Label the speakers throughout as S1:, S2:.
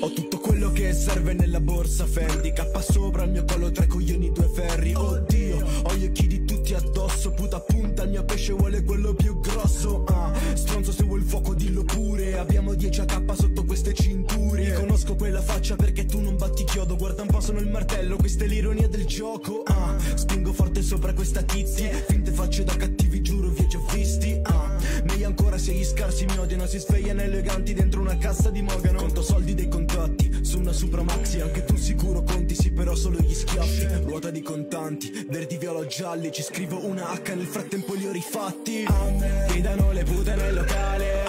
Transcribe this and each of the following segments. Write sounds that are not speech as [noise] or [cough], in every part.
S1: Ho tutto quello che serve nella borsa Fendi. K sopra il mio collo, tre coglioni, due ferri. Oddio, ho gli occhi di tutti addosso. Puta punta, il mio pesce vuole quello più grosso. Ah, Stronzo se vuoi il fuoco dillo pure. Abbiamo 10 AK sotto queste cinture. Conosco quella faccia perché tu non batti chiodo. Guarda un po' sono il martello, questa è l'ironia del gioco. Ah, Spingo forte sopra questa tizia. Finte facce da cattivi, giuro, vi ho già visti ancora se gli scarsi mi odiano Si svegliano eleganti dentro una cassa di Mogano Conto soldi dei contatti su una Supra Maxi Anche tu sicuro conti, sì però solo gli schiaffi. Ruota di contanti, verdi, viola, gialli Ci scrivo una H, nel frattempo li ho rifatti. Gridano le pute nel locale.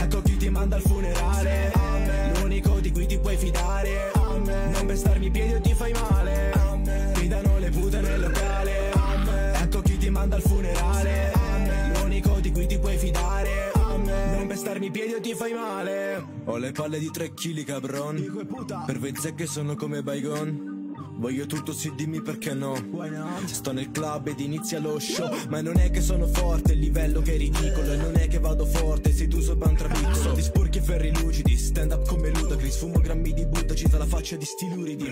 S1: Ecco chi ti manda al funerale. L'unico di cui ti puoi fidare. Non pestarmi i piedi o ti fai male i piedi o ti fai male? Ho le palle di 3 kg cabron. Per vezzecche sono come Baigon Voglio tutto, sì dimmi perché no. Sto nel club ed inizia lo show. Ma non è che sono forte, il livello che è ridicolo. E non è che vado forte, sei tu sopra un trapiccolo Soldi sporchi e ferri lucidi, stand up come Ludacris. Fumo grammi di Buddha, cita la faccia di sti luridi.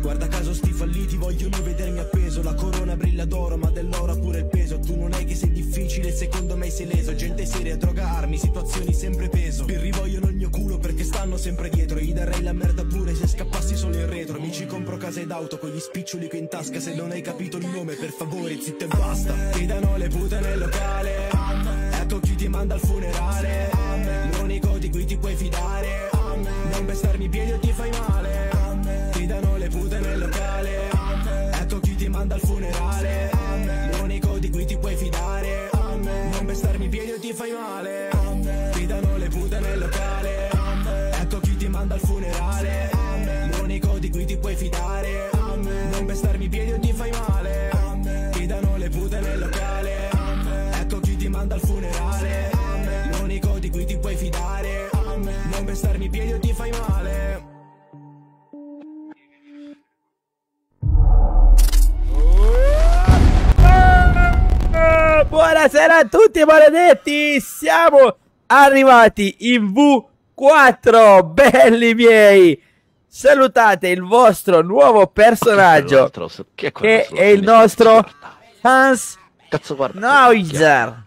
S1: Guarda caso sti falliti, vogliono vedermi appeso. La corona brilla d'oro, ma dell'oro ha pure il peso. Tu non è che sei difficile, secondo me sei leso. Gente seria, droga, armi, situazioni sempre peso. Birri vogliono il mio culo perché stanno sempre dietro. Gli darei la merda pure se scappassi solo in retro. Amici compro case ed auto con gli spiccioli che in tasca. Se non hai capito il nome per favore zitto e basta. Gridano le pute nel locale. Ecco chi ti manda al funerale. L'unico di cui ti puoi fidare. Non pestarmi i piedi o ti fai male. Gridano le pute nel locale. Ecco chi ti manda al funerale. L'unico di cui ti puoi fidare. Non pestarmi i piedi o ti fai male
S2: Buonasera a tutti maledetti, siamo arrivati in V4, belli miei. Salutate il vostro nuovo personaggio
S3: Che è,
S2: che è il nostro Hans. Neuser.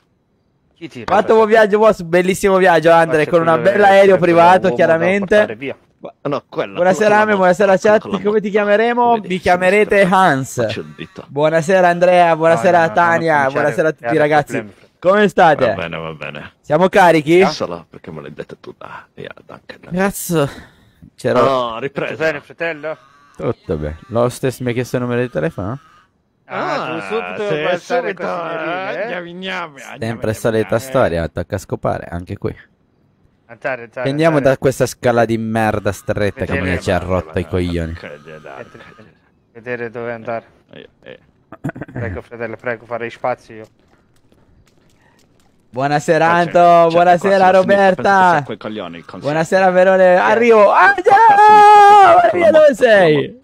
S2: Fatto un viaggio vostro, bellissimo viaggio Andre, con un
S4: che-
S2: aereo
S4: che
S2: privato chiaramente.
S4: via.
S3: No, quella.
S2: Buonasera Ame, buonasera chat, come ti chiameremo? Vi chiamerete Hans. Buonasera Andrea, buonasera
S4: No, no,
S2: Tania, buonasera a tutti
S4: creare
S2: ragazzi.
S4: problemi.
S2: Come
S3: Va
S2: state?
S3: bene, va bene.
S2: Siamo carichi?
S3: Solo perché me l'hai detto tu. Ah.
S2: Cazzo, c'ero
S3: No, ripresa.
S4: bene, fratello?
S2: tutto bene. Lo stesso mi ha chiesto il numero di telefono?
S4: Ah, tu subito alzare
S3: subito, eh,
S4: eh?
S2: Sempre solita storia, tocca scopare anche qui.
S4: Andare, andare,
S2: Andiamo da
S4: andare.
S2: questa scala di merda stretta che
S4: Vedere,
S2: mi ci ha
S3: Eh,
S2: rotto i
S3: eh,
S2: coglioni.
S3: che
S4: Vedere-
S3: che
S4: dove andare.
S3: eh, eh.
S4: Prego, fratello, prego, farei spazio.
S2: Buonasera
S3: Qua c'è-
S2: Anto,
S3: c'è qua
S2: buonasera
S3: che
S2: Roberta.
S3: coglioni.
S2: Buonasera Verone, arrivo. Ah,
S3: Qua a sinistra,
S2: già!
S3: penso, con
S2: Via dove sei?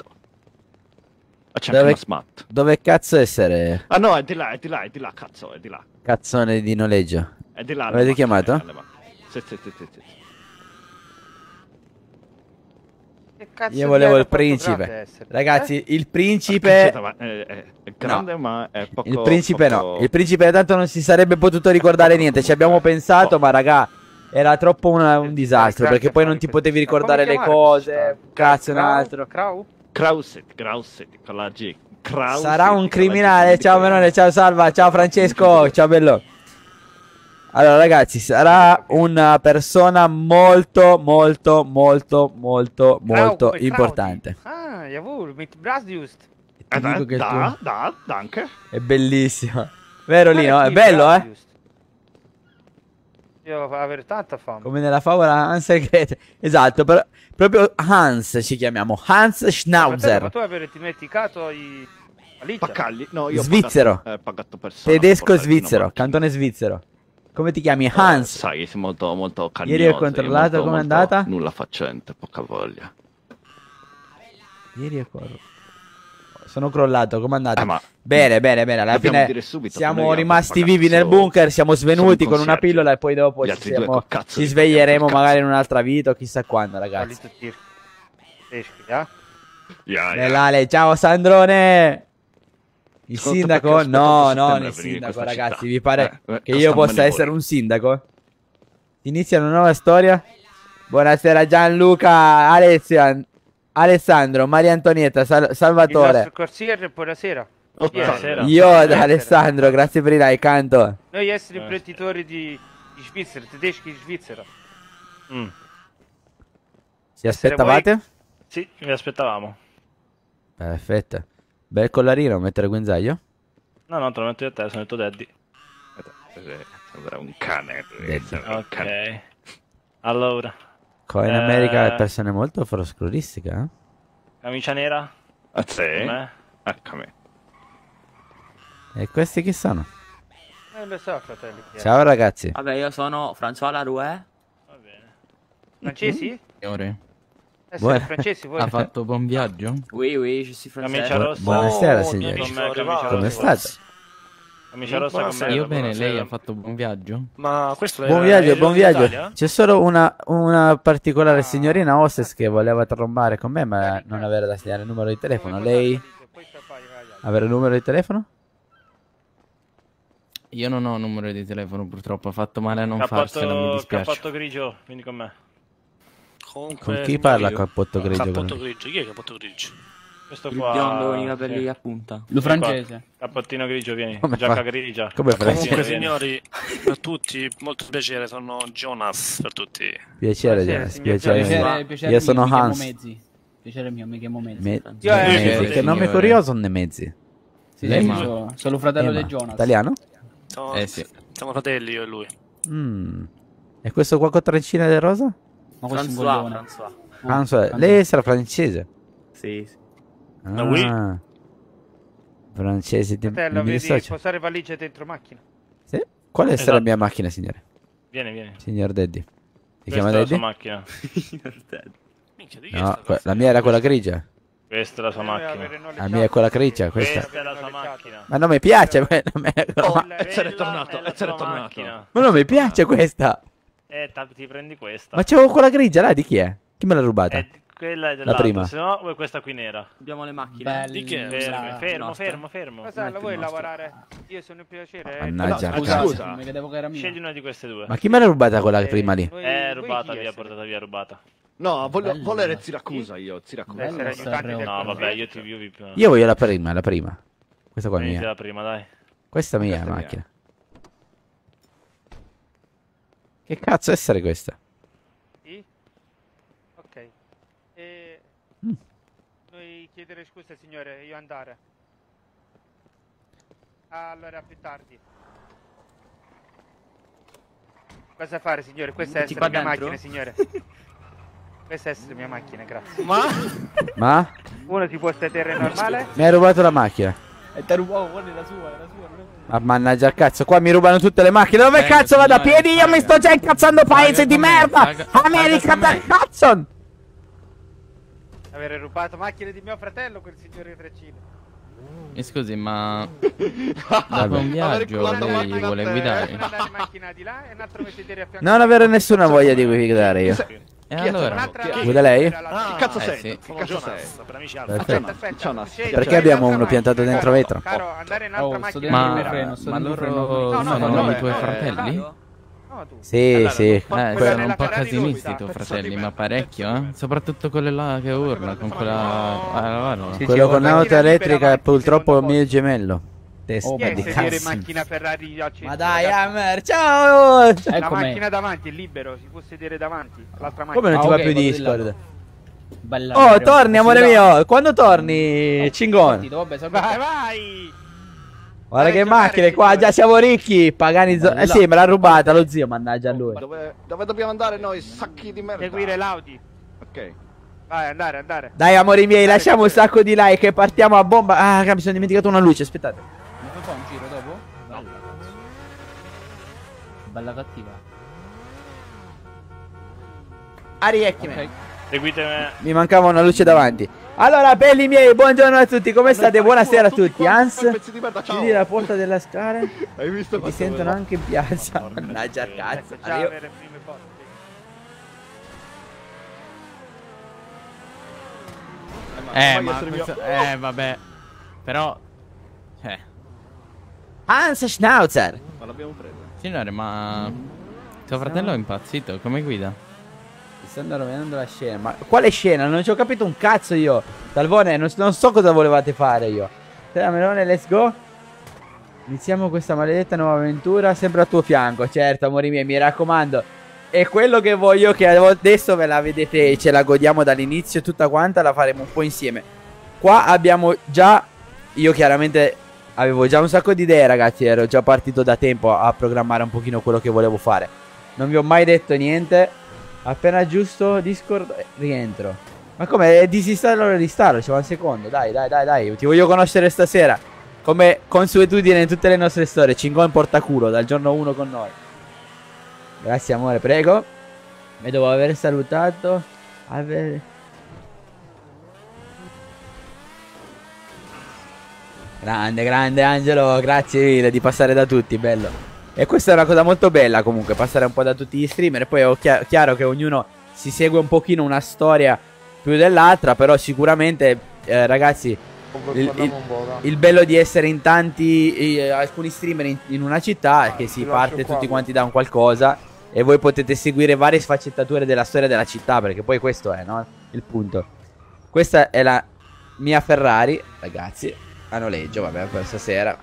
S3: c'è
S2: Dove-
S3: smart.
S2: Dove cazzo essere?
S3: Ah no, è di là, è di là, è di là, cazzo, è di là.
S2: Cazzone di noleggio.
S3: È di là.
S2: Avete
S3: alle
S2: chiamato?
S3: Macchine, alle macchine. Sì, sì, sì, sì, sì.
S4: Che cazzo
S2: Io volevo il principe. Ragazzi, il
S3: Sì,
S2: principe...
S3: ma È, è- è grande, ma è poco...
S2: Il principe
S3: poco-
S2: no, il principe tanto non si sarebbe potuto ricordare niente, ci abbiamo pensato, ma raga, era troppo una- un disastro,
S4: Grazie,
S2: perché poi non ti potevi
S4: ma
S2: ricordare le cose, cazzo un altro.
S4: Krau?
S3: Krauset, Krauset, con la G. Krauset,
S2: Sarà un criminale, ciao Menone, ciao Salva, ciao Francesco, ciao bello. Allora ragazzi, sarà una persona molto, molto, molto, molto, molto importante.
S4: Ah, jawohl, mit Brasdiust.
S2: Ti
S3: Eh,
S2: dico che il
S3: da,
S2: tuo
S3: da, danke.
S2: è bellissimo. Vero Lino? È bello eh?
S4: Io avere tanta fame.
S2: Come nella favola Hansel e Gretel. Esatto, però proprio Hans ci chiamiamo. Hans
S4: Fratello,
S2: Schnauzer.
S4: Ma tu avere dimenticato i...
S3: Paccalli, no, io
S2: Svizzero.
S3: pagato, eh, pagato persona
S2: Tedesco
S3: per portarti
S2: svizzero,
S3: una macchina.
S2: cantone svizzero. Come ti chiami?
S3: Eh,
S2: Hans.
S3: sai, sei molto, molto cagnoso.
S2: Ieri ho controllato com'è
S3: molto
S2: andata?
S3: Nulla facente, poca voglia.
S2: Ieri è corro. Sono crollato, com'è andata?
S3: Eh, ma
S2: Bene, bene, bene. Alla
S3: Dobbiamo
S2: fine
S3: dire subito
S2: siamo rimasti vivi nel bunker. Siamo svenuti con una pillola e poi dopo ci, siamo- ci
S3: li
S2: sveglieremo magari in un'altra vita o chissà quando, ragazzi.
S5: Ja,
S3: ja.
S2: Bell'ale, ciao Sandrone! Il sindaco? No,
S3: a
S2: il sindaco, ragazzi.
S3: città.
S2: Vi pare
S3: Eh, eh,
S2: che io possa essere un sindaco? Inizia una nuova storia? Buonasera Gianluca, Alessio, Alessandro, Maria Antonietta, Sal-
S5: Il
S2: Salvatore.
S5: nostro corsiere, buonasera.
S3: Buonasera.
S2: Io ad Alessandro, grazie per i like, canto.
S5: Noi essere imprenditori di, di Svizzera, tedeschi di Svizzera.
S6: Mm.
S2: Ci aspettavate?
S6: Sì, vi aspettavamo.
S2: Perfetto. Bel collarino, mettere guinzaglio?
S6: No, no, te lo metto io a te, sono detto Daddy.
S3: Eh, Sembra un cane. Sembra un cane.
S6: Ok. Allora,
S2: Qua in
S6: Eh.
S2: America le persone molto froscolistiche, eh?
S6: camicia nera?
S3: Ah, sì?
S6: Eh?
S3: Ecco me.
S2: E questi chi sono?
S5: Non lo so, fratelli.
S2: Ciao ragazzi.
S7: Vabbè, io sono François Larouet.
S6: Va bene.
S5: Francesi?
S8: Signore,
S5: Essere
S2: Buona-
S5: francesi voi?
S8: ha fatto buon viaggio?
S7: Oui, oui, suis français.
S6: Camicia
S2: Bu-
S6: rossa.
S2: buonasera,
S6: Oh, camicia
S2: Come
S6: rossa.
S2: state?
S6: Camicia rossa con me.
S8: Io bene, lei ha fatto buon viaggio?
S6: Ma questo è
S2: Buon viaggio, buon viaggio. C'è solo una, una particolare signorina hostess che voleva trombare con me, ma non avere da segnare il numero di telefono. Lei avere il numero di telefono?
S8: Io non ho numero di telefono purtroppo, ha fatto male a non
S6: Cappotto,
S8: farselo, mi dispiace.
S6: cappotto grigio, vieni con me.
S9: Comunque,
S2: Con chi parla
S9: io-
S2: cappotto grigio?
S9: Cappotto grigio, chi è cappotto grigio?
S6: Questo
S7: Il
S6: qua...
S7: biondo con i capelli
S6: sì.
S7: a punta.
S10: Lo
S6: Qua.
S10: francese.
S6: Cappottino grigio, vieni.
S2: Come
S6: Giacca
S2: fa-
S6: grigia.
S2: come
S9: Comunque, signori, per tutti, molto piacere, sono Jonas per tutti.
S2: Piacere, Jonas, piacere.
S10: Piacere, piacere
S2: Io sono
S10: mi
S2: Hans.
S10: Mezzi. Piacere mio, mi chiamo Mezzi.
S2: Me- Mezzi.
S9: Signore.
S2: Che nome curioso, Nemezzi.
S10: Sì,
S8: Lei
S10: sì,
S8: ma-
S10: sono, sono fratello
S2: Ema.
S10: di Jonas.
S2: Italiano?
S9: Siamo,
S8: Eh sì.
S9: siamo fratelli io e lui.
S2: Mm. E questo qua con treccina del rosa?
S10: Ma questo è un
S7: François,
S10: coglione.
S7: François.
S10: Ah,
S2: so-
S10: François.
S2: lei sarà francese.
S7: Sì, sì.
S2: Ah,
S9: oui.
S2: Francese di
S5: Fratello,
S2: mi
S5: vedi
S2: dissocio.
S5: posare valigie dentro macchina.
S2: Sì? Qual è
S6: Esatto.
S2: la mia macchina, signore?
S6: Vieni, vieni.
S2: Signor Daddy. Si
S6: Questa
S2: chiama
S6: è la
S2: Daddy?
S6: sua macchina. [laughs]
S9: Minchia, di chi è
S2: No, la mia era quella grigia.
S6: Questa è la sua
S5: Noi
S6: macchina.
S2: La mia è quella grigia, questa.
S6: Questa è la sua macchina.
S2: Ma non mi piace, [laughs] que- non mi-
S9: Oh,
S5: Quella-
S9: c'è
S6: Quella
S9: ritornato,
S6: è
S9: e
S6: macchina.
S2: Ma non mi piace questa.
S6: Eh, ti prendi questa.
S2: Ma c'avevo quella grigia là, di chi è? Chi me l'ha rubata?
S6: Eh, quella è dell'altra.
S2: prima.
S6: Se no, vuoi questa qui nera.
S7: Abbiamo le macchine.
S10: Bella.
S9: Di che?
S6: Fermo, fermo, fermo, fermo.
S5: Cosa la vuoi
S7: il
S5: lavorare? Io sono un piacere. eh.
S2: Mannaggia.
S9: No,
S10: Scusa,
S9: Scusa.
S10: mi credevo che era mia.
S6: Scegli una di queste due.
S2: Ma chi me l'ha rubata quella
S5: Eh,
S2: prima lì?
S5: voi
S6: rubata via, portata via, rubata.
S3: No, voglio, volere Siracusa io, Siracusa.
S6: No, vabbè, io ti io vi
S2: Io voglio la prima, la prima. Questa qua è mia.
S6: la prima, dai.
S2: Questa è mia
S3: Questa è mia.
S2: macchina. Che cazzo essere questa?
S5: Sì? Ok. E...
S2: Mm.
S5: Noi chiedere scusa signore, io andare. Allora, a più tardi. Cosa fare signore? Questa è
S7: qua
S5: mia macchina signore. [laughs] Questa è essere mia macchina, grazie.
S9: Ma?
S2: Ma?
S5: Uno ti può sedere normale?
S2: Mi hai rubato la macchina.
S10: E te rubavo, guarda, la sua, la sua. non è-
S2: Ma mannaggia il cazzo, qua mi rubano tutte le macchine. Dove
S8: Prego,
S2: cazzo vado a piedi? Io mi sto già incazzando paese di merda! America del cazzo!
S5: Avere rubato macchine di mio fratello, quel signore treccino.
S8: Mi scusi, ma [laughs] dopo un viaggio lei vuole
S3: te.
S8: guidare?
S5: Mandare in macchina di là e un altro mi sedere a fianco.
S2: Non avere nessuna voglia di guidare io.
S8: E
S3: Chi
S8: allora?
S2: Guida lei?
S9: Ah,
S3: Che cazzo
S8: Eh,
S3: sei?
S8: sì.
S3: Che cazzo sei?
S9: Per amici altri.
S2: Perfetto.
S5: Aspetta, aspetta.
S3: Jonas,
S5: scegli
S3: perché
S2: abbiamo uno piantato dentro vetro?
S5: Caro, andare in un'altra
S10: Oh,
S5: macchina
S8: Ma, ma loro
S5: No, no,
S8: sono
S5: no,
S8: i tuoi fratelli?
S5: No, tu.
S2: Sì,
S6: Allora,
S2: sì.
S8: Eh, sono un po' casinisti i tuoi fratelli, ma parecchio, eh? Soprattutto quelle là che urla, con quella... Ah,
S2: Quello con l'auto elettrica è purtroppo il mio gemello. Testa
S10: Oh,
S2: di
S5: sedere
S2: cazzo.
S5: macchina Ferrari a
S2: Ma dai, Hammer, ciao!
S5: La
S10: Ecco me.
S5: macchina davanti è libero, si può sedere davanti. L'altra macchina.
S2: Come non ti
S10: Ah,
S2: va
S10: ok,
S2: più Discord?
S10: Bella
S2: Oh, torni, amore mio! Quando torni, Cingon?
S10: Partito, Vabbè.
S5: Vai, vai!
S2: Guarda che
S5: Vai giocare,
S2: macchine qua, già siamo ricchi. Pagani zo- Eh sì, me l'ha rubata lo zio, mannaggia a lui.
S3: Dove, dove dobbiamo andare noi, sacchi di merda?
S5: Seguire l'Audi.
S3: Ok.
S5: Vai, andare, andare.
S2: Dai, amori miei, lasciamo un sacco di like e partiamo a bomba. Ah, raga, mi sono dimenticato una luce, aspettate.
S10: Bella cattiva.
S2: Ariecchimi.
S10: Ok.
S6: Seguitemi.
S2: Mi mancava una luce davanti. Allora, belli miei, buongiorno a tutti, come state? Buonasera a tutti. Hans,
S3: ciao.
S2: chiudi la porta della scala. [laughs]
S3: Hai visto quanto
S2: sentono
S3: bello?
S2: anche in piazza. Mannaggia cazzo.
S5: Ecco, poste.
S8: Eh, ma questo... Eh, vabbè. Però... Cioè...
S2: Hans Schnauzer.
S3: Ma l'abbiamo preso.
S8: Signore, ma... Tuo fratello è impazzito, come guida?
S2: Mi stanno rovinando la scena. Ma quale scena? Non ci ho capito un cazzo io. Talvone, non, non so cosa volevate fare io. Te Melone, let's go. Iniziamo questa maledetta nuova avventura. Sempre a tuo fianco, certo, amori miei, mi raccomando. È quello che voglio che adesso ve la vedete e ce la godiamo dall'inizio tutta quanta, la faremo un po' insieme. Qua abbiamo già, io chiaramente avevo già un sacco di idee ragazzi, ero già partito da tempo a programmare un pochino quello che volevo fare. Non vi ho mai detto niente, appena giusto Discord eh, rientro. Ma come, disinstallo e ristallo, va un secondo, dai dai dai dai, ti voglio conoscere stasera. Come consuetudine in tutte le nostre storie, Cingon portaculo dal giorno 1 con noi. Grazie amore, prego. Mi devo aver salutato. Aver... Grande, grande Angelo, grazie mille di passare da tutti, bello. E questa è una cosa molto bella comunque, passare un po' da tutti gli streamer. Poi è chia- chiaro che ognuno si segue un pochino una storia più dell'altra, però sicuramente, eh, ragazzi, il, il- il bello di essere in tanti, eh, alcuni streamer in, in una città è che si parte tutti quanti da un qualcosa e voi potete seguire varie sfaccettature della storia della città, perché poi questo è, no? Il punto. Questa è la mia Ferrari, ragazzi, a noleggio, vabbè, per stasera.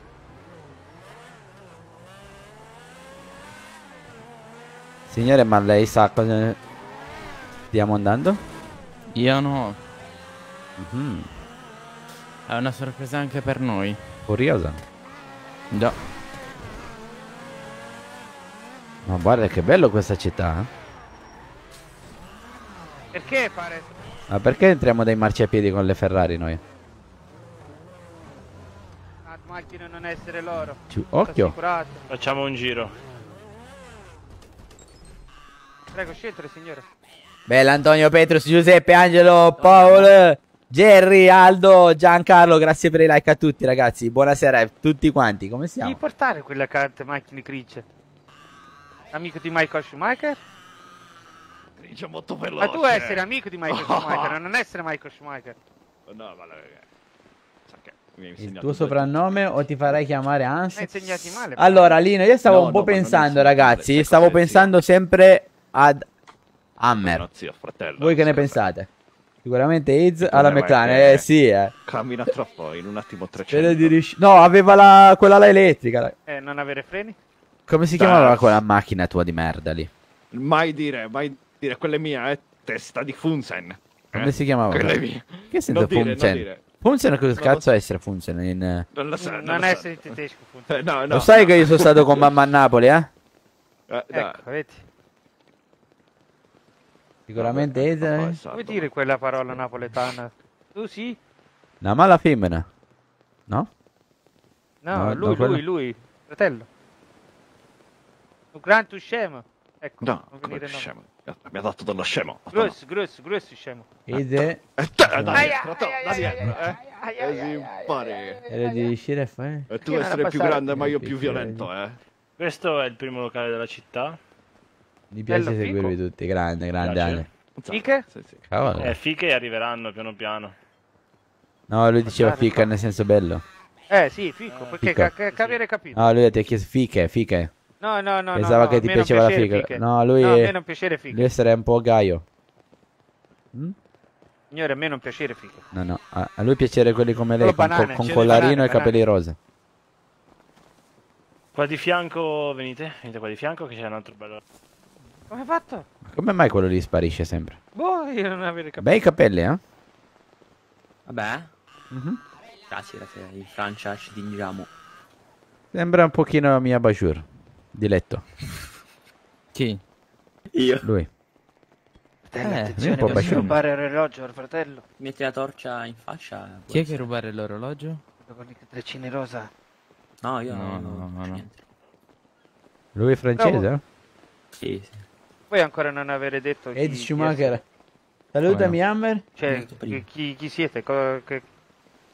S2: Signore, ma lei sa cosa stiamo andando?
S8: Io no.
S2: Mhm,
S8: È una sorpresa anche per noi.
S2: Curiosa.
S8: Già.
S2: Ma guarda che bello questa città. eh.
S5: Perché pare...
S2: Ma perché entriamo dai marciapiedi con le Ferrari noi?
S5: Macchina non essere loro.
S2: Ci- Occhio.
S6: Facciamo un giro.
S5: Prego, sceltere, signore.
S2: Bella Antonio Petrus, Giuseppe, Angelo, Paolo, Jerry, Aldo, Giancarlo, grazie per i like a tutti ragazzi. Buonasera a tutti quanti, come
S5: Devi
S2: siamo?
S5: portare quella carta macchine grigio. Amico di Michael Schumacher?
S3: Grigio molto veloce.
S5: Ma tu essere amico di Michael Schumacher, [laughs] non essere Michael Schumacher.
S3: No, ma... Hai
S2: Il tuo soprannome o ti farai chiamare
S5: Mi hai
S2: Hans?
S5: insegnati male.
S2: Allora Lino, io stavo
S3: No,
S2: un po'
S3: no,
S2: pensando ragazzi, stavo pensando sempre ad Hammer.
S3: No, zio, fratello.
S2: Voi che ne pensate? Sicuramente Iz alla McLaren,
S3: che-
S2: eh sì eh.
S3: Cammina troppo, in un attimo 300.
S2: Spero di riuscire. No, aveva la... quella là elettrica.
S5: Eh, non avere freni?
S2: Come si
S3: Dai.
S2: chiamava quella macchina tua di merda lì?
S3: Mai dire, mai dire, quella è mia, è testa di Funsen.
S2: Come
S3: Eh?
S2: si chiamava?
S3: Quella è mia.
S2: Che senso
S3: Non dire, non
S2: Funsen? Cosa
S3: Non
S2: cazzo essere Funsen in...
S3: Non lo so, non,
S5: Non
S3: lo so.
S5: essere in tedesco, appunto.
S3: Eh, no, no.
S2: Lo sai che io sono stato con [laughs] mamma a Napoli, eh?
S3: Eh.
S5: Ecco, vedi?
S2: Sicuramente eh?
S3: sardo.
S5: Come dire quella parola napoletana? Tu sì?
S2: Una mala femmina. No?
S5: No,
S2: No,
S5: lui,
S2: no,
S5: lui, lui, fratello. Un gran tu scemo. Ecco,
S3: No,
S5: non venire no.
S3: scemo. Mi ha dato dello scemo.
S5: Grosso, grosso, grosso scemo. Aia,
S3: impari.
S2: Era di riuscire a fare...
S3: E tu essere più grande ma io più violento, eh.
S6: Questo è il primo locale della città.
S2: Mi piace
S5: Bello,
S2: seguirvi
S5: fico.
S2: tutti, grande, grande.
S5: Fiche?
S3: Sì, sì.
S2: Cavolo.
S6: Eh, fiche arriveranno piano piano.
S2: No, lui diceva fica nel senso bello.
S5: Eh sì, fico, perché ca- ca- che avere capito.
S2: No, lui ti ha chiesto fiche, fiche.
S5: No, no, no,
S2: Pensava
S5: no,
S2: che
S5: no,
S2: ti piaceva la figa.
S5: fiche.
S2: No, lui
S5: No, a
S2: è-
S5: me non piacere fiche.
S2: Lui essere un po' gaio. Mm?
S5: Signore, a me non piacere fiche.
S2: No, no, a, lui piacere quelli come lei, con,
S5: banane,
S2: con-
S5: ne
S2: collarino
S5: banane,
S2: e capelli rosa.
S6: Qua di fianco, venite, venite qua di fianco che c'è un altro bello.
S5: Come hai fatto?
S2: Ma come mai quello lì sparisce sempre?
S5: Boh, io non avere capito.
S2: Bei capelli, eh?
S7: Vabbè.
S2: Mhm.
S7: Grazie, grazie. In Francia ci tingiamo.
S2: Sembra un pochino mia Bajur. Di letto.
S8: Chi?
S7: Io.
S2: Lui.
S5: Fratello,
S2: Eh,
S5: attenzione,
S2: un po' bascione.
S5: rubare l'orologio al fratello.
S7: Metti la torcia in faccia.
S8: Chi è che rubare l'orologio?
S5: Con i treccini rosa.
S7: No, io
S8: No,
S7: no,
S8: no,
S7: non
S8: no, no.
S7: niente.
S2: Lui è francese?
S5: Bravo.
S2: eh?
S7: Sì, sì.
S5: Puoi ancora non avere detto
S2: Ed
S5: chi
S2: Schumacher. Salutami, Hammer.
S5: Cioè, chi, chi, siete? Co- che-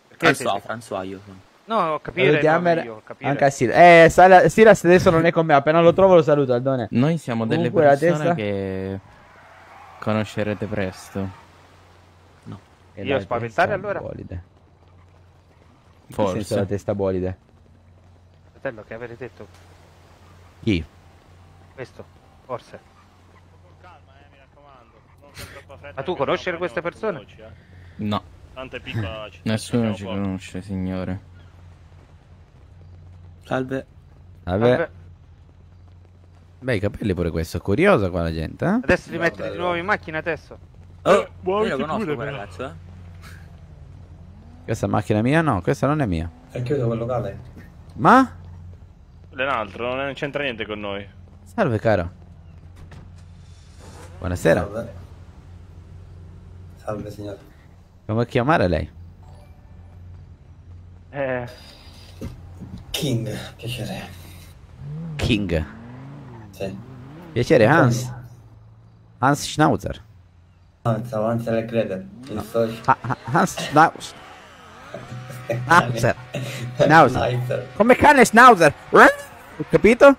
S5: perché
S7: François,
S5: siete?
S7: François io sono.
S5: No, ho capire, no,
S2: Hammer.
S5: io, capire.
S2: Anche a Silas. Eh, Silas adesso non è con me. Appena lo trovo lo saluto, Aldone.
S8: Noi siamo delle
S2: Comunque
S8: persone
S2: testa-
S8: che conoscerete presto.
S2: E
S4: Io spaventare, allora?
S2: Bolide. Che senso la
S8: Forse.
S2: testa bolide?
S4: Fratello, che avete detto?
S2: Chi?
S4: Questo, forse.
S6: Calma, eh,
S4: Ma tu conosci queste persone?
S6: eh.
S8: No,
S6: Tanto è piccola
S8: nessuno ci conosce, signore.
S11: Salve.
S2: Vabbè, Beh, i capelli pure questo. Curiosa qua la gente, eh?
S4: adesso li
S11: No,
S4: metti di nuovo in macchina adesso.
S11: Oh,
S6: muoviti
S11: io lo conosco quel ragazzo, eh.
S2: Questa macchina è mia? No, questa non è mia.
S12: È chiuso quel locale?
S2: Ma?
S6: Quello è un altro, non c'entra niente con noi.
S2: Salve, caro. Buonasera.
S12: Salve. Salve signore.
S2: Come chiamare lei?
S4: Eh,
S12: King, piacere.
S2: King.
S12: Sì.
S2: Piacere, Hans. Hans Schnauzer.
S12: Ah, pensavo anzi alle creder. Il socio.
S2: Ha- ha- Hans Schnauzer. Schnauzer. Schnauzer. Come cane Schnauzer. Ho capito?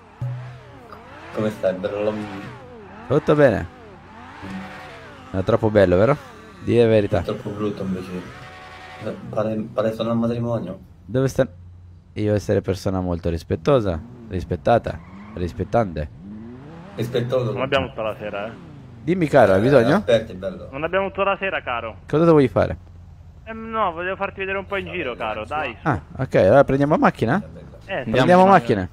S12: Come stai? Bello lo...
S2: Tutto bene. È troppo bello, vero? Di la verità.
S12: È troppo brutto invece. Pare, pare sono al matrimonio.
S2: Dove sta... Io essere persona molto rispettosa, rispettata, rispettante.
S12: Rispettoso.
S6: Non abbiamo tutta la sera, eh.
S2: Dimmi caro, hai bisogno?
S12: Aspetta, bello.
S6: Non abbiamo tutta la sera, caro.
S2: Cosa vuoi fare?
S6: Eh, no, volevo farti vedere un po' in giro, caro, dai.
S2: Ah, ok, allora prendiamo macchina?
S6: Eh, sì.
S2: Prendiamo macchina.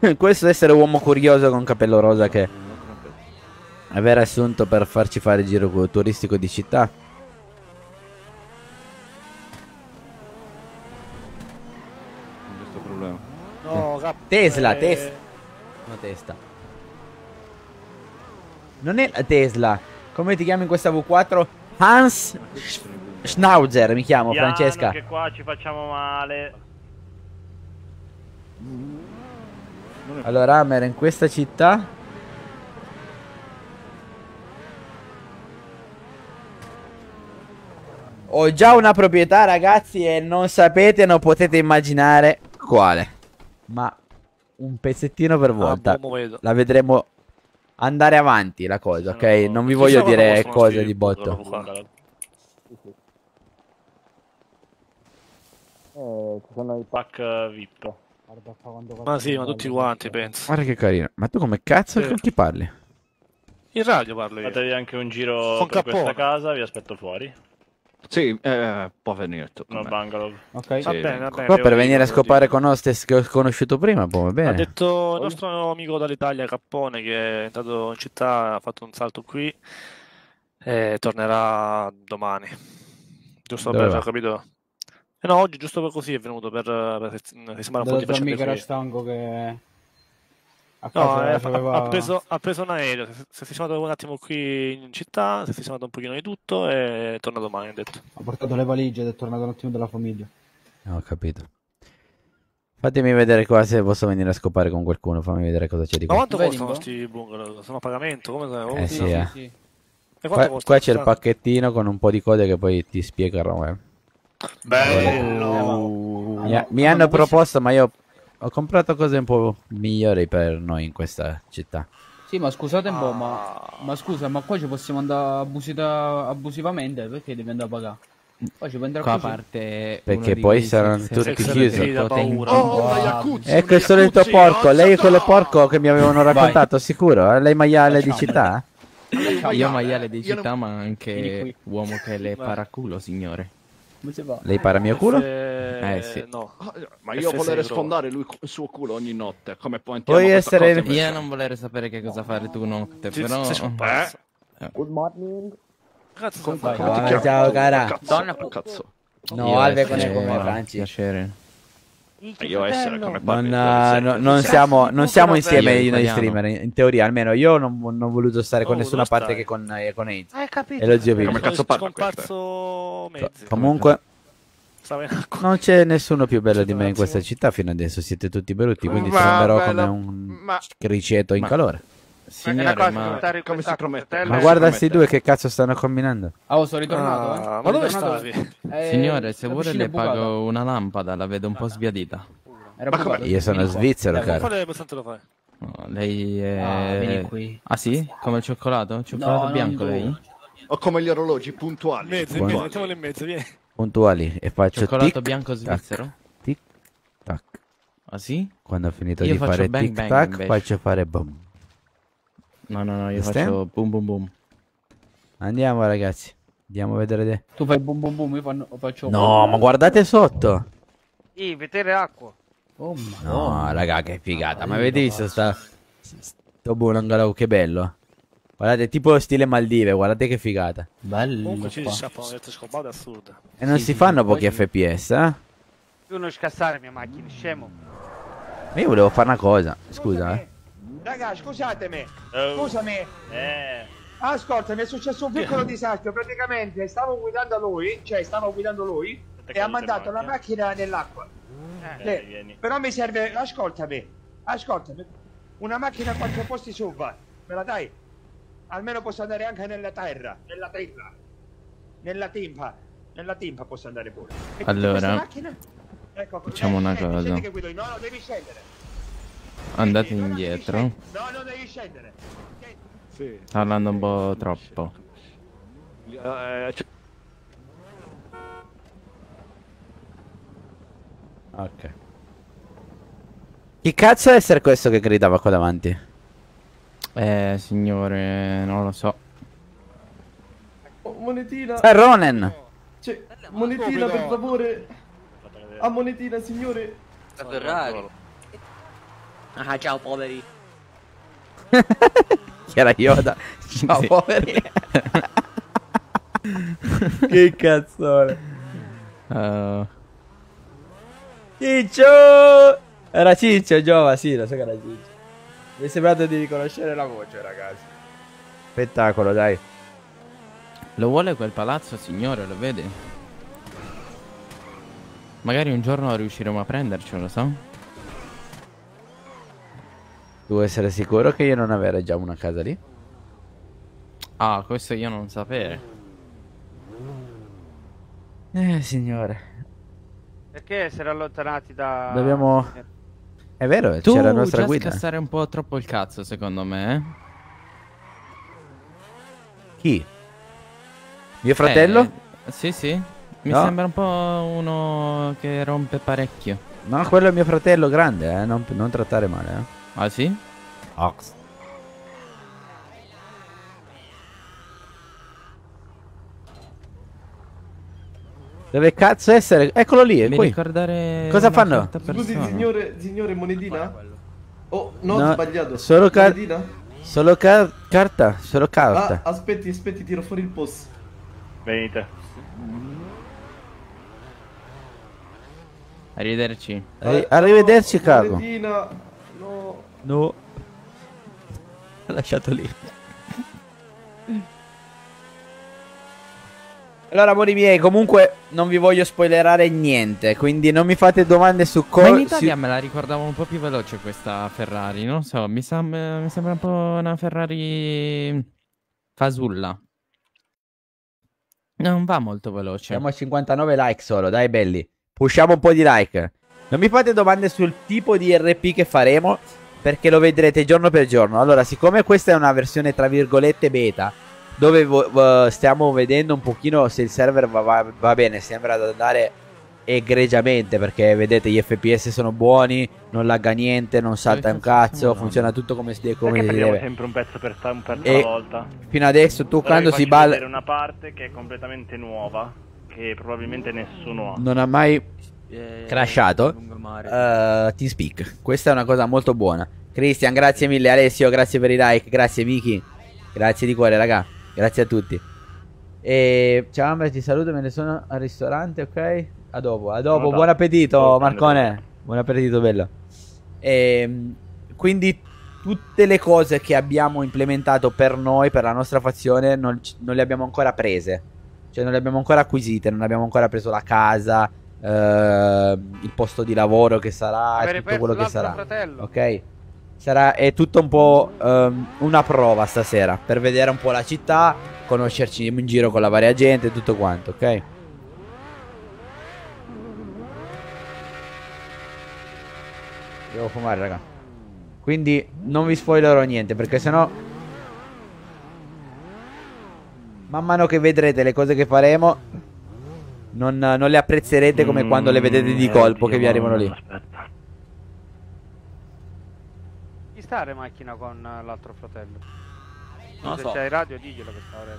S2: [coughs] Questo essere uomo curioso con capello rosa che aver assunto per farci fare il giro turistico di città.
S10: Questo problema.
S9: No, cap-
S2: Tesla,
S9: eh,
S2: Tesla. No, testa. Non è la Tesla. Come ti chiami in questa V4? Hans Sch- Schnauzer, mi chiamo,
S6: Piano,
S2: Francesca.
S6: che qua ci facciamo male.
S2: Allora, Amer, in questa città Ho già una proprietà, ragazzi, e non sapete, non potete immaginare quale. Ma un pezzettino per volta.
S9: Ah, mo vedo.
S2: La vedremo andare avanti la cosa, ok?
S6: Sono-
S2: Non vi voglio
S9: sono
S2: dire cose di botto.
S9: bungalow qua?
S6: Pack eh, VIP.
S9: Ma sì, ma tutti quanti, penso.
S2: Guarda che carino. Ma tu come cazzo
S9: Sì.
S2: con chi parli?
S9: In radio parlo io.
S6: Fatevi anche un giro
S9: Con
S6: per questa
S9: Cappone.
S6: casa, vi aspetto fuori.
S3: Sì, eh, può venire tu.
S6: No
S3: con me.
S6: bungalow.
S10: Ok.
S9: Va
S3: Sì,
S9: bene, va bene. Devo
S2: per venire a scopare con Hostess che ho conosciuto prima, boh, va
S9: dire. Ha
S2: bene.
S9: detto il nostro amico dall'Italia, Cappone, che è entrato in città, ha fatto un salto qui e tornerà domani. Giusto
S2: Dove
S9: per,
S2: va?
S9: ho capito? Eh no, oggi giusto per così è venuto per, per sistemare un po' di
S10: tuo
S9: faccende
S10: amico era stanco che... A
S9: No,
S10: casa
S9: eh, ha,
S10: aveva-
S9: ha preso, ha preso un aereo, si è si è sistemato un attimo qui in città, si è sistemato un pochino di tutto e torna domani, ha detto.
S10: Ha portato le valigie ed è tornato un attimo dalla famiglia.
S2: Ho capito. Fatemi vedere qua se posso venire a scopare con qualcuno. Fammi vedere cosa c'è di
S9: Ma
S2: qua.
S9: quanto
S10: Vedi
S9: costano questi bungalow? Sono a pagamento? Come sono?
S2: Eh sì, eh.
S10: Sì.
S9: E
S2: Qua, qua c'è il pacchettino con un po' di code che poi ti spiegherò. eh.
S9: Bello!
S2: Mi, ha- mi hanno proposto, ma io ho comprato cose un po' migliori per noi in questa città.
S10: Sì, ma scusate un po',
S9: Ah.
S10: ma... Ma scusa, ma qua ci possiamo andare abusita- abusivamente? Perché devi andare a pagare? Qua ci puoi andare
S8: Qua a
S10: così?
S8: parte.
S2: Perché poi saranno tutti chiusi.
S3: Oh, la Yakuza,
S2: Ecco il solito porco. Lei è quello porco che mi avevano raccontato, sicuro? eh? Lei maiale di città?
S8: Io maiale di città, ma anche uomo che le paraculo, signore.
S10: Come si fa?
S2: Lei para mio culo?
S9: Eh,
S8: Eh, sì.
S9: No.
S3: Ma io
S9: FS
S3: volere
S9: Euro.
S3: sfondare lui, il suo culo ogni notte. Come può
S2: Puoi essere-
S3: Cosa,
S8: Io non voler sapere che cosa fare tu notte,
S9: Sì,
S8: però.
S9: sei scomparso.
S3: Eh?
S9: Cazzo,
S3: Come
S9: sono
S3: come ti chiami?
S2: ciao, cara.
S3: Cazzo,
S4: Donna-
S3: cazzo.
S2: No, Alve con come Franci.
S8: Piacere.
S3: Io essere come
S2: Non, eh, no- non siamo, non siamo
S9: Io
S2: insieme
S8: italiano.
S2: noi streamer, in in teoria almeno io non, non ho voluto stare con
S9: Oh,
S2: nessuna parte
S9: stai?
S2: che con, eh, con AIDS.
S4: Hai capito?
S2: E lo zio
S3: Come cazzo parla.
S2: Comunque non c'è nessuno più bello di me in questa città fino adesso, siete tutti brutti, quindi
S3: Ma bello,
S2: come un
S3: ma-
S2: criceto in
S8: Ma-
S2: calore.
S8: Signore,
S4: cosa,
S8: ma.
S4: il
S3: come si promette?
S2: Ma
S3: Eh,
S2: guarda
S3: come
S2: sti
S3: te.
S2: due che cazzo stanno combinando.
S10: Ah, oh, sono ritornato, eh.
S9: Ah, ma
S10: Sono
S9: dove stavi?
S10: Eh,
S8: Signore, se vuole le
S10: bucata.
S8: pago una lampada, la vedo un po' sbiadita.
S10: Era
S9: Ma come-
S2: Io sono svizzero,
S10: Dai,
S2: caro.
S9: Quale lo fai?
S8: No, lei è...
S10: Ah, vieni qui.
S8: Ah sì? Come il cioccolato? Cioccolato
S10: non
S8: bianco lei?
S3: O come gli orologi puntuali.
S9: Mezzo,
S2: Buono.
S9: mezzo, mettiamolo in mezzo, vieni.
S2: Puntuali. E faccio
S8: Cioccolato
S2: tic,
S8: bianco svizzero?
S2: tic, tac.
S8: Ah sì?
S2: Quando ho finito
S8: Io
S2: di
S8: faccio
S2: fare
S8: bang
S2: tic
S8: bang,
S2: tac,
S8: invece.
S2: faccio fare boom.
S8: No, no, no, io
S2: Stai?
S8: faccio boom boom boom.
S2: Andiamo ragazzi. Andiamo a vedere. de-
S10: Tu fai boom boom boom, io fanno- faccio...
S2: No, ma guardate sotto.
S4: Ih, vedere acqua.
S10: Oh,
S2: No, raga, che figata. Ma
S10: Io
S2: avete visto sta sto bungalow che bello. Guardate, tipo stile Maldive, guardate che figata.
S10: Bello
S9: Comunque ci
S10: qua.
S9: sciappano delle scopate assurde.
S2: E non
S10: Sì,
S2: si
S10: sì,
S2: fanno
S10: sì,
S2: pochi
S10: poi-
S2: FPS, eh?
S4: Tu non scassare mia macchina, scemo.
S2: Ma io volevo fare una cosa, scusa, eh.
S13: Raga, scusatemi,
S6: Oh,
S13: scusami.
S6: eh,
S13: Ascolta, mi è successo un piccolo disastro. Praticamente stavo guidando lui, cioè stavo guidando lui e ha mandato la
S6: anche.
S13: macchina nell'acqua.
S6: Eh,
S13: Sì.
S6: vieni.
S13: Però mi serve, ascoltami, ascoltami. Una macchina a quattro posti su, va. Me la dai? Almeno posso andare anche nella terra, nella terra. Nella timpa, nella timpa posso andare pure. E
S8: Allora?
S13: Ecco,
S8: facciamo
S13: eh,
S8: una cosa.
S13: che guido io. No, no, devi scendere.
S8: Andate indietro.
S13: No, no, devi scendere.
S3: Sì.
S8: Sta parlando un po' troppo.
S3: Eh,
S2: Ok. Chi cazzo deve essere questo che gridava qua davanti?
S8: Eh, signore, non lo so.
S14: Oh, monetina,
S2: È Ronen!
S14: cioè, monetina per favore. A monetina, signore.
S11: Ferrari. Ah, ciao poveri. [laughs]
S2: Chi era Yoda? [laughs] Ciao
S8: Sì.
S2: poveri. [laughs] che cazzone.
S8: Eh,
S2: Ciccio! Era Ciccio, Giova, sì, lo so che era Ciccio. Mi è sembrato di riconoscere la voce, ragazzi. Spettacolo, dai.
S8: lo vuole quel palazzo, signore, lo vede? Magari un giorno riusciremo a prendercelo, so?
S2: Devo essere sicuro che io non avere già una casa lì?
S8: Ah, questo io non sapere.
S2: Eh, signore.
S4: Perché essere allontanati da...
S2: Dobbiamo... È vero,
S8: Tu
S2: c'è la nostra
S8: già
S2: guida.
S8: scassare un po' troppo il cazzo, secondo me, eh?
S2: Chi? Mio fratello?
S8: Eh, sì, sì. Mi
S2: No.
S8: sembra un po' uno che rompe parecchio.
S2: No, quello è mio fratello grande, eh. Non, non trattare male, eh.
S8: Ah, sì?
S2: Ox. Dove cazzo essere? Eccolo lì, è
S8: Mi
S2: qui.
S8: ricordare
S2: Cosa fanno?
S14: Scusi, signore, signore, monetina. Oh, no,
S2: No,
S14: ho sbagliato.
S2: solo car-
S14: Monetina?
S2: Solo car- carta, solo
S14: Ah,
S2: carta.
S14: aspetti, aspetti, tiro fuori il post.
S6: venite.
S8: Arrivederci.
S2: Arri- arrivederci,
S14: no,
S2: cago.
S14: Monetina, no.
S2: No. Lasciato lì. Allora, amori miei, comunque non vi voglio spoilerare niente, quindi non mi fate domande su
S8: Ma in
S2: cosa...
S8: Italia me la ricordavo un po' più veloce questa Ferrari, non so, mi, sem- mi sembra un po' una Ferrari fasulla. Non va molto veloce.
S2: Siamo a 59 like solo, dai belli. Pushiamo un po' di like. Non mi fate domande sul tipo di RP che faremo, perché lo vedrete giorno per giorno. Allora, siccome questa è una versione tra virgolette beta, dove stiamo vedendo un pochino se il server va, va- va bene, sembra da andare egregiamente, perché vedete gli FPS sono buoni, non lagga niente, non salta un cazzo, funziona tutto come si, come
S6: Perché
S2: si
S6: prendiamo
S2: deve.
S6: sempre un pezzo per, un pezzo
S2: E-
S6: alla volta?
S2: Fino adesso tu quando si balla...
S6: vedere una parte che è completamente nuova, che probabilmente nessuno ha.
S2: Non ha mai
S11: Eh,
S2: crashato. Uh, TeamSpeak. Questa è una cosa molto buona. Cristian, grazie mille. Alessio, grazie per i like. Grazie Miki. Grazie di cuore, raga. Grazie a tutti. E ciao Amber, ti saluto. Me ne sono al ristorante, ok? A dopo, a dopo. Buon appetito, Marcone. Buon appetito, bello. Ehm, quindi tutte le cose che abbiamo implementato per noi, per la nostra fazione, non, non le abbiamo ancora prese. Cioè non le abbiamo ancora acquisite, non abbiamo ancora preso la casa, il posto di lavoro che sarà,
S4: Avere
S2: tutto quello che sarà.
S4: fratello.
S2: Ok? Sarà, è tutto un po' ehm, una prova stasera, per vedere un po' la città, conoscerci in giro con la varia gente e tutto quanto, ok? Devo fumare, raga. Quindi non vi spoilerò niente, perché sennò... Man mano che vedrete le cose che faremo, non, non le apprezzerete come quando le vedete di
S6: Mm,
S2: colpo
S6: eh,
S2: che vi arrivano lì.
S6: Aspetta.
S4: Chi sta in macchina con eh, l'altro fratello?
S11: Non
S4: Se
S11: so.
S4: c'hai radio diglielo che sta ora.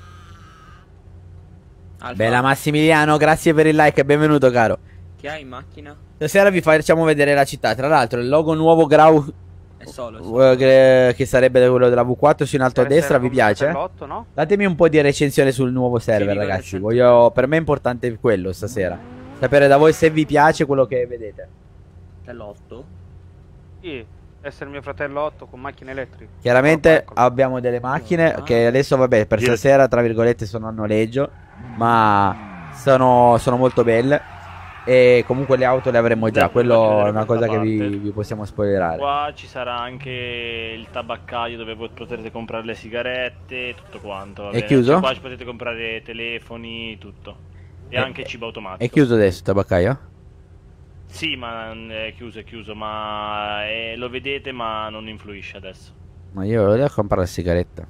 S11: Alfa,
S2: Bella Massimiliano, grazie per il like e benvenuto caro.
S11: Chi hai in macchina?
S2: Stasera vi facciamo vedere la città. Tra l'altro, il logo nuovo Grau
S11: È solo. è solo.
S2: che, che sarebbe quello della V4 su in alto a destra, vi piace?
S4: Fratello 8, no?
S2: Datemi un po' di recensione sul nuovo server,
S11: dico
S2: ragazzi. Voglio, per me è importante quello stasera. Sapere da voi se vi piace quello che vedete.
S11: L8.
S4: Sì, essere mio fratello 8 con macchine elettriche.
S2: Chiaramente abbiamo delle macchine
S11: Ah.
S2: che adesso, vabbè, per
S6: Dire-
S2: stasera, tra virgolette, sono a noleggio. Ma sono, sono molto belle. E comunque le auto le avremo già.
S6: Dai,
S2: Quello è una cosa che vi, vi possiamo spoilerare.
S6: Qua ci sarà anche il tabaccaio dove potrete comprare le sigarette, tutto quanto.
S2: È
S6: bene?
S2: chiuso?
S6: Cioè, qua ci potete comprare telefoni, tutto. E
S2: È-
S6: anche cibo automatico.
S2: È chiuso adesso il tabaccaio?
S6: Sì, ma mm, è chiuso, è chiuso, ma eh, lo vedete, ma non influisce adesso.
S2: Ma io volevo comprare la sigaretta.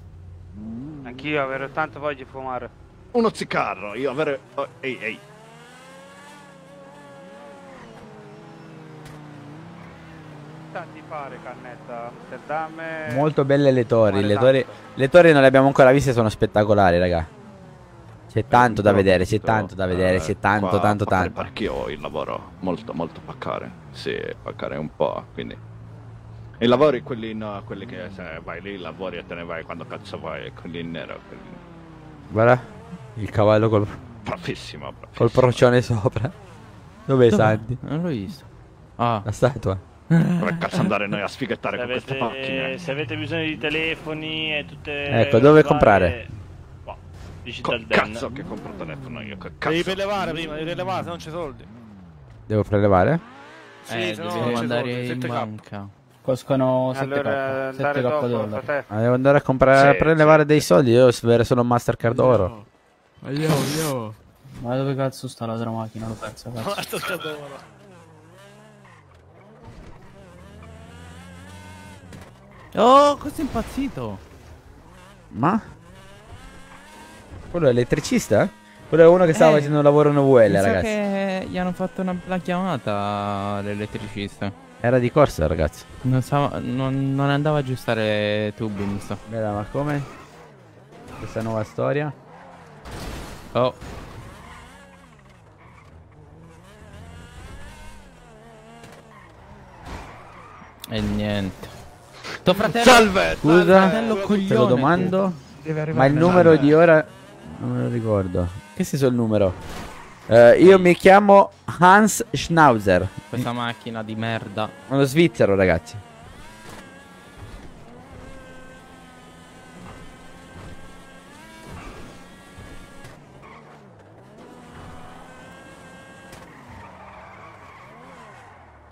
S4: Anch'io avrò tanto voglia di fumare.
S3: Uno zicarro, io avere... oh, ehi, ehi.
S4: Tanti fare cannetta Amsterdam. e-
S2: Molto belle le torri. Le torri,
S4: tanto.
S2: le torri non le abbiamo ancora viste, sono spettacolari, raga. C'è tanto da vedere, c'è tanto da vedere, c'è tanto,
S3: Qua
S2: tanto,
S3: a fare
S2: tanto.
S3: Parecchio il lavoro, molto, molto paccare. Sì, paccare un po', quindi... I lavori, quelli no, quelli che se vai lì, lavori e te ne vai quando cazzo vai, quelli in nero, quelli...
S2: Guarda, il cavallo col,
S3: Bravissimo, bravissimo.
S2: col procione sopra. Dov'è
S8: Dov'è?
S2: Santi?
S8: Non l'ho visto. Ah.
S2: La statua.
S3: Dove cazzo andare noi a sfighettare
S6: Se
S3: con queste
S6: avete,
S3: macchine?
S6: se avete bisogno di telefoni e tutte...
S2: Ecco, dove
S6: varie-
S2: comprare?
S6: Qua,
S3: Co- cazzo che compro telefono io, che
S9: Devi
S3: cazzo.
S9: prelevare prima, devi prelevare, se non c'è soldi.
S2: Devo prelevare?
S9: Sì,
S8: eh,
S9: se no
S8: dobbiamo
S9: non c'è
S8: andare
S9: soldi,
S8: in
S9: 7K.
S8: banca.
S10: Costano 7k.
S4: Allora andare
S10: 7k
S4: dopo
S10: dollari.
S4: fratello.
S2: Ma devo andare a comprare a
S3: Sì,
S2: prelevare
S3: sì,
S2: dei
S3: sì.
S2: soldi. Io devo avere solo Mastercard oro.
S8: Andiamo, andiamo.
S10: Ma dove cazzo sta l'altra macchina? L'ho persa, cazzo.
S9: Ma sto scadendo.
S8: Oh, questo è impazzito.
S2: Ma? Quello è elettricista? Quello è uno che stava
S8: Eh,
S2: facendo un lavoro in VL, ragazzi.
S8: che gli hanno fatto una bella chiamata l'elettricista.
S2: Era di corsa, ragazzi.
S8: Non, stava- non, non andava a aggiustare tubi, mi sa.
S2: Bella, ma come? Questa nuova storia.
S8: Oh. E niente. Tuo fratello.
S3: Salve!
S2: Scusa,
S8: fratello
S2: te lo domando.
S8: Deve
S2: Ma il numero di ora non me lo ricordo. Che senso il numero? Eh, io mi chiamo Hans Schnauzer.
S8: Questa macchina di merda.
S2: Uno svizzero, ragazzi.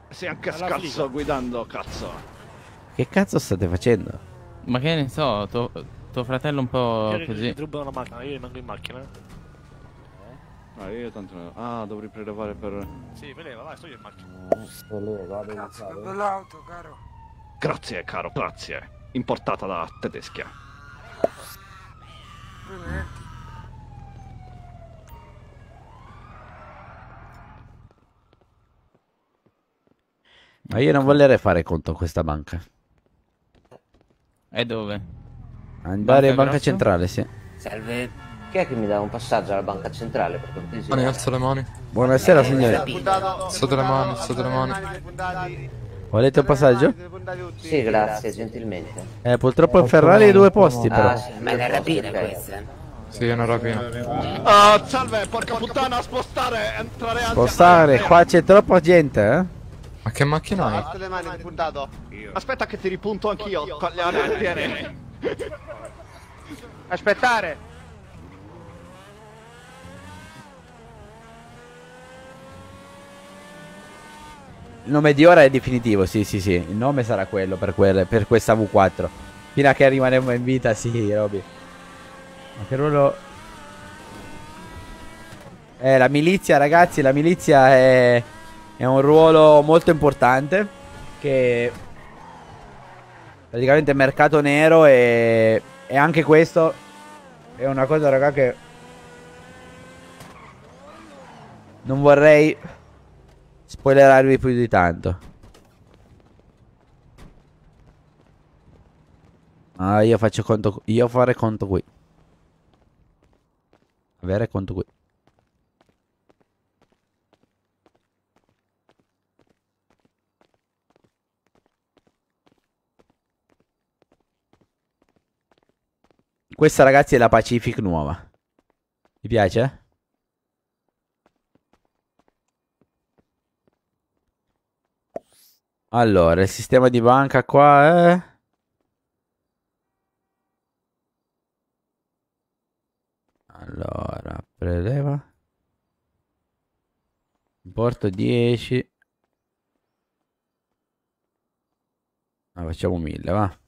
S3: Sei anche scazzo guidando, cazzo.
S2: Che cazzo state facendo?
S8: Ma che ne so, tuo, tuo fratello un po'
S9: Io
S8: così.
S9: Ti rubano la macchina, io rimango in macchina.
S3: Ah, io tanto... Ah, dovrei prelevare per...
S9: Sì, preleva, vai, sto io in macchina.
S13: Bell'auto, caro.
S3: Grazie, caro, grazie. Importata da tedeschia.
S2: Ma io non volerei fare conto a questa banca.
S8: E dove?
S2: Andare in banca
S8: grossa?
S2: centrale, sì.
S11: Salve. Chi è che mi dà un passaggio alla banca centrale per cortesia?
S14: Mani, alza le mani.
S2: Buonasera, signore.
S14: Alzate le mani, alzate le mani.
S2: Volete un passaggio?
S11: Sì, grazie, gentilmente.
S2: Eh, purtroppo in Ferrari hai due posti, però.
S11: Ah, sì, ma è una rapina questa.
S14: Sì, è una rapina.
S3: Ah, salve, porca puttana, spostare, entrare anche...
S2: Spostare, qua c'è troppa gente, eh?
S14: Ma che macchina hai?
S13: le mani, puntato.
S3: Aspetta che ti ripunto anch'io.
S4: Aspettare.
S2: Il nome di ora è definitivo, sì, sì, sì. Il nome sarà quello per, quel- per questa V4. Fino a che rimarremo in vita, sì, Roby. Ma che ruolo... Eh, la milizia, ragazzi, la milizia è, è un ruolo molto importante. che praticamente mercato nero e, e anche questo è una cosa raga che non vorrei spoilerarvi più di tanto. Ah, io faccio conto. Io fare conto qui. Avere conto qui. Questa ragazzi è la Pacific nuova. Mi piace? Allora, il sistema di banca qua è... Allora, preleva. Importo 10. Ah, facciamo 1000, va.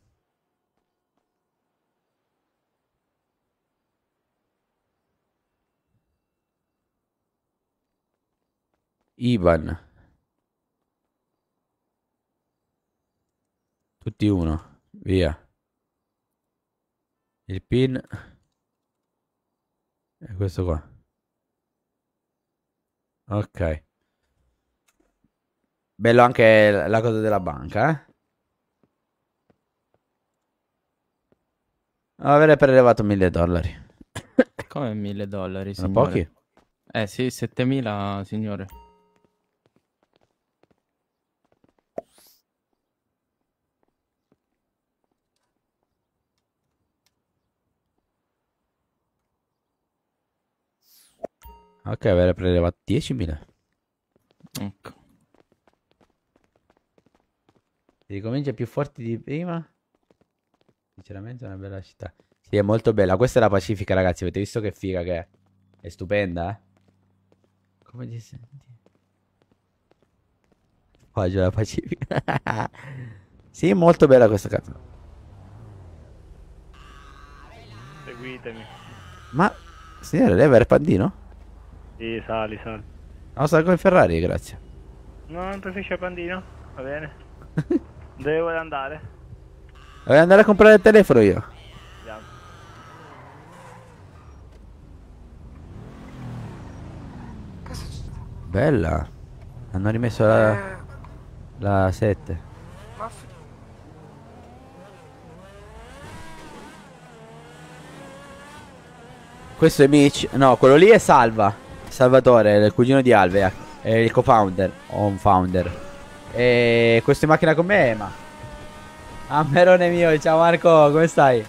S2: Ivan. Tutti uno. Via. Il pin. E questo qua. Ok. Bello anche la cosa della banca, eh? Avere prelevato 1000 dollari.
S8: Come 1000 dollari,
S2: Sono
S8: signore?
S2: pochi?
S8: Eh sì, 7000, signore.
S2: Ok, avere prelevato 10.000.
S8: Ecco.
S2: Si ricomincia più forti di prima. Sinceramente è una bella città. Sì, è molto bella. Questa è la Pacifica, ragazzi. Avete visto che figa che è? È stupenda, eh? Come ti senti? Oggi la Pacifica. [laughs] sì, è molto bella questa casa.
S6: Seguitemi.
S2: Ma, signore, lei è pandino?
S6: Sì, sali, sali.
S2: No, sta con Ferrari, grazie.
S6: No, non preferisce Pandino? Va bene. [laughs] Dove vuole andare?
S2: Voglio andare a comprare il telefono io.
S6: Andiamo.
S2: Bella. Hanno rimesso la... La 7. Questo è Mitch. No, quello lì è Salva. Salvatore, il cugino di Alvea. È il co-founder. O un founder. E questo in macchina con me, Ema. Ah, Merone mio, ciao Marco, come stai?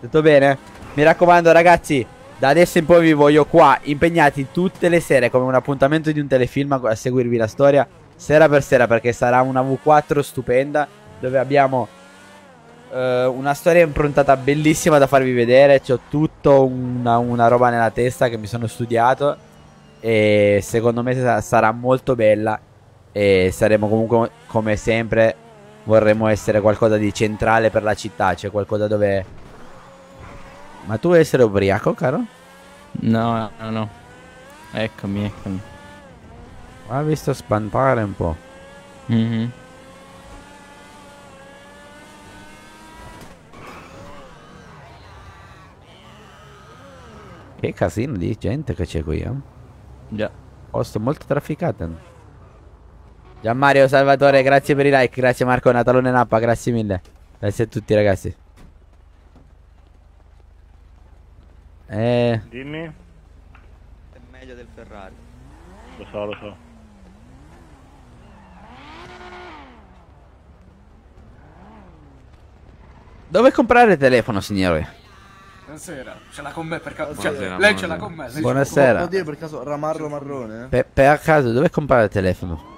S2: Tutto bene? Mi raccomando, ragazzi, da adesso in poi vi voglio qua impegnati tutte le sere come un appuntamento di un telefilm a seguirvi la storia sera per sera perché sarà una V4 stupenda dove abbiamo eh, una storia improntata bellissima da farvi vedere. C'ho tutto una, una roba nella testa che mi sono studiato e secondo me sa- sarà molto bella e saremo comunque come sempre vorremmo essere qualcosa di centrale per la città, cioè qualcosa dove ma tu vuoi essere ubriaco, caro?
S8: No, no, no. Eccomi, eccomi.
S2: Ha visto spantare un po'.
S8: Mhm.
S2: Che casino di gente che c'è qui, eh?
S8: Già.
S2: Posto molto trafficato. Gianmario Salvatore, grazie per i like, grazie Marco Natalone Nappa, grazie mille. Grazie a tutti ragazzi. Eh,
S6: Dimmi.
S15: È meglio del Ferrari.
S6: Lo so, lo so.
S2: dove comprare il telefono, signore?
S10: Buonasera, ce l'ha con me per caso.
S2: Buonasera,
S10: Cioè, lei ce l'ha
S2: buonasera.
S10: con me. lei
S2: Buonasera.
S14: Può dire per caso Ramarro Marrone?
S2: Per, per caso, dove comprare il telefono?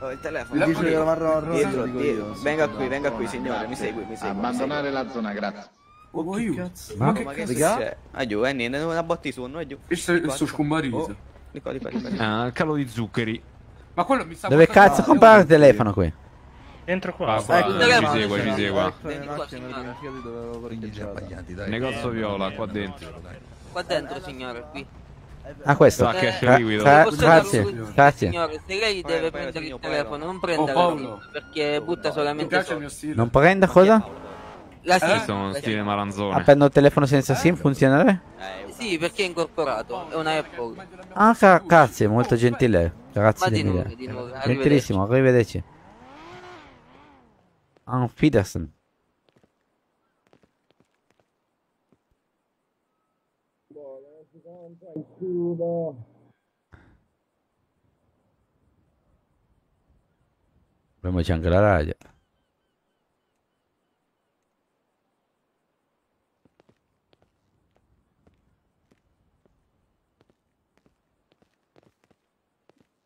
S15: Oh, il telefono.
S14: Dice che marra marrone,
S15: Dietro, dietro. Venga qui, venga qui, signore, mi segui, mi segui.
S16: Abbandonare la zona, grazie.
S14: Oh, che cazzo?
S15: Ma,
S14: Ma
S15: che cazzo
S14: cazzo?
S15: c'è? Ah giù, eh, niente, una botti su, noi giù.
S10: Questo- sto scomparito.
S15: Oh, Di qua, di qua, di qua.
S17: Ah, il calo di zuccheri.
S10: Ma quello mi sta
S2: Dove cazzo comprare il telefono qui?
S6: Dentro qua.
S17: Ah, qua,
S14: Ecco,
S17: ci segua, ci segua.
S14: ecco, dove avevo parcheggiato.
S17: Negozio viola, qua dentro.
S11: Qua dentro, signore, qui.
S2: Ah, questo.
S18: Ah, che
S2: Gra-
S18: liquido.
S2: gra-
S18: Posso dare
S2: grazie,
S18: un-
S2: grazie.
S17: Signore, se lei deve prendere il telefono, non prenda
S18: Oh,
S17: la perché butta solamente.
S2: Non prenda cosa?
S17: La SIM.
S18: Questo è uno stile malanzone.
S2: Ah, prendo il telefono senza SIM, funzionerà?
S17: Sì, perché è incorporato, è una Apple.
S2: Ah, grazie, molto gentile. Grazie
S17: Ma di
S2: mille.
S17: nulla.
S2: Gentilissimo, arrivederci. Ah, Peterson. Abbiamo anche la radio.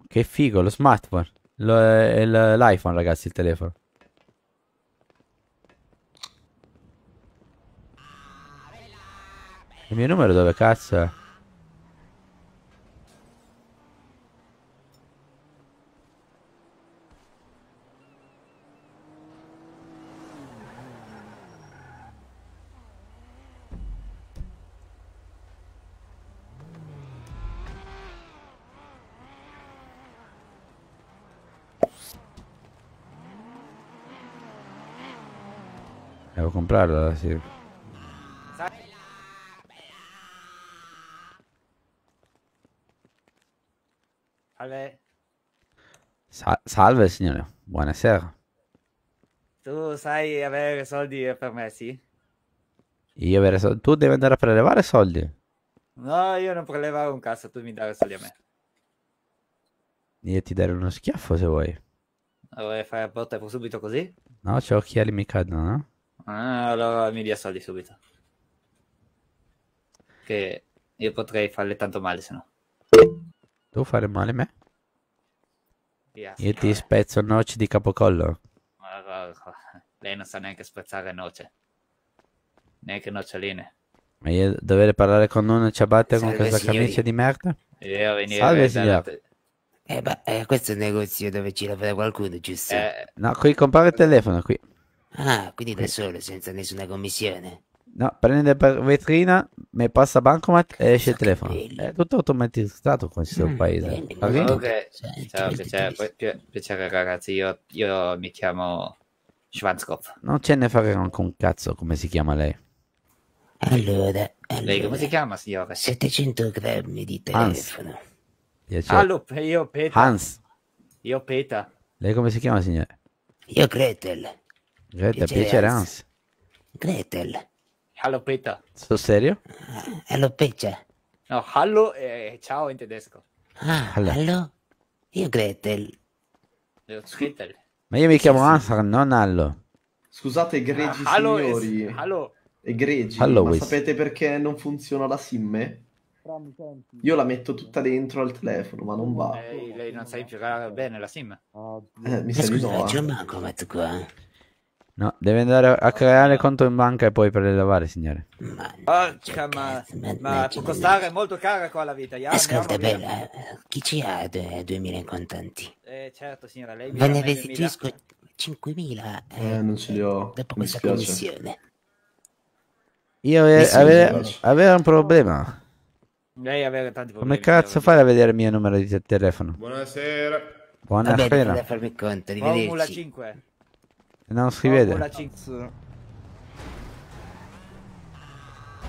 S2: Che figo, lo smartphone. L- l'iPhone, ragazzi, il telefono. Il mio numero dove cazzo è? Devo comprarlo, sì.
S16: Ale,
S2: Sa- salve signore, buonasera.
S16: tu sai avere soldi per me, sì?
S2: Io avere soldi. Tu devi andare a prelevare soldi.
S16: No, io non prelevare un cazzo, tu mi dai soldi a me.
S2: Io ti darei uno schiaffo se vuoi.
S16: Vuoi fare a botte subito così?
S2: No, c'ho occhiali mi cadono, no?
S16: Ah, allora mi dia soldi subito. Che io potrei farle tanto male, se no.
S2: Tu fare male a me?
S16: Via,
S2: Io ti spezzo noci di capocollo.
S16: Lei non sa neanche spezzare noce. Neanche noccioline.
S2: Ma io dover parlare con una ciabatta con questa
S19: signori.
S2: camicia di merda?
S16: Io venire
S2: Salve
S16: a
S2: signore.
S19: Eh, ma eh, questo è un negozio dove ci lavora qualcuno, giusto?
S16: Eh,
S2: No, qui compare il telefono qui.
S19: Ah, quindi da solo, senza nessuna commissione.
S2: No, prende per vetrina, mi passa bancomat e esce il telefono. È tutto automatizzato questo
S19: Mm,
S2: paese.
S19: bene,
S2: Capito?
S16: Ok, ciao, piacere, pi- pi- piacere ragazzi, io, io mi chiamo Schwanzkopf.
S2: Non ce ne faremo anche un cazzo come si chiama lei.
S19: Allora,
S16: Lei come si chiama, signore?
S19: 700 grammi di
S2: Hans.
S19: telefono.
S2: Piacere.
S16: Allo, io Peta.
S2: Hans.
S16: Io Peta.
S2: Lei come si chiama signore?
S19: Io Gretel.
S2: Greta,
S19: Piacere,
S2: piacere
S19: Hans.
S2: Hans.
S19: Gretel.
S16: Allo Peta.
S2: Sul serio?
S19: Allo Peccia.
S16: No, hallo e ciao in tedesco.
S19: Ah,
S2: Allo.
S19: allo? Io Gretel.
S16: Io Schittel.
S2: Ma io mi chiamo Hans, non Allo.
S20: Scusate, egregi
S16: Ah, allo
S20: signori.
S16: es- allo.
S20: Egregi,
S2: Allo,
S20: ma sapete perché non funziona la SIM? Io la metto tutta dentro al telefono, ma non va.
S16: Lei, lei non sa impiegare bene la SIM.
S20: Eh, mi
S19: Ma
S20: sa di
S19: scusa,
S20: no.
S19: c'è
S20: eh.
S19: un qua.
S2: No, deve andare a creare conto in banca e poi prelevare, signore.
S16: Porca ma, ma può costare molto cara qua la vita. ya,
S19: Ascolta, bella, chi ci ha due- 2000 in contanti?
S16: Eh, certo signora, lei mi
S19: Ve ne restituisco 5000
S20: Eh, non ce li ho.
S19: dopo
S20: Mi
S19: questa
S20: spiace.
S19: commissione.
S2: Io avere, avere un problema.
S16: Lei avere tanti problemi.
S2: Come cazzo fai a vedere il mio numero di te- telefono?
S21: Buonasera.
S2: Buonasera.
S19: da farmi conto,
S16: Formula
S19: arrivederci.
S16: 5.
S2: Non si vede.
S16: Formula 5.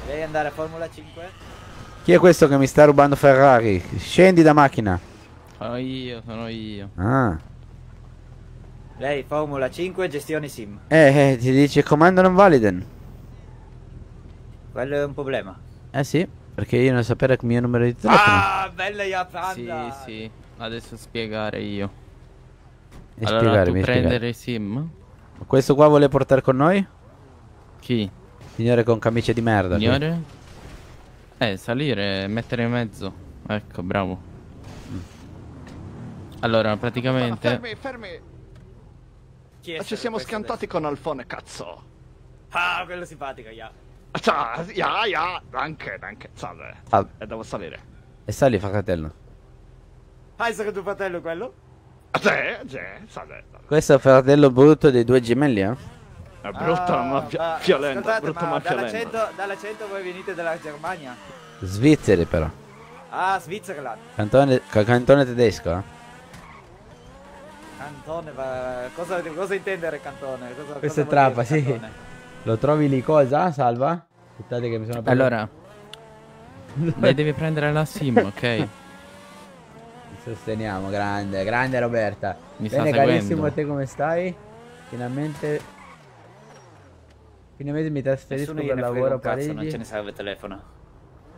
S16: Lei andare a Formula 5?
S2: Chi è questo che mi sta rubando Ferrari? Scendi da macchina.
S8: Sono io, sono io.
S2: Ah.
S16: Lei Formula 5 gestione sim.
S2: Eh, eh, ti dice comando non validen.
S16: Quello è un problema.
S2: Eh sì, perché io non sapere il mio numero di telefono.
S16: Ah, bella
S8: Sì,
S16: Yapanda.
S8: sì. Adesso spiegare io.
S2: E
S8: allora,
S2: spiegarmi,
S8: tu prendere
S2: spiegare.
S8: sim?
S2: Ma Questo qua vuole portare con noi?
S8: Chi?
S2: Signore con camicia di merda. qui.
S8: Signore? Eh, salire, mettere in mezzo. Ecco, bravo. Allora, praticamente...
S3: Fermi, fermi.
S16: Chi è
S3: Ma ci
S16: stato
S3: siamo
S16: questo
S3: schiantati con Alfone, cazzo.
S16: Ah, quello simpatico, ya.
S3: Ciao, ja, ja, danke, danke, salve.
S2: Salve.
S3: E devo salire.
S2: E sali, fratello.
S16: Ah, è stato tuo fratello quello?
S3: Sì, sì, salve.
S2: Questo è il fratello brutto dei due gemelli, eh?
S3: È brutto,
S16: Ah,
S3: ma, vi- violento,
S16: ascoltate,
S3: brutto
S16: ma
S3: ma violento.
S16: dall'accento, dall'accento voi venite dalla Germania?
S2: Svizzeri però.
S16: Ah, Switzerland.
S2: Cantone, ca- cantone tedesco? eh?
S16: Cantone, va- cosa, cosa intendere cantone? Cosa,
S2: Questo è
S16: cosa vuol
S2: trappa, sì.
S16: cantone?
S2: Lo trovi lì cosa, Salva? Aspettate che mi sono perso.
S8: Allora, [laughs] lei deve prendere la sim, ok?
S2: Sosteniamo, grande, grande Roberta.
S8: Mi
S2: Bene, carissimo, te come stai? Finalmente... Finalmente mi trasferisco
S22: Nessuno
S2: per lavoro a
S22: un cazzo,
S2: Parigi.
S22: non ce ne serve telefono.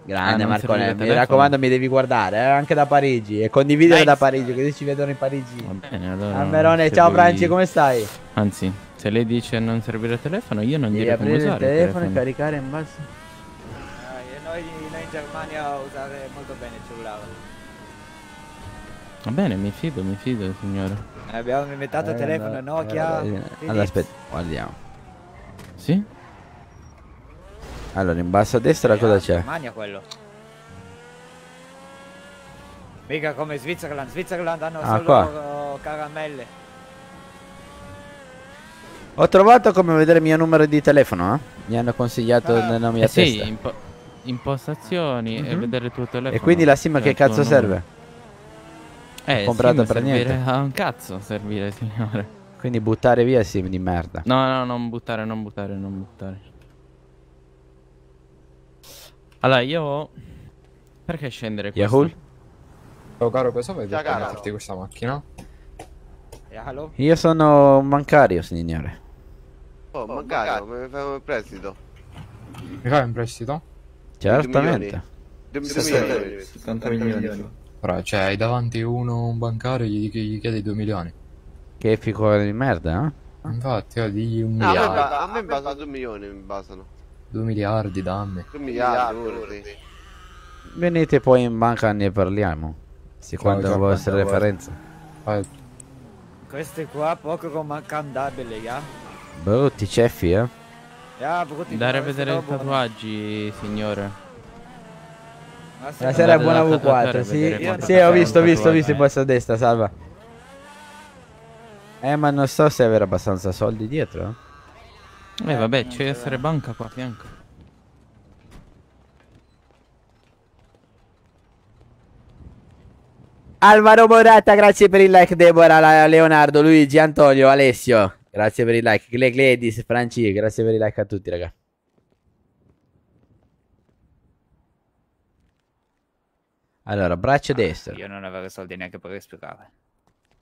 S2: Grande
S8: Ah,
S2: Marcone, mi
S8: telefono?
S2: raccomando mi devi guardare, eh, anche da Parigi e condividere
S22: Dai,
S2: da Parigi, così ci vedono in Parigi.
S8: Va bene, allora.
S2: Almerone,
S8: se
S2: ciao
S8: lui-
S2: Franci, come stai?
S8: Anzi, se lei dice non servire il telefono, io non
S2: Devi
S8: direi come usare il
S2: telefono e caricare in basso.
S16: Ah, e noi, noi in Germania usare molto bene.
S8: Va bene, mi fido, mi fido, signore.
S16: Eh, Abbiamo inventato il
S2: Eh,
S16: telefono
S2: allora-
S16: Nokia.
S2: Allora,
S16: Philips.
S2: allora, aspetta, guardiamo.
S8: Sì?
S2: Allora, in basso a destra cosa c'è?
S16: Germania quello. Mica come Switzerland. Switzerland hanno
S2: Ah,
S16: solo
S2: qua.
S16: caramelle.
S2: Ho trovato come vedere il mio numero di telefono, eh? Mi hanno consigliato
S16: Ah.
S2: nella mia
S8: Eh sì,
S2: testa.
S8: impo- impostazioni e
S2: Mhm.
S8: vedere il tuo telefono.
S2: E quindi la sim che cazzo
S8: numero. Eh,
S2: Ho comprato
S8: sim
S2: per niente.
S8: A un cazzo servire, signore.
S2: Quindi buttare via sim di merda.
S8: No, no, non buttare, non buttare, non buttare. Allora, io... Perché scendere questo?
S2: Yahoo?
S23: Oh caro, cosa vedi
S13: Ciao,
S23: per questa macchina?
S16: Eh, hello?
S2: Io sono un bancario, signore.
S24: Oh, magari, mi fai un prestito.
S23: Mi fai un prestito?
S2: Certamente.
S24: 2
S12: 70
S24: milioni.
S12: 70 milioni.
S23: Però, cioè, hai davanti uno, un bancario, gli, gli chiedi 2 milioni.
S2: Che fico di merda, eh?
S23: Infatti, io digli un
S24: No, a me,
S23: miliardo.
S24: a me bastano 2 milioni, mi basano.
S23: 2 miliardi, dammi.
S24: 2 miliardi, pure, sì.
S2: Venite poi in banca e ne parliamo.
S23: Ciao,
S2: la vostra referenza.
S23: Fai-
S16: Questi qua poco comandabili, ja?
S2: Brutti ceffi, eh?
S16: Ja, brutti
S8: Andare a
S16: come
S8: vedere i tatuaggi, signore.
S2: Buonasera,
S8: Andate
S2: buona
S8: dal tatuatore
S2: V4,
S8: a
S2: sì. Sì, ho visto, visto, ho visto in
S8: tatuaggi.
S2: basso a destra, salva. Eh, ma non so se avere abbastanza soldi dietro.
S8: Eh, vabbè, c'è essere banca qua a fianco.
S2: Alvaro Morata, grazie per il like. Deborah, Leonardo, Luigi, Antonio, Alessio. Grazie per il like. Gle Gledis, Franci, grazie per il like a tutti, raga. Allora, braccio destro.
S22: Io non avevo soldi neanche per respirare.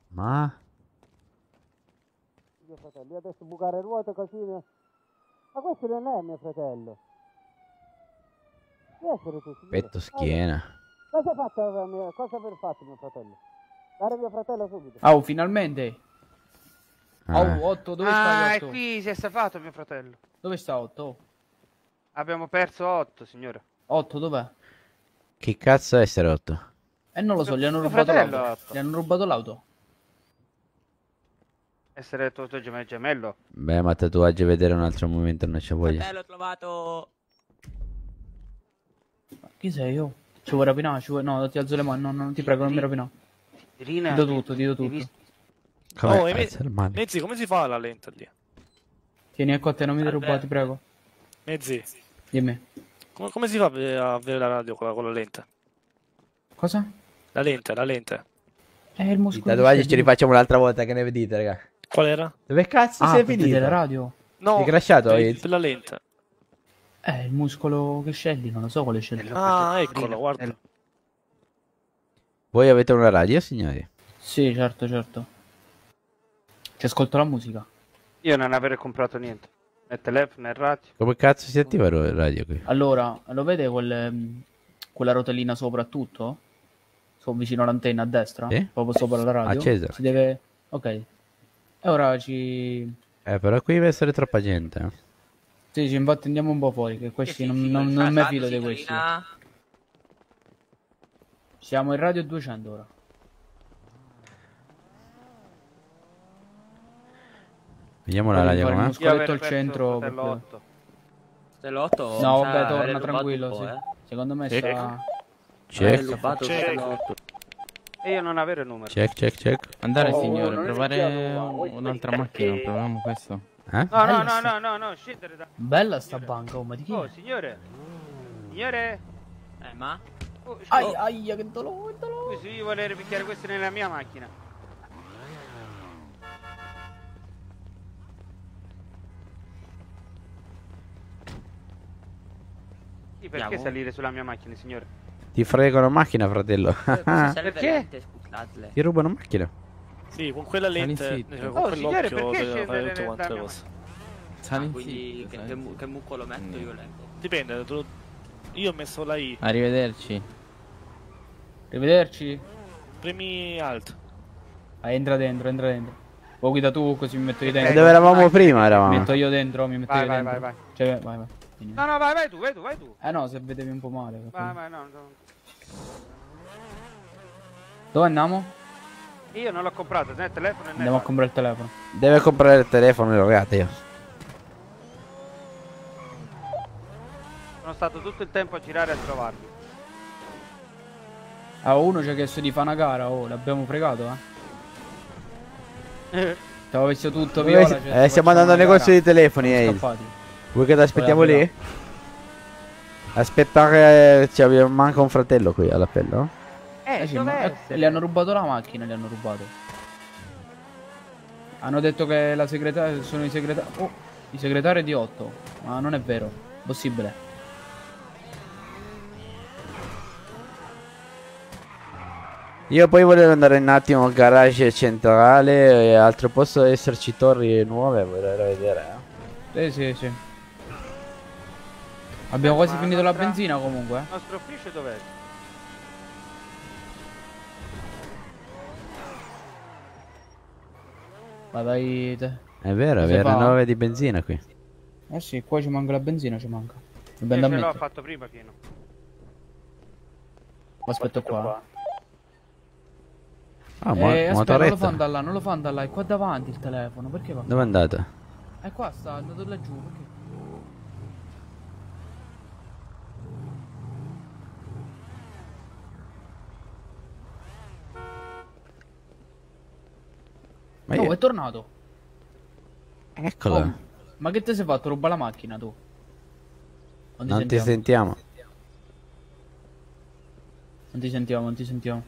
S2: Ma
S25: Mio fratello, io adesso bucare ruote così. Ma questo non è mio fratello. Devi essere tu,
S2: petto schiena.
S25: Cosa hai fatto, mio- cosa aver fatto mio fratello? Dare mio fratello subito.
S10: Oh, finalmente.
S2: Ah.
S10: Oh, 8, dove
S4: ah,
S10: sta
S4: è
S10: 8?
S4: qui, si è stafato mio fratello.
S10: Dove sta 8?
S4: Abbiamo perso 8, signore.
S10: 8, dov'è?
S2: Che cazzo è essere rotto?
S10: Eh, non lo so, gli hanno rubato
S4: fratello
S10: l'auto. Gli hanno rubato l'auto.
S4: Essere tuo, tuo gem- gemello.
S2: Beh, ma tatuaggi vedere un altro momento non c'è voglia.
S17: l'ho trovato.
S10: Chi sei io? Ci vuoi rapinare? Ci vuoi... No, ti alzo le mani. No, no, non ti prego, non mi rapinare.
S4: Irina,
S10: Ti do tutto, ti do tutto.
S2: Come
S9: Oh, me-? Mezzi, come si fa la lenta lì?
S10: Tieni ecco a te, non mi derubare, ti prego.
S9: Mezzi,
S10: Dimmi.
S9: Come, come si fa a ve- a avere la radio con la, con la lente?
S10: Cosa?
S9: La lente, la lente.
S10: È il muscolo.
S2: tatuaggi ce li facciamo un'altra volta, che ne vedete, raga?
S9: Qual era?
S2: Dove cazzo
S10: Ah,
S2: sei finito?
S10: della radio?
S9: No,
S2: Sei crashato?
S9: per, per la lente.
S10: Eh, il muscolo che scegli, non lo so quale scegli.
S9: Ah, eccolo, guarda.
S2: Voi avete una radio, signori?
S10: Sì, certo, certo. Ci ascolto la musica.
S4: Io non aver comprato niente. Né telefono né radio.
S2: Come cazzo si attiva il radio qui?
S10: Allora, lo vede quel, quella rotellina sopra tutto? So, vicino all'antenna a destra?
S2: Sì.
S10: Proprio sopra la radio?
S2: Accesa.
S10: Si deve... Ok. E ora ci...
S2: Eh, però qui deve essere troppa gente. eh.
S10: Sì, ci infatti andiamo un po' fuori, che questi non, non, non mi fido di questi. Siamo in radio 200 ora.
S2: Vediamo la radio
S10: il
S2: com'è.
S10: muscoletto al centro. per-
S17: Stellotto?
S10: No, vabbè, torna tranquillo, sì.
S17: eh.
S10: Secondo me
S2: Check.
S10: sta...
S2: Check.
S4: Check.
S17: Stellotto.
S4: E io non avere numero.
S2: Check, check, check.
S8: Andare,
S4: Oh,
S8: signore, provare un'altra macchina.
S4: perché-
S8: Proviamo questo.
S2: Eh?
S4: No, no, no, no, no, no, scendere da...
S10: Bella sta banca, oh, ma di chi
S4: Oh, signore. Signore.
S17: Eh, ma?
S10: Ai, aia, che dolore, che dolore.
S4: Scusi, io volevo picchiare questo nella mia macchina. Sì, perché
S17: Andiamo.
S4: salire sulla mia macchina, signore?
S2: Ti fregano macchina, fratello.
S17: Serve [laughs]
S4: Perché?
S17: lente.
S2: Ti rubano macchina.
S9: Sì, con quella lente, eh, con
S4: Oh, signore,
S9: quell'occhio
S4: perché
S9: deve fare
S4: scendere
S9: tutte quante le
S4: mia
S9: cose.
S17: Ah, quindi che, che, mu- che mucco lo metto
S9: Mm.
S17: io leggo.
S9: Dipende, tu- io ho messo la I.
S8: Arrivederci.
S10: Arrivederci.
S9: Premi alt.
S10: Ah, entra dentro, entra dentro. Vuoi guida tu così mi metto io dentro.
S2: E dove eravamo prima,
S10: Mi
S2: eravamo?
S10: metto io dentro, mi metto
S4: Vai,
S10: io
S4: vai,
S10: dentro.
S4: vai,
S10: Cioè, vai, vai.
S4: No, no, vai, vai tu, vai tu, vai tu.
S10: Eh no, se vedevi un po' male.
S4: Vai, vai, no, no.
S10: Dove andiamo?
S4: Io non l'ho comprato, né il telefono né
S10: Andiamo a comprare il telefono.
S2: Deve comprare il telefono, ragazzi. Io.
S4: Sono stato tutto il tempo a girare a trovarli.
S10: Ah, uno ci ha chiesto di fare una gara, oh, l'abbiamo fregato, eh. [laughs] Ti avevo visto tutto viola. cioè,
S2: eh,
S10: ti
S2: stiamo andando al negozio di telefoni, ehi.
S10: scappati.
S2: Vuoi che ti aspettiamo lì? Aspettare, ci abbiamo manca un fratello qui all'appello.
S4: Eh,
S10: sì,
S4: dov'è
S10: ma- eh, gli hanno rubato la macchina, gli hanno rubato. Hanno detto che la segretaria sono i segretari. Oh, i segretari di 8. Ma non è vero. Possibile.
S2: Io poi volevo andare un attimo al garage centrale e altro posto esserci torri nuove, vorrei vedere. eh.
S10: Sì, sì, sì. Abbiamo quasi
S4: Ma
S10: finito la
S4: nostra-
S10: benzina comunque. eh.
S4: Il nostro ufficio dov'è?
S10: Ma dai. te-
S2: È vero, è vero,
S10: fa?
S2: 9 di benzina qui.
S10: Eh sì, qua ci manca la benzina, ci manca.
S4: Io
S10: Dobbiamo
S4: ce l'ho fatto prima pieno.
S10: Aspetta qua.
S2: Ah, mo-
S10: eh, aspetta, non lo fa andare là, non lo fa andare là, è qua davanti il telefono, perché va?
S2: Dove è andata?
S10: È qua, sta andato laggiù, perché?
S2: Ma
S10: oh,
S2: io-
S10: è tornato.
S2: Eccolo.
S10: Oh, ma che ti sei fatto? Ruba la macchina tu? Non ti
S2: non ti
S10: sentiamo.
S2: sentiamo.
S10: Non ti sentiamo, non ti sentiamo.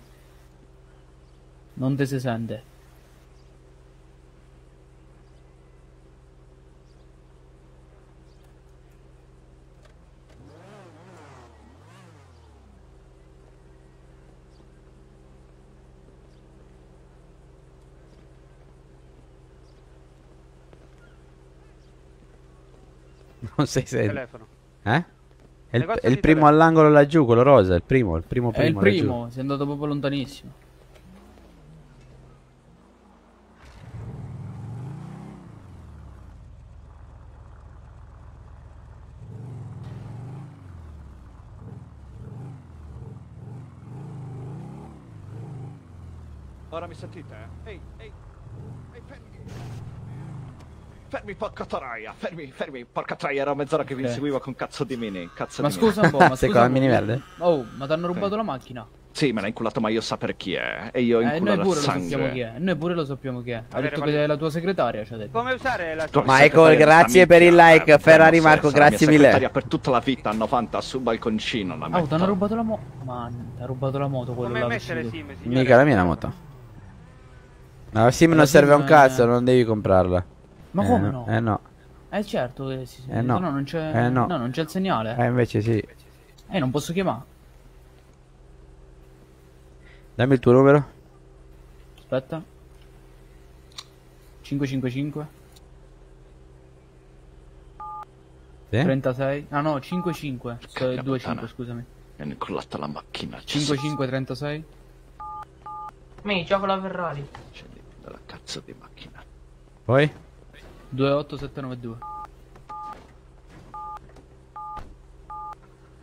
S10: Non ti si sente. [laughs]
S2: Non sei sente.
S4: Telefono.
S2: Eh? È il, è il primo all'angolo laggiù, quello rosa, il primo, il primo
S10: È il
S2: primo laggiù.
S10: primo, sei andato proprio lontanissimo.
S3: Ora mi sentite? Ehi, ehi, ehi, fermi. Fermi, porca troia, fermi, fermi, porca troia, era mezz'ora che vi
S10: Ok.
S3: inseguivo con cazzo di mini, cazzo
S10: Ma
S3: di
S10: scusa
S3: mini.
S10: un po', ma [laughs]
S2: Sei
S10: scusa
S2: con la
S10: un po'.
S2: mini verde?
S10: Oh, ma ti hanno rubato la macchina?
S3: Sì, me l'ha inculato, ma io sapere chi è. E io
S10: Eh,
S3: inculo
S10: noi pure lo sappiamo chi è. Noi pure lo sappiamo chi è. Ha
S4: Avere
S10: detto che è la tua segretaria, ci ha detto.
S4: Come usare la
S3: Tua
S2: Michael, grazie per il
S3: minchia,
S2: like,
S3: eh,
S2: Ferrari Marco,
S3: la
S2: grazie
S3: mia
S2: mille.
S3: segretaria per tutta la vita a 90 sul balconcino. La
S10: Oh,
S3: metto.
S10: ti hanno rubato la moto. Man, ti ha rubato la moto quello
S4: Come
S10: là.
S4: mettere
S10: vestito.
S4: sim, signore?
S2: Mica la mia la moto. La sim non
S10: La
S2: serve a un cazzo,
S10: eh.
S2: non devi comprarla.
S10: Ma
S2: Eh,
S10: come no?
S2: Eh no.
S10: Eh certo che si
S2: Eh no.
S10: non c'è.
S2: Eh no.
S10: non c'è il segnale.
S2: Eh invece sì.
S10: Eh, non posso chiamare.
S2: Dammi il tuo numero.
S10: Aspetta. 555
S2: Sì?
S10: 36 Ah no 55 Sto-
S3: Porca
S10: 25
S3: puttana.
S10: scusami
S3: Mi hanno incullato la macchina.
S10: 55 36
S17: Mi gioco la Ferrari.
S3: Scendi dalla cazzo di macchina.
S2: Poi?
S10: 28792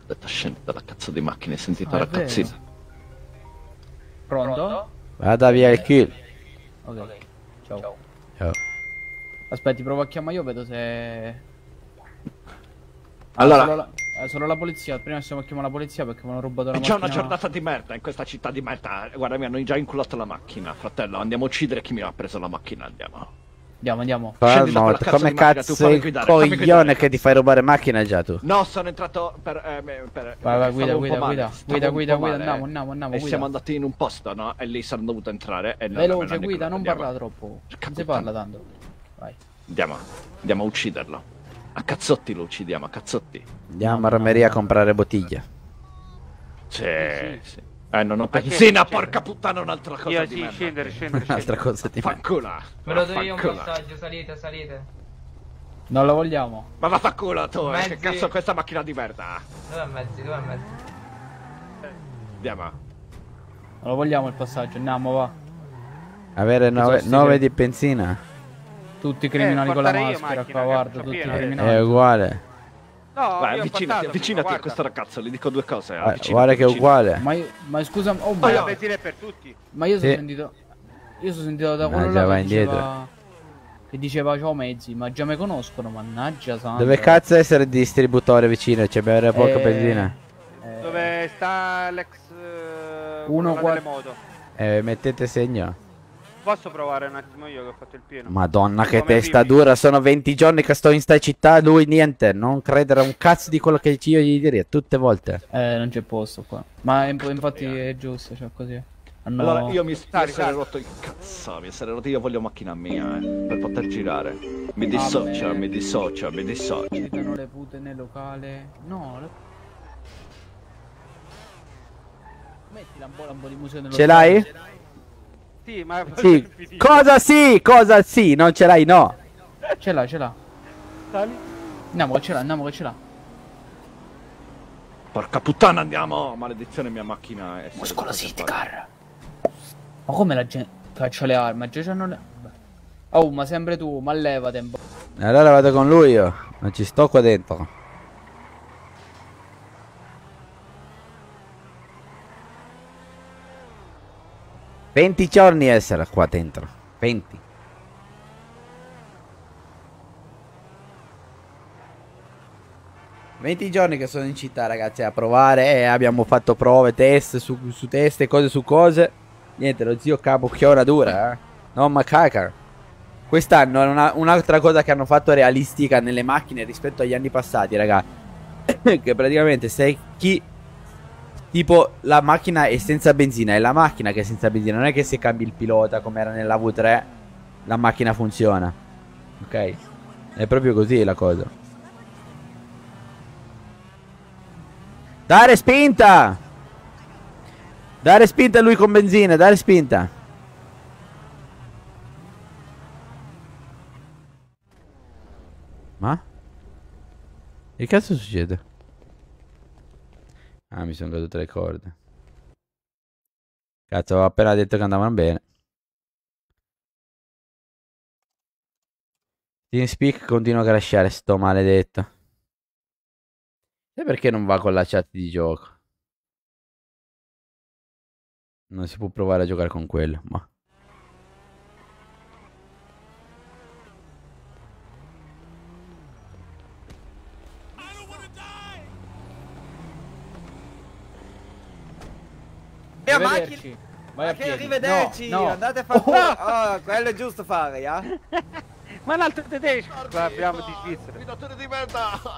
S3: Ho detto scendi dalla cazzo di macchina, hai sentito
S10: Ah,
S3: la cazzina.
S10: Pronto?
S2: Vada via il kill.
S10: Ok Ciao
S2: Ciao.
S10: Aspetti provo a chiamare io vedo se Ah,
S3: Allora-
S10: solo la, eh, solo la polizia Prima stiamo a chiamare la polizia perché mi hanno rubato la
S3: già
S10: macchina
S3: una giornata di merda in questa città di merda. Guarda, mi hanno già inculato la macchina, fratello. Andiamo a uccidere chi mi ha preso la macchina, andiamo.
S10: Andiamo, andiamo.
S3: Cazzo
S2: come cazzo
S3: guidare, fammi
S2: coglione che ti fai rubare macchina già tu?
S3: No, sono entrato per... eh, per
S10: Vai, vai,
S3: stavo
S10: guida, guida,
S3: male,
S10: guida, guida, guida, guida, andiamo,
S3: eh.
S10: andiamo, andiamo,
S3: E
S10: guida.
S3: siamo andati in un posto, no? E lì sono dovuto entrare e non
S10: Veloce, guida, non
S3: andiamo.
S10: parla troppo. Non si parla tanto. Vai.
S3: Andiamo, andiamo a ucciderlo. A cazzotti lo uccidiamo, a cazzotti.
S2: Andiamo a Romeria a comprare bottiglia.
S3: Sì, sì. Eh, non ho
S4: Ma
S3: benzina, porca puttana, un'altra cosa
S4: Io
S3: di
S4: sì,
S3: merda.
S4: scendere, scendere,
S2: Un'altra cosa di me.
S3: Fanculo.
S17: Ve lo do io un passaggio, salite, salite.
S10: Non lo vogliamo.
S3: Ma vaffanculo tu, eh, che cazzo è questa macchina di merda?
S17: Dove mezzi, dove mezzi?
S3: Andiamo.
S10: Non lo vogliamo il passaggio, andiamo, va.
S2: Avere
S10: sono
S2: 9
S10: sti
S2: nove
S10: cre-
S2: di benzina
S10: Tutti i criminali
S4: Eh,
S10: con la
S4: io
S10: maschera,
S4: macchina,
S10: qua, guarda, tutti i
S4: pieno.
S10: criminali.
S2: è uguale.
S4: No,
S3: Vai, avvicinati, avvicinati a questo ragazzo, gli dico due cose.
S2: Eh,
S3: avvicinati,
S2: guarda che è uguale.
S10: Ma, io- ma scusa, oh, ma,
S4: la benzina è per tutti.
S10: ma io sono
S2: Sì.
S10: sentito. Io sono sentito da
S2: Ah,
S10: quello là che
S2: indietro.
S10: diceva. Che diceva ciao mezzi, ma già mi conoscono, mannaggia santo.
S2: Dove cazzo essere il distributore vicino? C'è bere poca
S10: Eh,
S2: benzina.
S4: Dove sta l'ex... eh,
S10: qua-
S4: delle moto.
S2: Eh, mettete segno.
S4: Posso provare un attimo io che ho fatto il pieno?
S2: Madonna che
S4: Come
S2: testa
S4: primi.
S2: dura, sono 20 giorni che sto in sta città, lui niente, non credere a un cazzo di quello che io gli direi, tutte volte.
S10: Eh, non c'è posto qua. Ma in- infatti è giusto, cioè così. Hanno...
S3: Allora, io mi mi
S4: Sali,
S3: essere
S4: sali.
S3: rotto il cazzo, mi essere rotto, io voglio macchina mia, eh, per poter girare. Mi dissocia,
S10: Vabbè.
S3: mi dissocia, mi dissocia.
S10: Gridano le pute nel locale. No, le... Metti un po' di musica nello
S2: Ce l'hai?
S4: Sì, ma...
S2: Sì. Cosa sì? Cosa sì? Non ce l'hai? No.
S10: Ce l'ha, ce l'ha.
S4: Sali.
S10: Andiamo che ce l'ha, andiamo che ce l'ha.
S3: Porca puttana andiamo! Maledizione mia macchina è Muscolo City car.
S10: Ma come la gente caccia le armi? Già c'hanno le... Oh, ma sempre tu, ma levate un po'.
S2: Allora vado con lui io, non ci sto qua dentro. Venti giorni essere qua dentro. 20. Venti giorni che sono in città ragazzi a provare e abbiamo fatto prove, test su, su test cose su cose. Niente, lo zio capo chiora dura, eh. No, ma caca. Quest'anno un'altra cosa che hanno fatto realistica nelle macchine rispetto agli anni passati, raga. [coughs] che praticamente se chi tipo la macchina è senza benzina, è la macchina che è senza benzina, non è che se cambi il pilota come era nella V3 la macchina funziona. Ok? È proprio così la cosa. Dare spinta! Dare spinta a lui con benzina, dare spinta. Ma? Che cazzo succede? Ah, mi sono cadute le corde. Cazzo, avevo appena detto che andavano bene. TeamSpeak continua a crashare, sto maledetto. E perché non va con la chat di gioco? Non si può provare a giocare con quello, ma...
S10: Vai a
S16: Ma che
S10: piedi.
S16: arrivederci,
S10: No, no.
S16: andate a fare oh. oh, quello è giusto fare, ah. [laughs]
S4: Ma l'altro tedesco Qua abbiamo di Svizzera.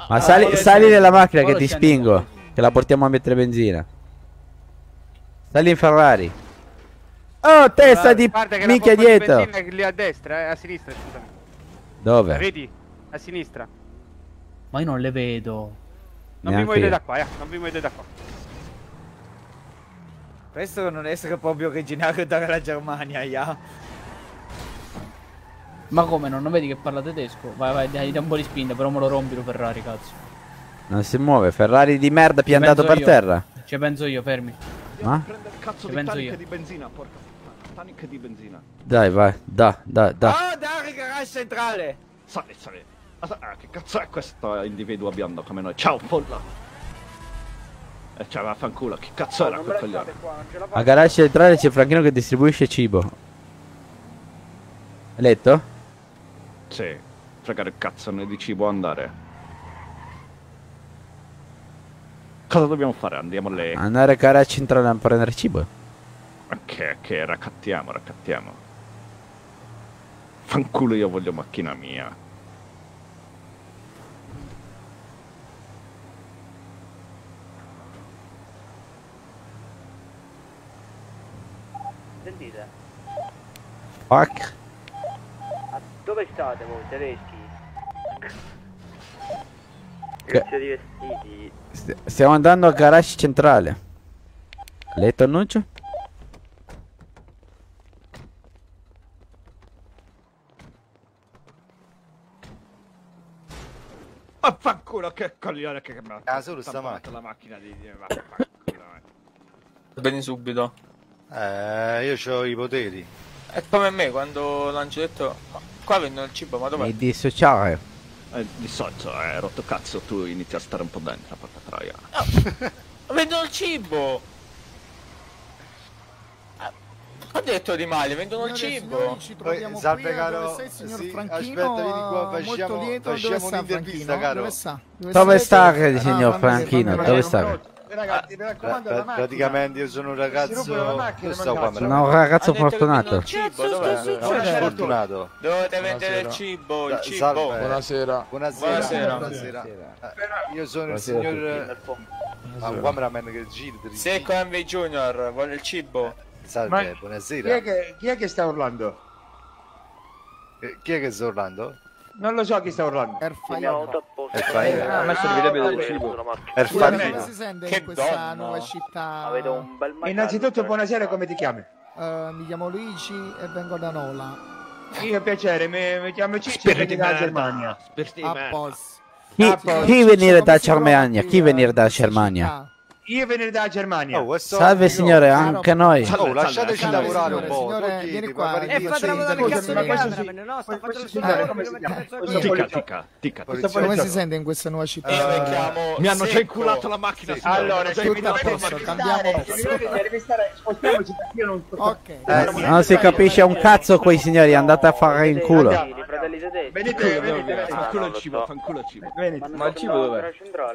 S2: Ma sali, sali nella macchina che ti spingo. Che la portiamo a mettere benzina. Sali in Ferrari. Oh, testa di
S4: che
S2: minchia
S4: di
S2: dietro.
S4: benzina è lì a destra, eh, a sinistra, scusami.
S2: Dove?
S4: Vedi? A sinistra.
S10: Ma io non le vedo.
S4: Non vi
S2: Neanche
S4: muovete
S2: io.
S4: da qua, eh. Non vi muovete da qua.
S16: Questo non essere proprio originario dalla Germania, ya.
S10: Ma come non, non vedi che parla tedesco? Vai, vai, dai, dai un po' di spinta, però me lo rompi lo Ferrari, cazzo.
S2: Non si muove. Ferrari di merda piantato per
S10: io.
S2: terra.
S10: Ci penso io, fermi.
S2: Ma?
S3: Cazzo
S10: Ci
S3: di
S10: penso io.
S3: di benzina, porca puttana. Taniche di benzina.
S2: Dai, vai. Da, da, da.
S16: Oh, Dari, garage centrale.
S3: Sali, sali. Ah, ah, che cazzo è questo individuo biondo come noi? Ciao, pollo. E cioè, vaffanculo, che cazzo era quel coglione?
S2: A garage centrale c'è Franchino che distribuisce cibo. Hai letto?
S3: Sì, fregare il cazzo, noi di cibo andare. Cosa dobbiamo fare? Andiamo lì.
S2: Andare a garage centrale a prendere cibo.
S3: Ok, ok, raccattiamo, raccattiamo. Fanculo io voglio macchina mia.
S4: Sentite?
S2: Fuck.
S4: Dove state voi tedeschi?
S2: Che-
S4: di vestiti.
S2: St- Stiamo andando al garage centrale. Letto annuncio?
S3: Ah, fanculo, che coglione che mi ha
S18: Ah, solo sta
S3: tampato la macchina di... vaffanculo.
S26: Bene subito.
S18: Eh, io ho i poteri.
S26: È come me quando l'hanno detto. "Ma qua vendono il cibo, ma dov'è?
S2: Mi dissociare.
S3: Eh, di solito, eh, rotto cazzo, tu inizi a stare un po' dentro, porca troia. [laughs]
S26: Vendono il cibo! Ah, Ho detto di male, vendono il cibo!
S18: Poi, salve caro, sì, aspetta, vieni qua, facciamo, facciamo un'intervista, caro.
S2: Dove sta il signor Franchino? Dove sta?
S13: Ragazzi, mi raccomando la
S18: Pra-
S13: macchina.
S18: praticamente io sono un ragazzo
S13: Si rompe la macchina,
S18: Dove sto qua? me la-
S2: No, un ragazzo fortunato.
S26: Cibo, dov'è?
S18: No, fortunato
S26: Dovete vendere il
S18: Buonasera.
S26: cibo, il cibo.
S18: salve.
S26: Buonasera.
S18: Buonasera.
S26: Buonasera.
S18: Buonasera. Eh, Io sono
S26: Buonasera
S18: il signor Ma un cameraman che gira
S26: Secco MV Junior, vuole il cibo.
S18: Salve,
S13: Ma- Chi è,
S18: buonasera.
S13: che, chi è che sta urlando?
S18: Eh, Chi è che sta urlando?
S13: Non lo so chi sta urlando.
S18: Erfaina.
S13: Ha messo il video del
S18: cibo. Erfaina.
S27: Come si sente
S13: Che
S27: in questa
S13: donna.
S27: nuova città?
S4: Avete un bel
S13: Innanzitutto buonasera, come ti chiami?
S27: Eh, mi chiamo Luigi e vengo da Nola.
S13: Io piacere, mi, mi chiamo Ciccio e vengo dalla. Germania.
S3: Spiriti
S27: A
S3: merda.
S27: posto.
S2: Chi, chi venire da Germania? Chi venire da Germania?
S13: Io vengo dalla Germania.
S18: Oh, questo-
S2: Salve signore, anche noi.
S18: Oh, lasciateci
S13: Salve,
S18: lavorare un
S13: signore,
S18: po'.
S27: signore, vieni qua,
S18: fate
S27: e
S18: il
S27: faccio
S18: lavoro
S27: vedere
S18: di camera.
S4: No, sta facendo il suo lavoro
S3: tica, tica.
S13: Questo
S27: Come si sente in questa nuova città?
S26: Io mi
S3: hanno già inculato la macchina,
S13: Allora,
S27: cambiamo
S13: stare, spostiamoci perché io non.
S2: Eh, non si capisce un cazzo quei signori, andate a fare in culo.
S4: Fratelli tedeschi.
S13: Venite, venite,
S3: Fanculo il cibo, fanculo il cibo.
S13: venite.
S4: Ma il cibo dov'è?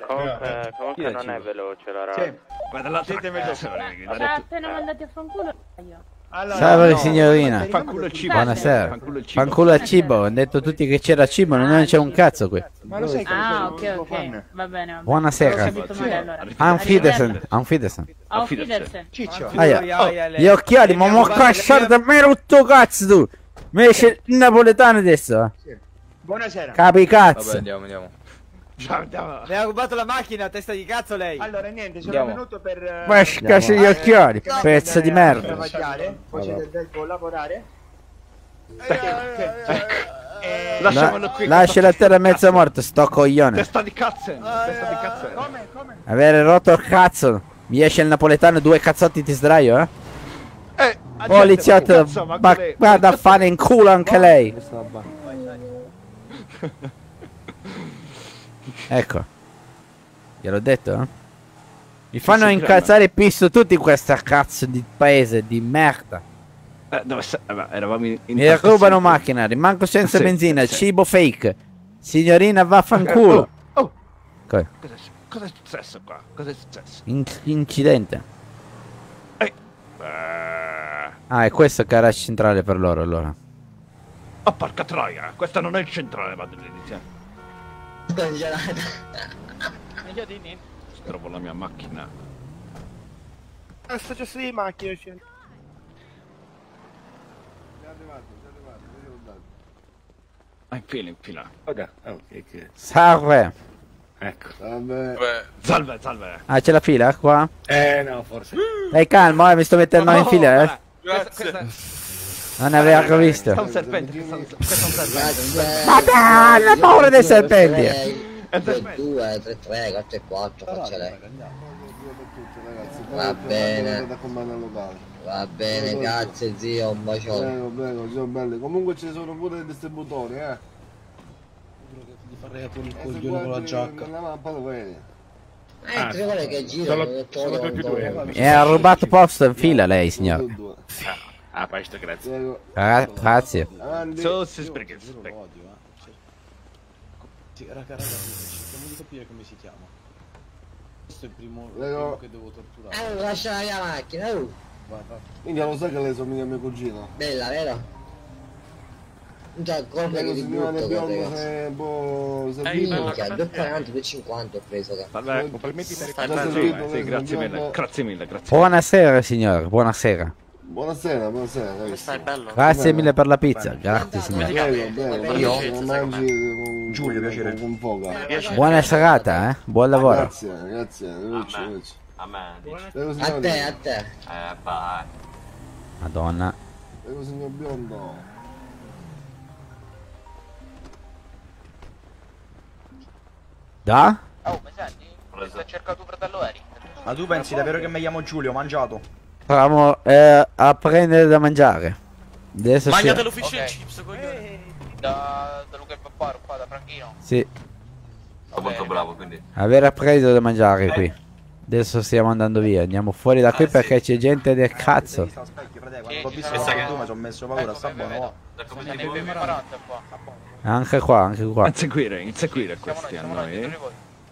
S4: Comunque, comunque non è veloce la
S13: Sì.
S4: radio.
S3: Ma dall'altra
S13: Siete
S3: parte,
S13: veloci.
S3: signore,
S28: Cioè, appena mandati a fanculo io.
S13: Allora,
S2: Salve
S13: no,
S2: signorina.
S13: Fanculo il cibo.
S2: Buonasera.
S3: Fanculo il cibo.
S2: Fanculo al cibo. Hanno detto tutti che c'era cibo, non c'è un cazzo qui.
S13: Ma lo sai che
S28: Ah, ok, ok. Va bene, va bene.
S2: Buonasera. Anfidesen. Anfidesen.
S28: Auf Wiedersehen.
S13: Ciccio.
S2: Aia. Gli occhiali, ma mo cacciare da me rotto cazzo tu. Mi esce il napoletano adesso. eh.
S13: Buonasera.
S2: Capi cazzo.
S26: andiamo, andiamo.
S3: Ciao, andiamo.
S16: Mi ha rubato la macchina, testa di cazzo lei.
S13: Allora, niente, sono
S26: Andiamo.
S13: venuto per... eh,
S2: Ma scassi gli occhiali.
S13: per
S2: Pezzo di
S13: a
S2: merda.
S13: Travagliare, poi
S2: Vabbè.
S13: c'è del tempo lavorare.
S3: Lasciamolo qui.
S2: Lascia a terra mezzo morto, sto coglione.
S3: Testa di cazzo. Testa di cazzo.
S13: Come, come?
S2: Avere rotto il cazzo. Mi esce il napoletano, due cazzotti ti sdraio, eh?
S3: Eh,
S2: Poliziotto, vada a fare in culo anche lei. Ecco. Gliel'ho detto, eh? Mi fanno
S3: Sì,
S2: incazzare e pisso tutti questa cazzo di paese di merda.
S3: Eh, dove eh, eravamo in... in
S2: Mi rubano macchina, rimango senza
S3: Sì,
S2: benzina,
S3: sì.
S2: cibo fake. Signorina vaffanculo.
S3: Oh, oh.
S2: Ok,
S3: Cos'è, cos'è successo qua? Cos'è successo?
S2: in- incidente.
S3: Eh,
S2: Ah, è questo il garage centrale per loro allora.
S3: oh, porca troia. Questo non è il centrale, vado all'inizio. Trovo la mia macchina.
S9: Sto già di macchina. cioè.
S3: Ah, infila, infila.
S18: Ok, ok.
S2: Salve.
S18: Ecco.
S3: Salve, salve.
S2: Ah, c'è la fila qua?
S18: Eh, no, forse.
S2: Ehi, calmo, eh, mi sto mettendo in fila, eh.
S3: Grazie. [laughs]
S2: Non avevo visto.
S3: Sta un serpente, un sta un serpente.
S2: Madonna, la paura dei serpenti.
S11: 2, 3, 3, 4 e 4, faccia lei. Va bene. Va bene, grazie zio, un bacione.
S12: Prego, prego, sono belli. Comunque ci sono pure dei distributori, eh.
S21: Ti farei con il
S12: E se
S21: coglione con la giacca.
S12: nella mappa lo vedi.
S11: Eh, tre ore che detto,
S18: sono
S11: io
S18: tutti
S11: non
S18: due.
S2: E ha rubato posto in fila lei, signore.
S18: Ah, questo grazie.
S12: Prego.
S2: Gra- grazie.
S3: So,
S21: eh. Sì, raga, raga, cerchiamo di capire come si chiama. Questo è il primo, primo che devo torturare.
S11: Eh, lascia la mia macchina, uh.
S21: Vai, vai.
S12: Quindi lo sai che lei somiglia a mio cugino?
S11: Bella, vero?
S29: Già, colpa che di brutto ragazzi.
S24: se può
S29: Minchia, 2,40, 2,50 ho preso.
S3: Vabbè, complimenti per
S24: Stai
S3: il
S24: sentito,
S3: Sì, grazie mille, grazie mille, grazie.
S2: Buonasera signore, buonasera.
S24: Buonasera, buonasera. Come
S11: stai, bello?
S2: Grazie mille per la pizza, grazie signore.
S24: Prego, prego,
S2: Io?
S24: mangi con Giulio, piacere. Con foga.
S2: Buona serata, eh? Buon lavoro.
S24: Grazie, grazie. Luci, Luci.
S11: A me,
S29: A te, a te.
S11: Eh, vai.
S2: Madonna.
S24: Prego, signor biondo.
S2: Da?
S30: Oh, mi senti? Sta cercando tuo fratello Eric.
S21: Ma tu pensi davvero che mi chiamo Giulio? Ho mangiato?
S2: Stavamo eh, a prendere da mangiare. Adesso
S11: Magnate
S2: sì.
S11: l'ufficio del chips, coglione.
S30: Da, da Luca e Papparo, qua da Franchino.
S2: Sì,
S11: Sono molto bravo, quindi.
S2: aver preso da mangiare qui. Adesso stiamo andando via, andiamo fuori da qui perché c'è gente del cazzo.
S21: Sta specchio, frate, quando ho visto che tu mi sono messo paura, sta buono. va.
S30: Ne bevi 40 qua.
S2: Anche qua, anche qua.
S3: Inseguire, inseguire questi a noi.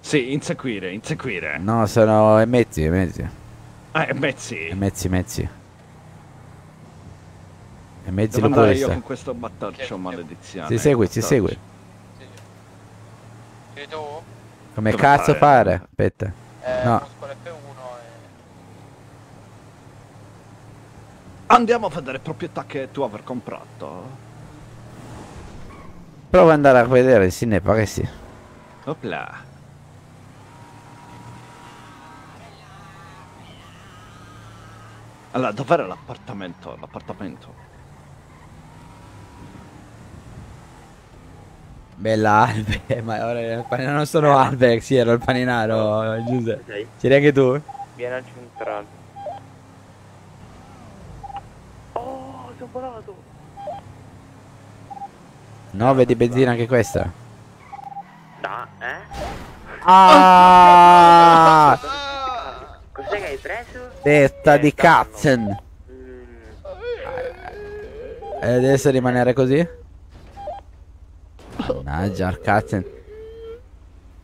S3: Sì, inseguire, inseguire.
S2: No, sono i mezzi, i mezzi.
S3: Eh, mezzi.
S2: I mezzi, mezzi. I mezzi
S3: Devo andare io con questo battercio maledizione.
S2: Si segui, si
S3: Battercio.
S2: segui.
S30: E tu?
S2: Come
S3: Dove
S2: cazzo
S3: fare?
S2: fare? Aspetta.
S30: Eh,
S2: No.
S30: muscolo F1 e...
S3: Andiamo a vedere proprietà che tu aver comprato.
S2: Prova ad andare a vedere, sì, ne pare sì.
S3: Opla. Allora, dov'era l'appartamento? L'appartamento.
S2: Bella Albe, [laughs] ma ora il paninaro non sono Albe, sì, ero il paninaro, Giuseppe. C'eri anche tu?
S7: Viene al centrale. Oh, sono volato.
S2: 9 di benzina anche questa.
S7: Da, eh?
S2: Ah!
S7: Cos'è che hai preso?
S2: Testa di Katzen. E adesso rimanere così? Mannaggia, il Katzen.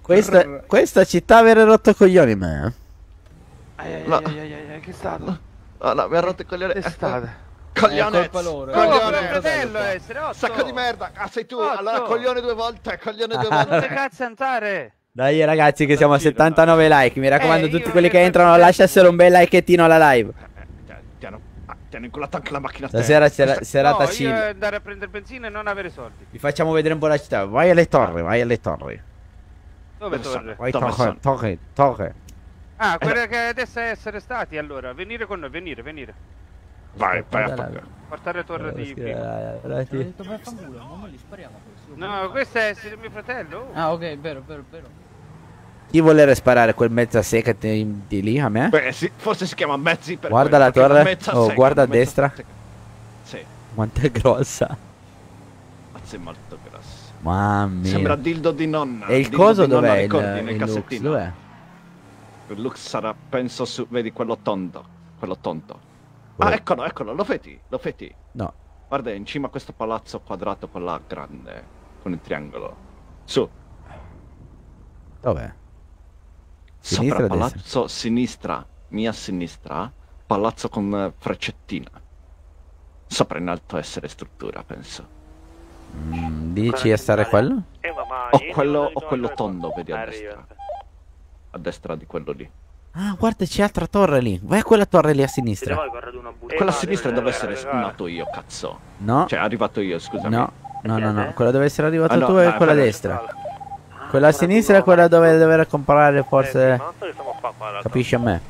S2: Questa, questa città avere rotto coglioni me. eh.
S3: No.
S7: che è stato?
S3: Oh, no, mi ha rotto il coglione.
S7: È stato.
S3: Coglione.
S7: È colpa loro, è
S3: Coglione.
S7: fratello essere, Otto.
S3: Sacco di merda. Ah, sei tu.
S7: Otto.
S3: Allora, coglione due volte. Coglione due
S2: Ah,
S3: volte.
S2: vabbè.
S5: cazzo andare?
S2: Dai ragazzi che siamo a 79 like, mi raccomando
S5: Eh,
S2: tutti quelli
S5: che
S2: entrano lasciassero un bel likeettino alla live.
S3: Ti hanno, ah, ti hanno inculato anche la macchina.
S2: Stasera sera- serata
S5: no,
S2: chill.
S5: andare a prendere benzina e non avere soldi.
S2: Vi facciamo vedere un po' la città. Vai alle torri, vai alle torri.
S5: Dove
S3: Dove
S5: torre?
S2: Vai
S3: Dove
S2: torre, torre, torre.
S5: Ah, quella che adesso essere stati allora. Venire con noi, venire, venire.
S3: Vai, vai a
S2: là.
S5: Portare torre di
S2: Sì,
S5: prima.
S2: eh,
S10: ma così.
S5: No, questo è essere mio fratello.
S10: Ah, ok, vero, vero, vero.
S2: Chi volere sparare quel mezza secca di, di lì a me?
S3: Beh, sì, forse si chiama mezzi per
S2: Guarda
S3: quello,
S2: la torre. Oh,
S3: secca,
S2: guarda a destra.
S3: secca. Sì,
S2: Quanto è grossa.
S3: mazza è molto grosso.
S2: Mamma mia.
S3: Sembra dildo di nonna.
S2: E il
S3: dildo
S2: coso
S3: di
S2: dov'è? Il,
S3: ricordi,
S2: il Lux?
S3: cassettino.
S2: Dov'è?
S3: Il Lux sarà, penso, su, vedi quello tondo. Quello tondo. Ah, eccolo, eccolo, lo vedi, lo vedi.
S2: No.
S3: Guarda, in cima a questo palazzo quadrato con la grande, con il triangolo. Su,
S2: Dov'è?
S3: sopra
S2: Sinistra destra?
S3: palazzo, sinistra, mia sinistra, palazzo con freccettina. Sopra in alto essere struttura, penso.
S2: Mm, dici a stare quello?
S7: Eh, ma, ma
S3: O quello, o quello tondo, vedi a destra. A destra di quello lì.
S2: Ah, guarda, c'è altra torre lì. Vai a quella torre lì a sinistra.
S3: Quella a sinistra deve essere nato io, cazzo.
S2: No.
S3: Cioè, arrivato io, scusami.
S2: No, no, no, no. Quella dove essere arrivato
S3: Ah, no,
S2: tu è
S3: dai,
S2: quella a destra. Quella a sinistra è quella dove dover comprare forse.
S7: Qua? là?
S2: Capisci a me?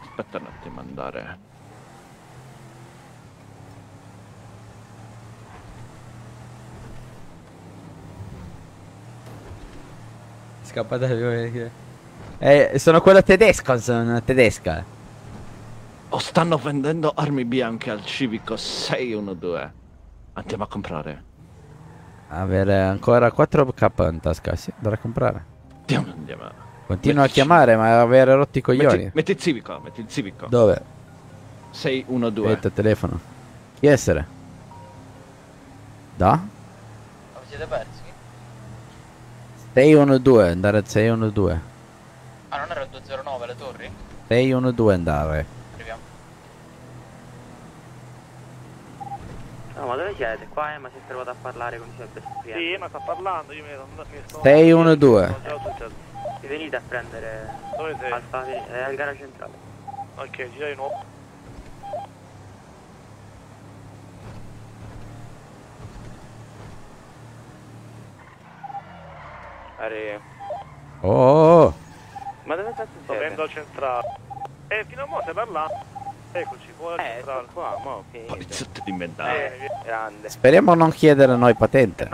S3: Aspetta un attimo andare.
S2: Scappata Eh, sono quello tedesco, sono tedesca.
S3: O stanno vendendo armi bianche al civico 612. Andiamo a comprare.
S2: Avere ancora 4k in tasca, sì, dovrei comprare.
S3: Andiamo, andiamo.
S2: Continua a
S3: Mettici-
S2: chiamare, ma avere rotti i coglioni.
S3: Metti, metti il civico, metti il civico.
S2: Dove?
S3: 612.
S2: Aspetta, telefono. Chi essere? Da?
S30: Ma siete persi?
S2: 612, andare al 612.
S30: Ah, non era il 209 le torri?
S2: 612 andare.
S30: Arriviamo.
S7: No, ma dove siete? Qua eh, ma si è trovato a parlare come sempre.
S9: Sì, ma sta parlando, io mi mi sto...
S2: 6, 1, 2.
S9: Già successo.
S7: Vi venite a prendere
S9: Dove sei?
S7: Alfa, è al gara centrale.
S9: Ok, gira di nuovo.
S7: Are...
S2: Oh, oh, oh.
S7: Ma dove cazzo
S9: Sto
S7: siete?
S9: venendo al centrale. Eh, fino a mo' stai parlando. Eccoci, al
S7: Eh,
S9: centrale.
S7: sto qua, mo, ok.
S3: Poliziotti di inventario.
S7: Eh, grande.
S2: Speriamo non chiedere a noi patente.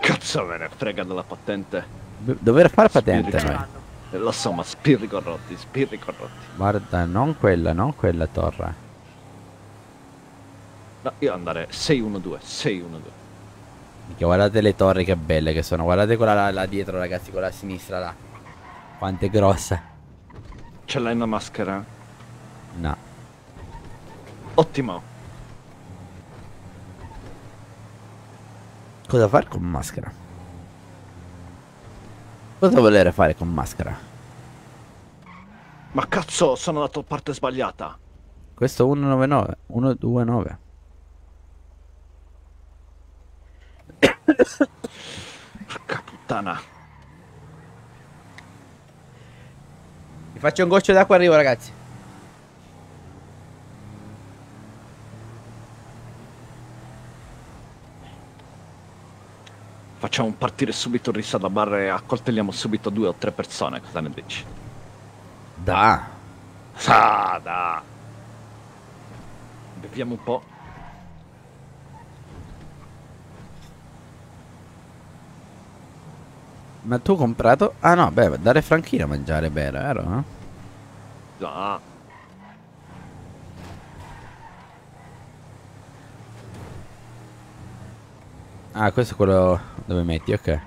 S3: Cazzo me ne frega della patente.
S2: B- dover fare patente noi.
S3: Eh, Lo so, ma spirri corrotti, spirri corrotti.
S2: Guarda, non quella, non quella torre.
S3: No, io andare 6-1-2, 6-1-2.
S2: Minchia, guardate le torri che belle che sono. Guardate quella là, là dietro, ragazzi, quella a sinistra là. Quanto è grossa.
S3: Ce l'hai una maschera?
S2: No.
S3: Ottimo.
S2: Cosa fare con maschera? Cosa volere fare con maschera?
S3: Ma cazzo, sono andato a parte sbagliata.
S2: Questo 199, 129. [coughs]
S3: Porca puttana.
S2: Faccio un goccio d'acqua arrivo, ragazzi.
S3: Facciamo partire subito il risadabar e accoltelliamo subito due o tre persone, cosa ne dici?
S2: Da.
S3: Ah, da. Beviamo un po'.
S2: Ma tu hai comprato? Ah no, beh, dare franchino a mangiare bene, vero? eh?
S3: Da.
S2: Ah, questo è quello dove metti, ok.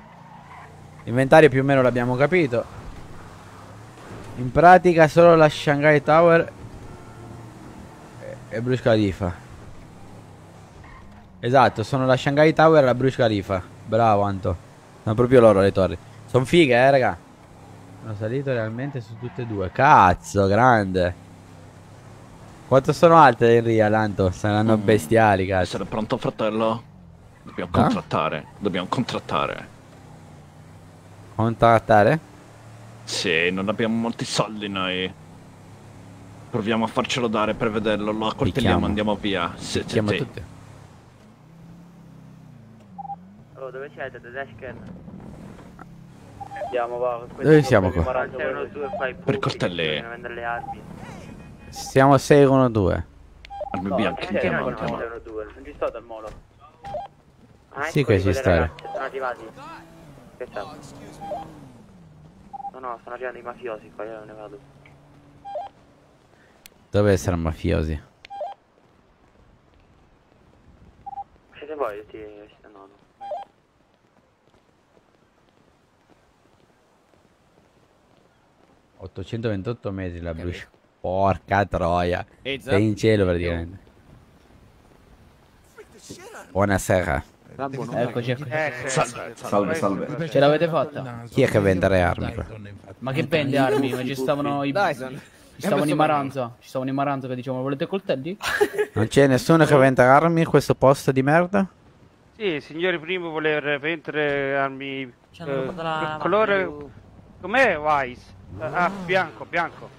S2: Inventario più o meno l'abbiamo capito. In pratica solo la Shanghai Tower e- e Burj Khalifa. Esatto, sono la Shanghai Tower e la Burj Khalifa. Bravo Anto. Sono proprio loro le torri. Sono fighe, eh, raga. Sono salito realmente su tutte e due. Cazzo, grande. Quanto sono alte in real, Anto? Saranno bestiali, cazzo.
S3: Essere pronto, fratello? Dobbiamo
S2: Ah?
S3: contrattare. Dobbiamo contrattare.
S2: Contattare?
S3: Sì, non abbiamo molti soldi noi. Proviamo a farcelo dare per vederlo. Lo accoltelliamo, andiamo via. Sì, sì, sì.
S2: tutti.
S7: Oh, dove siete? Tedesken? Andiamo, va.
S2: Dove siamo qua?
S7: 42 fai
S3: Per.
S7: Bisogna vendere le armi.
S2: Siamo 612.
S3: Armi
S7: No,
S3: bianche,
S7: eh,
S3: andiamo, andiamo.
S7: Non ci sto dal molo. Ah,
S2: Sì
S7: ecco
S2: che ci sta.
S7: Sono arrivati. Che c'è? No, no, sono arrivati i mafiosi qua, io non ne vado.
S2: Dove saranno mafiosi?
S7: Siete voi tutti questi no, no.
S2: 828 metri la brucia. Porca troia.
S31: Zap.
S2: Sei in cielo praticamente. Buonasera.
S10: Eccoci, eccoci.
S2: Salve,
S10: salve,
S2: salve.
S10: Ce l'avete fatta?
S2: Chi è che vende le armi qua?
S10: Ma che vende armi? Ma ci stavano i...
S32: Dyson.
S10: Ci stavano i Maranza. Ci stavano i Maranza che dicevano volete coltelli? [laughs]
S2: Non c'è nessuno che vende armi in questo posto di merda?
S5: Sì, signori, primo voler vendere armi.
S7: Ci hanno
S5: eh, colore. Com'è Wise? Ah, bianco, bianco.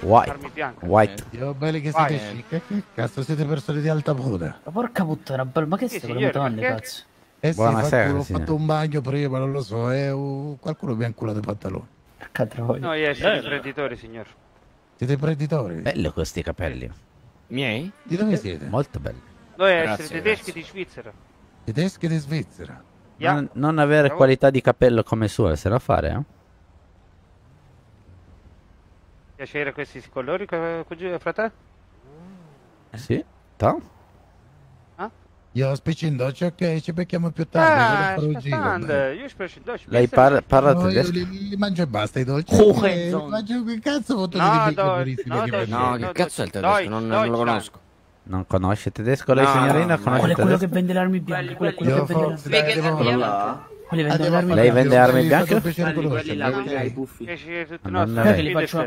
S2: White.
S5: Bianche.
S2: White.
S33: Dio belli che siete. Che cazzo siete persone di alta moda?
S10: Ma porca puttana, bello, ma che
S5: Sì,
S10: stai con
S5: signori,
S10: le mutande, cazzo?
S33: Eh sì,
S2: Buonasera,
S33: qualcuno- ho fatto un bagno prima, non lo so, e uh, qualcuno mi ha inculato i pantaloni.
S10: Troia.
S5: Noi essere imprenditori, signor.
S33: Siete imprenditori?
S2: Bello questi capelli.
S31: Miei?
S33: Di dove siete?
S2: Molto belli.
S5: Noi essere
S33: Grazie,
S5: tedeschi di Svizzera.
S33: Tedeschi di Svizzera.
S5: Yeah.
S2: Non, non avere qualità di capello come sua, se la fare, eh?
S5: Piacere questi colori, co- cugino, fratello?
S2: Sì? Ta?
S33: Io specie in doccia, ok, ci becchiamo più tardi.
S5: Ah,
S33: giro,
S5: io spreche Deutsch.
S2: Lei parla, parla
S33: No, io
S2: tedesco?
S33: li, li mangio e basta i dolci.
S10: Oh,
S33: Eh, mangio che cazzo foto
S5: No,
S33: di
S5: do- no,
S33: che
S5: do-.
S31: No,
S5: no,
S31: che
S5: no,
S31: cazzo è il
S5: Deutsch,
S31: tedesco? Non, non lo conosco.
S2: Non conosce tedesco lei,
S31: No,
S2: signorina?
S31: no,
S2: Conosce
S10: Quello è quello che
S2: tedesco?
S10: vende le armi bianche. Quello che vende le armi
S33: forse
S2: Lei
S10: bianche.
S2: vende armi bianche? è-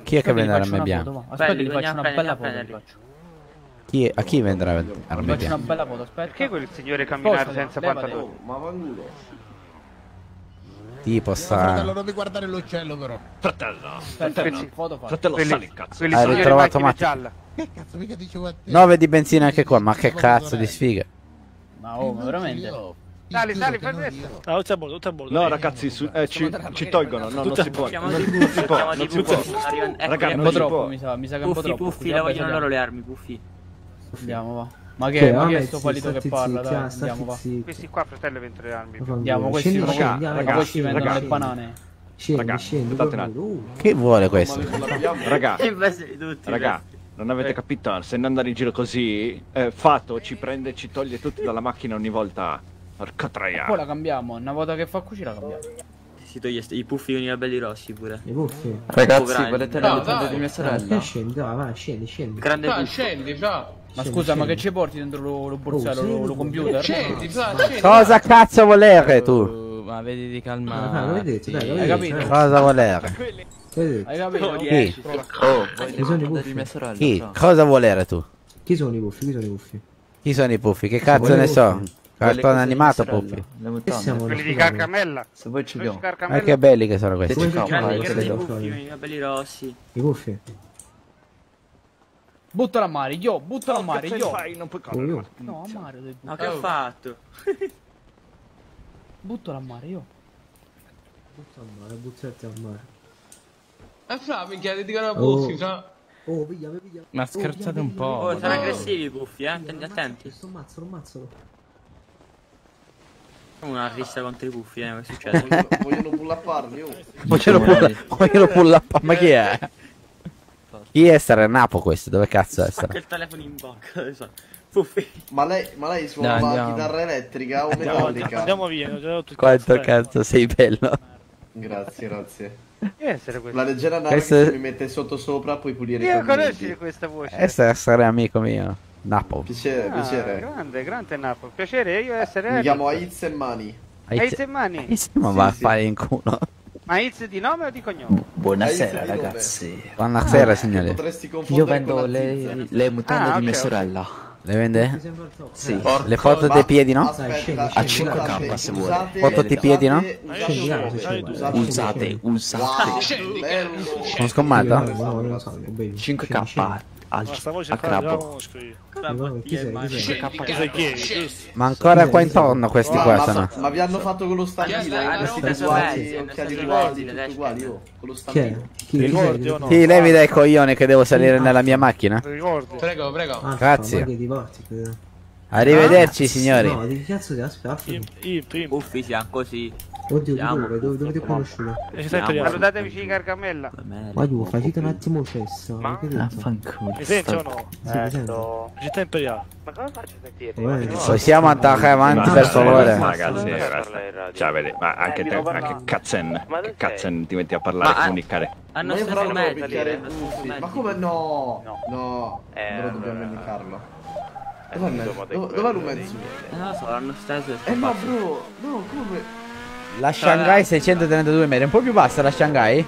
S2: Chi è che vende armi bianche?
S10: va. Aspetta, gli faccio una bella foto.
S2: Chi, a chi vendrà armi
S10: Faccio una
S2: bianche?
S10: bella foto, aspetta.
S5: Perché quel signore camminare senza pantaloni?
S20: Ma vangulo.
S2: Tipo
S33: Fratello,
S2: sta...
S33: non mi guardare l'uccello però.
S3: Fratello.
S10: Aspetta,
S5: Quelli-
S10: foto.
S3: Fratello,
S5: quelli-
S3: sali cazzo.
S2: Hai ritrovato Matti?
S33: Che cazzo mica dicevo a te?
S2: 9 di benzina anche qua, ma che cazzo di sfiga.
S10: Ma oh, ma veramente?
S5: Sali,
S33: che
S5: fai
S33: io.
S9: Ah, tutti a bordo, tutti a bordo.
S3: No ragazzi, su- eh, ci, ci tolgono, no, non si può. Non
S7: di
S3: si può, non si può.
S7: Puffi. Arrivano- ecco,
S3: Raga,
S10: È un po' troppo, mi sa, mi sa che un po' troppo.
S7: Puffi, la vogliono loro le armi, Puffi.
S10: Andiamo, va. Ma che,
S34: Che,
S10: ma che è sto palito che parla? Dai, andiamo, va.
S5: Questi qua, fratello, vengono le armi.
S10: Andiamo, questi,
S34: Scendi,
S10: ma
S34: scendi,
S10: ma
S34: raga,
S10: questi vendono le banane.
S34: Scendi,
S3: Raga,
S34: scendi. uh.
S2: Chi vuole questo?
S3: Raga, [laughs]
S7: Invece di tutti.
S3: raga, non avete capito? Se non andare in giro così, eh, Fato ci prende e ci toglie tutti dalla macchina ogni volta. Porca troia.
S10: Poi la cambiamo, una volta che fa cucina la cambiamo.
S7: Si toglie i puffi con i capelli rossi pure.
S34: I puffi.
S7: Ragazzi, volete
S34: volete
S7: la
S34: la
S7: mutanda di mia sorella?
S34: scendi, dai, vai, scendi, scendi.
S7: Grande Puffi.
S34: scendi, ciao.
S10: Ma
S34: Scendi,
S10: scusa, ma
S34: scendi.
S10: che ci porti dentro lo, lo borsello,
S34: Oh,
S10: lo, lo computer?
S34: Scendi, dai, scendi.
S2: Cosa cazzo volere tu?
S8: Uh, ma vedi di
S34: Ah,
S8: calmare.
S34: dai, l'hai detto, dai,
S10: Hai
S34: detto,
S10: capito?
S34: dai.
S2: Cosa volere?
S10: Hai capito?
S2: Chi?
S7: Oh,
S34: Chi sono i puffi?
S2: Chi? Cosa volere tu?
S34: Chi sono i puffi? Chi sono i puffi?
S2: Chi sono i puffi? Che cazzo ne so? Cartone animato puffi.
S34: Che siamo
S5: Quelli di. Carcamella.
S7: Se vuoi ci
S5: di
S2: Ma
S5: Carcamella.
S2: che belli che sono questi.
S34: Come si chiamano
S7: Grandi,
S34: questi
S7: grandi
S34: qua?
S7: puffi con i capelli rossi.
S34: I puffi?
S10: Buttala a mare, io, buttala a mare, io.
S3: Non puoi
S34: Oh, io.
S10: No, a mare devi
S7: che ho fatto? [laughs]
S10: Buttala a mare, io.
S34: Butta al mare, buttati al mare. Eh, fra, minchia, ti dicono puffi, fra. Oh, pigliami, pigliami.
S8: Ma scherzate un po'.
S7: Oh, sono
S8: no?
S7: aggressivi i puffi, eh? Attenti, attenti.
S34: Sto mazzalo, mazzalo.
S7: Una rissa contro i puffi, eh, che succede?
S20: Vogliono pullapparli, oh.
S2: Vogliono pulla, vogliono pulla, ma chi è? Chi è essere Napo questo? Dove cazzo è essere?
S7: il telefono in bocca, lo so. Puffi.
S20: Ma lei, ma lei suona
S8: Dai,
S20: la chitarra elettrica o
S9: Andiamo,
S20: metallica?
S9: andiamo via, ho già il
S2: Quanto
S9: cazzo,
S2: sei bello.
S20: Grazie, grazie. La leggera nave
S2: Questo
S20: mi mette sotto sopra puoi pulire i
S5: Io
S20: commenti.
S5: conosci questa voce?
S2: Essere, essere amico mio. Napo.
S20: Piacere,
S5: Ah,
S20: piacere.
S5: grande, grande Napo. Piacere, io essere
S20: Mi chiamo Aiz e Mani.
S5: Aiz e Mani.
S2: Ma
S20: Sì,
S2: va a
S20: sì.
S2: fare in culo.
S5: Ma Aiz di nome o di cognome?
S20: Buonasera, ragazzi.
S2: Buonasera.
S20: Potresti confondere con la
S7: le, le mutande
S5: Ah,
S7: di mia sorella.
S2: Le vende?
S7: Sì.
S2: Le foto dei piedi, no?
S20: Aspetta,
S34: A
S7: 5K se vuole.
S20: usate-
S2: Foto dei piedi, no?
S20: Usate, usate,
S34: non lo so, bevi.
S7: 5K al
S9: Ma
S7: a crabbo.
S2: Ma ancora qua intorno questi qua
S20: ma,
S2: sono.
S20: ma vi hanno fatto con lo stambino?
S7: Hanno
S20: uguali,
S7: hanno
S20: occhiali uguali, tutto uguali, oh, con lo
S34: chi
S9: Ricordi o no?
S2: Sì, levi dai coglioni che devo salire nella mia macchina.
S9: Ricordi?
S34: Prego, prego. Ah,
S2: Grazie. Arrivederci
S34: No,
S2: signori.
S34: di che cazzo ti aspetta?
S9: Io prima.
S7: Puffi siamo così.
S34: Oddio, di dove? Dove dove ti ho conosciuto?
S9: E
S5: Salutatevi vicini di Carcamella.
S34: Ma tu, facite un attimo cesso. Ma che detto?
S9: Mi senti o no?
S34: Sì, ti sento.
S9: Città imperiale.
S30: Ma come faccio a?
S34: Vabbè,
S2: Possiamo andare avanti per favore?
S3: Ragazzi. Cioè, vedi, ma anche te, anche Katzen, che Katzen ti metti a parlare
S7: Ma-
S3: e comunicare.
S7: Hanno
S20: Ma
S7: stesso
S20: devo
S7: mezzi.
S20: Ma come no?
S30: No.
S20: No.
S30: Eh,
S20: Però dobbiamo indicarlo.
S30: Eh,
S20: Dov'è il mezzo? Dov'è l'umezzo?
S7: Eh, non lo so, l'hanno steso
S20: Eh
S7: scappato.
S20: bro, no come?
S2: La Shanghai 632 metri, è un po' più bassa la Shanghai?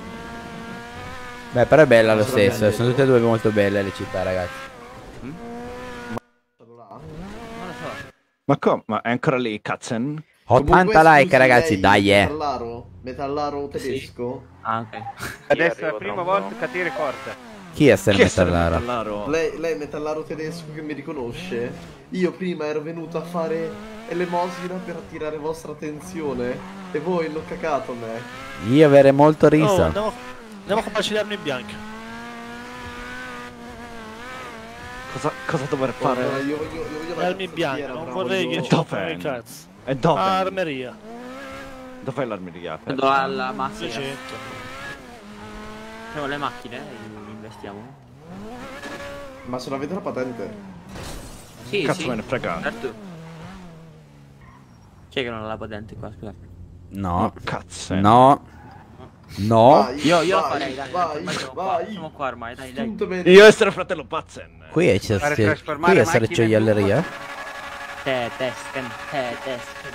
S2: Beh, però è bella lo stesso, sono tutte e due molto belle le città, ragazzi.
S3: Ma come? Ma è ancora lì, Katzen?
S2: 80 like, ragazzi, dai, eh.
S20: Metallaro? Metallaro tedesco?
S7: Ah, ok.
S5: Adesso è la prima volta che ti ricorda.
S2: Chi è Metallaro?
S3: Metallaro?
S20: Lei, lei è metallaro tedesco che mi riconosce? Io prima ero venuto a fare elemosina per attirare vostra attenzione e voi hanno cacato me.
S2: Io avrei molto
S9: Oh,
S2: riso.
S9: andiamo, andiamo a comprarci le armi bianche.
S3: Cosa, cosa dovrei fare?
S20: io voglio, io voglio
S9: Le armi bianche, non vorrei
S20: voglio-
S9: che ci
S3: Dov'è?
S9: facciano i cazzo.
S3: E dove?
S9: Ah, armeria.
S3: Dov'è l'armeria?
S7: Vado alla macchina.
S9: 600.
S7: Facciamo le macchine e investiamo.
S20: Ma se non avete la patente?
S7: Sì,
S3: Cazzo
S7: sì.
S3: me ne frega.
S7: Certo. Chi è che non ha la patente qua, scusa?
S2: No.
S3: Cazzo.
S2: No. No.
S20: Vai,
S7: Io, io la
S20: vai,
S7: farei, dai.
S20: Vai,
S7: dai, siamo qua,
S20: vai.
S7: siamo qua ormai, dai, dai.
S3: Io essere fratello Patzen.
S2: Qui è,
S5: Fare
S2: qui
S5: trasformare
S2: è essere gioielleria.
S7: Te, tesken, te, tesken.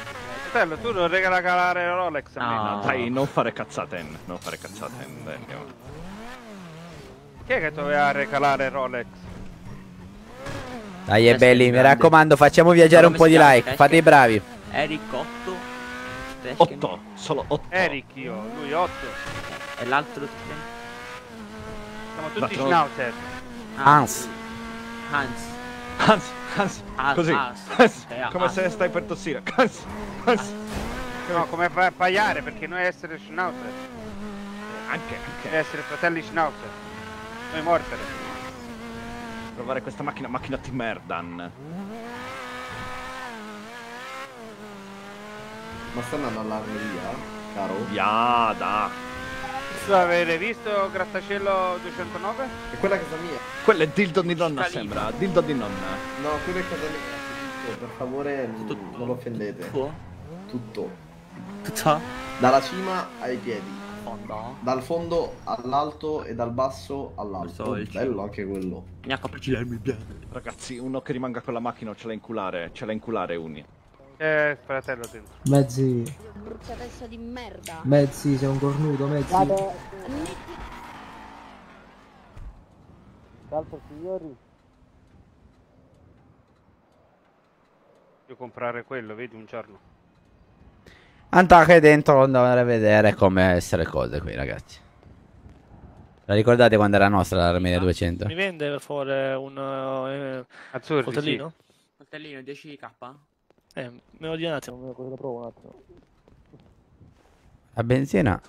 S5: Fratello, tu non regala calare Rolex a me.
S7: No.
S3: Dai, non fare cazzate, non fare cazzate. Dai, andiamo.
S5: Chi è che doveva regalare Rolex?
S2: Dai, è belli, mi raccomando, facciamo viaggiare un po' di like. Fate i bravi.
S7: Eric 8.
S3: 8, solo 8.
S4: Eric io, lui 8.
S7: E l'altro
S4: Siamo tutti schnauzer.
S2: Hans.
S7: Hans.
S3: Hans, Hans,
S7: Hans,
S3: così. Come se stai per tossire. Hans, Hans.
S4: No, come pa- paiare perché noi essere schnauzer.
S3: Anche, anche.
S4: Essere fratelli schnauzer. Noi mortere.
S3: Provare questa macchina, macchina di merdan.
S20: Ma sta andando all'armeria, caro?
S3: Ya, da.
S4: Tu avete visto Grattacielo 209?
S20: È quella casa mia.
S3: Quello è dildo di nonna, sembra. Dildo di nonna.
S20: No, quella è casa mia. Tutto, per favore, non non lo offendete. Tutto.
S7: Tutto?
S20: Dalla cima ai piedi. Dal fondo all'alto e dal basso all'alto. Bello anche quello.
S7: Mi ha
S3: Ragazzi, uno che rimanga con la macchina ce l'ha in culare. Ce l'ha in culare uni.
S4: Eh, fratello dentro.
S35: Mezzi,
S36: Brutta testa di merda.
S35: mezzi, sei un cornuto, mezzi.
S4: Salve signori. Devo comprare quello, vedi un giorno.
S2: Andate dentro andare a vedere come essere le cose qui, ragazzi. La ricordate quando era nostra l'Armenia 200?
S9: Mi vende per favore un eh,
S4: Azzurri,
S9: coltellino?
S7: Coltellino 10k?
S9: Eh, me lo dia un attimo, me lo provo un attimo.
S2: La benzina?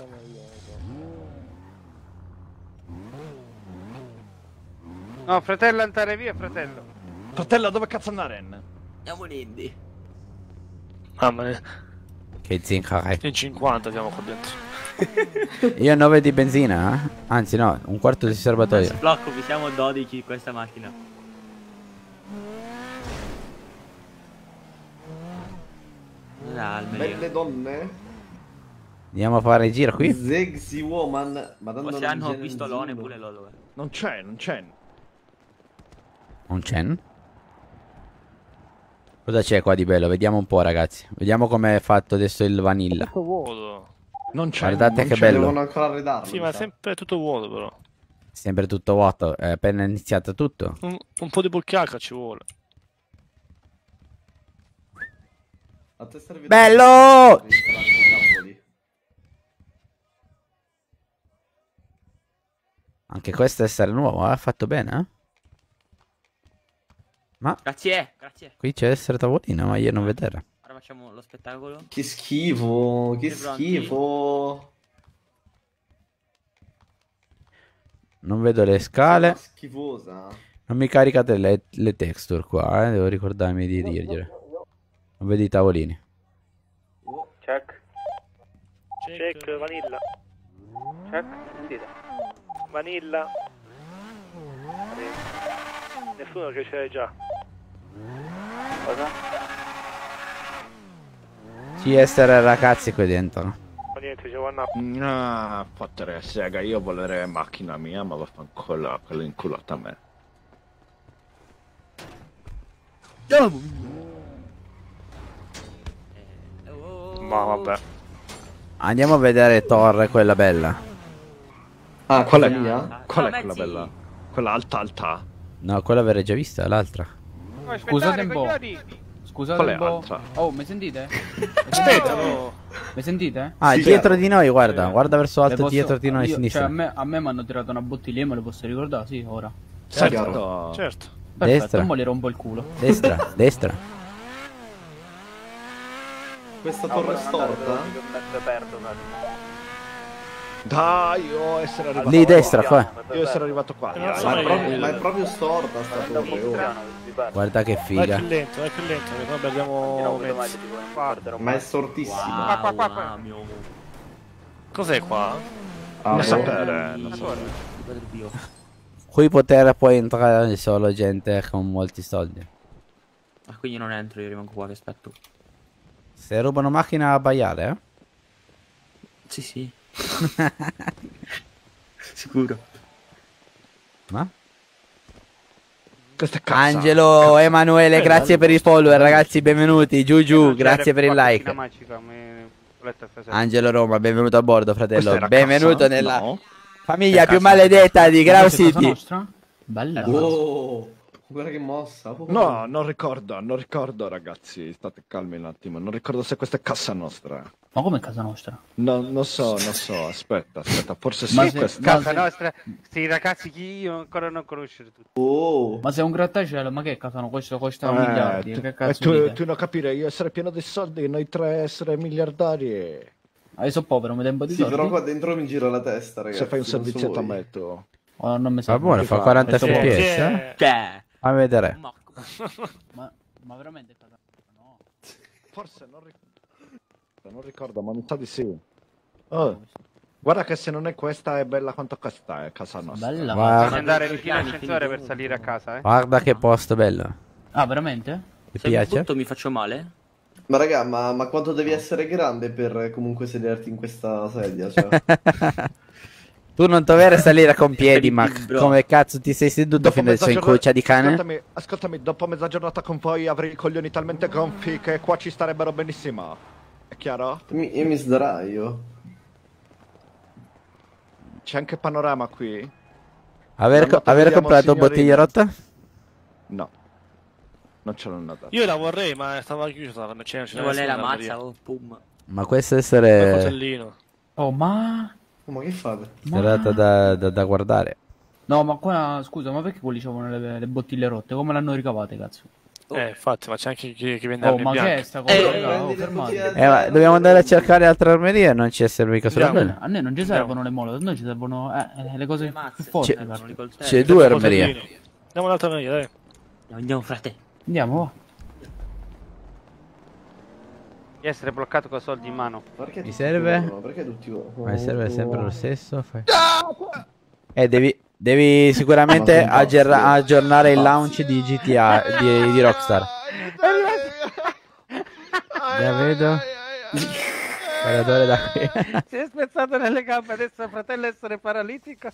S4: No, fratello andare via, fratello.
S3: Fratello, dove cazzo andare?
S7: Andiamo in Indy.
S9: Mamma mia.
S2: Che zinca
S9: In 50 siamo qua dentro. [laughs]
S2: Io 9 di benzina, eh? Anzi no, un quarto di serbatoio.
S7: Blocco, vi siamo 12 in questa macchina. Almeno.
S20: Belle donne.
S2: Andiamo a fare il giro qui?
S20: Sexy woman. Madonna
S7: Forse hanno
S20: non
S7: pistolone pure loro. eh.
S3: Non c'è, non c'è.
S2: Un c'è? Cosa c'è qua di bello? Vediamo un po', ragazzi. Vediamo come è fatto adesso il vanilla.
S3: Non c'è.
S2: Guardate
S3: non
S2: che bello.
S20: Devono ancora arredarlo.
S9: Sì, ma è sempre tutto vuoto però.
S2: Sempre tutto vuoto. È appena iniziato tutto.
S9: Un, un po' di bocchiacca ci vuole.
S20: A te serve
S2: Bello! Anche questo essere nuovo, ha fatto bene, eh? Ma
S7: Grazie, grazie.
S2: qui c'è essere tavolino, ma io non vedere.
S7: Ora facciamo lo spettacolo.
S20: Che schifo, che
S7: Siete pronti?
S20: schifo.
S2: Non vedo le scale.
S20: Schifosa.
S2: Non mi caricate le, le texture qua, eh? Devo ricordarmi di dirgliele. Non vedo i tavolini.
S30: Check.
S9: Check, vanilla.
S30: Check. Sentite.
S9: Vanilla. Nessuno che c'è già.
S30: Cosa?
S2: Ci essere ragazzi qui dentro.
S9: Ma niente, up.
S3: Ah, fottere sega, io volerei macchina mia, ma vaffanculo quello inculato a me.
S9: Ma vabbè.
S2: Andiamo a vedere torre, quella bella.
S20: Ah,
S3: Qual è?
S20: mia?
S3: Qual è
S7: Ah,
S3: quella bella? Quella alta alta.
S2: No, quella avrei già vista, l'altra.
S10: Scusate un po'.
S4: coglioni.
S10: Scusate
S3: Qual è
S10: un po'. Oh, mi sentite? [laughs]
S9: Aspetta, no.
S10: Mi sentite?
S2: Ah,
S20: Sì,
S2: dietro
S20: certo.
S2: di noi, guarda. Guarda verso
S10: Le
S2: alto,
S10: posso-
S2: dietro di noi a
S10: io-
S2: sinistra.
S10: Cioè, a me, a me mi hanno tirato una bottiglia, me lo posso ricordare? Sì, ora.
S3: Certo.
S9: Certo.
S10: Perfetto,
S2: Destra.
S10: mo le rompo il culo.
S2: Destra, [laughs] destra.
S20: Questa torre storta?
S3: Dai, io essere arrivato
S2: Lì
S3: qua.
S2: destra, qua.
S3: Io essere arrivato qua.
S9: so
S20: Ma è
S9: io.
S20: proprio, ma è proprio storta sta torre. oh.
S2: Guarda che
S9: Vai
S2: figa.
S9: più lento, vai più lento, che abbiamo mezzo.
S20: Ma è stortissima.
S4: Qua, qua, qua, qua.
S9: Cos'è qua?
S20: Ah,
S3: Non sapere, non so.
S2: Qui poter può entrare solo gente con molti soldi.
S7: Ah, quindi non entro, io rimango qua che aspetto.
S2: Se rubano macchina a baiare, eh?
S7: Sì, sì. [laughs] Sicuro.
S2: Ma?
S3: Questa è cazzata.
S2: Angelo, Emanuele, grazie per i follower, ragazzi, benvenuti. Giù giù, grazie per il like. Angelo Roma, benvenuto a bordo, fratello. Benvenuto
S3: cassa?
S2: nella
S3: No.
S2: famiglia più
S3: cassa.
S2: maledetta di Grau City.
S10: Bella.
S20: Oh, Guarda che mossa. oh.
S3: No, non ricordo, non ricordo ragazzi, state calmi un attimo, non ricordo se questa è casa nostra.
S10: Ma come casa nostra?
S3: No, non so, non so, aspetta, aspetta, forse sì,
S10: se-
S3: questa...
S4: Casa nostra, sti ragazzi che io ancora non conosco tutti.
S20: Oh.
S10: Ma sei un grattacielo, ma che casa no? Questo costa
S3: Eh,
S10: miliardi.
S3: tu,
S10: che
S3: eh,
S10: cazzo
S3: tu, tu non capire, io essere pieno di soldi e noi tre essere miliardari.
S10: Ah, io sono povero, mi dai un po' di
S20: Sì,
S10: soldi?
S20: però qua dentro mi gira la testa, ragazzi.
S3: Se fai un servizietto a me tu.
S10: Oh, non mi
S2: Va buono, fa 40
S10: Sì,
S2: fps.
S10: sì.
S2: eh?
S7: Cioè.
S2: A vedere.
S10: Ma, ma veramente casa no?
S3: Forse non ricordo, non ricordo, ma mi sa di sì. Oh, guarda che se non è questa è bella quanto questa è casa nostra.
S10: Bella.
S2: Guarda.
S4: Bisogna andare in fino ascensore per salire a casa, eh.
S2: Guarda che posto bello.
S10: Ah, veramente?
S2: Ti
S7: Se
S2: piace?
S7: butto mi faccio male?
S20: Ma raga, ma, ma quanto devi essere grande per eh, comunque sederti in questa sedia? Cioè? [laughs]
S2: Tu non dover salire con [laughs] piedi, ma come cazzo ti sei seduto
S3: Dopo
S2: fino adesso in cuccia di cane?
S3: Ascoltami, ascoltami, dopo mezza giornata con voi avrei i coglioni talmente gonfi che qua ci starebbero benissimo. È chiaro?
S20: Mi- io mi sdraio.
S3: C'è anche panorama qui?
S2: Aver,
S3: Andato,
S2: aver comprato bottiglia rotta?
S3: No. Non ce l'ho nata.
S9: Io la vorrei, ma stava chiusa. Non c'è, non c'è
S7: la mazza, oh, pum.
S2: Ma questo essere.
S10: Oh, ma...
S20: Oh, ma che fate?
S2: serata da, da, da guardare.
S10: No, ma qua, scusa, ma perché quelli c'avevano le, le bottiglie rotte? Come l'hanno ricavate, cazzo?
S9: Eh, infatti, ma c'è anche chi, chi vende
S10: Oh,
S9: armi
S10: ma che
S9: bianche.
S10: è sta cosa?
S20: Eh?
S10: Oh,
S20: le
S10: fermate.
S20: bottiglie-
S2: Eh, dobbiamo andare a cercare altre armerie, non ci essere mica solo quelle.
S10: A noi non ci servono le molotov, a noi ci servono eh, eh, le cose più forti.
S2: C'è-. C'è due armerie.
S9: Andiamo all'altra via, dai.
S7: Andiamo, frate.
S10: Andiamo, va.
S4: Di essere bloccato con soldi in mano.
S20: Perché
S2: Mi
S20: tutti
S2: serve?
S20: volano? Perché tutti?
S2: Ma mi serve sempre lo stesso. fai- Eh, devi, devi sicuramente
S20: Ma sono
S2: agger-
S20: pazzi.
S2: aggiornare il launch di GTA [laughs] di, di Rockstar. [laughs] Già vedo. Sparatore da qui.
S4: Si è spezzato nelle gambe, adesso fratello essere paralitico.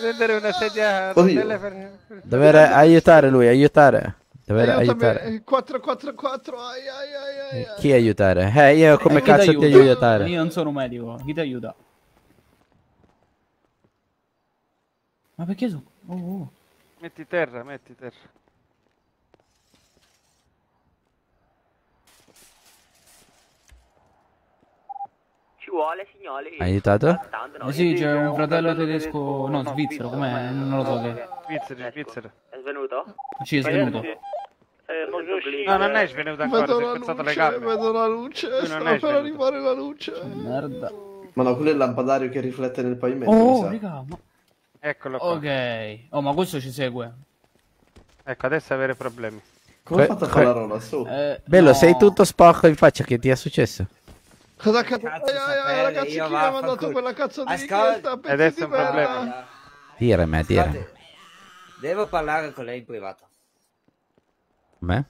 S4: Prendere una sedia rotelle per...
S2: Dover aiutare lui, aiutare. Dover aiutare.
S18: 444, ai ai ai ai.
S2: Eh, Chi aiutare? Eh, io come
S10: Eh,
S2: cazzo ti aiutare?
S10: Io non sono un medico, chi ti aiuta? Ma perché su? Oh, oh.
S4: Metti terra, metti terra.
S30: Ci vuole, signori.
S2: Hai aiutato?
S10: Eh sì, c'è un fratello tedesco, no, svizzero, com'è? Non lo so che...
S4: Svizzera, Svizzera.
S30: È svenuto?
S10: Ci è svenuto.
S30: Eh, bonjour,
S4: No, non è svenuto ancora,
S18: Vedo
S4: si è spezzato le gambe.
S18: vedo la luce,
S4: non
S18: sta
S4: è
S18: per arrivare la luce.
S10: Merda.
S20: Ma no, quello è il lampadario che riflette nel pavimento, mi
S10: Oh,
S20: sa.
S10: raga, ma...
S4: Eccolo qua.
S10: Ok. Oh, ma questo ci segue.
S4: Ecco, adesso avere problemi.
S20: Come ha
S2: Que-
S20: fatto a fare la roba su?
S10: Eh,
S2: Bello,
S10: no.
S2: sei tutto sporco in faccia, che ti è successo?
S18: Cosa cazzo?
S16: Cazzo
S18: Ai ai ai,
S16: sapere,
S18: ragazzi, chi mi ha mandato quella cazzo di richiesta?
S4: Ed
S18: Pezzi
S4: è un problema.
S2: Dire me, dire.
S16: Scusate, Devo parlare con lei in privato.
S2: Me?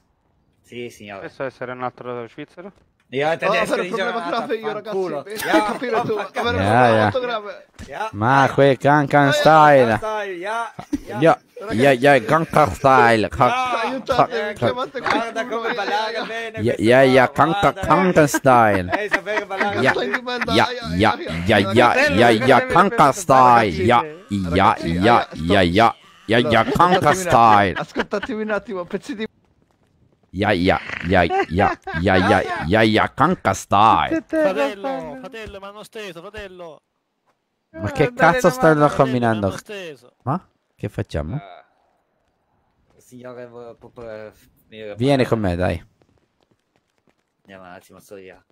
S16: Sì, signore.
S4: Adesso essere un altro svizzero.
S16: Io
S18: Oh,
S16: tedesco
S18: avere
S16: di
S18: problema
S16: giornata,
S18: grave io, ragazzi.
S16: Ja,
S18: capire tu. Avere
S2: Ja, ja.
S18: molto grave.
S16: Ja,
S2: Ma quel Gangnam Style.
S16: stai, ja, ja.
S2: Ja, ja, ja, Gangnam Style.
S18: Aiutate, chiamate
S16: Guarda
S18: qualcuno.
S16: come ballare bene.
S2: Ja, ja, ja,
S16: uomo,
S2: Gangnam
S16: guarda,
S2: Gangnam Style.
S16: Lei sapeva ballare
S2: Ja, ja, ja,
S18: ai.
S2: ja, ja, ja, ja, Gangnam Style. Ja, ja, ja, ja, ja, ja, ja, Gangnam Style.
S18: Ascoltatemi un attimo, pezzi di
S2: Ja, ja, ja, ja, ja, ja, ja, ja, Gangnam Style.
S9: Fratello, fratello, mi hanno steso, fratello.
S2: Ma che cazzo stanno combinando?
S9: Mi hanno steso.
S2: Ma? Che facciamo?
S16: Signore, vo- può- può venire-
S2: Vieni con me, dai.
S16: Andiamo un attimo, sto io.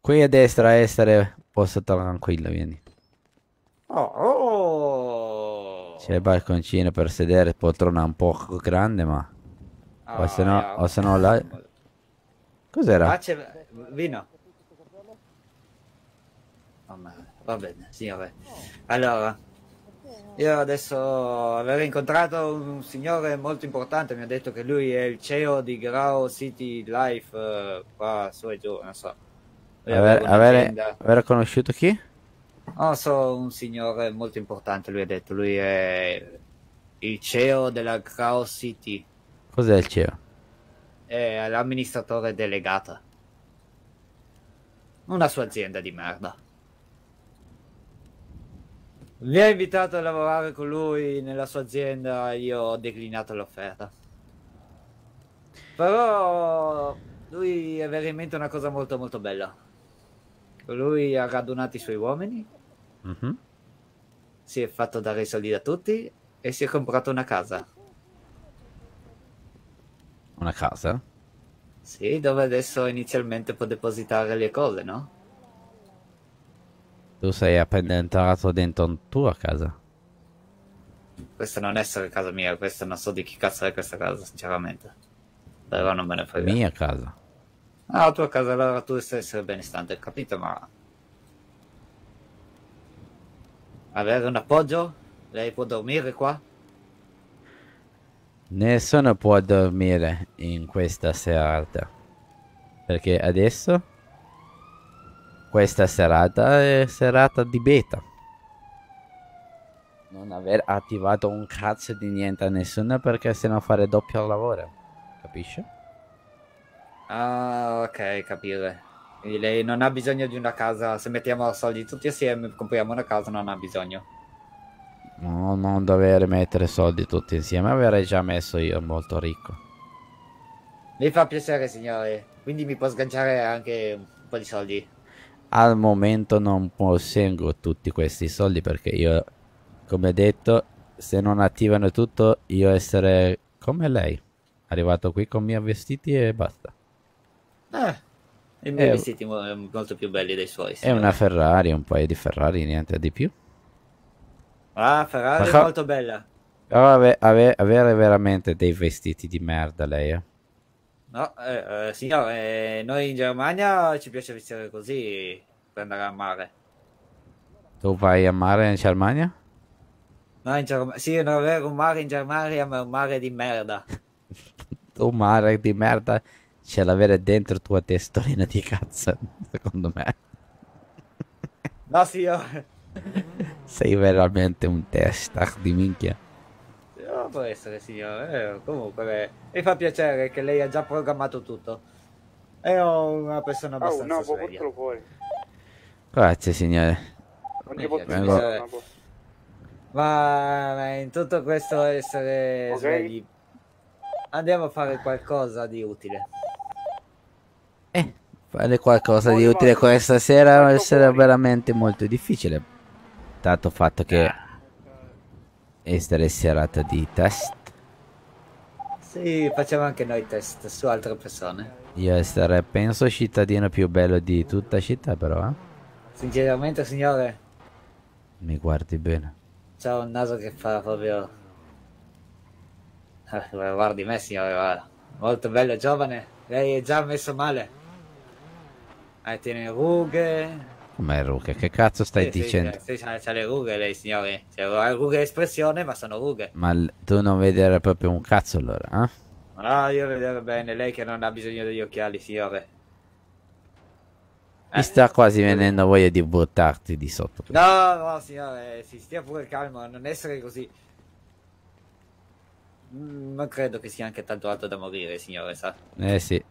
S2: Qui a destra, a essere posto tranquillo, vieni.
S16: Oh, oh.
S2: C'è il balconcino per sedere, poltrona un po' grande, ma... O se no,
S16: Ah,
S2: o se no là... Cos'era?
S16: Ah, c'è vino. Oh, Va bene, signore. Allora, io adesso avevo incontrato un signore molto importante, mi ha detto che lui è il CEO di Grau City Life, eh, qua su e giù, non so.
S2: Aver, avere, avere conosciuto chi?
S16: Non so, un signore molto importante, lui ha detto, lui è il CEO della Grau City,
S2: Cos'è il CEO?
S16: è l'amministratore delegato. Una sua azienda di merda. Mi ha invitato a lavorare con lui nella sua azienda, io ho declinato l'offerta. Però lui è veramente una cosa molto molto bella. Lui ha radunato i suoi uomini,
S2: Mhm.
S16: si è fatto dare i soldi da tutti e si è comprato una casa.
S2: Una casa?
S16: Sì, dove adesso inizialmente può depositare le cose, no?
S2: Tu sei appena entrato dentro una tua casa.
S16: Questa non è casa mia, questa non so di chi cazzo è questa casa, sinceramente. Però non me ne frega.
S2: Mia casa.
S16: Ah, la tua casa, allora tu stai essere benestante, capito? Ma... Avere un appoggio? Lei può dormire qua?
S2: Nessuno può dormire in questa serata. Perché adesso questa serata è serata di beta. Non aver attivato un cazzo di niente a nessuno perché sennò fare doppio lavoro. Capisci?
S16: Ah, ok, capire. Quindi lei non ha bisogno di una casa, se mettiamo soldi tutti assieme, compriamo una casa, non ha bisogno.
S2: No, non dover mettere soldi tutti insieme. Avrei già messo io molto ricco.
S16: Mi fa piacere, signore. Quindi mi può sganciare anche un po' di soldi.
S2: Al momento non posseggo tutti questi soldi perché io, come detto, se non attivano tutto, io essere come lei. Arrivato qui con i miei vestiti e basta.
S16: Eh, i miei
S2: Eh,
S16: vestiti mo- molto più belli dei suoi.
S2: È
S16: signore.
S2: una Ferrari, un paio di Ferrari, niente di più.
S16: Ah, Ferrari è
S2: Ma-
S16: molto bella.
S2: Però ave- ave- avere veramente dei vestiti di merda lei, eh.
S16: No, eh, eh, signore, eh, noi in Germania ci piace vestire così per andare al mare.
S2: Tu vai a mare in Germania?
S16: No, in Germania, sì, non avere un mare in Germania, ma un mare di merda. [laughs]
S2: Tu mare di merda ce l'avere dentro tua testolina di cazzo, secondo me.
S16: No, signore.
S2: Sei veramente un testa di minchia.
S16: No, può essere, signore. Eh, comunque, eh, mi fa piacere che lei ha già programmato tutto. È una persona
S4: Oh,
S16: abbastanza
S4: no, può
S16: seria.
S4: portarlo fuori.
S2: Grazie signore.
S4: Non ti posso dire, no,
S16: Ma ma in tutto questo essere
S4: Ok.
S16: svegli, andiamo a fare qualcosa di utile.
S2: Fare qualcosa di utile questa sera essere veramente molto difficile. Dato fatto che essere serata di test,
S16: Sì, facciamo anche noi test su altre persone.
S2: io essere penso cittadino più bello di tutta città però, eh.
S16: Sinceramente, signore,
S2: Mi guardi bene.
S16: c'ha un naso che fa proprio... Eh, Guardi me, signore, guarda. Molto bello, giovane. Lei è già messo male. Eh, tiene rughe.
S2: Come Ruca, che cazzo stai
S16: Sì, sì,
S2: dicendo?
S16: Sì, c'ha, c'ha le rughe lei, signore. Cioè, ha rughe espressione, ma sono rughe.
S2: Ma tu non vedere proprio un cazzo allora, eh?
S16: Ah, io vedere bene, lei che non ha bisogno degli occhiali, signore.
S2: Mi sta quasi venendo voglia di buttarti di sotto.
S16: No, no, signore, si stia pure calmo, non essere così. Mm, Non credo che sia anche tanto alto da morire, signore, sa.
S2: Eh sì.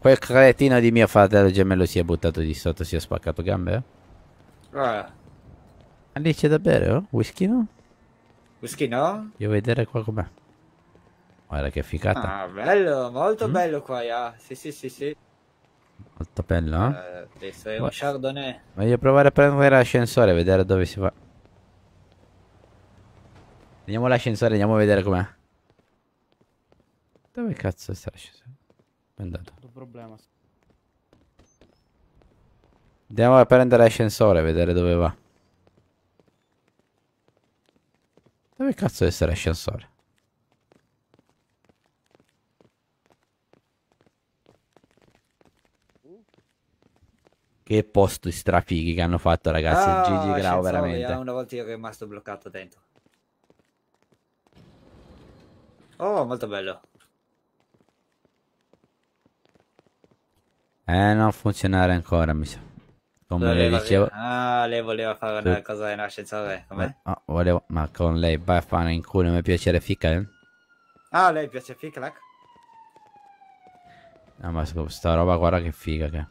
S2: Quel cretino di mio fratello gemello si è buttato di sotto, si è spaccato gambe, eh?
S16: Ah,
S2: lì c'è da bere, oh? Whisky no?
S16: whisky no?
S2: Io vedere qua com'è. Guarda che figata.
S16: Ah, bello, molto
S2: Mm?
S16: bello qua, ah. Sì, sì, sì, sì.
S2: Molto bello, eh?
S16: Eh, adesso è un
S2: Guarda.
S16: chardonnay.
S2: Voglio provare a prendere l'ascensore, vedere dove si va. Andiamo all'ascensore, andiamo a vedere com'è. Dove cazzo sta l'ascensore? È andato.
S10: Problema.
S2: Andiamo a prendere l'ascensore, vedere dove va. Dove cazzo è l'ascensore? Che posto strafighi che hanno fatto ragazzi il Gigi Grau veramente.
S16: ah, Una volta io ero rimasto bloccato dentro. Oh, molto bello.
S2: Eh, non funzionare ancora, mi sa. Come le
S16: Voleva-
S2: dicevo.
S16: Ah, lei voleva fare una cosa in ascensore, com'è?
S2: Ah, volevo... Ma con lei, vai a fare in culo, mi piacere fica, eh?
S16: Ah, lei piace Ficlac?
S2: No, ma sta roba, guarda che figa che.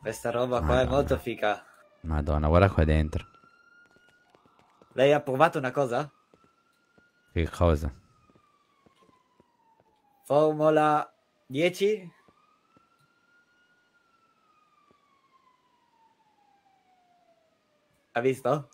S16: Questa roba qua è molto fica.
S2: Madonna, guarda qua dentro.
S16: Lei ha provato una cosa?
S2: Che cosa?
S16: Formula 10? Ha visto?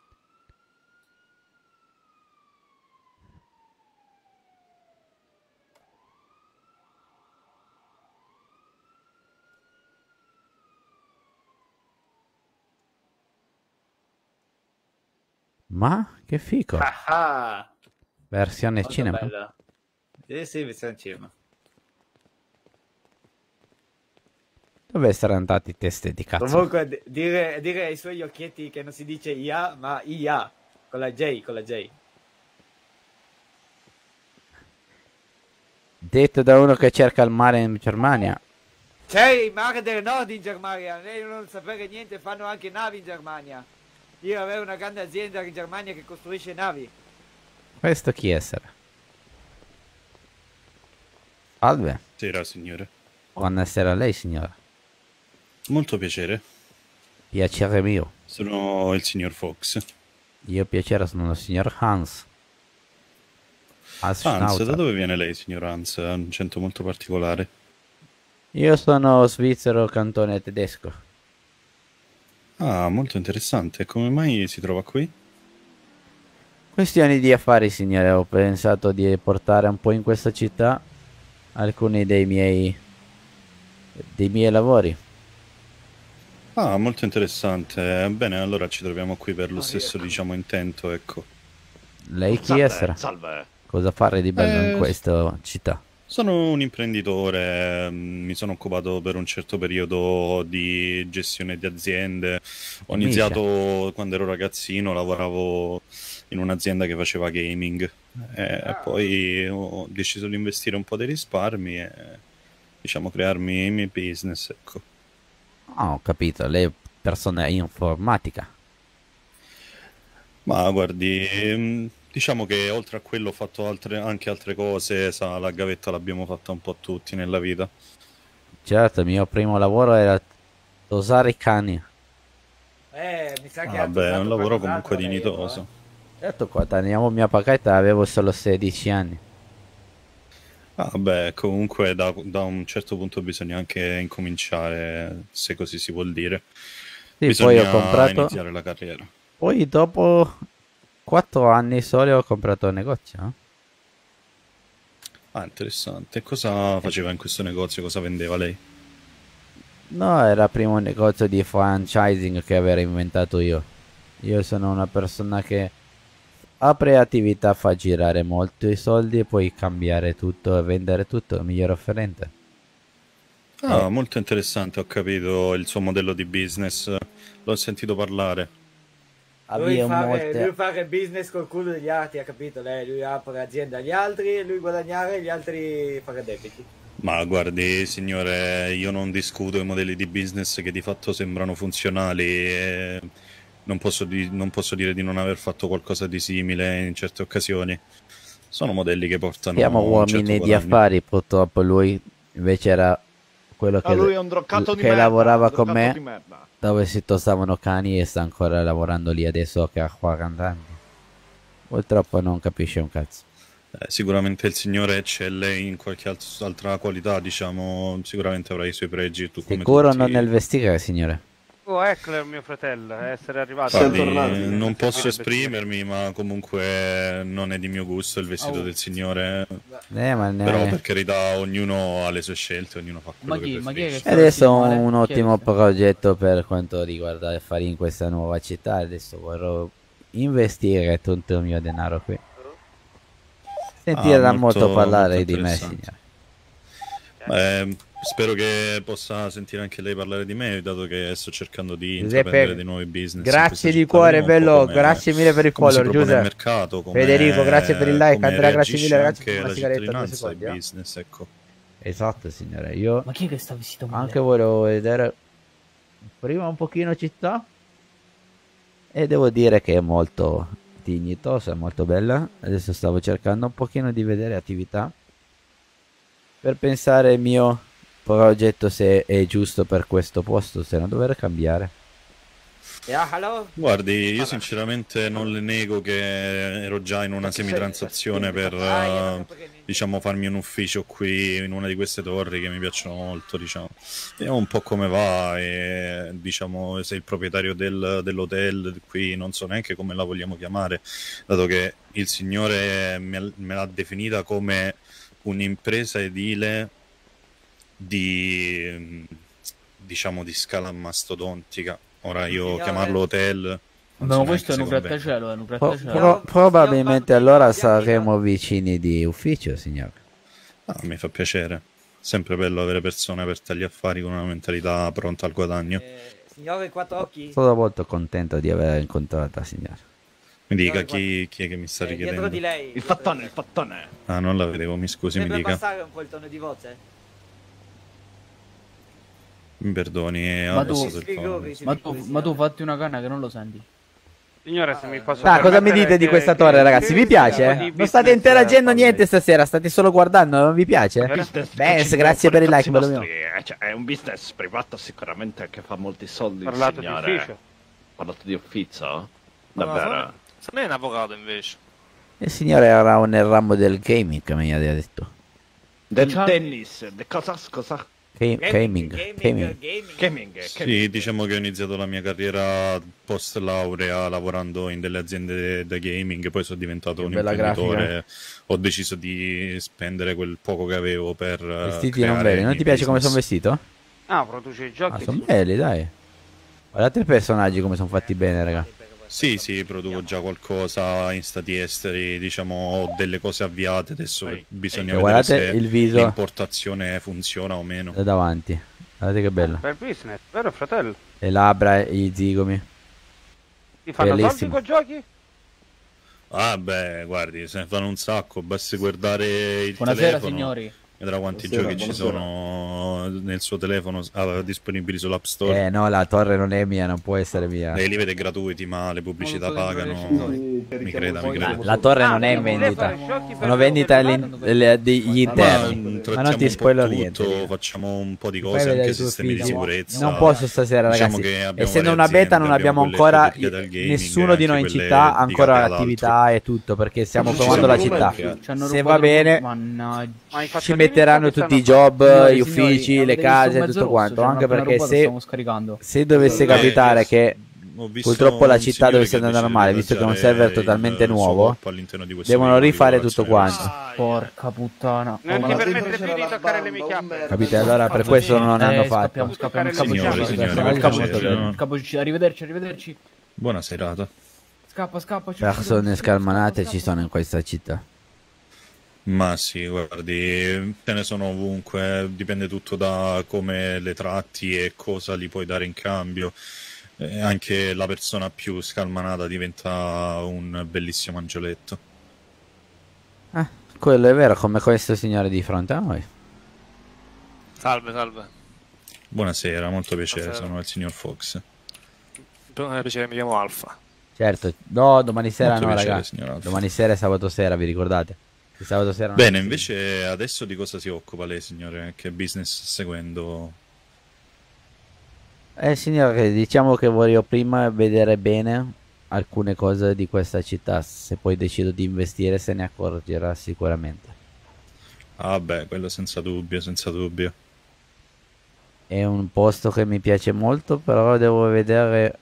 S2: Ma che fico.
S16: Ah ah!
S2: Versione
S16: Molto
S2: cinema.
S16: bella. Sì, sì, versione cinema.
S2: Dove saranno andati i test di cazzo?
S16: Comunque, dire, dire ai suoi occhietti che non si dice IA, ma IA. Con la J, con la J.
S2: Detto da uno che cerca il mare in Germania.
S16: C'è il mare del nord in Germania, lei non sapere niente, fanno anche navi in Germania. Io avevo una grande azienda in Germania che costruisce navi.
S2: Questo chi essere? Salve.
S37: Sera, signore.
S2: Buonasera a lei, signora.
S37: Molto piacere.
S2: Piacere mio.
S37: Sono il signor Fox.
S2: Io piacere sono il signor Hans. Hans
S37: Hans, da dove viene lei, signor Hans? Ha un accento molto particolare.
S2: Io sono svizzero cantone tedesco.
S37: Ah, molto interessante. Come mai si trova qui?
S2: Questioni di affari, signore. Ho pensato di portare un po' in questa città alcuni dei miei dei miei lavori.
S37: Ah, molto interessante. Bene, allora ci troviamo qui per lo stesso, diciamo, intento, ecco.
S2: Lei chi
S37: Salve,
S2: essere?
S37: salve.
S2: Cosa fare di bello
S37: Eh,
S2: in questa città?
S37: Sono un imprenditore, mm, mi sono occupato per un certo periodo di gestione di aziende. Ho iniziato quando ero ragazzino, lavoravo in un'azienda che faceva gaming e poi ho deciso di investire un po' dei risparmi e diciamo crearmi i miei business, ecco.
S2: Ah, ho capito. Lei è persona informatica.
S37: Ma guardi, ehm, diciamo che oltre a quello ho fatto altre- anche altre cose, sa, la gavetta l'abbiamo fatta un po' tutti nella vita.
S2: Certo, il mio primo lavoro era tosare i cani.
S16: Eh, mi sa che ha
S37: Vabbè, è un lavoro comunque dignitoso.
S2: Certo, quando andiamo mia pagata avevo solo 16 anni.
S37: Ah, beh, comunque da, da un certo punto bisogna anche incominciare, se così si vuol dire.
S2: Sì,
S37: bisogna
S2: poi ho comprato-
S37: iniziare la carriera.
S2: Poi dopo 4 anni soli ho comprato un negozio. eh.
S37: Ah, interessante. Cosa faceva in questo negozio? Cosa vendeva lei?
S2: No, era prima un negozio di franchising che avevo inventato io. Io sono una persona che apre attività, fa girare molto i soldi e poi cambiare tutto e vendere tutto, miglior offerente.
S37: Ah, molto interessante, ho capito il suo modello di business. L'ho sentito parlare.
S16: Lui fare,
S2: molte...
S16: lui fare business col culo degli altri, ha capito lei? Lui apre azienda agli altri, lui guadagnare e gli altri fare debiti.
S37: Ma guardi, signore, io non discuto i modelli di business che di fatto sembrano funzionali e non posso, di- non posso dire di non aver fatto qualcosa di simile in certe occasioni. Sono modelli che portano
S2: Siamo
S37: un
S2: uomini
S37: certo
S2: di affari, purtroppo lui invece era quello che,
S3: Ah, lui è un droccato di
S2: che
S3: merda,
S2: lavorava
S3: un
S2: con me,
S3: di merda.
S2: dove si tostavano cani e sta ancora lavorando lì adesso che ha 40 anni. Purtroppo non capisce un cazzo.
S37: Eh, sicuramente il signore eccelle in qualche alt- altra qualità, diciamo, sicuramente avrà i suoi pregi. Tu come
S2: Sicuro
S37: tutti-
S2: non nel vestire, signore.
S4: Oh, Eckler, mio fratello, essere arrivato. Bentornato.
S37: non posso esprimermi, ma comunque non è di mio gusto il vestito
S4: Oh.
S37: del signore.
S2: Eh, ma ne-
S37: Però per carità, ognuno ha le sue scelte, ognuno fa quello
S10: Ma chi-
S37: che
S10: ma che
S37: preferisce.
S2: E adesso ho un ottimo progetto per quanto riguarda gli affari in questa nuova città. Adesso vorrò investire tutto il mio denaro qui. Sentirà
S37: Ah,
S2: molto, parlare di me, signore.
S37: Eh, spero che possa sentire anche lei parlare di me, dato che sto cercando di
S2: Giuseppe,
S37: intraprendere dei nuovi business. in
S2: grazie di cuore, bello.
S37: come-
S2: Grazie mille per il
S37: il
S2: Giuseppe.
S37: mercato, come-
S2: Federico, grazie per il like. Andrea, grazie mille, ragazzi.
S37: anche
S2: per
S37: la
S2: sigaretta, secondi.
S37: il
S2: eh.
S37: business, ecco.
S2: Esatto, signore. Io
S10: Ma chi è che sta vestito male?
S2: anche volevo vedere prima un pochino città. E devo dire che è molto dignitosa, molto bella. Adesso stavo cercando un pochino di vedere attività. Per pensare il mio progetto se è giusto per questo posto, se no dovrei cambiare.
S16: Hallo?
S37: Guardi, io sinceramente non le nego che ero già in una semitransazione per, eh, diciamo, farmi un ufficio qui in una di queste torri che mi piacciono molto, diciamo. Vediamo un po' come va e, diciamo, se il proprietario del- dell'hotel qui, non so neanche come la vogliamo chiamare, dato che il signore me, me l'ha definita come un'impresa edile di, diciamo, di scala mastodontica. Ora io chiamarlo hotel...
S10: No, questo è un grattacielo, è un grattacielo.
S2: pro- probabilmente allora saremo vicini di ufficio, signore.
S37: Ah, mi fa piacere. Sempre bello avere persone aperte agli affari con una mentalità pronta al guadagno.
S16: Signore quattro occhi?
S2: Sono molto contento di aver incontrato, signore.
S37: Mi dica chi, chi è che mi sta
S16: Eh, dietro
S37: richiedendo.
S16: di lei.
S3: Il fattone, il fattone.
S37: Ah, non la vedevo, mi scusi, mi
S16: Deve
S37: dica.
S16: passare un po' il tono di voce?
S37: Mi perdoni, ha
S10: Ma tu, ma, tu, ma tu fatti una canna che non lo senti.
S4: Signore, se mi posso
S2: Ah, cosa mi dite di questa
S4: che-
S2: torre,
S4: che-
S2: ragazzi? Vi piace? Non state interagendo
S4: eh,
S2: niente stasera, state solo guardando, non vi piace? Beh, grazie per il like, bello mio.
S3: eh, cioè, è un business privato sicuramente che fa molti soldi. il
S9: Parlato di
S3: signore.
S9: ufficio.
S3: Parlato di ufficio? Davvero?
S9: Se non è un avvocato invece.
S2: Il signore era nel ramo del gaming, mi ha detto.
S3: Del tennis, de cosa? Cosa?
S2: Ga- gaming, gaming.
S3: Gaming.
S37: Sì, diciamo che ho iniziato la mia carriera post laurea lavorando in delle aziende da gaming, poi sono diventato un
S2: bella
S37: imprenditore.
S2: grafica.
S37: Ho deciso di spendere quel poco che avevo per. eh,
S2: Vestiti non belli, non ti piace come sono
S37: business.
S2: vestito?
S4: Ah, produce i giochi.
S2: Ah, sono belli, dai. Guardate i personaggi come sono fatti bene, raga.
S37: Sì, sì, produco già qualcosa in stati esteri, diciamo, ho delle cose avviate, adesso bisogna
S2: E
S37: vedere
S2: guardate
S37: se
S2: il viso.
S37: l'importazione funziona o meno.
S2: Da davanti. Guardate che bello.
S4: Per business, vero fratello?
S2: Le labbra e gli zigomi.
S4: Ti fanno soldi
S2: Bellissimo.
S4: con giochi?
S37: Ah, beh, guardi, se ne fanno un sacco, basta guardare il
S10: Buonasera,
S37: telefono.
S10: signori.
S37: Vedrà quanti
S2: Buonasera,
S37: giochi ci
S2: buonasera.
S37: sono nel suo telefono ah, disponibili sull'App Store.
S2: Eh no, la torre non è mia, non può essere mia.
S37: Lei li vede gratuiti, ma le pubblicità pagano. Mi creda, mi creda.
S2: La torre non è in vendita. Sono vendita degli interni. Ma non ti spoiler
S37: po'
S2: niente.
S37: facciamo un po' di cose, anche sistemi di sicurezza.
S2: Non posso stasera,
S37: Diciamo
S2: ragazzi. Essendo una beta, non abbiamo ancora
S37: gaming,
S2: nessuno di noi in città ancora l'attività e tutto perché stiamo
S37: Ci
S2: provando
S37: siamo
S2: la città.
S10: Ci
S2: Se va bene, ci
S4: facciatini
S2: metteranno tutti i job,
S10: Signori,
S2: gli
S10: signori,
S2: uffici,
S10: avete
S2: le case,
S10: un
S2: tutto
S10: rosso?
S2: quanto.
S10: Ci hanno
S2: Anche perché se, se dovesse
S37: Eh,
S2: capitare
S37: yes.
S2: che purtroppo la città dovesse andare male, visto che è un server totalmente nuovo, devono rifare tutto
S37: lavorazione.
S2: quanto.
S10: Porca puttana.
S4: Non
S10: Oh,
S4: ti permettere più di toccare le mie chiappe.
S2: Capite? Allora per questo non
S10: Eh,
S2: hanno
S10: scappiamo,
S2: fatto.
S10: scappiamo,
S4: Signori,
S10: scappiamo,
S37: signori,
S10: arrivederci, arrivederci.
S37: Buona serata.
S10: Scappa, scappa.
S2: Persone scalmanate ci sono in questa città.
S37: Ma sì, guardi, ce ne sono ovunque, dipende tutto da come le tratti e cosa gli puoi dare in cambio. Eh, anche la persona più scalmanata diventa un bellissimo angioletto.
S2: Ah, quello è vero, come questo signore di fronte a noi.
S9: Salve, salve.
S37: Buonasera, molto piacere,
S9: Buonasera.
S37: sono il signor Fox.
S9: Per piacere, mi chiamo Alfa.
S2: Certo, no, domani sera
S37: Molto
S2: no,
S37: piacere,
S2: raga.
S37: signor Alfa.
S2: Domani sera è sabato sera, vi ricordate?
S37: Bene, invece adesso di cosa si occupa lei, signore? Che business sta seguendo?
S2: Eh signore, diciamo che voglio prima vedere bene alcune cose di questa città, se poi decido di investire se ne accorgerà sicuramente.
S37: Ah beh, quello senza dubbio, senza dubbio.
S2: È un posto che mi piace molto, però devo vedere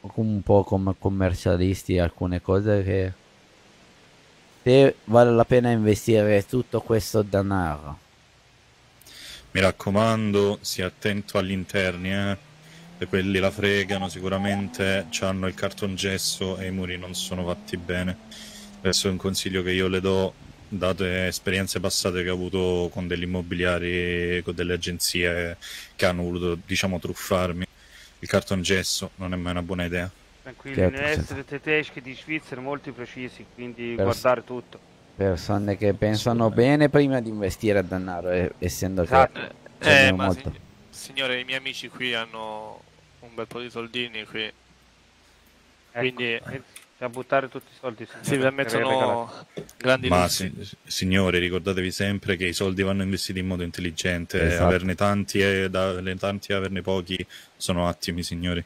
S2: un po' come commercialisti alcune cose che se vale la pena investire tutto questo denaro.
S37: Mi raccomando, sia attento agli interni, eh. Quelli la fregano, sicuramente hanno il cartongesso e i muri non sono fatti bene. Questo è un consiglio che io le do, date esperienze passate che ho avuto con degli immobiliari, con delle agenzie che hanno voluto, diciamo, truffarmi. Il cartongesso non è mai una buona idea.
S4: Tranquilli,
S2: Certo,
S4: essere tedeschi di Svizzera molto precisi, quindi
S2: Per-
S4: guardare tutto.
S2: Persone che pensano bene prima di investire denaro, eh, essendo che
S4: Esatto.
S2: ce ne
S9: Eh, ma
S2: molto.
S9: sig- signore, i miei amici qui hanno un bel po' di soldini qui.
S4: Ecco,
S9: Quindi
S4: eh, a buttare tutti i soldi su
S9: Sì, per me sono grandi
S37: Ma si- signori, ricordatevi sempre che i soldi vanno investiti in modo intelligente.
S2: Esatto.
S37: Averne tanti e da- averne tanti e averne pochi sono attimi, signori.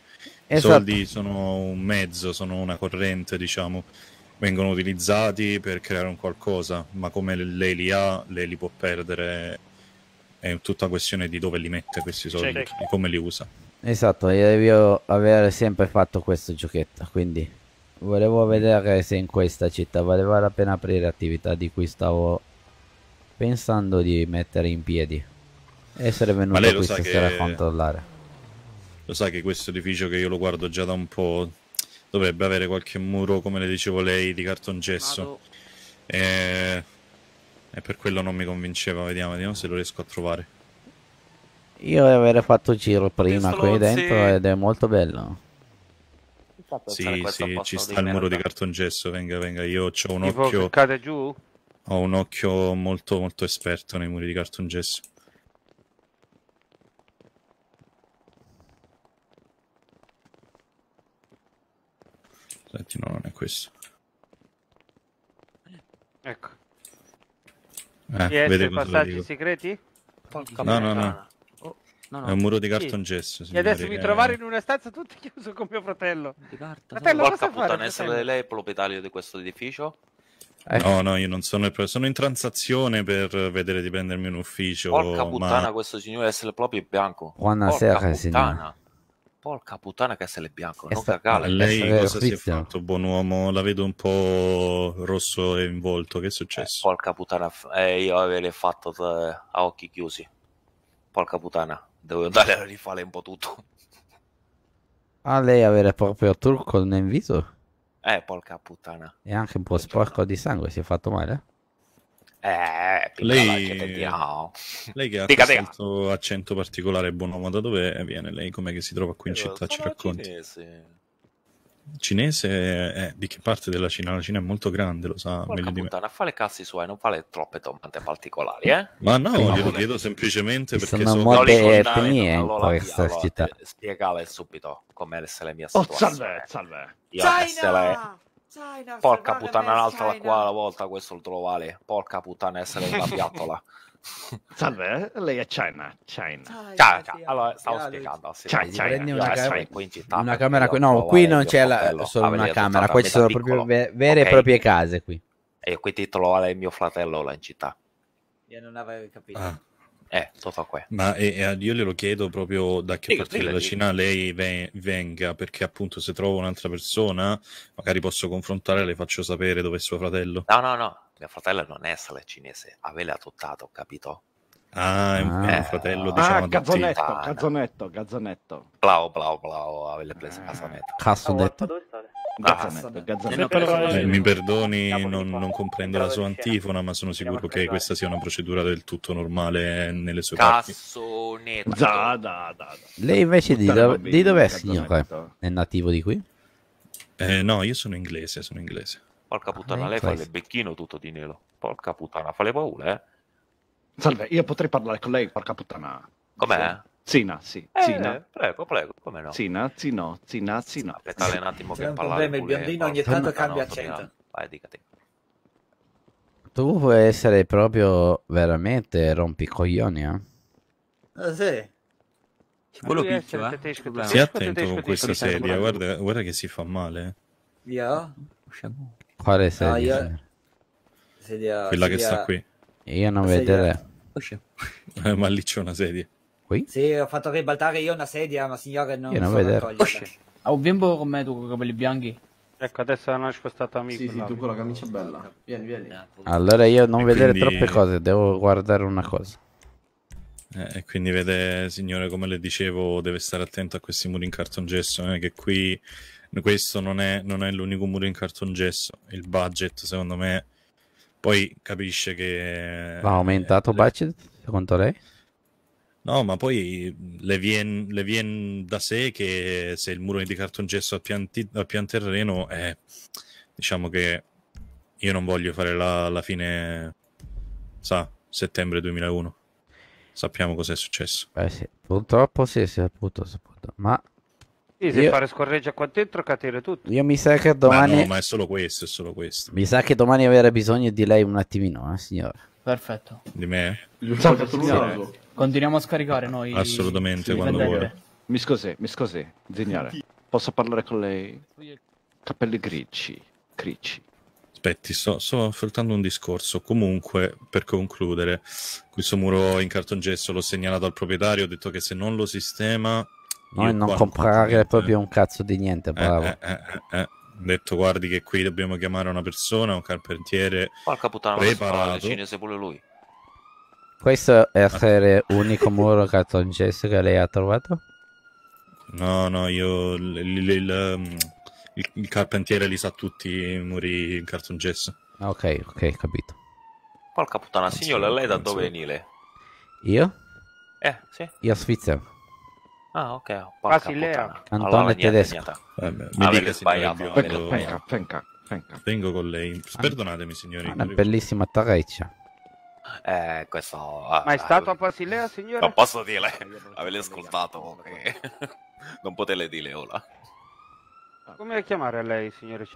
S37: I
S2: Esatto.
S37: soldi sono un mezzo, sono una corrente, diciamo. Vengono utilizzati per creare un qualcosa, ma come lei li ha, lei li può perdere. È tutta questione di dove li mette questi soldi
S4: Check.
S37: e come li usa.
S2: Esatto, io devo aver sempre fatto questo giochetto, quindi volevo vedere se in questa città valeva la pena aprire attività di cui stavo pensando di mettere in piedi. Essere venuto qui stasera
S37: che-
S2: a controllare.
S37: Lo sai che questo edificio che io lo guardo già da un po' dovrebbe avere qualche muro, come le dicevo lei, di cartongesso. E... e per quello non mi convinceva, vediamo, vediamo se lo riesco a trovare.
S2: Io avrei fatto il giro prima qui
S37: Pistolozzi.
S2: dentro ed è molto bello.
S37: Sì, sì, ci sta il muro di cartongesso, venga, venga, io ho un
S4: Tipo
S37: occhio...
S4: cade giù?
S37: Ho un occhio molto molto esperto nei muri di cartongesso. Senti, no, non è questo.
S4: Ecco.
S37: Eh, le
S4: passaggi segreti?
S37: No, no, no.
S4: no,
S37: È un muro di
S4: Sì.
S37: cartongesso.
S4: E adesso mi
S37: eh.
S4: trovare in una stanza tutto chiuso con mio fratello. Fratello,
S38: Porca
S4: cosa fare?
S38: puttana, essere
S4: fratello?
S38: lei proprietario di questo edificio?
S37: No, no, io non sono il sono in transazione per vedere di prendermi un ufficio.
S38: Porca
S37: ma-
S38: puttana, questo signore essere proprio bianco.
S2: Buonasera,
S38: Porca
S2: signore.
S38: Porca puttana che essere bianco,
S2: È
S38: non
S2: sta-
S38: cagare.
S37: Ma lei
S2: essere
S37: cosa si è fatto, buon uomo? La vedo un po' rosso e in volto. Che è successo?
S38: Porca puttana, eh, io avrei fatto eh, a occhi chiusi. Porca puttana, devo andare a rifare un po' tutto.
S2: Ah, lei avere proprio turco nel viso?
S38: Eh, porca puttana.
S2: E anche un po' sporco di sangue, si è fatto male?
S38: Eh,
S37: Lei,
S38: che
S37: lei che ha
S38: Dica, dica.
S37: questo accento particolare, buon uomo, da dove viene lei? Com'è che si trova qui in città? Ci racconti?
S38: cinese.
S37: Cinese? Eh, di che parte della Cina? La Cina è molto grande, lo sa
S38: Porca
S37: meglio di me.
S38: puttana, fa le cazzi suoi, non fare troppe domande particolari, eh?
S37: Ma no,
S2: Prima-
S37: glielo chiedo semplicemente
S2: Ci
S37: perché
S2: sono molte
S38: condannano,
S2: etnie in questa
S38: allora,
S2: città.
S38: te- Spiegale subito com'è essere la mia
S13: Oh,
S38: situazione.
S13: salve, salve.
S38: Io essere... Porca puttana, un'altra qua la volta questo lo trovare. Porca puttana, essere una piattola. [laughs]
S13: Salve, lei è China. China.
S38: Ciao, ciao. Allora, stavo spiegando. sì, sì,
S13: ciao.
S2: Prendi una,
S38: essere
S2: ca-
S38: qui in città
S2: una camera qui. No, qui non c'è la, solo una
S38: avrei
S2: camera, queste
S38: la
S2: sono proprio ve- vere
S38: Ok?
S2: e proprie case qui.
S38: E qui ti trovare il mio fratello là in città.
S16: Io non avevo capito.
S37: Ah.
S38: Eh, tutto qua.
S37: Ma e- e io glielo chiedo proprio da che parte della. Cina lei ve- venga, perché appunto se trovo un'altra persona, magari posso confrontare e le faccio sapere dove è suo fratello.
S38: No, no, no. Mio fratello non è essere cinese. Aveva adottato, capito?
S37: Ah, è un, un fratello,
S13: Ah,
S37: diciamo,
S13: cazzonetto,
S37: adottito.
S13: cazzonetto, cazzonetto.
S38: Blau, blau, blau. Aveva preso casamento.
S2: Cazzo detto.
S37: Eh, mi perdoni, non, non comprendo la sua antifona, ma sono sicuro che questa sia una procedura del tutto normale nelle sue parti.
S38: Cassonetto.
S13: Da, da, da, da.
S2: Lei invece di, do- di dov'è, signore? È nativo di qui?
S37: Eh, no, io sono inglese, sono inglese.
S38: Porca puttana,
S2: Ah,
S38: lei fa il becchino tutto di nero. Porca puttana, fa le paure, eh?
S13: Salve, io potrei parlare con lei, porca puttana.
S38: Com'è?
S13: Sina, sì.
S38: Eh,
S13: Sina.
S38: prego, prego, come no?
S13: Sina, Zino, Zina, Zino.
S38: Aspettare un attimo che parlare
S16: problema, il biondino ogni tanto cambia accento.
S38: Vai, dicati.
S2: Tu puoi essere proprio veramente rompicoglioni, eh?
S16: Ah, sì.
S4: Quello picchio, eh.
S7: tedesco,
S4: Tedesco,
S37: attento con questa sedia, guarda, guarda che si fa male. eh.
S16: Io?
S2: Quale
S16: No,
S2: sedia?
S16: io...
S2: signore?
S16: Sedia,
S37: Quella che
S16: sedia-
S37: sta qui.
S2: Io non vedere.
S37: Eh, ma lì c'è una sedia.
S2: Qui?
S16: Sì, ho fatto ribaltare io una sedia, ma signore non
S2: Io non
S16: so
S2: vedere.
S16: raccoglierla.
S10: Oh, vieni un po' con me tu con i capelli bianchi.
S4: Ecco, adesso hanno spostato amico.
S20: Sì, sì, tu con la camicia bella. Vieni, vieni.
S2: Allora io non
S37: E
S2: vedere
S37: quindi-
S2: troppe cose, devo guardare una cosa.
S37: Eh, e quindi vede, signore, come le dicevo, deve stare attento a questi muri in cartongesso, eh, che qui questo non è, non è l'unico muro in cartongesso. Il budget, secondo me, poi capisce che...
S2: Va aumentato il budget, secondo lei?
S37: No, ma poi le viene le vien da sé che se il muro è di cartongesso al pian, ti- al pian terreno, eh, diciamo che io non voglio fare la, la fine, sa, settembre 2001. Sappiamo cos'è successo.
S2: Eh sì, purtroppo sì, si è saputo, saputo. Ma
S4: Sì, se
S2: Io-
S4: fare scorreggia qua dentro, catene tutto.
S2: Io mi sa che
S37: Ma
S2: domani...
S37: no, ma è solo questo, è solo questo.
S2: Mi sa che domani avere bisogno di lei un attimino, eh, signore.
S10: Perfetto.
S37: Di me?
S10: Continuiamo a scaricare noi.
S37: Assolutamente, quando vuole.
S3: Mi scusi, mi scusi, signore. Posso parlare con lei? Capelli grigi, grigi.
S37: Aspetti, sto, sto affrontando un discorso. Comunque, per concludere, questo muro in cartongesso l'ho segnalato al proprietario. Ho detto che se non lo sistema.
S2: Noi
S37: io
S2: non comprare proprio un cazzo di niente,
S37: Eh,
S2: bravo.
S37: eh, eh, eh, eh. Ho detto, guardi, che qui dobbiamo chiamare una persona, un carpentiere
S38: Porca puttana,
S37: preparato.
S38: cinese pure lui.
S2: Questo è essere l'unico muro cartongesso che lei ha trovato?
S37: No, no, io il, il- il, um, il- il carpentiere li sa tutti i muri in cartongesso.
S2: Ok, ok, capito.
S38: Porca puttana, signore, lei da dove venile?
S2: Io?
S38: Eh, sì.
S2: Io svizzero.
S38: Ah, ok.
S4: Basilea.
S38: puttana.
S2: Cantone
S38: Allora, niente,
S2: tedesco.
S38: niente.
S37: Vabbè, mi
S38: Avete
S37: dica, signore
S38: sbagliato, sbagliato.
S3: Venga, venga.
S37: Vengo con lei. Perdonatemi, signori.
S2: Una bellissima tareccia.
S38: Eh, questo... ah,
S4: Ma è
S38: ah,
S4: stato a Basilea, signore?
S38: Non posso dire, avete ascoltato [laughs] non potete dire ora.
S4: Come chiamare lei, signore?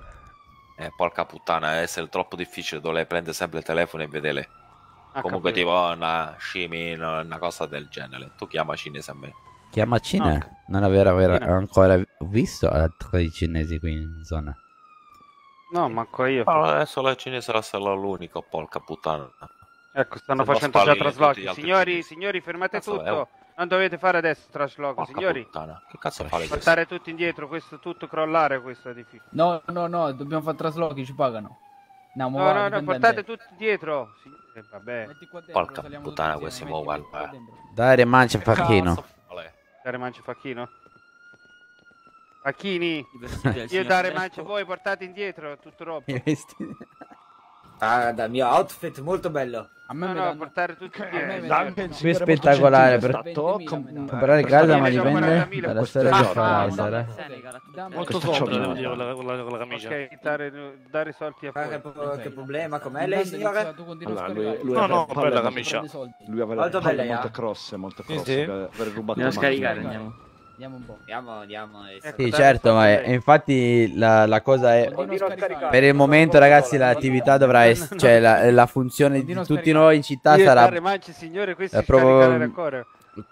S38: Eh, porca puttana, deve essere troppo difficile dove lei prende sempre il telefono e vedele.
S4: Ah,
S38: Comunque
S4: capito.
S38: tipo una scimi, una cosa del genere. Tu chiama cinese a me.
S2: Chiama Cina? Non aver, aver ancora visto altri cinesi qui in zona.
S4: No, manco io.
S38: Ma adesso la cinese la sarà l'unico, porca puttana.
S4: Ecco, stanno
S38: Se no
S4: facendo già traslochi. Signori,
S38: cinesi.
S4: signori, fermate
S38: Cazzo,
S4: tutto.
S38: un-
S4: Non dovete fare adesso trasloco, signori.
S38: puttana, che cazzo fa lei questo?
S4: Portare tutti indietro, questo tutto crollare questo edificio.
S10: No, no, no, dobbiamo fare traslochi, ci pagano. No,
S4: No, no, no, portate tutti dietro. Sì, eh, vabbè.
S38: Porca puttana, questi mo guarda.
S2: Dai, mancia facchino.
S4: Dare mancio facchino? Facchini, io dare mancio voi portate indietro, tutto [laughs] roba.
S16: Ah, guarda, mio outfit molto bello.
S10: A
S4: No, no, portare tutti indietro.
S2: Qui è spettacolare per comprare casa, ma dipende dalla storia che farai, sarà.
S9: Molto
S3: Questo
S9: sopra,
S3: c'ho
S9: devo
S3: una-
S9: dire, con la, camicia.
S4: Ok, dare, dare soldi a voi.
S16: che, pro- che problema? Com'è lei, signore?
S9: No, no, bella camicia.
S3: Lui aveva
S16: Molto bella,
S3: molto
S16: eh?
S3: crosse
S9: sì.
S3: per rubato
S7: Andiamo a
S3: la
S7: scaricare, andiamo.
S10: Andiamo un po'.
S16: Andiamo, andiamo. e-
S2: Sì, certo, ma è- infatti la, la cosa è... Per il momento, ragazzi, l'attività dovrà essere... Cioè, la, la funzione di tutti noi in città sarà è proprio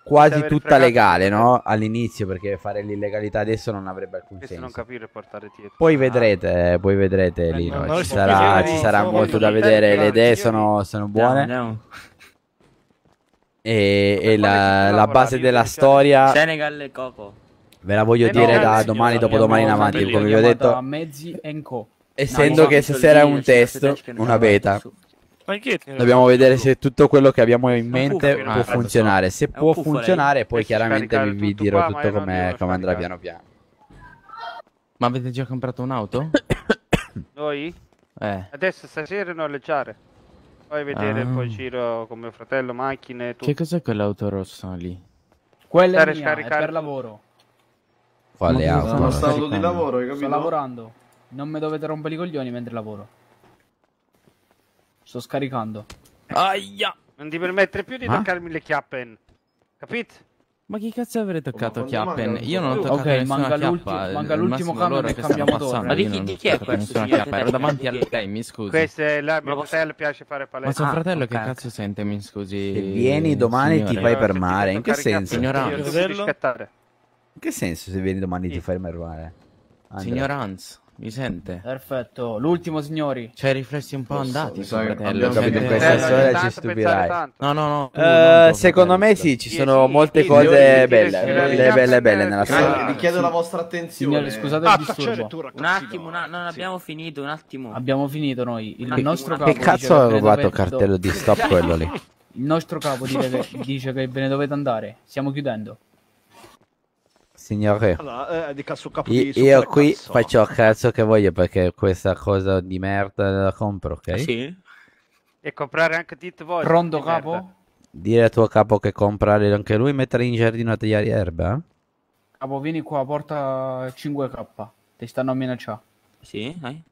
S2: quasi tutta legale, no? All'inizio, perché fare l'illegalità adesso non avrebbe alcun
S4: Questo non
S2: senso.
S4: capire portare dietro.
S2: Poi vedrete, eh, poi vedrete Lino,
S4: no,
S2: ci sarà, ci sarà molto da vedere, le idee sono, sono buone. E, e la, la base della storia
S7: Senegal e Coco.
S2: ve la voglio
S10: Eh, no,
S2: dire da
S10: grazie,
S2: domani,
S10: signora.
S2: dopodomani in avanti, come vi ho detto,
S10: a Mezzi and Co.
S2: essendo
S7: no,
S2: che stasera è un test, una beta, dobbiamo vedere se tutto quello che abbiamo in mente
S7: puffo,
S2: può funzionare. Se può
S7: puffo lei.
S2: funzionare, poi chiaramente vi, dirò tutto come, andrà piano piano.
S8: Ma avete già comprato un'auto?
S4: Noi?
S8: Eh.
S4: Adesso stasera noleggiare. Poi vedere
S8: Ah.
S4: poi giro con mio fratello, macchine, tutto.
S8: Che cos'è quell'auto rossa lì?
S10: Quella è
S4: Dare
S10: mia, è
S4: scaricare
S10: per lavoro.
S2: Quale auto?
S20: Sono
S8: sta
S20: stato di lavoro, hai
S10: Sto
S20: capito?
S10: lavorando. Non mi dovete rompere i coglioni mentre lavoro. Sto scaricando.
S8: Aia!
S4: Non ti permettere più di
S8: Ma?
S4: toccarmi le chiappe. Capito?
S8: Ma chi cazzo avrete toccato
S20: ma quando
S8: Chiappen? Io non ho toccato
S10: Ok,
S8: nessuna
S10: manca
S8: chiappa.
S10: l'ultimo- manca l'ultimo
S8: massimo
S10: camion
S8: loro
S10: e
S8: che
S10: cambiamo
S8: passando,
S7: Ma di chi- di chi è questo,
S8: chiappa, ero davanti a lei, mi scusi.
S4: Questo è
S7: Me
S4: mio fratello piace fare
S8: Ma
S4: palestra.
S8: suo
S7: Ah,
S8: fratello che cazzo sente, mi scusi?
S2: Se vieni domani ti fai per mare, in che senso?
S8: Signora-.
S2: In che senso se vieni domani ti fai per mare?
S8: Signor Hans, mi sente?
S10: Perfetto. L'ultimo, signori.
S8: C'hai i riflessi un po'
S20: Posso,
S8: andati,
S20: che
S8: fratello.
S20: abbiamo
S2: Capito, questa storia ci stupirai.
S8: No, no, no.
S2: Eh, secondo me sì, ci
S4: Sì,
S2: sono
S4: sì,
S2: molte
S4: sì,
S2: cose
S4: sì,
S2: belle,
S4: sì,
S2: belle,
S4: sì,
S2: belle,
S4: sì,
S2: belle
S4: sì,
S2: nella
S4: sì,
S2: storia.
S20: Ah, richiedo la vostra attenzione.
S10: Signori, scusate
S3: Ah,
S10: il disturbo.
S3: tu,
S7: Un attimo, una- non abbiamo finito, un attimo.
S10: Abbiamo finito noi. Il nostro capo
S2: Che cazzo ha
S10: ve ne
S2: rubato
S10: dovete-
S2: cartello di stop quello lì?
S10: Il nostro capo dice che, dice che ve ne dovete andare. Stiamo chiudendo.
S2: Signore,
S3: Allora, eh,
S2: io, io qui
S3: cazzo.
S2: faccio il cazzo che voglio perché questa cosa di merda la compro, ok?
S7: Sì?
S4: E comprare anche dit voi.
S10: Pronto,
S4: di merda.
S10: capo?
S2: Dire al tuo capo che comprare anche lui, mettere in giardino a tagliare erba? eh?
S10: Capo, vieni qua, porta 5k. Ti stanno a minacciare.
S7: Sì, dai.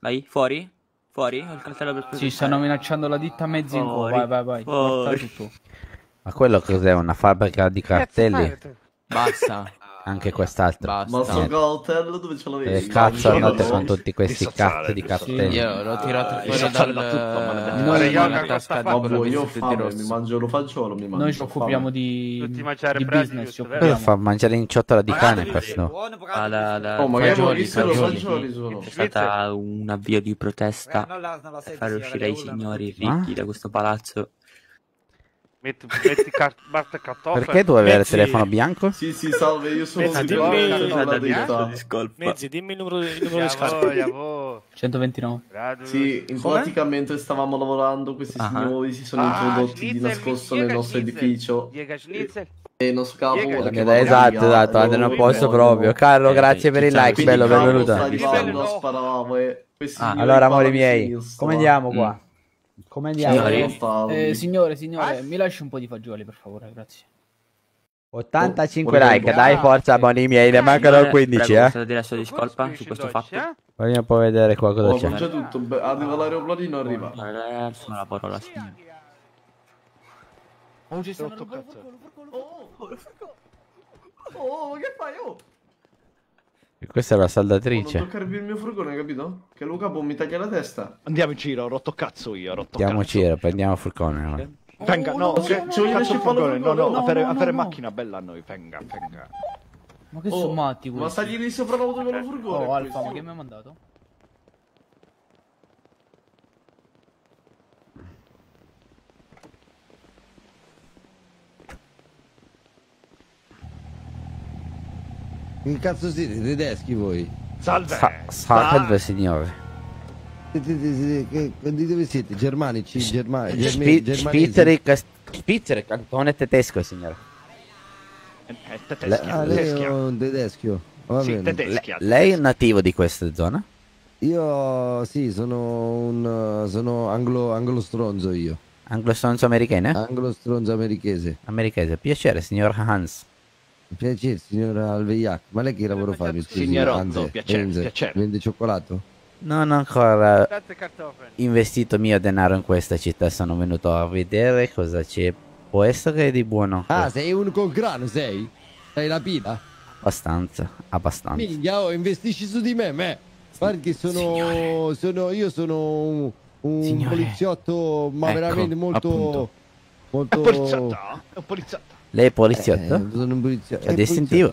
S7: Dai, fuori? Fuori? Ho il cartello per
S10: Ci stanno minacciando la ditta mezzi in. Vai, vai, vai.
S2: Ma quello cos'è? Una fabbrica di cartelli?
S8: Basta. [laughs]
S2: Anche quest'altro.
S8: Basta.
S2: Niente.
S20: coltello dove ce l'avevi?
S2: Che cazzo
S20: Io
S2: andate con tutti questi cazzo di cartelli?
S8: Io l'ho tirato fuori
S20: Dissoziare
S8: dal...
S20: da tutto,
S10: Noi-
S8: dalla
S10: Yoga,
S8: tasca di
S20: boh, io fame, mi mangio lo fagiolo, mi mangio.
S10: Noi ci occupiamo di,
S5: Tutti mangiare
S10: di business. Occupiamo.
S2: fa mangiare in ciotola di cane questo.
S7: Ah, la, la,
S20: Oh, magari ho visto lo
S7: fagioli.
S20: solo.
S7: C'è stata un avvio di protesta
S16: Eh,
S7: per
S16: signora,
S7: uscire i signori
S2: Ah?
S7: ricchi da questo palazzo.
S5: Metti, metti car- Bart cartoffe.
S2: Perché tu vuoi avere il telefono bianco?
S20: Sì, sì, salve, io sono
S5: Mezzi, dimmi-.
S9: Mezzi, dimmi il numero, il numero di scarpe.
S5: yavo.
S10: 129.
S5: Grado-
S20: Sì, in
S9: Come?
S20: pratica mentre stavamo lavorando questi
S7: Ah.
S20: signori si sono
S5: Ah,
S20: introdotti di nascosto nel nostro edificio e non scavo
S5: Diega-
S20: che
S5: Esatto,
S20: vado
S2: Esatto, esatto,
S20: mi
S2: posso
S20: vogliono-
S2: proprio. Carlo,
S7: Eh,
S2: grazie per il like, bello, benvenuto.
S20: a questi
S5: Ah,
S2: Allora, amori miei, come andiamo
S20: Mm.
S2: qua? Come andiamo?
S7: Signori.
S10: Eh, signore, signore, mi lasci un po' di fagioli, per favore, grazie.
S2: 85
S20: Oh,
S2: like, dai, forza, amori miei, ne mancano
S7: Signore,
S2: 15,
S7: prego,
S2: eh.
S7: posso dire la sua discolpa su questo fatto?
S2: Vogliamo un po' vedere qua cosa
S20: Oh,
S2: c'è.
S20: non c'è tutto, beh, arriva l'aeroplanino, arriva.
S7: Me la parola, signore.
S10: Oh, ci
S20: stanno Oh, ma che fai? Oh,
S2: E Questa è la
S20: Oh, non
S2: saldatrice.
S20: toccare più il mio furgone, capito? Che Luca può mi taglia la testa.
S3: Andiamo in giro, ho rotto cazzo io, ho rotto
S2: Mettiamoci,
S3: cazzo.
S2: prendiamo il furcone. guarda.
S3: Venga, no,
S20: no,
S3: c'è,
S20: no,
S3: c'è
S20: no, no,
S3: cazzo
S20: no,
S3: furgone, no, no,
S20: no,
S3: a fare,
S10: no,
S3: a fare
S10: no.
S3: macchina bella a noi, venga, venga.
S10: Ma che
S20: Oh,
S10: sono matti
S20: Ma
S10: questi?
S20: stagli lì sopra l'auto con il furgone.
S10: Oh, Alfa, ma che mi ha mandato?
S39: Che cazzo siete? Tedeschi voi?
S3: Salve!
S2: Sa- salve, signore.
S39: Di dove siete? Germanici? Germa- germe-
S2: Spi-
S39: germanesi?
S2: Spitzerich, Spitzerich, cantone tedesco, signore.
S3: È
S39: Le-
S3: tedeschi,
S39: ah, lei è un tedeschio. Va
S3: Sì.
S2: Le- lei è nativo di questa zona?
S39: Io sì, sono un sono anglo, anglo stronzo io.
S2: Anglo-stronzo americano?
S39: Anglo stronzo americhese.
S2: Americano, piacere, signor Hans.
S39: Piacere, signora Alveiac. Ma lei che lavoro fa? Mi scusi,
S3: Signorotto, piacere,
S39: Enze?
S3: piacere.
S39: Vende cioccolato?
S2: Non ho ancora investito mio denaro in questa città, sono venuto a vedere cosa c'è. Può essere di buono?
S39: Ah, sei un concrano, sei? Sei la pila?
S2: Abbastanza, abbastanza.
S39: Minchia, oh, investisci su di me, me. Guarda che sono, sono io sono un, un
S2: Signore.
S39: poliziotto, ma
S2: Ecco,
S39: veramente molto
S2: appunto.
S39: molto
S3: È un poliziotto? È un poliziotto.
S2: Lei è poliziotto?
S39: Eh, sono un poliziotto.
S2: C'ha
S39: è
S2: distintivo?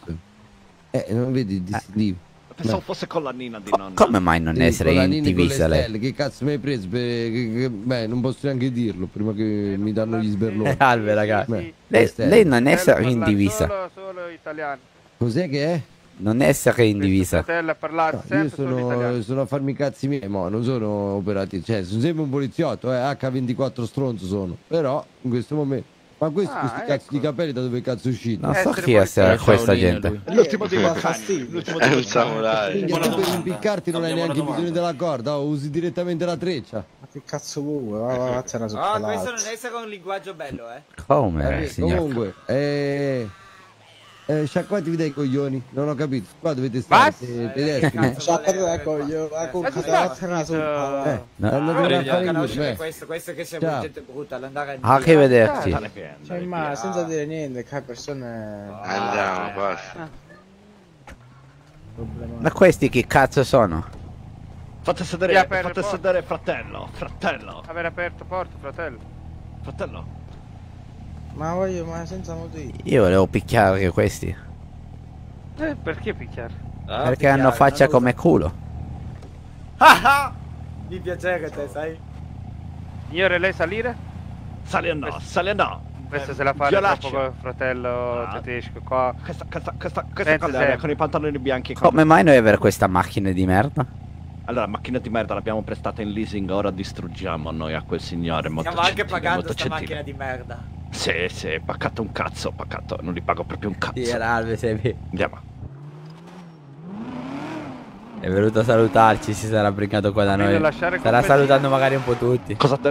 S39: Eh, non vedi il distintivo.
S3: Pensavo
S39: Beh.
S3: fosse con la nina di nonna.
S2: Come mai non
S39: Sì,
S2: essere in divisa lei?
S39: stelle, Che cazzo mi hai preso? per- che- che- beh, non posso neanche dirlo prima che mi danno gli sberloni.
S2: Salve ragazzi.
S39: Beh,
S2: Lei,
S39: stelle.
S2: lei non essere in divisa.
S5: Solo, solo italiano.
S39: Cos'è che è?
S2: Non essere in divisa.
S39: No, io sono, sono a farmi i cazzi miei, mo, non sono operativo, cioè sono sempre un poliziotto, eh, H24 stronzo sono, però in questo momento... Ma questi,
S5: Ah,
S39: questi
S5: ecco.
S39: cazzo di capelli da dove cazzo usciti?
S2: Non so chi essere
S8: poliziotto.
S2: questa gente.
S8: lui.
S3: È l'ultimo dei
S20: fastidio.
S3: L'ultimo
S38: È
S3: dei
S38: un samurai.
S20: Buona
S39: tu per impiccarti non hai neanche bisogno della corda, oh, usi direttamente la treccia.
S35: Ma che cazzo vuoi?
S16: Ah,
S35: palazzo.
S16: questo non essere un linguaggio bello, eh.
S2: Come,
S39: Eh,
S2: signor?
S39: comunque, eh, eh, sciacquatevi dai coglioni, non ho capito, qua dovete stare, eh, tedeschi.
S16: Cazzo,
S35: Sciacquate
S16: vale,
S35: ecco, io la
S5: Ma
S35: colpa
S5: tu
S35: vattene su
S39: Eh.
S2: No.
S39: andate
S16: Ah,
S39: a
S16: devi
S39: fare
S16: conoscere
S39: me.
S16: questo, questo che sei
S39: Ciao.
S16: gente brutta, all'andare a
S2: Arrivederci.
S35: Cioè,
S3: dai,
S35: ma senza dire niente, che persone...
S38: Andiamo, basta.
S35: Problema.
S2: Ma questi che cazzo sono?
S3: Fate sedere, fate sedere fratello, fratello,
S5: Aver aperto porta, fratello.
S3: fratello.
S35: Ma voglio, ma senza motivo.
S2: Io volevo picchiare questi.
S5: Eh, perché picchiare?
S16: Ah,
S2: Perché hanno faccia come culo.
S16: Ah ah! Mi piacere te, sai?
S5: Signore, lei salire?
S3: Sali o no, sali o no.
S5: Questa se la fa
S3: Violaccio.
S5: troppo col fratello
S3: Ah.
S5: tedesco qua.
S3: Questa, questa, questa, questa cosa
S5: sempre.
S3: con i pantaloni bianchi.
S2: Come mai noi avere questa macchina di merda?
S3: Allora, macchina di merda l'abbiamo prestata in leasing, ora distruggiamo noi a quel signore molto
S16: Stiamo anche pagando
S3: molto
S16: sta
S3: gentile.
S16: macchina di merda.
S3: Sì, sì, paccato un cazzo, paccato, non li pago proprio un cazzo.
S2: Sì, Alve, sei
S3: Andiamo.
S2: È venuto a salutarci, si sarà brincato qua da noi.
S5: benzina.
S2: salutando magari un po' tutti.
S3: Cosa te...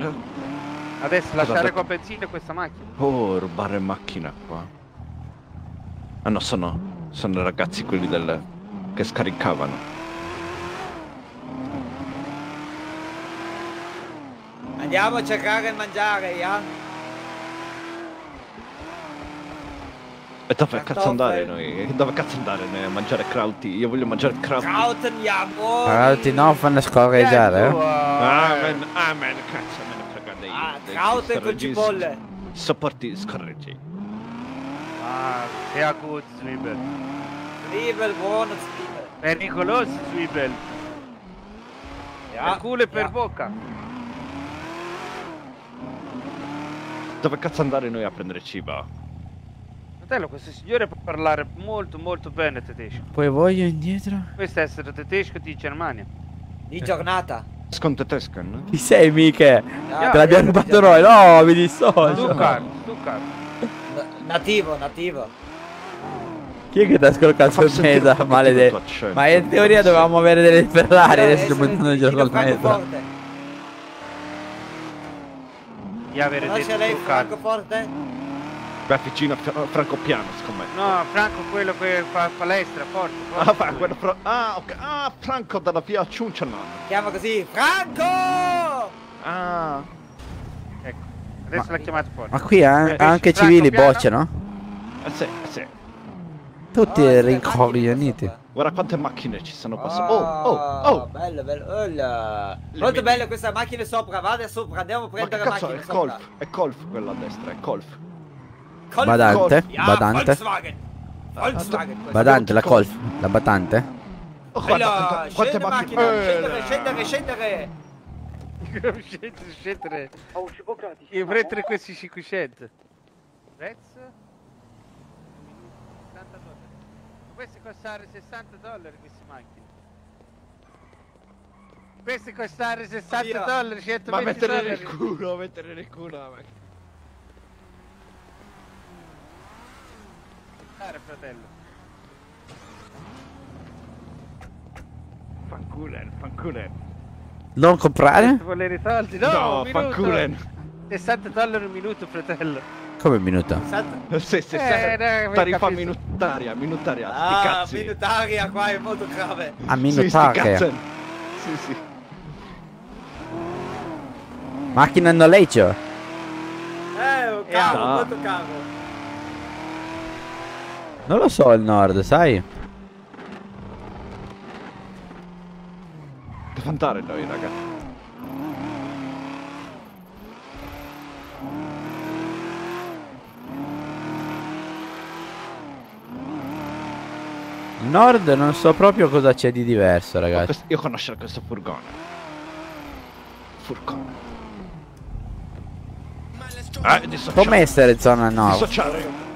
S5: Adesso
S3: Cosa
S5: lasciare con benzina questa macchina.
S3: Oh, rubare macchina qua. Ah no, sono, sono i ragazzi quelli del... che scaricavano.
S16: Andiamo a cercare il mangiare, ya?
S3: E dove cazzo andare noi? Dove cazzo andare noi a mangiare krauti? Io voglio mangiare krauti.
S16: Kraut andiamo!
S2: Ragazzi, no, fanno scorreggiare, eh.
S3: Amen, amen, cazzo, me ne frega dei...
S16: Kraut e con cipolle.
S3: Sopporti scorreggi.
S5: Ah, sehr gut, Zwiebel.
S16: Zwiebel, buono Zwiebel.
S5: Pericoloso, Zwiebel.
S16: Ja,
S5: Per culo e per bocca.
S3: Dove cazzo andare noi a prendere cibo?
S5: Fratello, questo signore può parlare molto molto bene tedesco.
S2: Poi voglio indietro.
S5: Questo è essere tedesco di Germania.
S16: Di giornata.
S3: Sconto Tescan?
S2: Chi sei, Miche?
S16: Ah,
S2: Te l'abbiamo rubato noi, no, mi dissocio.
S5: Stuttgart.
S16: Na- Nativo, nativo.
S2: Chi è che ti ha scroccato il mesa, maledetto? Ma in teoria dovevamo avere delle Ferrari, adesso stiamo buttando in il mesa.
S16: Francoforte.
S5: Di avere
S16: Conosce
S5: detto
S3: vicino a Fra- Franco Piano, scommetto.
S5: No, Franco quello che fa palestra, forte,
S3: Ah,
S5: forte.
S3: fa- quello Fra- ah, ok. Ah, Franco dalla via Ciuncianan.
S16: Chiama così. Franco!
S3: Ah.
S5: Ecco, adesso l'ha chiamato fuori.
S2: Ma qui an-
S5: Eh,
S2: anche
S5: Franco
S2: civili
S5: Piano?
S2: bocciano?
S3: Eh sì, eh sì.
S2: Tutti rincoglioniti.
S3: Guarda quante macchine ci sono passate. Oh, oh, oh.
S16: Bello, bello. Olla. Molto bella questa macchina sopra. Vada sopra, andiamo a
S3: Ma che
S16: prendere la
S3: cazzo è?
S16: macchina
S3: È
S16: sopra.
S3: Golf. È Golf quello a destra, è Golf.
S2: Badante,
S16: Ja,
S2: badante.
S16: Volkswagen. Volkswagen. questo.
S2: Badante, la Golf, la battante.
S3: Oh, guarda quante, macchine.
S16: macchina, scendere, scendere, scendere.
S5: scendere, scendere. E prendere questi 500. Prezzo? 60 dollari. Questi costare 60 dollari queste macchine. Questi costare 60
S16: Via.
S5: dollari, 120
S3: Ma mettere
S5: dollari.
S3: nel culo, mettere nel culo la macchina.
S5: Dare, fratello.
S3: Fanculen, fanculen.
S2: Non comprare?
S5: Volere i soldi? No,
S3: No, fanculen.
S5: 60 dollari un minuto, fratello.
S2: Come minuto?
S3: Sì, sì, sì.
S5: Eh, dai,
S3: Tariffa minutaria, minutaria.
S16: Ah,
S3: cazzi.
S16: minutaria qua è molto grave.
S2: A
S3: Sì, sti
S2: minutaria.
S3: Sì, sì.
S2: Macchina a noleggio.
S16: Eh, un caro,
S3: Ah.
S16: molto caro.
S2: Non lo so il nord, sai?
S3: Devo andare noi, raga.
S2: Il nord non so proprio cosa c'è di diverso, ragazzi.
S3: Questo- Io conosco questo furgone. Furgone. Ah, dissociare.
S2: Come essere zona nord?
S3: Dissociare.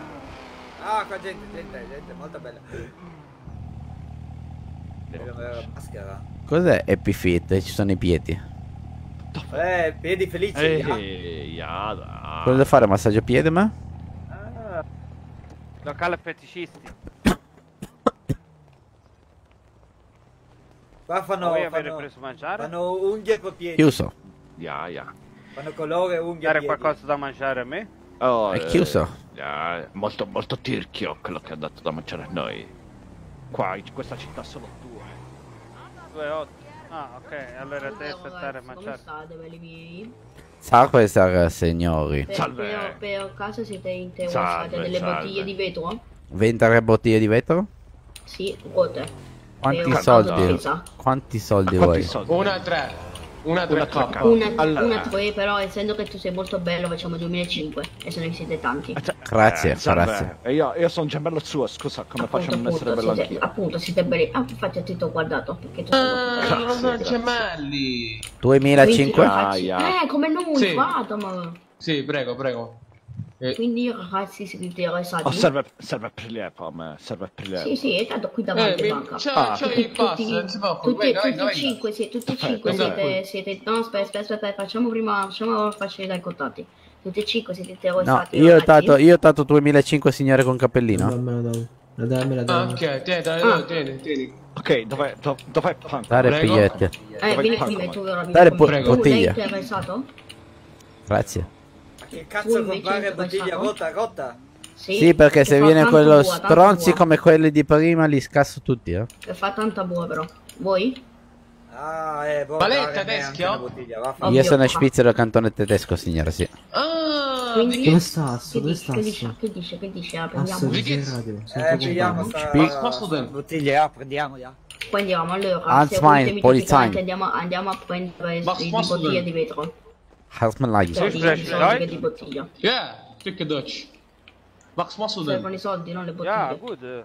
S16: Ah, qua gente, gente, gente, molto bella. Devo avere la maschera.
S2: Cos'è Happy Fit? Ci sono i piedi.
S16: Eh, piedi felici. ja.
S3: Ehi, ya, dai.
S2: Cosa fare? Massaggio piede, ma?
S5: Ah. Locale feticisti.
S16: Qua fanno,
S5: Vuoi avere
S16: fanno,
S5: preso mangiare?
S16: fanno unghie con piedi.
S2: Chiuso.
S3: Ya, ya.
S16: Fanno colore unghie
S5: Dare
S16: piedi.
S5: qualcosa da mangiare a me?
S3: Oh,
S2: È
S3: eh,
S2: chiuso.
S3: ya, molto, molto tirchio quello che ha dato da mangiare a noi. Qua, in questa città sono due.
S5: 2,8. Ah, ok, allora devi aspettare a mangiare.
S2: Salve, sar- signori.
S40: Per, per, per caso siete interessati
S2: Salve,
S40: a delle
S2: salve.
S40: bottiglie di vetro?
S2: Vendere bottiglie di vetro?
S40: Sì, vuote.
S2: Quanti
S40: Per
S2: soldi? Quanti soldi
S3: Quanti
S2: vuoi?
S3: soldi?
S41: Una. Una tre
S3: Una tre
S41: K.
S40: Una,
S3: Allora.
S40: una tre, però essendo che tu sei molto bello facciamo 2005 e se ne siete tanti.
S2: Grazie,
S3: Eh,
S2: grazie.
S3: E io, io sono gemello suo, scusa, come faccio a non essere bello
S40: siete,
S3: anch'io?
S40: appunto siete belli. Ah, infatti ti ho guardato perché tu.
S41: Ah, sono gemelli.
S2: 2005?
S40: Quindi, ragazzi, Eh, come noi,
S41: Sì.
S40: fate, ma...
S41: Sì, prego, prego.
S40: Quindi ragazzi siete interessati?
S3: Oh, serve, serve a me, serve prelievo.
S40: Sì, sì, è tanto qui davanti
S41: Eh,
S40: manca.
S41: c'ho-
S3: Ah, tutti-
S41: il pass,
S40: tutti-
S41: non si preoccupi,
S40: tutti, e
S41: venga.
S40: cinque, sì, tutti e cinque siete, siete, no, aspetta, aspetta, aspetta, aspetta, facciamo prima, facciamo facilità i contatti. Tutti e cinque siete
S2: No,
S40: interessati,
S2: io ho dato, io ho dato 2005 signore con cappellino.
S35: Dammela,
S41: Ah, ok, tieni, tieni,
S40: Ah.
S41: tieni, tieni.
S3: Ok, dov'è, dov- dov'è Punk?
S2: Dare
S41: Prego.
S2: biglietti.
S40: Eh, vieni qui, metti ora,
S2: Dare
S40: me. Tu
S2: bottiglia.
S40: sei interessato?
S2: Grazie.
S16: Che cazzo comprare bottiglia
S40: interessato?
S16: rotta?
S40: Sì,
S2: Sì, perché se viene quello
S40: tanto
S2: stronzi come quelli di prima li scasso tutti, eh.
S40: Che fa tanta buona però. Vuoi?
S16: Ah, eh, boh, bottiglia, vaffanculo.
S40: Ovvio.
S2: Io sono svizzero cantone tedesco, signora, sì.
S41: Ah,
S40: Quindi,
S20: Dove sta Asso?
S40: Che
S20: Dove
S40: dice?
S20: sta
S40: Che
S20: Asso?
S40: dice? Che dice? Che dice? Ah,
S20: Asso,
S40: prendiamo.
S20: radio.
S16: Eh, prendiamo sta, sta bottiglia, ah, prendiamola.
S40: Prendiamo allora.
S2: Hans Mein,
S40: mitificante, Andiamo, andiamo a prendere
S41: Master.
S40: bottiglie di vetro. Cioè, di soldi di bottiglia.
S41: Yeah, a Dutch. Max Muscle
S40: Servono i soldi, non le bottiglie.
S5: Yeah, good.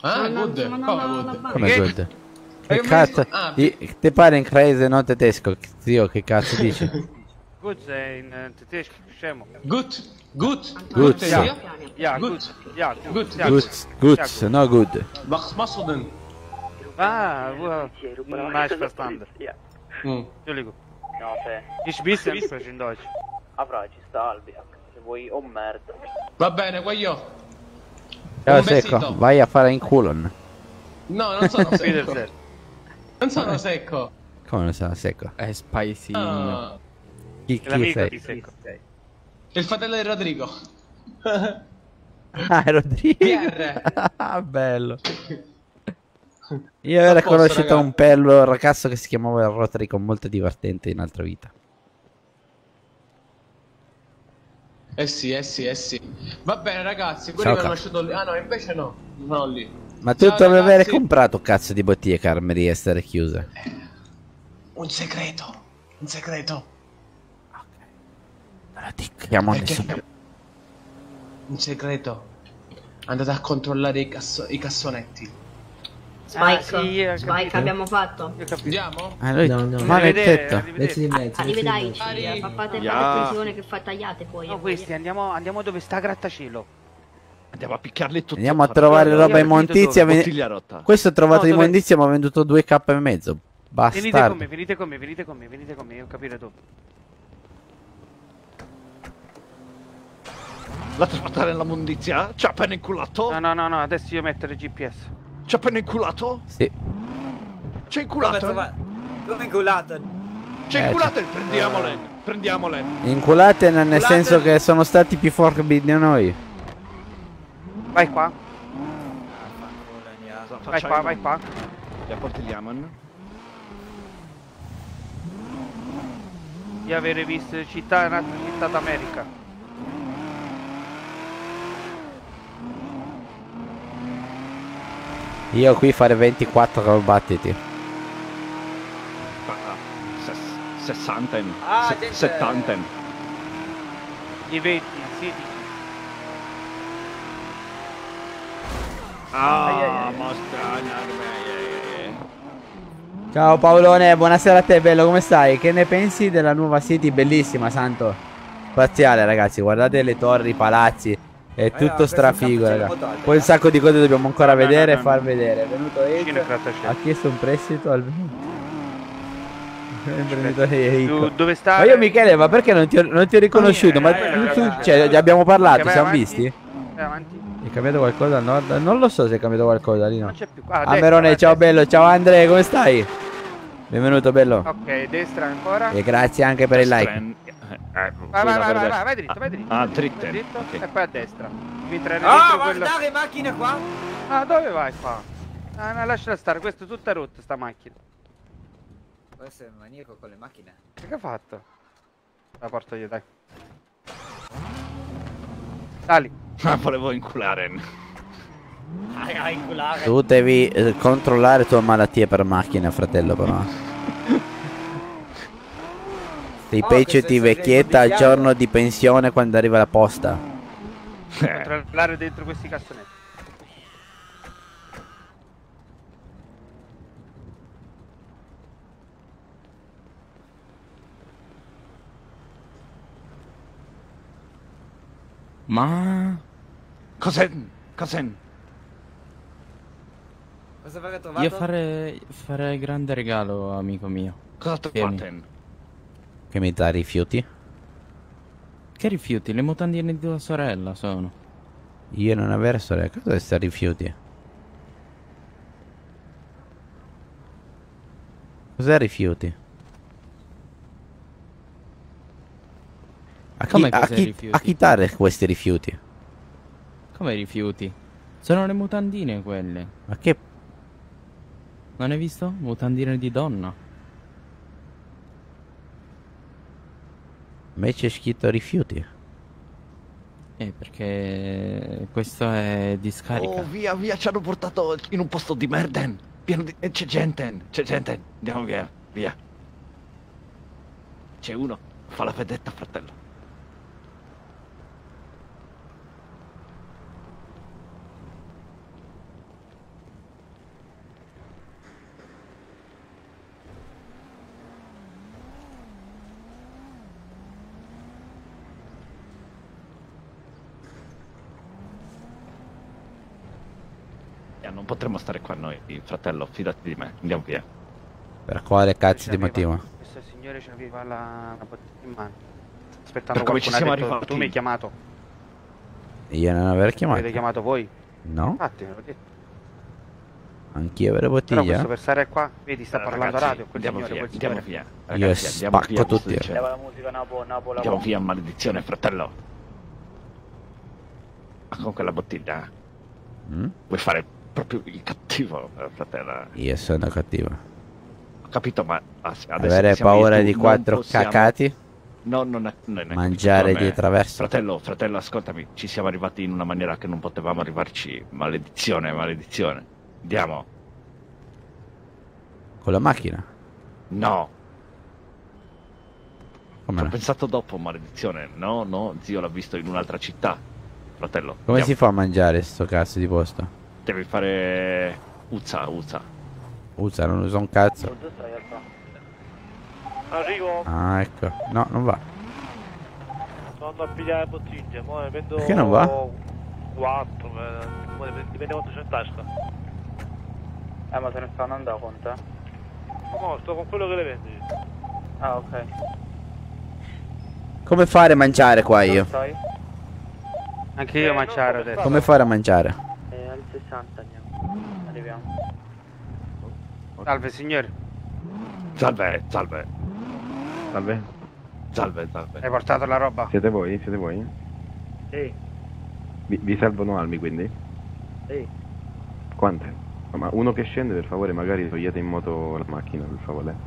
S41: Ah, good. Come good?
S2: Come good? Che cazzo?
S41: ah,
S2: Ti pare in inglese non tedesco? Zio, che cazzo dici? [laughs]
S5: Good sei in eh, tedesco, scemo.
S41: Good. Good.
S2: Good.
S5: Yeah, yeah,
S41: Good.
S5: good. Yeah,
S41: Good.
S5: yeah,
S2: Good, good, no good.
S41: Max Muscle.
S5: Ah, well, nice verstanden.
S41: Mm.
S5: Entschuldigung.
S30: No, cioè.
S5: Ich bisschen spreche in Deutsch.
S30: Avrà, ci sta Albiac. Se vuoi, oh merda.
S41: Va bene, guaglio.
S2: Ciao secco, vai a fare in culo.
S41: No, non sono [laughs] secco. Non sono secco.
S2: Come non sa secco?
S8: È spicy.
S41: Ah,
S2: Chi,
S5: È
S2: chi
S5: l'amico
S2: sei?
S5: di secco.
S41: il fratello di Rodrigo.
S2: Ah, Rodrigo. [laughs] Ah, bello. [laughs] Io
S41: posto,
S2: conosciuto
S41: raga.
S2: un bello ragazzo che si chiamava Rodrigo, molto divertente in altra vita.
S41: Eh sì, eh sì, eh sì. Va bene, ragazzi. Quelli mi hanno lasciato lì. Ah, no, invece no. Sono lì.
S2: Ma tu dovevi aver
S41: ragazzi.
S2: comprato cazzo di bottiglie Carme di essere chiuse.
S41: Un segreto. Un segreto.
S2: Chiamo
S41: Perché-
S2: nessuno.
S41: Un segreto. Andate a controllare i, casso- i cassonetti.
S40: Spike,
S5: Ah, sì, ho
S40: Spike abbiamo fatto.
S41: Andiamo?
S2: Ah, lui
S20: No, no.
S2: maledetto.
S5: Arrivedere,
S20: Mettili in mezzo.
S40: Arrivederci. Fate, fate
S3: Yeah.
S40: previsione che fa tagliate poi.
S5: No,
S40: eh,
S5: questi andiamo, andiamo dove sta grattacielo.
S3: Andiamo a picchiarli tutti.
S2: Andiamo a trovare roba
S5: ho
S2: immondizia.
S5: dove.
S2: ve-
S3: Bottiglia rotta.
S2: Questo ho trovato
S5: No, dove-
S2: immondizia ma ha venduto 2k e mezzo.
S5: Venite con me, venite con me, venite con me, venite con me, io capire dopo.
S3: La trasportare nella mondizia? Ci ha appena inculato?
S5: No, no, no, no, adesso io mettere GPS.
S3: Ci ha appena inculato?
S2: Sì.
S3: Ci ha inculato?
S16: trova- Come inculato?
S3: Ci ha
S2: Eh,
S3: inculato? Prendiamole. Prendiamole.
S2: Inculate nel
S3: Inculate.
S2: senso che sono stati più forti di noi.
S5: Vai qua, vai qua, vai qua.
S3: Li apportiamo.
S5: Di avere visto città, un'altra città d'America.
S2: Io qui fare 24 combattiti.
S3: Ses- 60.
S16: Ah,
S3: se-
S16: gente-
S3: 70.
S5: I 20, sì.
S3: Ah, mostra.
S2: Ciao Paolone, buonasera a te, bello, come stai? Che ne pensi della nuova City? Bellissima, santo. Spaziale, ragazzi, guardate le torri, i palazzi. È tutto
S16: questo
S2: strafigo, raga. Poi un sacco di cose dobbiamo ancora vedere
S5: no,
S2: e far
S5: no.
S2: vedere. È venuto
S5: grattacielo.
S2: ha chiesto un prestito al.
S5: Tu, [laughs] dove sta?
S2: Ma io Michele, ma perché non ti ho, non ti ho riconosciuto? Ma tu, tu- cioè, abbiamo parlato,
S5: Vai
S2: siamo
S5: avanti.
S2: visti?
S5: Avanti.
S2: È cambiato qualcosa al nord? Non lo so se è cambiato qualcosa lì, no.
S5: Non c'è più. Ah,
S2: Ah,
S5: destra,
S2: Merone, ciao
S5: destra.
S2: bello, ciao Andre, come stai? Benvenuto bello.
S5: Ok, destra ancora.
S2: E grazie anche per il like.
S3: Eh,
S5: Vai, vai, vai, vai, vai, vai dritto, vai dritto.
S3: Ah,
S5: vai dritto, vai dritto,
S3: Ok.
S5: E poi a destra. Entrare
S16: Ah,
S5: dentro quello.
S16: guardare macchine qua.
S5: Ah, dove vai qua? Ah, no, lasciala stare, questa è tutta rotta sta macchina.
S16: Questo è un maniaco con le macchine.
S5: Che ha fatto? La porto io, dai. Sali.
S3: Ah, volevo inculare.
S16: Ai, inculare.
S2: Tu devi eh, controllare tue malattie per macchina, fratello, però. Ti
S16: Oh,
S2: pecci
S16: senso
S2: vecchietta al giorno di pensione quando arriva la posta.
S5: Controllare dentro questi cassonetti.
S8: Ma...
S3: Cos'è? Cos'è?
S16: Cosa avete trovato?
S8: Io farei, farei grande regalo, amico mio.
S3: Cosa
S8: Tieni.
S3: trovate?
S2: Che mi dà rifiuti?
S8: Che rifiuti? Le mutandine di tua sorella sono.
S2: Io non avere sorella, cosa sta rifiuti? Cos'è rifiuti? A chi, a
S8: cos'è
S2: chi,
S8: rifiuti?
S2: a chi dare questi rifiuti?
S8: Come rifiuti? Sono le mutandine quelle.
S2: Ma che...
S8: Non hai visto? Mutandine di donna.
S2: Me c'è scritto rifiuti.
S8: Eh, perché questo è di scarica.
S3: Oh, via, via, ci hanno portato in un posto di merden. Pieno di... e C'è gente, c'è gente. Andiamo via, via. C'è uno, fa la vedetta, fratello. Eh, Non potremmo stare qua noi, fratello, fidati di me, andiamo via.
S2: Per quale cazzo di motivo?
S5: Questo signore ce l'aveva la, la bottiglia in mano. Aspettando
S3: Per come ci siamo
S5: detto,
S3: arrivati.
S5: Tu mi hai chiamato.
S2: Io non aver chiamato.
S5: Avete chiamato voi?
S2: No?
S5: Infatti, me l'ho detto.
S2: Anch'io avere
S5: Però
S2: bottiglia?
S5: questo per stare qua, vedi, sta
S3: Eh,
S5: parlando a
S3: ragazzi,
S5: radio. Quel
S3: andiamo
S5: signore,
S3: via,
S5: quel
S3: andiamo via.
S2: Io
S3: Ragazzi, andiamo
S2: spacco
S3: via,
S2: tutti.
S3: dice?
S30: Leva la musica, Napo, Napo,
S3: Andiamo
S30: Napo.
S3: via, maledizione, fratello. Ma con quella bottiglia eh?
S2: Mm?
S3: vuoi fare proprio il cattivo, eh, fratello.
S2: Io sono cattivo.
S3: Ho capito, ma adesso
S2: Avere paura di quattro
S3: possiamo-
S2: cacati?
S3: No, non è, non è
S2: Mangiare
S3: come-
S2: dietro verso?
S3: Fratello, fratello, ascoltami, ci siamo arrivati in una maniera che non potevamo arrivarci. Maledizione, maledizione. Andiamo.
S2: Con la macchina?
S3: No.
S2: Come
S3: ho
S2: no?
S3: pensato dopo, maledizione. No, no, zio l'ha visto in un'altra città. Fratello.
S2: Come
S3: andiamo.
S2: si fa a mangiare sto cazzo di posto?
S3: Devi fare... Uzza, uzza.
S2: Usa, non usa un cazzo.
S9: Arrivo,
S2: Ah, ecco. No, non va.
S9: sto andando a pigliare bottiglie, mo ne prendo
S2: Perché non va?
S9: 4, dipende quanto c'è in tasca.
S30: Eh, ma se ne stanno andando con te?
S9: No, sto con quello che le vendi.
S30: Ah, ok.
S2: Come fare a mangiare qua io?
S5: Anche io mangiare adesso.
S2: Come fare a mangiare?
S30: Eh, al 60 andiamo. Arriviamo.
S5: Salve, signore.
S3: Salve, salve.
S42: Salve.
S3: Salve, salve.
S5: Hai portato la roba?
S42: Siete voi? Siete voi?
S30: Sì,
S42: Vi, vi servono armi quindi?
S30: sì.
S42: Quante? Ma uno che scende per favore magari togliete in moto la macchina per favore.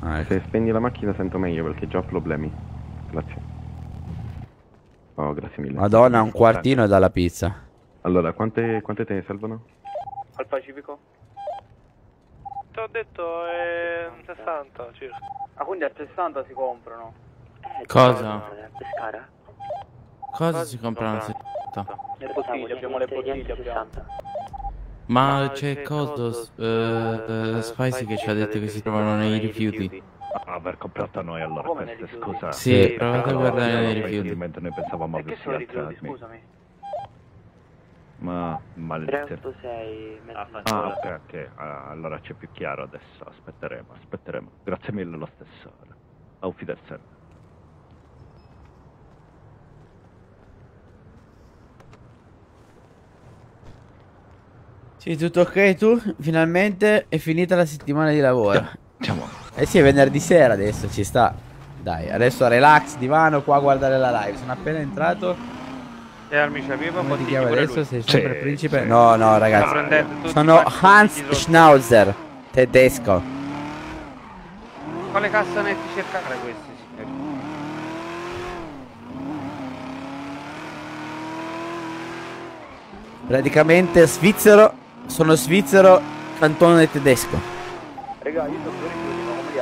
S2: Ah, ecco.
S42: Se spegni la macchina sento meglio perché già ho problemi. Grazie. Oh, grazie mille.
S2: Madonna, un quartino dalla pizza.
S42: Allora, quante, quante te ne servono?
S30: Al Pacifico?
S9: Ti ho detto è 60 circa.
S30: Ah, quindi a 60 si comprano?
S8: Cosa?
S30: Pescara?
S8: Cosa si comprano? se-
S30: Le bottiglie, abbiamo le bottiglie, abbiamo.
S8: Ma c'è coso, eh, eh, Spicy che ci ha detto che si trovano nei rifiuti.
S3: Aver comprato noi allora
S30: Come
S3: queste, scusa.
S8: Sì, provate a guardare
S3: no,
S8: nei rifiuti.
S3: Mentre noi pensavamo
S30: che
S3: avessi
S30: sono rifiuti, scusami?
S3: Ma maledizione.
S30: 386
S3: Ah, ok, ok. Ah, allora c'è più chiaro adesso. Aspetteremo, aspetteremo. Grazie mille lo stesso. Auf Wiedersehen.
S2: Sì, tutto ok tu? Finalmente è finita la settimana di lavoro.
S3: Diciamo.
S2: Eh sì, è venerdì sera adesso, ci sta. Dai, adesso relax, divano qua a guardare la live. Sono appena entrato.
S5: E aveva
S2: Come ti
S5: bottiglie
S2: chiami
S5: pure
S2: adesso?
S5: lui.
S2: Sei
S3: Sì,
S2: sempre principe?
S3: sì.
S2: No, no, ragazzi. Sono Hans. Schnauzer, tedesco.
S5: Quale cassanetti cercare questi?
S2: Praticamente svizzero. Sono svizzero, cantone tedesco.
S30: Raga, io sono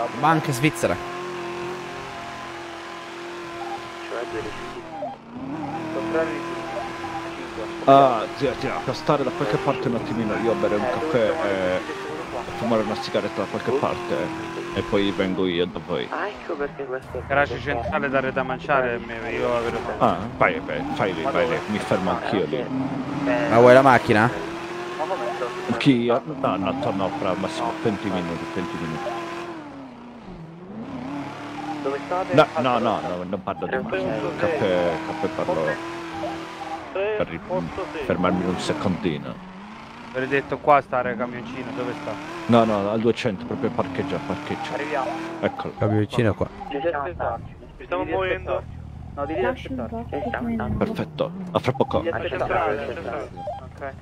S30: rifiuti, ma?
S2: Banca svizzera.
S30: Cioè due.
S3: Ah, zio, zio, per stare da qualche parte un attimino, io a bere un caffè e fumare una sigaretta da qualche parte e poi vengo io da voi.
S30: Ah, ecco perché questo è...
S5: Garage centrale dare da mangiare, me- io avevo
S3: Ah, vai, vai, fai lì, vai lì, mi fermo anch'io lì.
S2: Ma vuoi la macchina?
S3: Anch'io? No, no, torno fra massimo 20 minuti, 20 minuti.
S30: Dove state?
S3: No, no, no, no, non parlo di macchina, caffè, caffè parlo per fermarmi un secondino.
S5: Avrei detto qua stare camioncino, dove sta?
S3: No, no, al 200, proprio parcheggia, parcheggia.
S30: Arriviamo.
S3: Eccolo.
S2: Camioncino qua.
S9: Ci stiamo muovendo.
S30: No, devi aspettarci.
S3: Perfetto, a fra poco.
S30: Ok.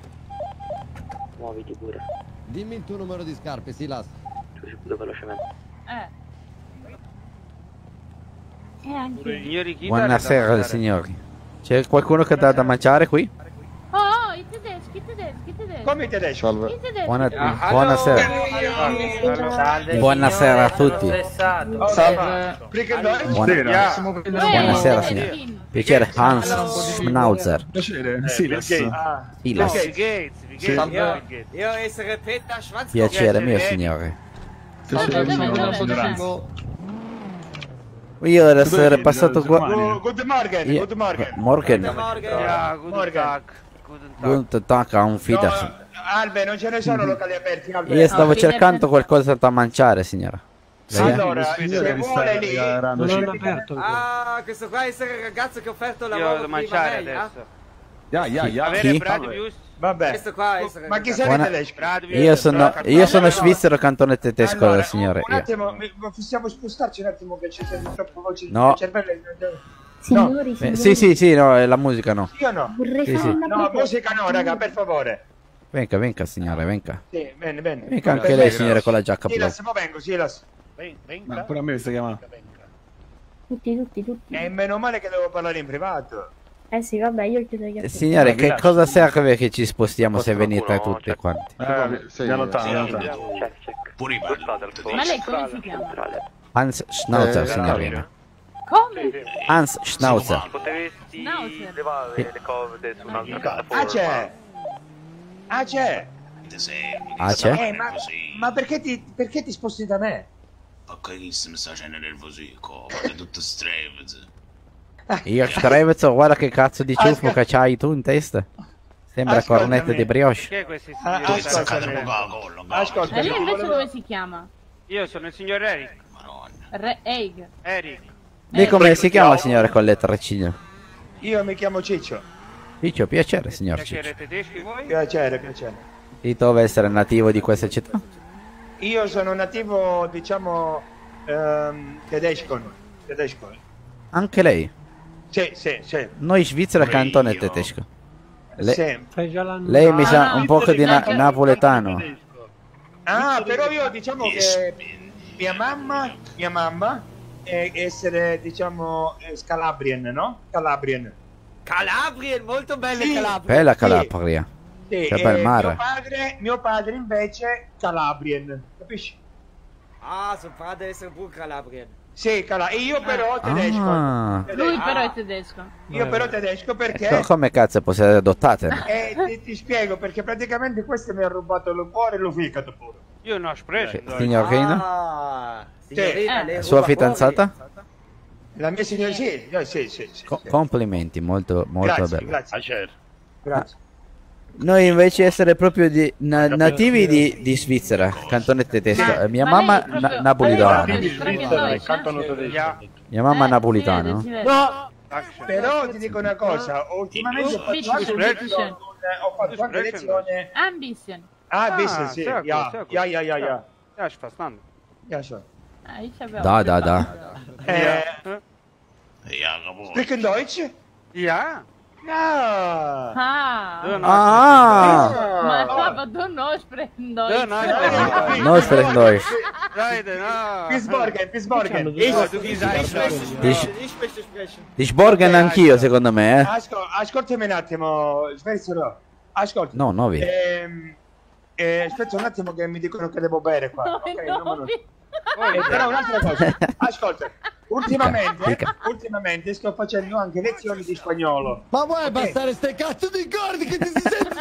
S30: Muoviti pure.
S39: Dimmi il tuo numero di scarpe, Silas.
S30: Tu ci velocemente.
S10: Eh.
S40: Eh,
S2: Buonasera signori. C'è qualcuno che dà da mangiare qui?
S40: Oh, oh, i tedeschi, i tedeschi, i tedeschi.
S13: Come i tedeschi?
S39: Salve.
S40: I tedeschi.
S2: Buona-
S40: Ah,
S2: buonasera.
S40: Salve,
S2: Buonasera a tutti.
S13: Salve.
S2: Buona- Buonasera signori. Piacere Hans Schnauzer.
S18: Piacere,
S13: Silas.
S2: Silas.
S5: Bill Gates,
S16: Io, essere Peter Schwanz.
S2: Piacere mio signore.
S18: Piacere,
S40: dove?
S18: ignoranza.
S2: Io ad essere passato qua.
S13: Good good morning,
S2: Io-
S13: good.
S2: Morgen.
S5: Ja, guten
S13: Morgen.
S5: Tag. Guten Tag.
S2: Guten Tag, un
S13: No,
S2: Fiedersen.
S13: Albe, non ce ne sono [laughs] locali aperti, Albe.
S2: Io stavo cercando qualcosa da mangiare, signora. È?
S13: Allora, se vuole lì...
S18: Non hanno
S13: aperto.
S16: Ah, questo qua essere il ragazzo che ho offerto il
S5: Io
S16: lavoro
S5: devo
S16: prima a lei, ah?
S5: adesso.
S18: Ya, ya, ya.
S5: Avere? Brad Pius.
S13: Vabbè.
S16: Questo qua essere
S13: Ma chi siete
S2: Buona-?
S5: Brad Pius.
S2: Io sono, io sono svizzero cantone tedesco,
S13: Allora,
S2: signore.
S13: Un
S2: Io.
S13: attimo, possiamo spostarci un attimo che ci sono troppe voci
S2: No.
S13: nel cervello.
S40: Signori,
S2: Eh,
S40: signori.
S2: sì, sì, sì, no, eh, la musica no.
S13: Sì o no?
S40: Vorrei
S2: Sì, sì.
S13: No, musica no, raga, per favore.
S2: Venga, venga, signore, venga.
S13: Sì, bene, bene.
S2: Venga anche lei, signore, con la giacca blu.
S13: Silas, mo vengo, Silas.
S18: Ma pure a me mi sta chiamando.
S40: Tutti, tutti, tutti.
S13: E meno male che devo parlare in privato.
S40: Eh sì, vabbè, io chiedo gli altri.
S2: Signore, che cosa serve che ci spostiamo se venite tutti quanti?
S18: Eh, allontano, mi allontano.
S40: Ma lei come si chiama?
S2: Hans Schnauzer,
S18: Eh,
S2: signorina.
S40: Come?
S2: Hans Schnauzer.
S40: Schnauzer.
S13: Ah, c'è. Ah, c'è.
S2: Ah, c'è?
S13: Eh, ma, ma perché, ti, perché ti sposti da me?
S43: Perché mi sta facendo nervosico? Fate tutto strevez.
S2: Io Strevezzo, guarda che cazzo di ciuffo che c'hai tu in testa. Sembra
S13: Ascoltami.
S2: cornetta di brioche.
S5: Chi è questi
S13: Ah, ascoltami. Ascoltami.
S40: E lei invece come si chiama?
S5: Io sono il signor Eric.
S40: Re Eig.
S5: Eric.
S2: Lei come si chiama, signore, con le treccine?
S13: Io mi chiamo Ciccio.
S2: Ciccio, piacere, signor Ciccio.
S5: Piacere tedeschi voi?
S13: Piacere, piacere.
S2: Di dove essere nativo di questa città?
S13: Io sono nativo, diciamo, ehm, tedesco. Tedesco.
S2: Anche lei?
S13: Sì, sì, sì.
S2: Noi Svizzera cantone tedesco. Le-
S13: Sì.
S2: lei mi sa
S13: Ah,
S2: un po' di na- napoletano.
S13: Ah, però io diciamo che mia mamma, mia mamma è essere, diciamo, eh, Calabrian, no? Calabrian.
S16: Calabrien, molto belle
S13: Sì.
S16: Calabrien.
S2: Bella Calabria.
S13: Sì,
S2: Che bel
S13: e
S2: mare.
S13: Mio padre, mio padre invece Calabrian, capisci?
S16: Ah, suo padre essere pure Calabrien.
S13: Sì, Cala- e io però tedesco.
S2: Ah.
S40: Lui però è tedesco.
S13: Io però tedesco perché...
S2: Co- come cazzo possiate adottate? [laughs]
S13: Eh, ti, ti spiego perché praticamente questo mi ha rubato il cuore e lo fegato pure.
S5: Io non ho preso.
S2: Signorina?
S16: Ah,
S13: Sì.
S16: signorina, lei
S2: Sua
S16: ruba
S2: fidanzata?
S13: La mia signora sì, eh, sì, sì, sì.
S2: Co- complimenti, molto, molto
S13: Grazie,
S2: bello.
S13: grazie. Grazie.
S2: Noi invece essere proprio di, na- nativi di, di Svizzera, cantone tedesco.
S40: Ma-
S2: Eh, Mia
S40: ma
S2: mamma
S40: proprio-
S2: na- napolitana.
S5: Ja.
S2: Mia mamma
S40: Eh,
S2: napolitana. no?
S13: però ti dico una cosa, ultimamente ho fatto anche lezione, ho fatto anche lezione...
S40: Ambition.
S13: Ah,
S5: Ah,
S13: visto, sì, ja, ja, ja, ja, ja.
S5: Ja, ich verstanden.
S13: Ja, schon.
S2: Da, da, da.
S13: Eh,
S43: Ja,
S13: sprechen Deutsch?
S5: Ja.
S40: Ah.
S2: Ah!
S40: Ma Papa, du non sprechen Deutsch.
S5: Du non sprechen
S2: Noi sprechen Deutsch.
S5: Leute, no.
S13: Bis morgen, bis morgen.
S5: Oh, du gehst ein.
S2: Di, di Sborgen anch'io, secondo me, eh.
S13: Ascol- ascoltami un attimo, smettilo. Ascolta.
S2: No, novi.
S13: Ehm, eh, aspetta un attimo che mi dicono che devo bere qua.
S40: No,
S13: ok?
S40: no,
S13: Eh, però un'altra cosa, [laughs] ascolta, ultimamente,
S2: Dica.
S13: ultimamente sto facendo anche lezioni di spagnolo.
S39: Ma vuoi
S13: Ok.
S39: bastare ste cazzo di cordi che ti si cordi?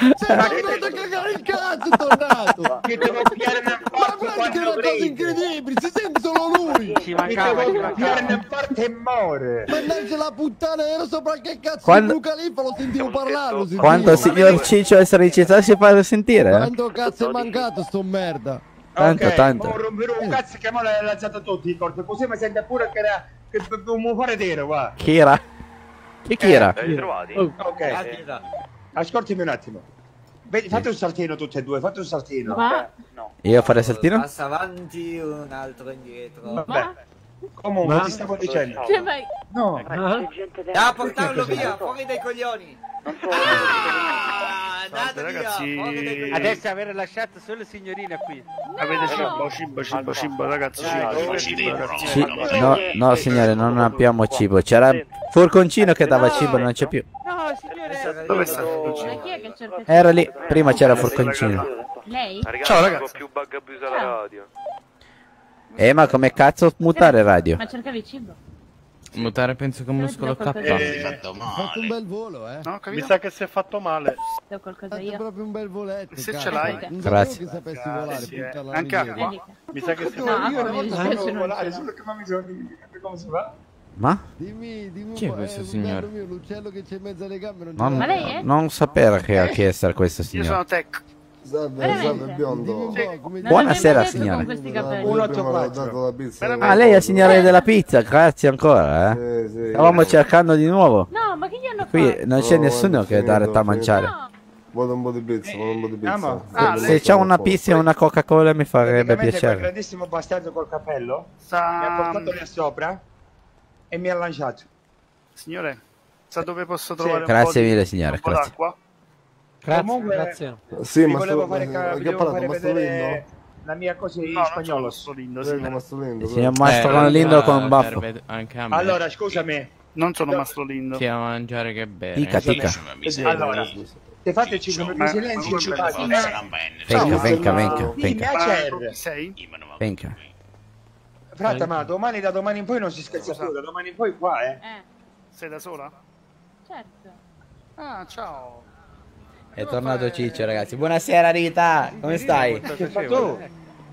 S39: [laughs] Sei tornato a cagare il cazzo, tornato!
S13: Che devo piare
S39: Ma
S13: porto
S39: guarda che è una cosa incredibile, si sente solo lui!
S5: Ci mancava, ci
S13: devo piare
S5: mancava.
S13: un porto e muore.
S39: Mannaggia la puttana, ero sopra che cazzo
S2: Quando-
S39: di Luca Califa, lo sentivo parlare, lo sentivo.
S2: Quanto il signor Ciccio essere in città si fa sentire?
S39: Quanto cazzo è mancato sto merda?
S2: Tanto,
S13: Ok,
S2: tanto.
S13: mo romperò un cazzo che mo l'hai alzato tutti i corpi, così mi sente pure che era che un fare dire, va.
S2: Chi era? Chi, chi era?
S13: Ok. Ascoltami un attimo. Vedi, fate un saltino tutti e due, fate un saltino.
S40: Ma?
S2: Io fare saltino?
S16: Passa avanti, un altro indietro.
S13: Vabbè. Comunque ti stavo dicendo.
S40: Cioè, vai.
S13: No.
S16: Da portarlo via, fuori dai coglioni.
S44: Salve, ragazzi.
S5: Adesso avere lasciato solo signorine qui.
S44: Avete cibo, cibo, cibo, cibo, ragazzi. Cibo, cibo, ragazzi.
S2: Ci- no, no, signore, non abbiamo cibo. C'era Furconcino che dava cibo, non c'è più.
S5: No, signore.
S44: Dove sta
S28: cerca
S2: Era lì, prima c'era Furconcino.
S28: Lei?
S44: Ciao, ragazzi.
S45: più bug radio.
S2: Eh, ma come cazzo mutare radio?
S28: Ma cercavi cibo?
S8: Mutare penso con muscolo K.
S46: Hai fatto
S39: Ha fatto un
S46: male.
S39: bel volo, eh.
S44: No, Mi sa che si è fatto male.
S28: Devo qualcosa io?
S39: proprio un bel voletto.
S44: Se ce l'hai.
S2: Grazie.
S39: che sapessi
S44: Grazie,
S39: volare,
S44: sì, eh. Anche acqua. Mi sa che si è fatto
S28: io non
S44: male.
S28: dispiace, non
S13: volare, solo che mi sono dimenticato come si fa.
S2: Ma?
S39: Dimmi, dimmi
S8: Chi è
S39: un po',
S8: questo
S39: eh,
S8: signore?
S39: mio, l'uccello che c'è in mezzo alle gambe non
S2: Non,
S28: Ma lei è?
S2: non sapere che, chi essere questo
S44: Io
S2: signore.
S44: sono Tech.
S47: Salve, salve biondo.
S28: Non
S2: Buonasera, signore.
S47: Pizza.
S2: Ah, lei è il signore della pizza, grazie ancora, eh.
S47: Sì, sì.
S2: Stavamo cercando di nuovo.
S28: No, ma che gli hanno
S2: Qui
S28: fatto?
S2: non c'è
S47: No,
S2: nessuno
S47: guarda,
S2: che dare da
S47: finito.
S2: mangiare.
S28: No,
S47: Vuole un po' di pizza, vuole un po' di pizza.
S13: Amo.
S44: Ah,
S2: Se c'è una pizza e una Coca-Cola mi farebbe
S13: Praticamente quel
S2: piacere.
S13: grandissimo bastardo col cappello mi ha
S44: Sa...
S13: portato lì sopra e mi ha lanciato.
S44: Signore, sa dove posso trovare un
S2: Grazie
S44: po' di-
S2: mille, signore,
S44: un po'
S2: grazie.
S44: d'acqua?
S5: Grazie,
S13: Comunque,
S5: grazie.
S47: Sì, ma
S13: volevo
S47: sto...
S13: fare,
S47: ha
S13: volevo
S47: parlato,
S13: fare
S47: ma sto
S13: vedere
S47: lindo?
S13: la mia cosa in
S44: No,
S13: spagnolo.
S44: Mastro Lindo,
S47: Prego,
S44: signore.
S47: ma sto lindo.
S2: Il
S47: prego.
S2: signor Mastro
S8: Eh,
S2: Lindo con
S8: eh,
S2: baffo.
S8: serve Anche a me.
S13: Allora, scusami,
S44: Non sono Mastro Lindo.
S8: Sia a mangiare che bere.
S2: Tica, tica.
S13: allora, se fate 5 minuti di silenzio, ci fate.
S2: Venga, venga, venga, venga, venga.
S13: Frate, ma domani da domani in poi non si scherza più, da domani in poi qua, eh.
S28: eh,
S44: Sei da sola?
S28: certo.
S44: Ah, ciao.
S2: È tornato Ciccio, ragazzi. Buonasera, Rita. Come stai?
S13: Che fatto?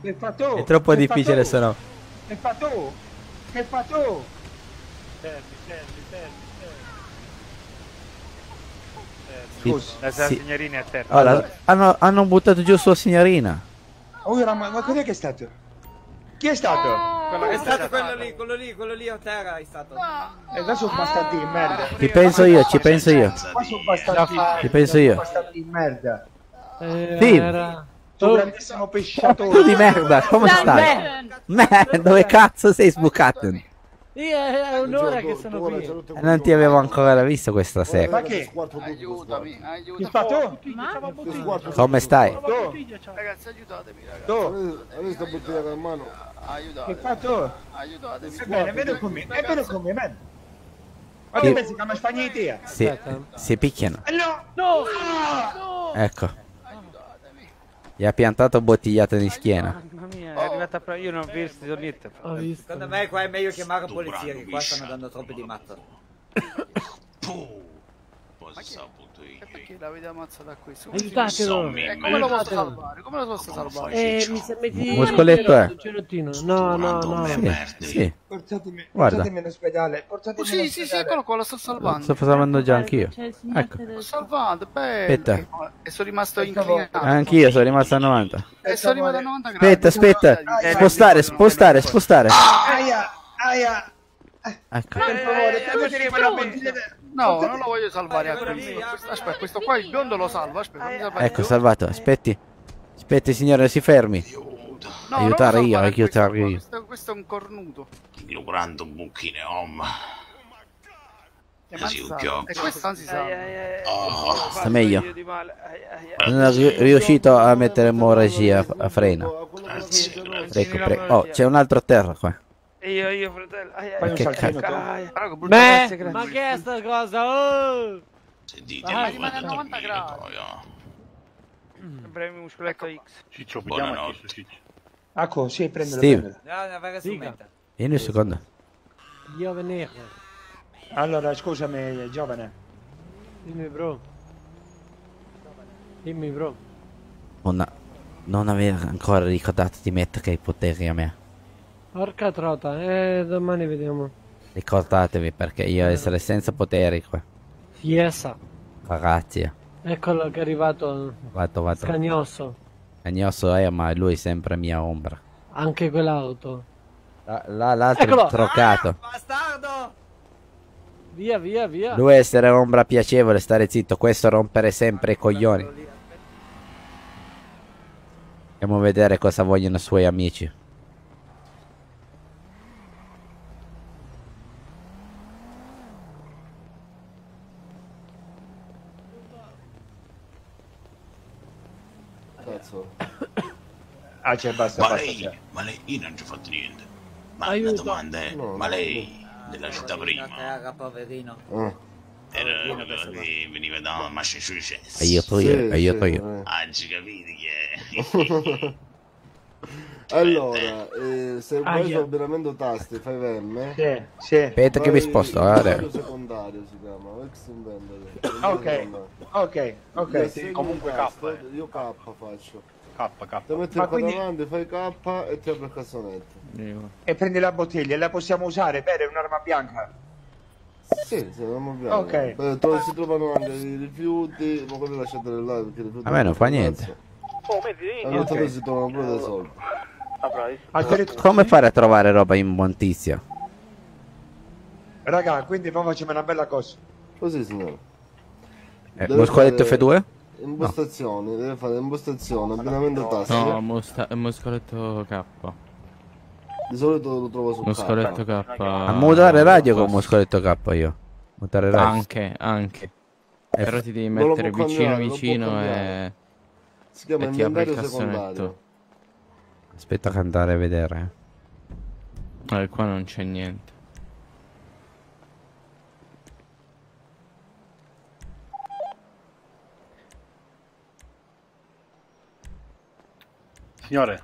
S13: Che fatto?
S2: È troppo
S13: Che
S2: difficile, se no.
S13: Che fatto? Che fatto?
S44: Fermi, fermi, fermi,
S2: Sì,
S5: La signorina è a terra.
S2: Allora, hanno, hanno buttato giù sua signorina.
S13: Oh, ma, ma cos'è che è stato? Chi è stato?
S16: È stato quello lì, quello lì, quello lì a terra è stato.
S13: E adesso sono bastardi in merda.
S2: Ci penso io, ci penso io.
S13: Qua sono bastardi
S2: Ci penso io.
S13: bastardi in merda.
S2: Sì.
S13: Sono un grandissimo pesciatore.
S2: Tu di merda, come stai? Merda, dove cazzo sei sbucato?
S5: Io è un'ora che sono qui.
S2: Non ti avevo ancora visto questa
S13: Ma
S2: sera.
S13: che?
S44: Aiutami, aiutami.
S13: Che fatto?
S2: Come stai?
S44: Ragazzi, aiutatemi, ragazzi.
S13: Tu?
S47: Avete sta bottiglia in mano?
S13: Che
S44: Aiutatemi.
S13: fatto?
S44: Aiutatemi.
S13: È bene, vedo con me, è bene con me. Ma tu che mi spagni te?
S2: Si, si picchiano.
S13: Eh, No! No!
S2: Ecco. Gli ha piantato bottigliato in schiena.
S5: Mamma mia, è arrivata proprio. Io non ho visto niente.
S43: Ho visto.
S16: Secondo me qua è meglio chiamare la polizia che qua stanno dando troppi di matto.
S46: Saputo io?
S44: Perché l'avete ammazzata qui?
S43: Aiutatelo.
S44: E come lo posso salvare? Come lo posso salvare?
S43: Eh, mi sembra di...
S2: Muscoletto è?
S43: Un cerottino. No, no, no.
S2: Sì, sì.
S13: Portatemi,
S2: Guarda.
S13: portatemi in ospedale,
S44: Oh,
S13: portatemi in
S44: sì, sì, sì,
S13: ospedale.
S44: eccolo qua, lo sto salvando.
S2: Sto salvando già anch'io. Ecco.
S44: L'ho salvato, bello.
S2: Aspetta.
S44: E sono rimasto inclinato.
S2: Anch'io sono rimasto a 90.
S44: E sono arrivato a 90 gradi.
S2: Aspetta, aspetta. Spostare, spostare, spostare.
S13: Aia, aia.
S2: Ecco.
S13: Per favore, toglietemi quella bottiglia.
S44: No, non lo voglio salvare a questo. Aspetta, questo qua il biondo lo salvo. Aspetta, fammi salvare.
S2: Ecco, salvato. Aspetti. Aspetti, signore, si fermi.
S44: No,
S2: Aiutare
S44: non
S2: io, aiutare io.
S44: Questo, questo è un cornuto.
S46: Ignorando un buchine, om. Così un.
S44: E questo non si sa.
S46: Oh,
S2: Sta meglio. Non è ri- riuscito a mettere emorragia a, a freno.
S46: grazie, grazie.
S2: Prego, prego. Oh, c'è un altro a terra qua.
S5: Io, io, fratello. Ai, ai,
S13: Fai un saltino
S5: Beh, ma che è sta cosa? Oh!
S46: Sentite,
S5: Ah,
S46: mi
S44: rimane a
S46: guarda
S44: 90
S46: dormire
S44: gradi.
S46: poi, oh.
S5: Bremi muscoletto X.
S44: Ciccio,
S46: Buonanotte.
S13: Ecco, sì, prendelo,
S2: Steve.
S16: strumenta.
S2: Vieni un secondo.
S43: Io venire.
S13: Allora, scusami, giovane.
S43: Dimmi, bro. Dimmi, bro.
S2: Non, non aver ancora ricordato di mettere i poteri a me.
S43: Porca trota, eh, domani vediamo.
S2: Ricordatevi perché io essere senza poteri qua.
S43: Fiesa.
S2: Grazie.
S43: Eccolo che è arrivato.
S2: Vado, vado.
S43: Scagnosso.
S2: Cagnoso è, ma lui è sempre mia ombra.
S43: Anche quell'auto.
S2: Là- L'altro
S43: Eccolo!
S2: è trocato.
S16: Bastardo!
S43: Via, via, via.
S2: Lui essere ombra piacevole, stare zitto. Questo rompere sempre i coglioni. Andiamo a vedere cosa vogliono i suoi amici.
S47: cazzo.
S13: Ah, c'è basta,
S43: Ma
S13: basta.
S43: lei,
S13: c'è.
S43: ma lei, io non ci ho fatto niente. Ma
S16: Aiuto.
S43: la domanda è,
S47: No,
S43: ma
S47: no,
S43: lei della città prima
S16: Raga, poverino.
S47: Ah.
S43: era quello che veniva da Massachusetts?
S2: Aiuto io, aiuto io.
S43: Ah, ci capite chi è? [laughs]
S47: Allora, eh, se
S13: Ah,
S47: su abbinamento tasti, fai VM.
S13: Sì, sì.
S2: Aspetta che mi sposto, guarda.
S47: Secondario si chiama, ex inventory.
S13: Ok, ok, ok. Sì. Comunque
S47: un
S13: K.
S47: tasto, Io K faccio.
S46: K, K.
S47: Ti metti
S13: Ma
S47: il
S13: quindi-
S47: davanti, fai K e ti apre il cassonetto.
S13: E prendi la bottiglia e la possiamo usare per un'arma bianca.
S47: Sì, sì, non abbiamo.
S13: Ok.
S47: Beh, tro- si trovano anche i rifiuti, ma quelli lasciateli là perché i rifiuti
S2: A me non fa niente.
S5: Oh, mezzi
S47: A volte si trovano pure dei soldi.
S2: Come fare a trovare roba immondizia?
S13: Raga, quindi poi facciamo una bella cosa.
S47: Così, signore.
S2: Eh,
S47: Deve
S2: muscoletto
S47: fare
S2: F2?
S47: Impostazioni, deve fare impostazione, abbinamento tasti.
S8: No, musta- muscoletto K.
S47: Di solito lo trovo su
S8: Muscoletto
S47: K.
S8: K.
S2: A mutare radio con muscoletto K io. Mutare radio.
S8: Anche, anche. Però ti devi mettere vicino
S47: cambiare,
S8: vicino e...
S47: Si chiama
S8: e
S47: inventario secondario.
S2: Aspetta che andare a vedere.
S8: Eh, qua non c'è niente.
S46: Signore,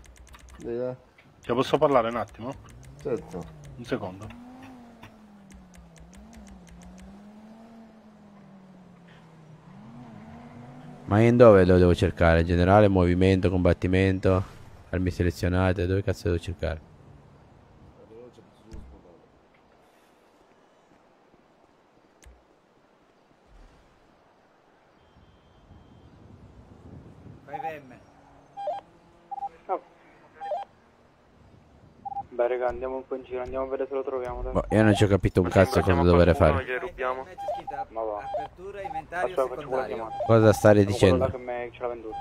S47: Dica.
S46: ci posso parlare un attimo?
S47: Certo.
S46: Un secondo.
S2: Ma in dove lo devo cercare? Generale, movimento, combattimento, armi selezionate, dove cazzo devo cercare?
S16: Fai VM.
S30: Beh, raga, andiamo un po' in giro, andiamo a vedere se lo troviamo. Dai.
S2: Boh, io non ci ho capito un cazzo cosa dovrei fare.
S30: rubiamo. Ma va.
S16: Apertura inventario
S30: Aspetta, faccio.
S2: Cosa stare dicendo?
S30: l'ha venduto.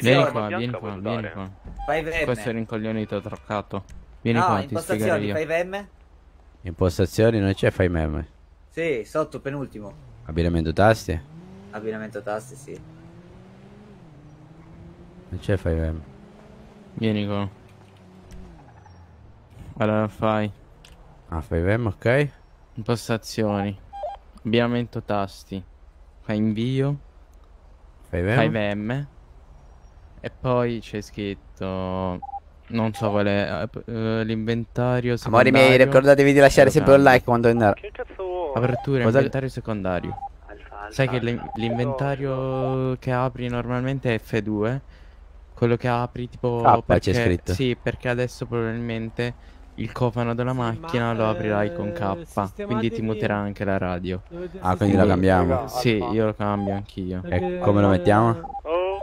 S8: Vieni qua, vieni qua, vieni qua.
S16: Fai VM.
S8: Questo è rincoglionito troccato. Vieni
S16: no,
S8: qua, ti spiegherò
S16: impostazioni,
S8: io.
S16: fai VM?
S2: Impostazioni non c'è fai meme.
S16: Sì, sotto, penultimo.
S2: Abbinamento tasti?
S16: Abbinamento tasti, sì.
S2: Non c'è fai meme.
S8: Vieni qua. Allora fai.
S2: Ah, fai meme, ok.
S8: Impostazioni. Abbinamento tasti. Fai invio.
S2: Fai VM.
S8: Fai VM. E poi c'è scritto. Non so qual è. eh, l'inventario.
S2: Amori miei,
S8: secondario.
S2: ricordatevi di lasciare sempre un like quando andare.
S8: Apertura,
S2: Cosa-
S8: inventario secondario. Sai che l'in- l'inventario che apri normalmente è F2. Quello che apri tipo
S2: c'è
S8: perché,
S2: scritto.
S8: Sì, perché adesso probabilmente il cofano della macchina lo aprirai con K. Quindi ti muterà anche la radio.
S2: Ah, quindi la cambiamo.
S8: Sì, io lo cambio anch'io.
S2: E come lo mettiamo?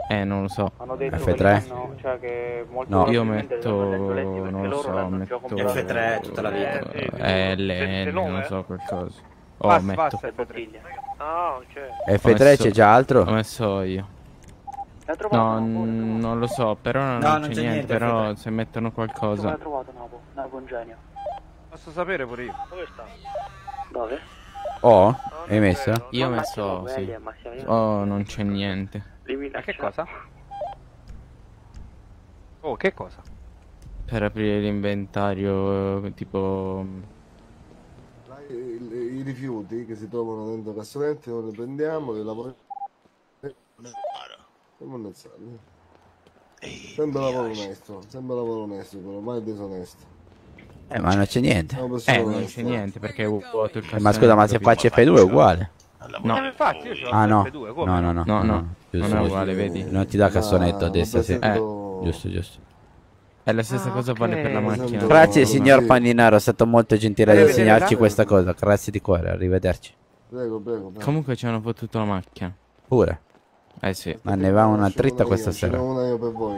S8: Eh, non lo so.
S30: Hanno detto
S2: F3?
S30: che hanno- cioè che
S8: No, io metto. Non lo so, metto.
S30: comprato.
S16: F3 tutta la vita.
S8: Eh, LN, non so qualcosa. Oh, metto.
S5: basta, F3. Ah, ok.
S8: Ho
S2: F3
S8: messo-
S2: c'è già altro?
S8: Ho messo io.
S30: L'ha trovato
S8: No, non lo so, però non,
S30: No, non
S8: c'è
S30: c'è
S8: niente,
S30: niente,
S8: però se mettono qualcosa.
S30: l'ha trovato Napo? Napo un genio.
S5: Posso sapere pure io.
S30: Dove sta? Dove?
S2: Oh, hai messo?
S8: Io ho messo sì. Oh, non c'è niente.
S5: Ma che cosa? Oh, che cosa?
S8: Per aprire l'inventario, tipo...
S47: I, i- i rifiuti che si trovano dentro i cassonetti non li prendiamo, li lavoriamo. Siamo onestati. Sempre lavoro onesto, sempre lavoro onesto, però mai disonesto.
S2: Eh, ma non c'è niente.
S47: Persone
S8: Eh, non c'è niente perché è vuoto il
S2: Eh, ma scusa, ma se faccio F2 è uguale.
S8: No.
S5: Eh, infatti, io ce l'ho
S2: Ah no,
S5: F2, come?
S2: no, no, no,
S8: No, no,
S2: giusto,
S8: non è uguale, vedi?
S2: Non ti dà cassonetto a
S47: Ah,
S2: destra,
S47: ho
S2: sì.
S47: presentato-
S2: Eh, giusto, giusto.
S8: È la stessa cosa vale per la macchina.
S2: Grazie signor Paninaro, è stato molto gentile ad
S8: Voglio
S2: insegnarci questa cosa. Grazie di cuore, arrivederci.
S47: Prego, prego, prego.
S8: Comunque ci hanno fottuto la macchina.
S2: Pure.
S8: Eh sì.
S2: Ma ne va una dritta questa
S47: io, ce
S2: sera.
S47: una io per voi.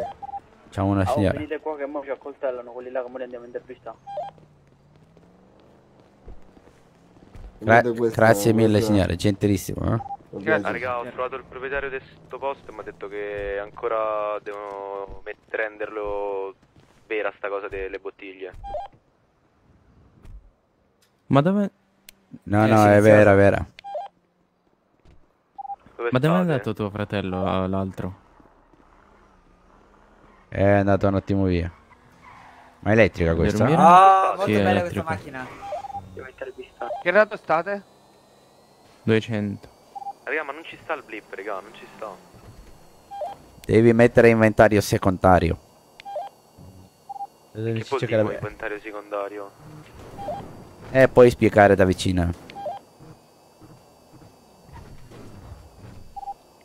S2: Ciao una
S30: Ah, oh,
S2: signora.
S30: venite qua che mo ci accoltellano quelli là che mo li andiamo a intervistare.
S2: Gra-
S47: Vedete questa-
S2: grazie mille signore, gentilissimo. eh.
S45: Ah, raga, ho trovato il proprietario di questo posto e mi ha detto che ancora devono renderlo vera sta cosa delle bottiglie.
S8: Ma dove...
S2: No,
S8: Eh,
S2: no, è vera, è vera.
S45: Dove
S8: Ma dove è andato tuo fratello, eh, l'altro?
S2: È andato un attimo via. Ma è elettrica questa?
S8: Vero,
S16: Oh, molto
S8: Sì,
S16: bella
S8: elettrico.
S16: questa macchina.
S5: Che rato state?
S8: 200.
S45: Raga, ma non ci sta il blip, raga, non ci sta.
S2: Devi mettere inventario secondario.
S45: Che vuol dire inventario secondario?
S2: Eh, puoi spiegare da vicino.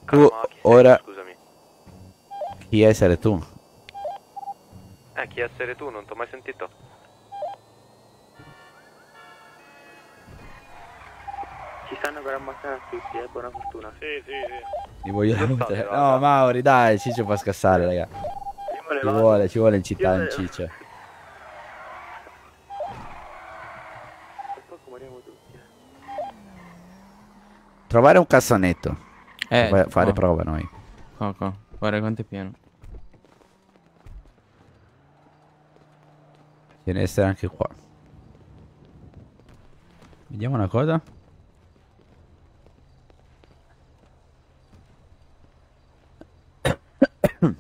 S2: Tu ora
S45: Scusami.
S2: chi essere tu?
S45: Eh, chi essere tu? Non t'ho mai sentito.
S30: Ci stanno per ammazzare a tutti, eh, buona fortuna.
S5: Sì, sì, sì.
S2: Mi voglio
S45: state,
S2: No,
S45: raga?
S2: Mauri, dai, Ciccio fa scassare, raga. Ci vuole, ci vuole in città
S30: ne-
S2: Ciccio.
S30: Poi moriamo tutti. eh.
S2: Trovare un cassonetto.
S8: Eh,
S2: Fa- fare
S8: qua.
S2: prova noi.
S8: Qua, qua. Guarda quanto è pieno.
S2: Ce ne essere anche qua. Vediamo una cosa. [coughs]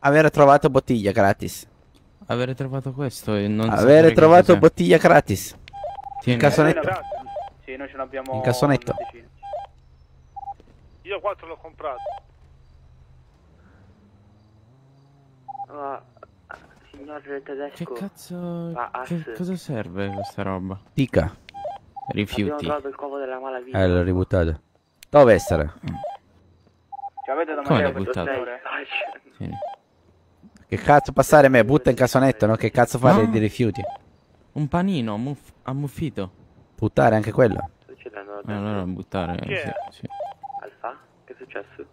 S2: Avere trovato bottiglia gratis.
S8: Avere trovato questo e non
S2: Avere trovato bottiglia gratis.
S8: Tieni.
S2: In cassonetto.
S30: Sì, noi ce l'abbiamo
S2: In cassonetto.
S9: Io 4 l'ho comprato.
S30: Ah, signor
S8: Che
S30: tedesco.
S8: cazzo...
S30: Ah,
S8: Che
S30: ass.
S8: cosa serve questa roba?
S2: Tica.
S30: Abbiamo
S8: Rifiuti.
S30: trovato il covo della malavita.
S2: Eh, l'ho ributtata. Dove essere?
S30: Ci avete da
S8: Come
S30: mangiare questo?
S8: Sì.
S2: Che cazzo passare me? Butta in cassonetto, no? Che cazzo fare
S8: No.
S2: di rifiuti?
S8: Un panino ammuff- ammuffito.
S2: Buttare anche quello.
S8: Eh, allora buttare. Sì, sì.
S30: Successo?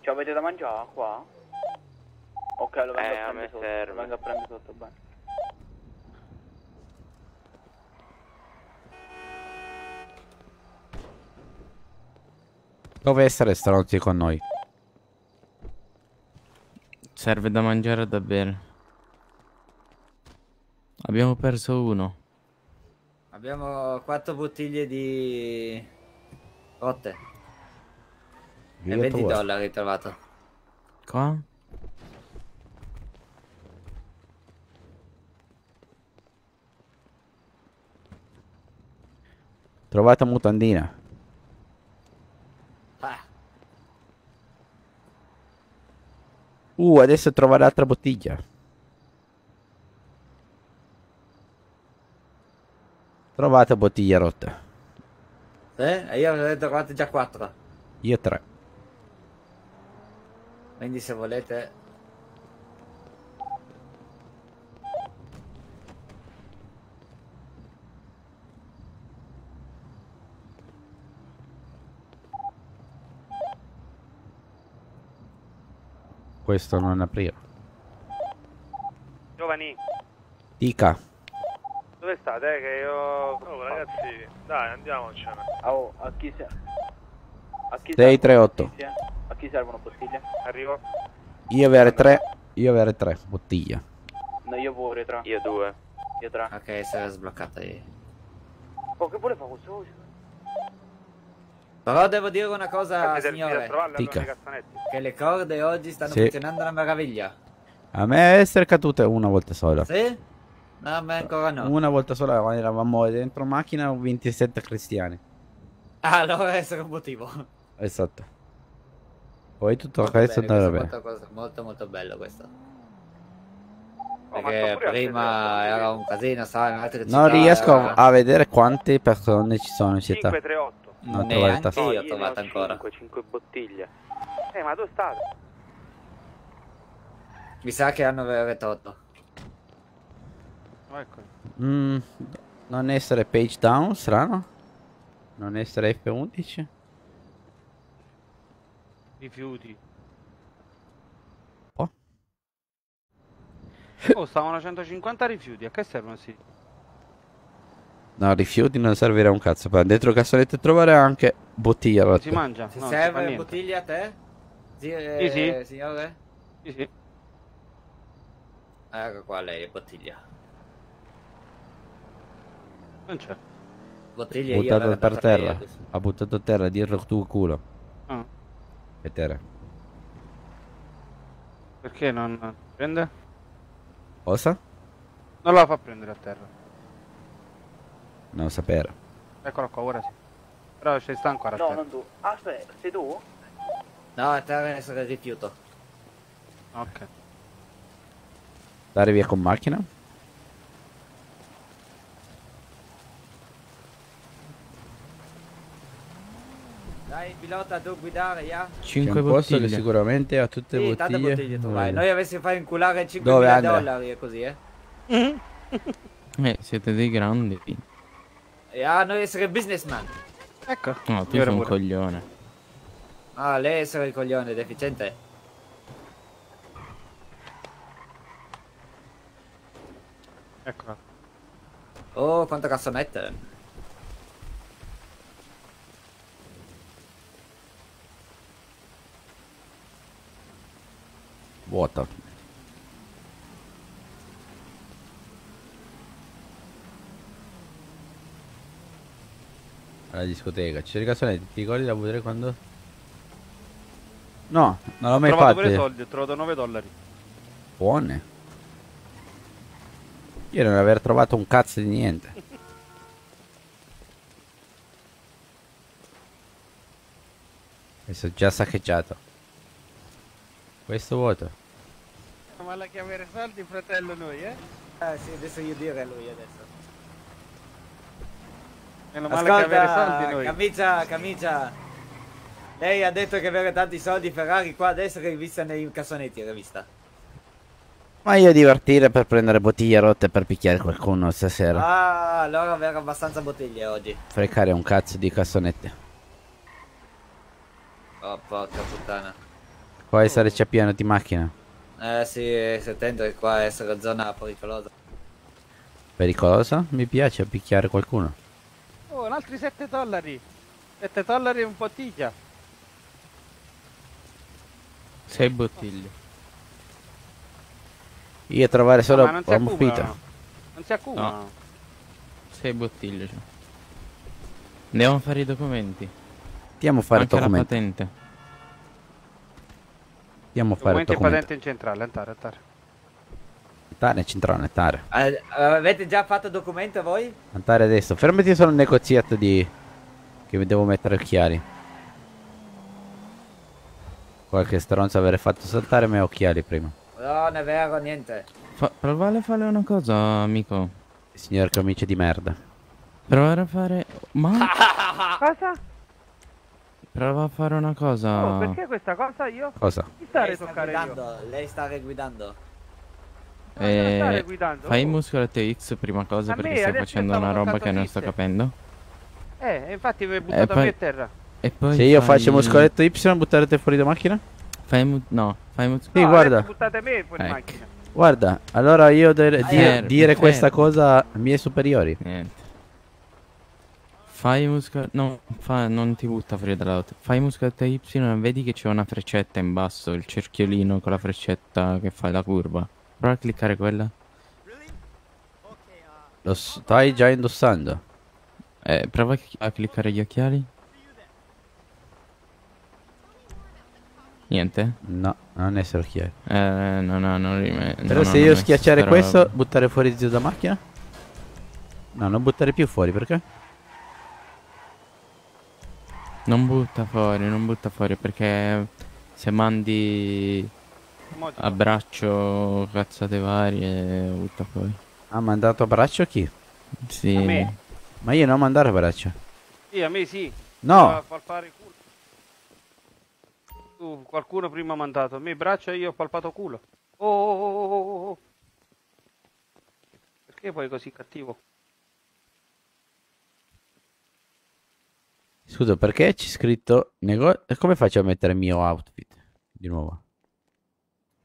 S30: Ci avete da mangiare qua? Ok, lo vengo
S45: Eh,
S30: a prendere
S45: me
S30: sotto.
S45: serve.
S30: Lo vengo a prendere sotto, bene.
S2: Dove essere stronzi con noi?
S8: Serve da mangiare e da bere. Abbiamo perso uno.
S16: Abbiamo quattro bottiglie di rotte. E
S2: l'ho
S16: 20
S2: trovato.
S16: dollari trovato.
S8: Qua?
S2: Trovata mutandina.
S16: Ah,
S2: Uh, adesso trovare l'altra bottiglia. Trovata bottiglia rotta.
S16: sì? E io ne ho trovate già quattro.
S2: Io tre.
S16: Quindi se volete...
S2: Questo non aprire.
S5: Giovani,
S2: Tica.
S5: dove state? Eh, che io... Oh, ragazzi, dai, andiamocene.
S30: Oh, a chi se...
S2: 638.
S30: servono bottiglie? A chi servono bottiglie?
S5: Arrivo.
S2: Io avere tre. Io avere tre bottiglie.
S30: No, io pure tre.
S45: Io due.
S30: Io tre.
S16: Ok, si era sbloccata lì.
S30: Oh, che vuole fare questo?
S16: Però devo dire una cosa,
S5: a
S16: signore.
S2: Dica.
S16: Che le corde oggi stanno
S2: Sì.
S16: funzionando una meraviglia.
S2: A me essere cadute una volta sola.
S16: Sì? No, a me ancora no.
S2: Una volta sola quando eravamo dentro macchina 27 cristiani.
S16: Ah, allora essere un motivo.
S2: Esatto. Poi tutto il
S16: Molto
S2: resto
S16: bene, questo
S2: bene.
S16: è molto, cosa- molto molto bello questo. Perché prima era un casino, sai, in altre
S2: Non
S16: città
S2: riesco
S16: era-
S2: a vedere quante persone ci sono in città.
S5: 5, 3, 8.
S2: Non trovare il
S16: Neanche
S2: tasto.
S16: io ho trovato ancora.
S45: 5, 5 bottiglie.
S5: Eh, ma dove state?
S16: Mi sa che hanno 8.
S5: Ecco.
S2: Mm, non essere page down, strano. Non essere F11.
S5: Rifiuti.
S2: Oh. [laughs]
S5: Oh, stavano 150 rifiuti, a che servono sì?
S2: No, rifiuti non servirà un cazzo. Per dentro il cassonetto trovare anche bottiglia.
S5: Si mangia? No, si fa
S16: serve
S5: niente.
S16: bottiglia a te? Sì,
S5: Sì, sì.
S16: eh, signore?
S5: Sì, sì.
S16: Ecco qua lei, bottiglia.
S5: Non c'è.
S16: Bottiglia
S2: buttato per terra. Ha buttato a terra dietro il tuo culo.
S5: Ah.
S2: E terra.
S5: Perché non prende?
S2: Cosa?
S5: Non la fa prendere a terra.
S2: Non lo sapere.
S5: Eccolo qua, ora sì. Però ci sta ancora a
S30: No,
S5: terra.
S30: non tu. Aspetta, sei tu?
S16: No, a terra essere rifiuto.
S5: Ok.
S2: Andare via con macchina?
S16: Dai, pilota, tu guidare, ya?
S2: C'è un posto che sicuramente ha tutte le
S16: Sì, tante
S2: bottiglie.
S16: bottiglie tu
S2: Non
S16: vai. Noi avessi fare inculare 5
S2: Dove,
S16: mila
S2: Andrea?
S16: dollari e così, eh. [laughs]
S8: Eh, siete dei grandi.
S16: E ah, noi essere businessman.
S5: Ecco.
S8: No, tu
S16: Io
S8: sei un
S16: pure.
S8: coglione.
S16: Ah, lei essere il coglione, deficiente.
S5: Eccola.
S16: Oh, quanto cassonette.
S2: Vuota. Alla discoteca. C'è il cassonetti, ti ricordi da vedere quando? No, non l'ho
S5: Ho
S2: mai
S5: trovato
S2: fatto.
S5: pure soldi, ho trovato 9 dollari.
S2: Buone. Io non aver trovato un cazzo di niente. Adesso ho già saccheggiato. Questo vuoto.
S5: Ma la chiamare soldi, fratello, noi, eh?
S16: Eh sì, adesso io dire a lui adesso.
S5: Meno male che avere soldi
S16: Ascolta,
S5: noi.
S16: camicia, camicia. Lei ha detto che avere tanti soldi Ferrari qua adesso che vista nei cassonetti, era vista.
S2: Ma io divertire per prendere bottiglie rotte per picchiare qualcuno stasera.
S16: Ah, allora avere abbastanza bottiglie oggi.
S2: Frecare un cazzo di cassonette.
S16: Oh, porca puttana.
S2: Può essere c'è pieno di macchina.
S16: Eh sì, sentendo che qua essere zona pericolosa.
S2: Pericolosa? Mi piace picchiare qualcuno.
S5: Oh, un altri 7 dollari. 7 dollari e un bottiglia.
S8: Sei bottiglie.
S2: Io trovare solo
S5: si
S2: la muffita.
S5: accumulano. Non si accumulano.
S8: No. Sei bottiglie. Cioè. Andiamo a fare i documenti.
S2: Andiamo a fare
S8: Anche la
S2: documento.
S8: patente.
S2: Andiamo a fare il
S5: Documenti
S2: documento.
S5: patente in centrale, andare, andare.
S2: Tare, centrale, tare.
S16: Eh, avete già fatto documento voi?
S2: Andare adesso. Fermati solo un negozietto di... Che mi devo mettere occhiali. Qualche stronzo aver fatto saltare i miei occhiali prima.
S16: No, non è vero, niente.
S8: Fa- provare a fare una cosa, amico.
S2: Signor camicia di merda.
S8: Provare a fare... Ma...
S5: Cosa?
S8: Prova a fare una cosa.
S5: Oh, perché questa cosa io?
S2: Cosa?
S5: Chi sta a
S16: Lei sta
S5: ritoccare io?
S16: guidando, lei sta guidando.
S8: Eh,
S5: stare guidando?
S8: fai
S5: Oh.
S8: muscolette X prima cosa
S5: A
S8: perché stai facendo una roba che non sto capendo.
S5: Eh, infatti mi hai buttato a
S8: poi-
S5: a terra.
S8: E poi
S2: Se io
S8: fai-
S2: faccio muscoletto Y, buttarete fuori da macchina?
S8: Fai mu- no, fai mus-
S2: Sì,
S5: No,
S2: guarda.
S5: adesso buttate me fuori
S8: Ecco.
S5: macchina.
S2: Guarda, allora io
S8: Ah,
S2: dire,
S8: eh,
S2: dire
S8: fermo.
S2: questa cosa ai miei superiori.
S8: Niente. Fai muscolo... No, fa... non ti butta fuori dall'auto. Fai muscoletta Y e vedi che c'è una freccetta in basso, il cerchiolino con la freccetta che fa la curva. Prova a cliccare quella.
S2: Lo stai già indossando.
S8: Eh, prova a cliccare gli occhiali. Niente?
S2: No, non essere occhiali.
S8: Eh, no, no, non rime...
S2: Però
S8: no,
S2: se
S8: ho
S2: io schiacciare questo,
S8: roba.
S2: buttare fuori zio da macchina? No, non buttare più fuori, perché?
S8: Non butta fuori, non butta fuori perché se mandi a braccio cazzate varie, butta fuori.
S2: Ha mandato a braccio chi?
S8: Sì.
S5: A me.
S2: Ma io non mandare a braccio.
S5: Sì, a me sì.
S2: No.
S5: Tu, qualcuno prima ha mandato. A me braccia e io ho palpato culo. Oh, oh, oh, oh, oh, oh. Perché poi così cattivo?
S2: Scusa, perché c'è scritto nego- e Come faccio a mettere il mio outfit? Di nuovo.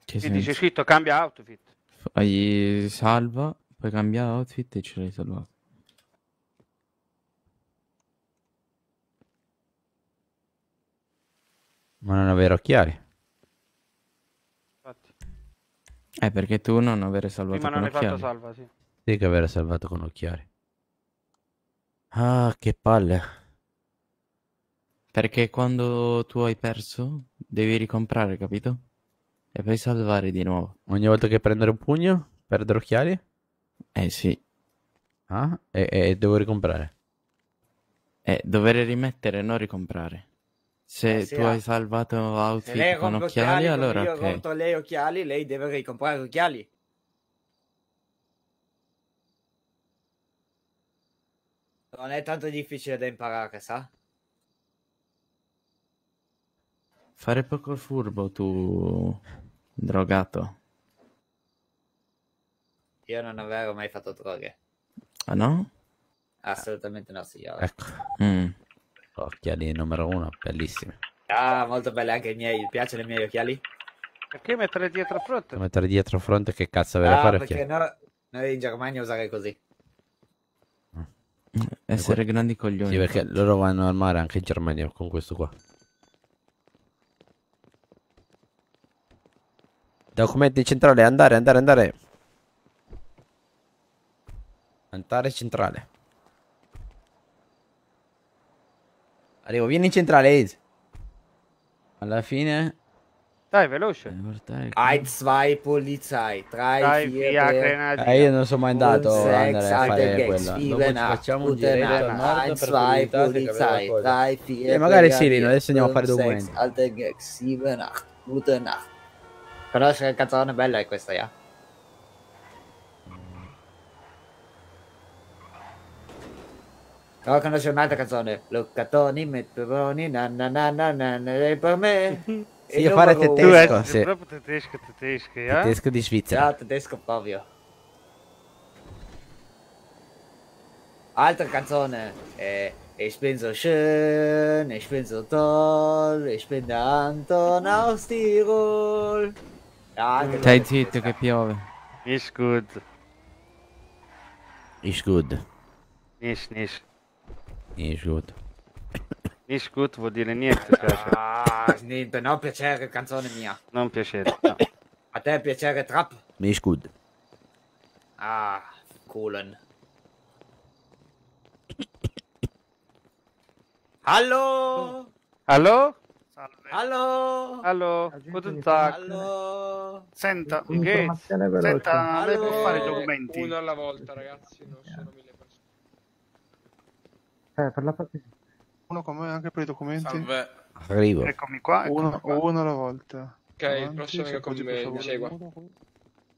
S8: Che
S5: dice
S8: senso?
S5: scritto cambia outfit.
S8: Fai salva, poi cambia outfit e ce l'hai salvato.
S2: Ma non avere occhiali.
S5: Infatti.
S8: Eh, perché tu non avere salvato
S5: Prima
S8: con
S5: non hai fatto
S8: occhiali.
S5: salva, sì.
S2: Sì che avere salvato con occhiali. Ah, che palle.
S8: Perché quando tu hai perso, devi ricomprare, capito? E poi salvare di nuovo.
S2: Ogni volta che prendere un pugno, perdere occhiali?
S8: Eh sì.
S2: Ah, e, e devo ricomprare.
S8: Eh, dover rimettere, non ricomprare. Se
S16: Eh, sì,
S8: tu
S16: ah.
S8: hai salvato
S16: Se
S8: outfit
S16: lei
S8: con
S16: compra
S8: occhiali,
S16: occhiali,
S8: allora
S16: io
S8: ok.
S16: compro lei occhiali, lei deve ricomprare occhiali. Non è tanto difficile da imparare, sa?
S8: Fare poco il furbo tu, drogato.
S16: Io non avevo mai fatto droghe.
S8: Ah no?
S16: Assolutamente no, signore.
S2: Ecco.
S8: Mm.
S2: Occhiali numero uno, bellissimi.
S16: Ah, molto belle anche i miei. Ti piacciono i miei occhiali?
S5: Perché mettere dietro fronte?
S2: Mettere dietro fronte che cazzo avere a
S16: Ah,
S2: fare
S16: perché
S2: occhiali?
S16: no, noi in Germania usare così.
S8: Essere grandi coglioni.
S2: Sì, perché loro vanno al mare anche in Germania con questo qua. Documenti centrale, andare, andare, andare. Andare centrale. Arrivo, vieni in centrale, Ace. Alla fine...
S5: Dai, veloce.
S16: Ein, zwei, Polizei. Drei,
S5: Drei,
S16: vier,
S5: via,
S16: der-
S5: grenadier.
S2: Eh, io non sono mai andato
S16: Und
S2: a fare quella.
S16: Sieben,
S2: facciamo un nord
S16: Ein, zwei, Polizei.
S2: qualcosa.
S16: Drei, vier,
S2: Eh, magari sì, adesso andiamo a fare documenti.
S16: sechs, alte Gags, sieben, acht. Gute Nacht. Conosci che canzone bella è questa, ja? No, conosci un'altra canzone. Lucatoni, metteroni, na na na na na na per me. [laughs]
S2: Sì, fare
S16: numero
S2: tedesco, sì.
S5: Proprio tedesco, tedesco, eh?
S2: Tedesco di Svizzera.
S16: Ja, tedesco proprio. Altra canzone è Ich bin so schön, ich bin so toll, ich bin der Anton aus Tirol.
S8: Stai zitto che piove.
S5: Is good.
S2: Is good.
S5: Nis, nis.
S2: Is good.
S5: Nis good vuol dire niente, piace.
S16: Ah, niente, non piacere, canzone mia.
S5: Non piacere. no.
S16: A te piacere trap?
S2: Is good.
S16: Ah, coolen. Hallo?
S5: Allo?
S16: Hallo?
S5: Allo? Guten Tag.
S16: Hallo?
S5: Senta, che? Senta, lei può
S16: Allo?
S5: fare i documenti?
S48: Uno alla volta, ragazzi, non sono mille persone.
S35: Eh, per la parte... Uno con me anche per i documenti.
S48: Salve.
S2: Arrivo.
S5: Eccomi qua. eccomi
S35: Uno,
S5: qua.
S35: uno alla volta.
S48: Ok, il
S35: Avanti,
S48: prossimo
S35: se
S48: che con me mi segua.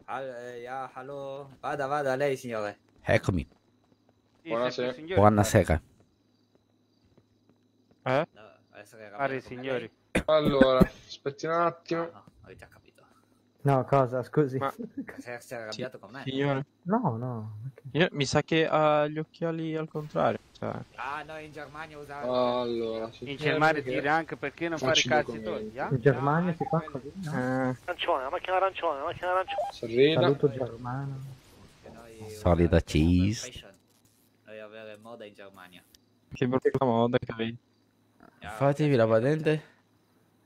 S16: Eh, ja, hallo? Vada, vada, lei signore.
S2: Eccomi.
S48: Buonasera.
S2: Buonasera.
S5: Eh?
S16: No, essere con
S5: signori.
S48: Allora, aspetti un attimo.
S16: lei? No, ho già capito.
S35: No, cosa, scusi.
S48: Ma- [laughs]
S16: Sei, essere arrabbiato con me?
S41: Signore,
S35: No, no.
S41: io- mi sa che ha gli occhiali al contrario. Cioè,
S16: Ah, no, in Germania usare...
S48: Allora,
S5: In Germania dire anche perché non fare cazzi tuoi, ah?
S35: In Germania si fa così, no?
S41: eh,
S5: Arancione, la macchina arancione, la macchina arancione.
S48: Sorrida.
S35: Saluto germano.
S16: Che
S2: Solida cheese.
S16: Noi avere moda in Germania.
S41: che brutta moda che avevi.
S2: Fatevi la patente.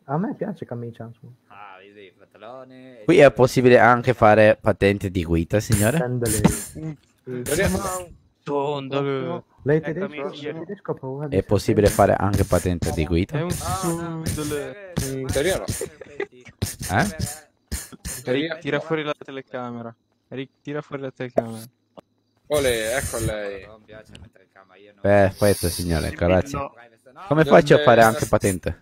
S35: A me piace camicia.
S16: Ah, vedi, pantalone...
S2: Qui è possibile anche fare patente di guida, signore?
S41: Sondalo. [laughs]
S35: Lei
S5: Eccomi,
S35: tedesco?
S2: È possibile fare anche patente di
S41: È
S2: guida?
S41: un sondale.
S48: In teoria no.
S2: Eh?
S41: Rick, tira fuori la telecamera. Rick, tira fuori la telecamera.
S48: Ole, ecco lei.
S16: Non piace mettere in camera, io no.
S2: Perfetto, signore, grazie. Come faccio a fare anche patente?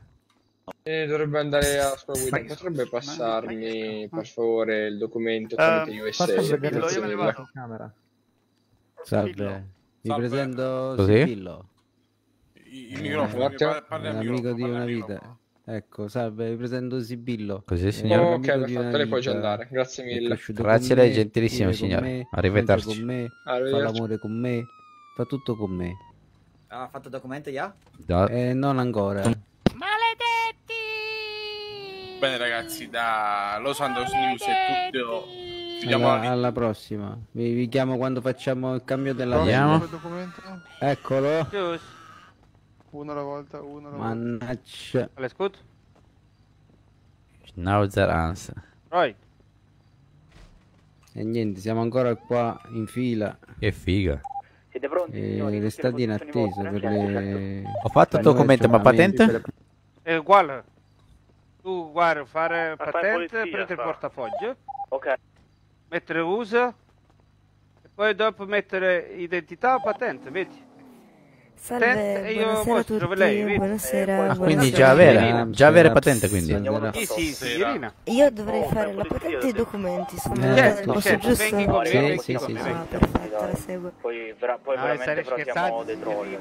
S48: Eh, dovrebbe andare a scuola guida. Potrebbe passarmi, per favore, il documento tramite
S5: Eh,
S48: USA.
S35: Passa a
S48: se
S35: vedere
S48: posso
S5: io me ne vado.
S35: in camera.
S39: Salve, mi presento
S2: Così?
S39: Sibillo,
S48: Il microfono, Un attimo.
S39: un amico di una vita. Ecco, salve, mi presento Sibillo.
S2: Così, signore?
S48: Ok,
S39: amico di una
S48: perfetto, lei può già andare. Grazie mille.
S2: Grazie a lei, gentilissimo signore. Arrivederci.
S39: con me, fa
S48: Arrivederci.
S39: l'amore con me, fa tutto con me.
S16: Ha fatto documento già?
S2: Da-
S39: E non ancora.
S44: Bene ragazzi, da Los Angeles News è tutto. Chiudiamo
S39: Alla,
S44: la
S39: alla prossima. Vi, vi chiamo quando facciamo il cambio della.
S35: Il documento?
S39: Eccolo.
S35: Uno alla volta, uno alla volta.
S39: Mannaggia.
S5: Alles gut?
S2: Schnauzer.
S5: Right.
S39: E niente, siamo ancora qua in fila.
S2: Che figa.
S30: Siete pronti?
S39: E le state in attesa per le...
S2: Ho fatto il documento, ma patente?
S5: È uguale. Tu guarda, fare patente,
S30: polizia,
S5: prendere il portafoglio,
S30: Ok.
S5: mettere uso e poi dopo mettere identità o patente, vedi?
S49: Salve,
S5: Patente io
S49: buonasera a tutti,
S5: lei,
S49: buonasera,
S2: Ah,
S49: buonasera.
S2: quindi già avere, già avere patente quindi.
S5: Sì, sì, signorina.
S49: Io dovrei fare la patente e i documenti, sono
S2: Eh,
S49: nel
S2: certo,
S49: posto
S2: certo,
S49: giusto?
S2: Sì, sì, sì, sì.
S49: Ah, perfetto, la seguo.
S30: Poi, vera- poi
S5: Ah,
S30: veramente
S5: scherzando,
S30: dei troll.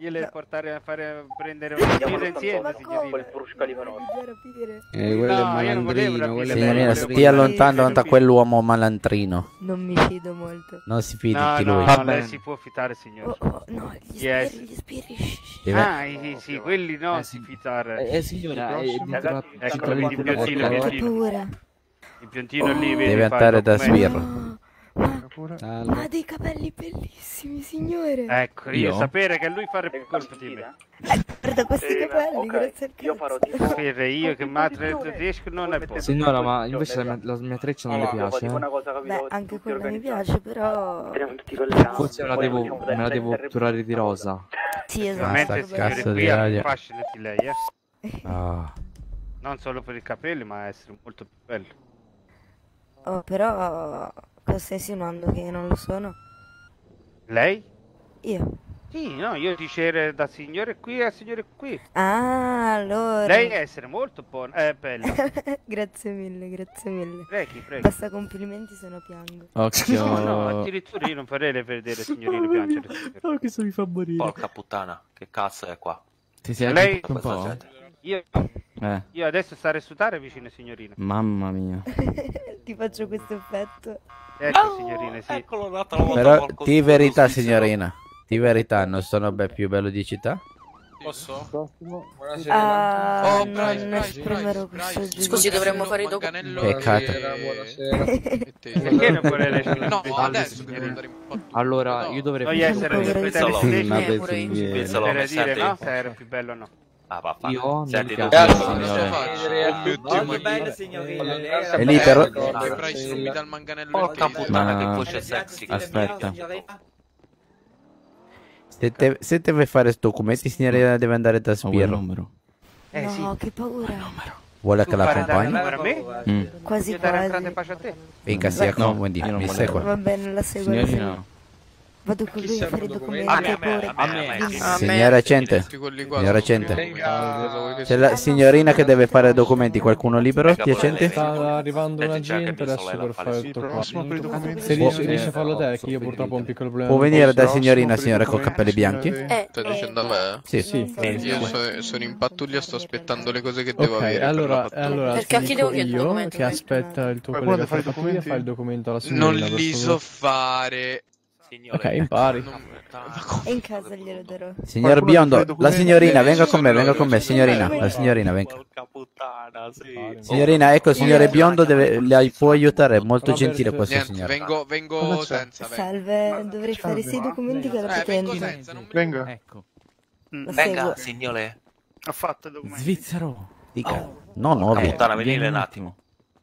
S5: Io le portare a fare a prendere una birra insieme, signorina.
S50: Eh, quello
S5: No,
S50: è
S5: io non volevo
S50: malandrino,
S5: la
S50: quello è
S2: Signorina,
S50: malandrino.
S2: stia lontano da quell'uomo malandrino.
S49: Non mi fido molto.
S2: Non si fidi
S5: No,
S2: di
S5: no,
S2: lui.
S5: no, lei si può fidare, signore.
S49: Oh, oh, no, gli
S5: Yes.
S49: spiri, gli spiri. shh,
S2: Deve-
S5: Ah, sì, sì, quelli no, si fidare.
S51: Eh, signora, eh,
S5: Ecco,
S51: dietro-
S5: ecco, il piantino, il
S49: paura.
S5: Il piantino lì, vedi,
S2: Deve
S5: fa
S2: andare da sbirro.
S49: Ma ha dei capelli bellissimi, signore.
S5: Ecco, io
S2: Io?
S5: sapere che lui fare più colpo di me.
S49: Guarda questi capelli, grazie al
S30: Io farò
S49: cazzo.
S5: Sapere io che madre tedesco non è buono.
S51: Signora, ma invece la mia, la mia treccia non le piace.
S30: Una
S51: eh?
S30: cosa capito?
S49: Beh, anche quella mi piace, però...
S51: Forse me la devo, me la devo turare di rosa.
S49: Sì, esatto.
S5: Signore,
S2: cazzo
S5: qui
S2: di
S5: ha
S2: radio.
S5: fascinati lei, eh. [laughs]
S2: Ah.
S5: Non solo per i capelli, ma essere molto più bello.
S49: Oh, però... Cosa stai insinuando che non lo sono?
S5: Lei?
S49: Io.
S5: Sì, no, io dicere da signore qui a signore qui.
S49: Ah, allora...
S5: Lei è essere molto buona, eh, bella. [laughs]
S49: grazie mille, grazie mille.
S5: Pregi, pregi.
S49: Basta complimenti se no piango.
S8: Occhio.
S5: No, no, addirittura io non farei le vedere signorine piangere.
S51: Oh, che se mi fa morire.
S38: Porca puttana, che cazzo è qua?
S8: Ti sei
S5: Lei-
S8: un po'?
S5: Io,
S8: Eh,
S5: io adesso stare a sudare vicino signorina.
S8: mamma mia. [laughs]
S49: Ti faccio questo effetto.
S5: Ecco, signorine, sì.
S38: Eccolo un'altra volta.
S2: Però di verità, signorina. Di verità, non sono beh più bello di città?
S48: Posso?
S49: Ah,
S48: Oh,
S49: non
S48: Bryce, Bryce,
S49: esprimerò
S48: Bryce,
S49: questo
S48: Bryce. Scusi, dovremmo fare i documenti.
S2: Peccato.
S5: Perché non vuole lei
S48: No,
S5: signorina?
S48: adesso devo andare in po'.
S51: Allora, io dovrei...
S5: Voglio essere
S49: pure io.
S50: sì,
S38: Svizzolo,
S5: per
S38: mi
S5: no, se era più bello o no.
S38: Ah, vaffanculo.
S51: Io non
S38: Senti,
S51: mi
S38: tu-
S51: piace?
S48: Oh mio Dio,
S16: Molto
S48: ma
S16: belle
S48: io...
S16: signorine. lei
S2: È lì però-
S48: non mi dà il manganello
S38: Porca puttana, che voce sexy. che
S8: Aspetta.
S38: signorina.
S2: Se, te- se deve fare documenti, signorina, deve andare da sbirro.
S8: numero.
S5: Eh sì.
S49: No, che paura.
S2: Vuole che la accompagni?
S8: Mm.
S49: Quasi quasi.
S5: pace a te.
S2: Finca sia
S8: No, non
S2: mi segua.
S49: Va bene, la seguo.
S8: Signorina,
S49: seguo. Vado con lui a fare i documenti.
S48: A me, a me,
S49: paura.
S48: a me, a me, sì.
S2: Signora
S48: qua
S2: signora
S48: privati.
S2: C'è la signorina che deve fare documenti, qualcuno libero? Piacente?
S52: Sta arrivando un agente adesso per fare tutto qua. Se riesce, a farlo te, che io purtroppo ho un piccolo problema.
S2: Può venire da signorina, signora con capelli bianchi?
S49: Eh,
S48: Stai dicendo a me?
S2: Sì.
S52: Sì.
S48: Io so- sono in pattuglia, sto aspettando le cose che devo avere.
S52: allora, allora
S49: Perché a chi devo chiedere
S52: io che aspetta il tuo
S53: Ma
S52: collega fa il documento alla
S48: Non
S52: signorina. per
S48: li so fare.
S38: Signore.
S52: Ok, impari.
S48: Non-
S49: E in casa glielo darò.
S2: Signor
S53: Qualcuno
S2: Biondo, la signorina, venga con me, venga con me, signorina, la signorina, venga.
S38: Porca puttana, sì.
S2: Signorina, ecco, signore Biondo, deve, la può aiutare, è molto gentile questo
S48: Niente,
S2: signore.
S48: vengo, vengo senza. Vengo.
S49: Salve, dovrei fare sia i documenti che la
S48: Eh, vengo
S49: patente.
S48: senza, non mi...
S53: Venga.
S8: Ecco.
S49: La
S38: Venga, signore.
S5: Ho fatto i documenti.
S8: Svizzero.
S2: Dica.
S38: Porca
S2: No, no,
S38: puttana,
S2: Biondo.
S38: venire un attimo.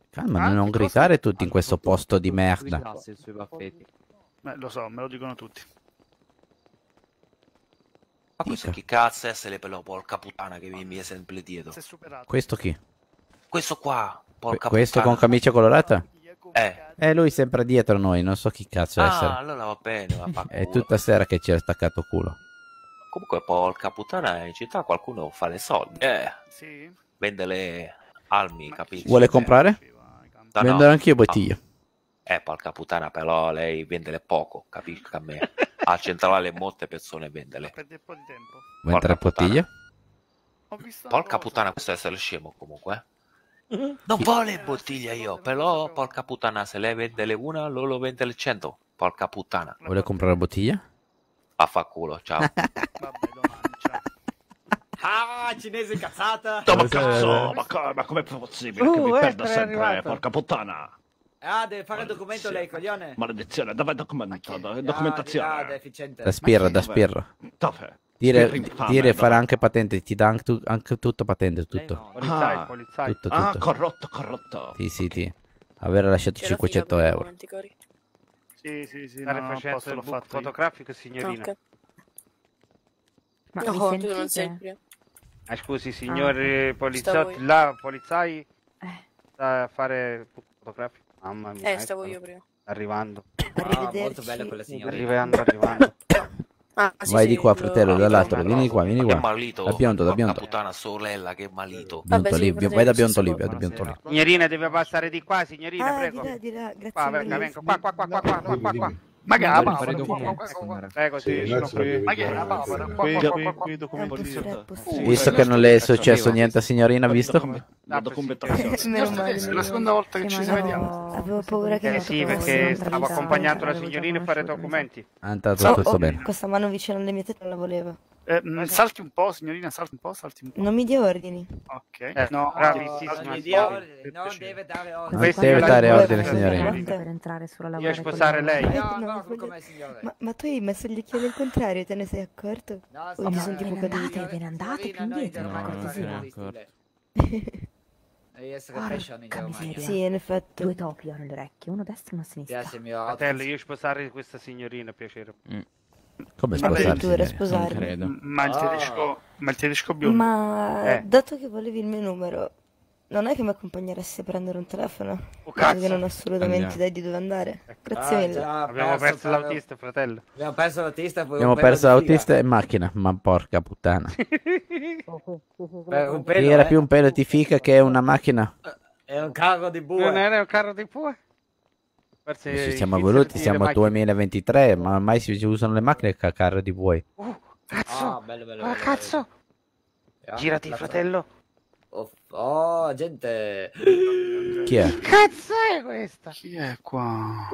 S2: Calma, non gridare tutti in questo posto di merda.
S5: Beh, lo so, me lo dicono tutti.
S38: Ma questo
S2: Dica.
S38: chi cazzo è se le però porca puttana che mi mi è sempre dietro?
S5: Si è superato.
S2: Questo chi?
S38: Questo qua, porca
S2: questo con
S38: puttana.
S2: camicia colorata?
S38: Eh.
S2: Eh, lui sempre dietro noi, non so chi cazzo
S38: Ah,
S2: essere.
S38: allora va bene, va [laughs]
S2: È tutta sera che ci ha staccato culo.
S38: Comunque, porca puttana, in città qualcuno fa le soldi. Eh,
S5: Sì?
S38: vende le armi, capisci?
S2: Vuole comprare?
S38: No, no.
S2: Venderò anch'io bottiglie.
S38: Eh, porca puttana, però lei vendele poco, capisci a me? [laughs] Al centrale molte persone vendele.
S5: Perde un po' di tempo.
S2: Vuoi bottiglie?
S5: Ho visto
S38: Porca puttana, questo è essere scemo comunque. eh. Non vuole bottiglia io, però porca puttana, se lei vende le una, loro vende le cento. Porca puttana.
S2: Vuole comprare bottiglia?
S38: Vaffanculo, [laughs] ciao.
S16: Ah, cinese cazzata!
S3: Ma cazzo, ma, ma com'è possibile che
S16: Uh,
S3: mi perda sempre,
S16: arrivato.
S3: porca puttana?
S16: Ah, deve fare il documento lei, coglione.
S3: Maledizione, dove è documento? Dove-
S16: Ah,
S3: Documentazione.
S16: là, deficiente.
S2: Da spirra, da
S3: Dov'è?
S2: spirra.
S3: Dove?
S2: Dire,
S3: infame,
S2: dire fare anche patente, ti dà anche, tu- anche tutto patente, tutto.
S5: Polizai,
S3: Ah.
S5: polizai.
S2: Tutto,
S3: Ah,
S2: tutto.
S3: corrotto, corrotto.
S2: Sì, sì, sì. Avere lasciato 500 euro.
S5: Sì, sì, sì.
S44: no,
S5: Stare
S44: no,
S5: facendo il
S44: l'ho
S5: book
S44: fatto
S5: fotografico, signorina.
S49: Ma
S54: No,
S49: mi
S54: tu non sei qui.
S5: Ah, scusi, signori
S49: Ah,
S5: poliziotti,
S49: stavo-
S5: là, poliziai, sta a fare fotografi. Mamma mia.
S49: Eh, eh
S5: stavo
S49: io prima.
S5: Arrivando.
S16: Ah, molto bella quella signora.
S5: Arrivando, arrivando.
S49: Ah, sì,
S2: Vai
S49: sì,
S2: di qua, fratello, lo... dall'altro, vieni di qua, vieni qua.
S50: Che malito.
S2: Da Bionto, da Bionto.
S50: puttana sorella, che malito.
S2: Bionto
S49: Vabbè,
S2: lì,
S49: sì,
S2: vai da Bionto lì, vai da Bionto lì.
S5: Signorina deve passare di qua, signorina,
S49: ah,
S5: prego.
S49: Di là, di là. Grazie
S5: qua, venga, venga, qua, qua, qua, qua, qua, qua, qua.
S44: Ma che
S5: Vai,
S44: la papera?
S5: Prego,
S44: Sì,
S5: sì.
S44: sono qui. Ma che è la papera?
S2: Visto che non le è successo niente, signorina, visto?
S44: È la seconda volta che ci vediamo.
S49: Avevo paura che
S5: Eh sì, perché stavo accompagnando la signorina a fare documenti.
S2: Ah, intanto
S49: Oh,
S2: tutto
S49: oh,
S2: bene.
S49: Questa mano vicino alle mie tette non la volevo.
S44: Eh, mm, salti un po', signorina, salti un po', salti un po'.
S49: Non mi dia ordini.
S44: Ok.
S5: Eh,
S44: no,
S5: bravissima,
S44: non
S5: sì.
S44: dia
S16: Non deve dare ordini.
S2: Non deve dare ordine, signorina.
S49: Per entrare sulla
S5: Io a sposare lei.
S16: No,
S49: no,
S16: no,
S49: voglio-
S16: come signore.
S49: Ma, ma tu hai messo gli occhiali al contrario, te ne sei accorto?
S16: No,
S49: o gli sono tipo caduti?
S16: Ve ne andate più indietro,
S8: No,
S16: cortesia. Devi essere fashion in Germania.
S49: Sì, in effetti.
S54: Due topi ho nelle orecchie, uno a destra e uno a sinistra.
S16: Piace mio
S5: Fratello, io sposare questa signorina, piacere.
S2: Come
S49: Ma
S2: sposarsi?
S49: sposarmi.
S2: Non credo.
S44: Ma il
S16: Ah.
S44: tedesco, ma il tedesco biondo.
S49: Ma
S44: Eh.
S49: dato che volevi il mio numero, non è che mi accompagneresti a prendere un telefono?
S44: Oh, cazzo.
S49: che non ho assolutamente
S44: Andiamo.
S49: idea di dove andare. Grazie
S16: Ah,
S49: mille.
S16: già,
S5: Abbiamo perso l'autista, fratello.
S16: Abbiamo perso l'autista per
S2: Abbiamo perso l'autista in macchina, ma porca puttana.
S16: Per [laughs] un pelo,
S2: era
S16: eh.
S2: più un pelo di fica che una macchina.
S16: È un carro di bue.
S5: Non era un carro di pue? Forse
S2: siamo voluti, siamo al
S5: macchine.
S2: 2023, ma ormai si usano le macchine che carro di buoi.
S5: Cazzo!
S16: Ah, bello, bello,
S5: Ah,
S16: bello,
S5: cazzo!
S16: bello.
S5: Girati,
S16: La-
S5: fratello.
S16: Oh, oh, gente.
S2: Chi è? [laughs]
S5: Cazzo è questa?
S44: Chi è qua?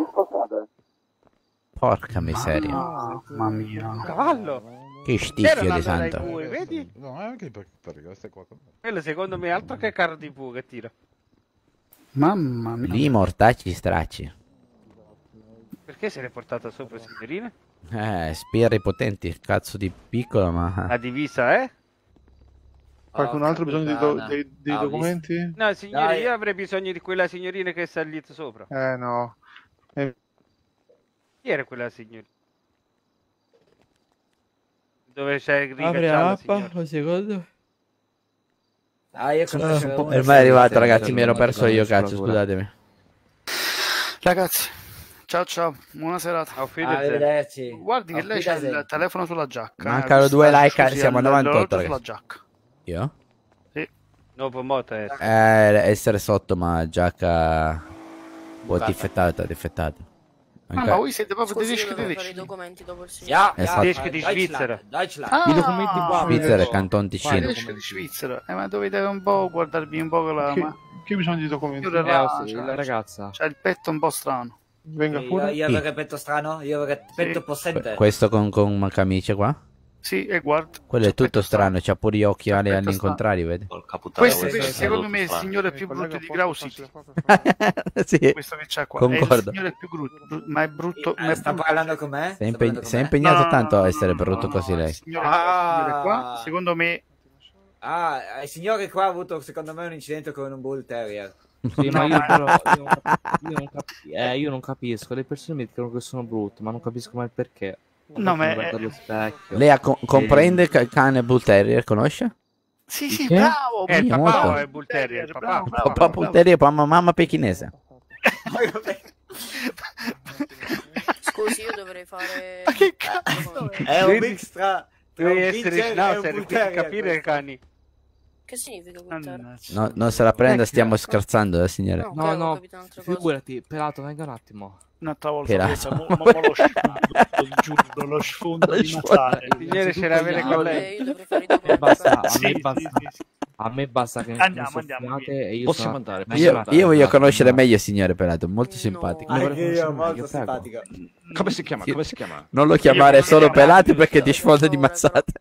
S2: Porca miseria.
S44: Mamma mia.
S5: Un cavallo.
S2: Che sticchio di santo.
S5: bue, vedi?
S18: No, anche per, per questo qua.
S5: Quello secondo me è altro che carro di bue che tira.
S44: Mamma mia.
S2: Lì mortacci stracci.
S5: Perché se l'è portata sopra, signorina?
S2: Eh, spirri potenti, cazzo di piccolo, ma...
S5: La divisa, eh?
S18: Qualcun altro ha bisogno di do- dei, dei
S2: Ah,
S18: documenti?
S5: No, signore,
S18: Dai.
S5: io avrei bisogno di quella signorina che è salita sopra.
S18: Eh no. Eh,
S5: Chi era quella signorina? Dove c'è il riga
S2: Apri
S5: gialla,
S2: la
S5: signore?
S2: mappa, un secondo.
S16: Ah, io conosco
S2: Ah,
S16: uno.
S2: Ormai è arrivato, ragazzi, mi ero perso io, cazzo, scusatemi.
S44: Ragazzi, ciao ciao, buona serata.
S16: Arrivederci.
S44: Guardi che lei c'ha il telefono sulla giacca.
S2: Mancano
S44: eh,
S2: due like, siamo a
S44: il-
S2: 98,
S44: l'orologio
S2: ragazzi.
S44: sulla giacca.
S2: Io?
S44: Sì.
S5: Dopo moto è.
S2: Eh, essere sotto, ma giacca...
S44: Bucata.
S2: difettata, difettata.
S44: Ah,
S2: Anche-
S44: ma voi siete proprio tedeschi
S49: fare i
S44: tedeschi?
S49: documenti dopo il
S16: Ja,
S49: signore.
S2: Esatto.
S5: Tedeschi di Svizzera.
S16: Deutschland.
S44: Ah,
S8: I documenti qua.
S2: Svizzera, Canton Ticino.
S44: tedeschi di Svizzera. Eh, ma dovete un po' guardarvi un po' con la...
S18: Chi ha bisogno di documenti?
S44: Io
S8: Eh, sì,
S44: c'ha-
S8: la ragazza.
S44: C'ha il petto un po' strano.
S18: Venga
S16: Io,
S18: pure.
S16: io avrei petto strano? Io avrei petto possente?
S2: Questo con, con una camicia qua?
S44: Sì, e guarda.
S2: Quello è tutto strano, c'ha pure gli occhiali all'incontrario, vedi?
S44: Questo è, secondo me è il signore più brutto di Grau City. [laughs]
S2: sì,
S44: Questo che c'ha qua. È il
S2: concordo.
S44: signore più brutto, ma è brutto. ma è
S16: Eh, sta
S44: brutto.
S16: parlando con me?
S2: Si è, impeg-
S16: con
S2: è impegnato
S44: No,
S2: tanto
S44: no,
S2: a essere
S44: no,
S2: brutto
S44: no,
S2: così
S44: no,
S2: lei.
S44: Il signore, il signore qua,
S16: Ah.
S44: secondo me...
S16: Ah, il signore qua ha avuto secondo me un incidente con un bull terrier.
S8: Sì, ma
S44: No,
S8: io
S44: ma-
S8: però io non, cap- io non capi- eh, io non capisco. Le persone mi dicono che sono brutte, ma non capisco mai il perché.
S44: No, ma è-
S8: specchio.
S2: Lei ha co- comprende ca- cane Bull Terrier, conosce?
S44: Sì, sì,
S2: Che?
S44: bravo!
S5: Eh, il papà
S2: molto.
S5: è il bull terrier, il
S44: Bravo,
S5: papà.
S44: bravo,
S2: Papà Bull. Terrier, mamma, mamma pechinese.
S49: Scusi, io dovrei fare...
S44: Ma che cazzo?
S16: È un mix tra,
S5: Devi
S16: un
S5: essere
S16: e
S5: devi
S16: terrier.
S5: capire
S16: questo.
S5: cani.
S49: Che significa buttare?
S2: No, non se la prenda, stiamo scherzando, eh, signore.
S49: No,
S8: No, no, figurati, pelato, venga un attimo.
S44: Un'altra volta,
S2: Pelato.
S44: lo sfondo, giuro, lo sfondo di Natale.
S5: Signore, ce l'avete con lei.
S8: basta, a me basta, a me basta che
S44: Andiamo, andiamo,
S8: e io
S3: Possiamo
S8: sono...
S3: andare,
S2: Io, io voglio conoscere
S8: venga.
S2: meglio il signore Pelato, molto simpatico.
S16: Anche
S8: conosci
S16: io, molto simpatico.
S3: Come si chiama? Come si chiama?
S2: Non lo chiamare
S44: Io-
S2: solo Pelati perché ti sfonda di mazzate.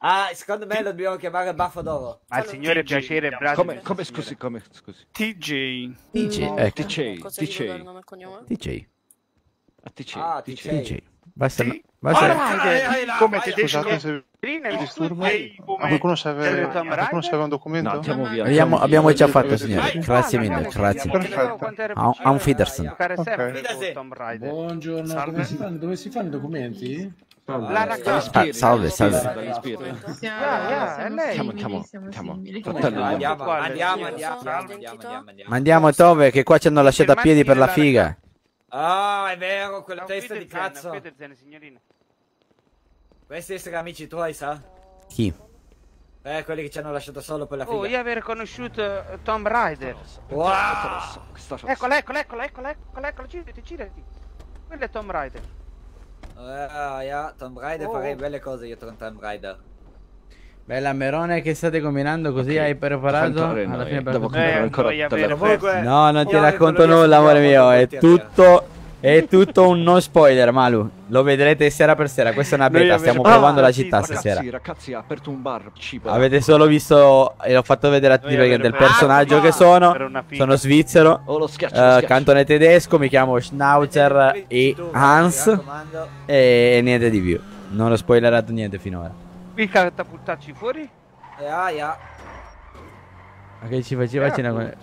S16: Ah, secondo me lo dobbiamo chiamare Baffo d'Oro.
S5: Al signore TJ. piacere, bravo.
S3: Come, come, scusi, come, scusi.
S44: TJ.
S2: TJ.
S49: No,
S2: eh,
S3: TJ. TJ.
S2: TJ.
S16: Ah,
S3: TJ.
S16: TJ.
S2: TJ. Basta,
S44: sì.
S2: basta.
S44: Right. Right. Come
S18: ti
S44: scusate
S18: se
S5: mi
S18: disturbo. Qualcuno sa un documento?
S3: No, andiamo via.
S2: Abbiamo, abbiamo già fatto, signore. Grazie mille, grazie.
S18: Perfetto.
S2: A un Fiderson.
S41: Buongiorno, Dove si fanno i documenti?
S5: La
S3: Dagli
S5: ragazza.
S3: spiriti,
S2: Ah, salve, salve.
S16: Andiamo, andiamo, andiamo, andiamo, andiamo, andiamo.
S2: Ma andiamo Tove che qua ci hanno lasciato a piedi per la figa.
S16: Ah, è vero, quella testa di cazzo. Questi essere amici tuoi, sa?
S2: Chi?
S16: Eh, quelli che ci hanno lasciato solo per la
S5: Oh,
S16: figa.
S5: io aver conosciuto eh, Tom Raider.
S16: Wow!
S5: Eccolo, eccolo, eccolo, eccolo, eccolo, eccolo, girati, girati. Quello è Tom Raider.
S16: Ah, yeah, Tomb Raider
S5: Oh.
S16: farei belle cose io con Tomb Raider.
S2: Bella Merone che state combinando così hai preparato? Alla
S3: noi
S2: fine per
S3: comprare ancora delle
S2: No, non ti racconto nulla, amore mio, è tutto è tutto un non spoiler, Malu. Lo vedrete sera per sera, questa è una beta, stiamo
S3: Ah,
S2: provando la città stasera.
S3: Ragazzi, ha aperto un bar, cibo.
S2: Avete solo visto e l'ho fatto vedere a tutti perché del personaggio che sono. Sono svizzero,
S3: Oh, lo schiaccio,
S2: eh,
S3: lo schiaccio.
S2: cantone tedesco, mi chiamo Schnauzer e Hans e niente di più. Non ho spoilerato niente finora.
S5: Qui catapultarci fuori?
S16: Yeah, yeah.
S2: Ma che ci faceva
S5: Eh.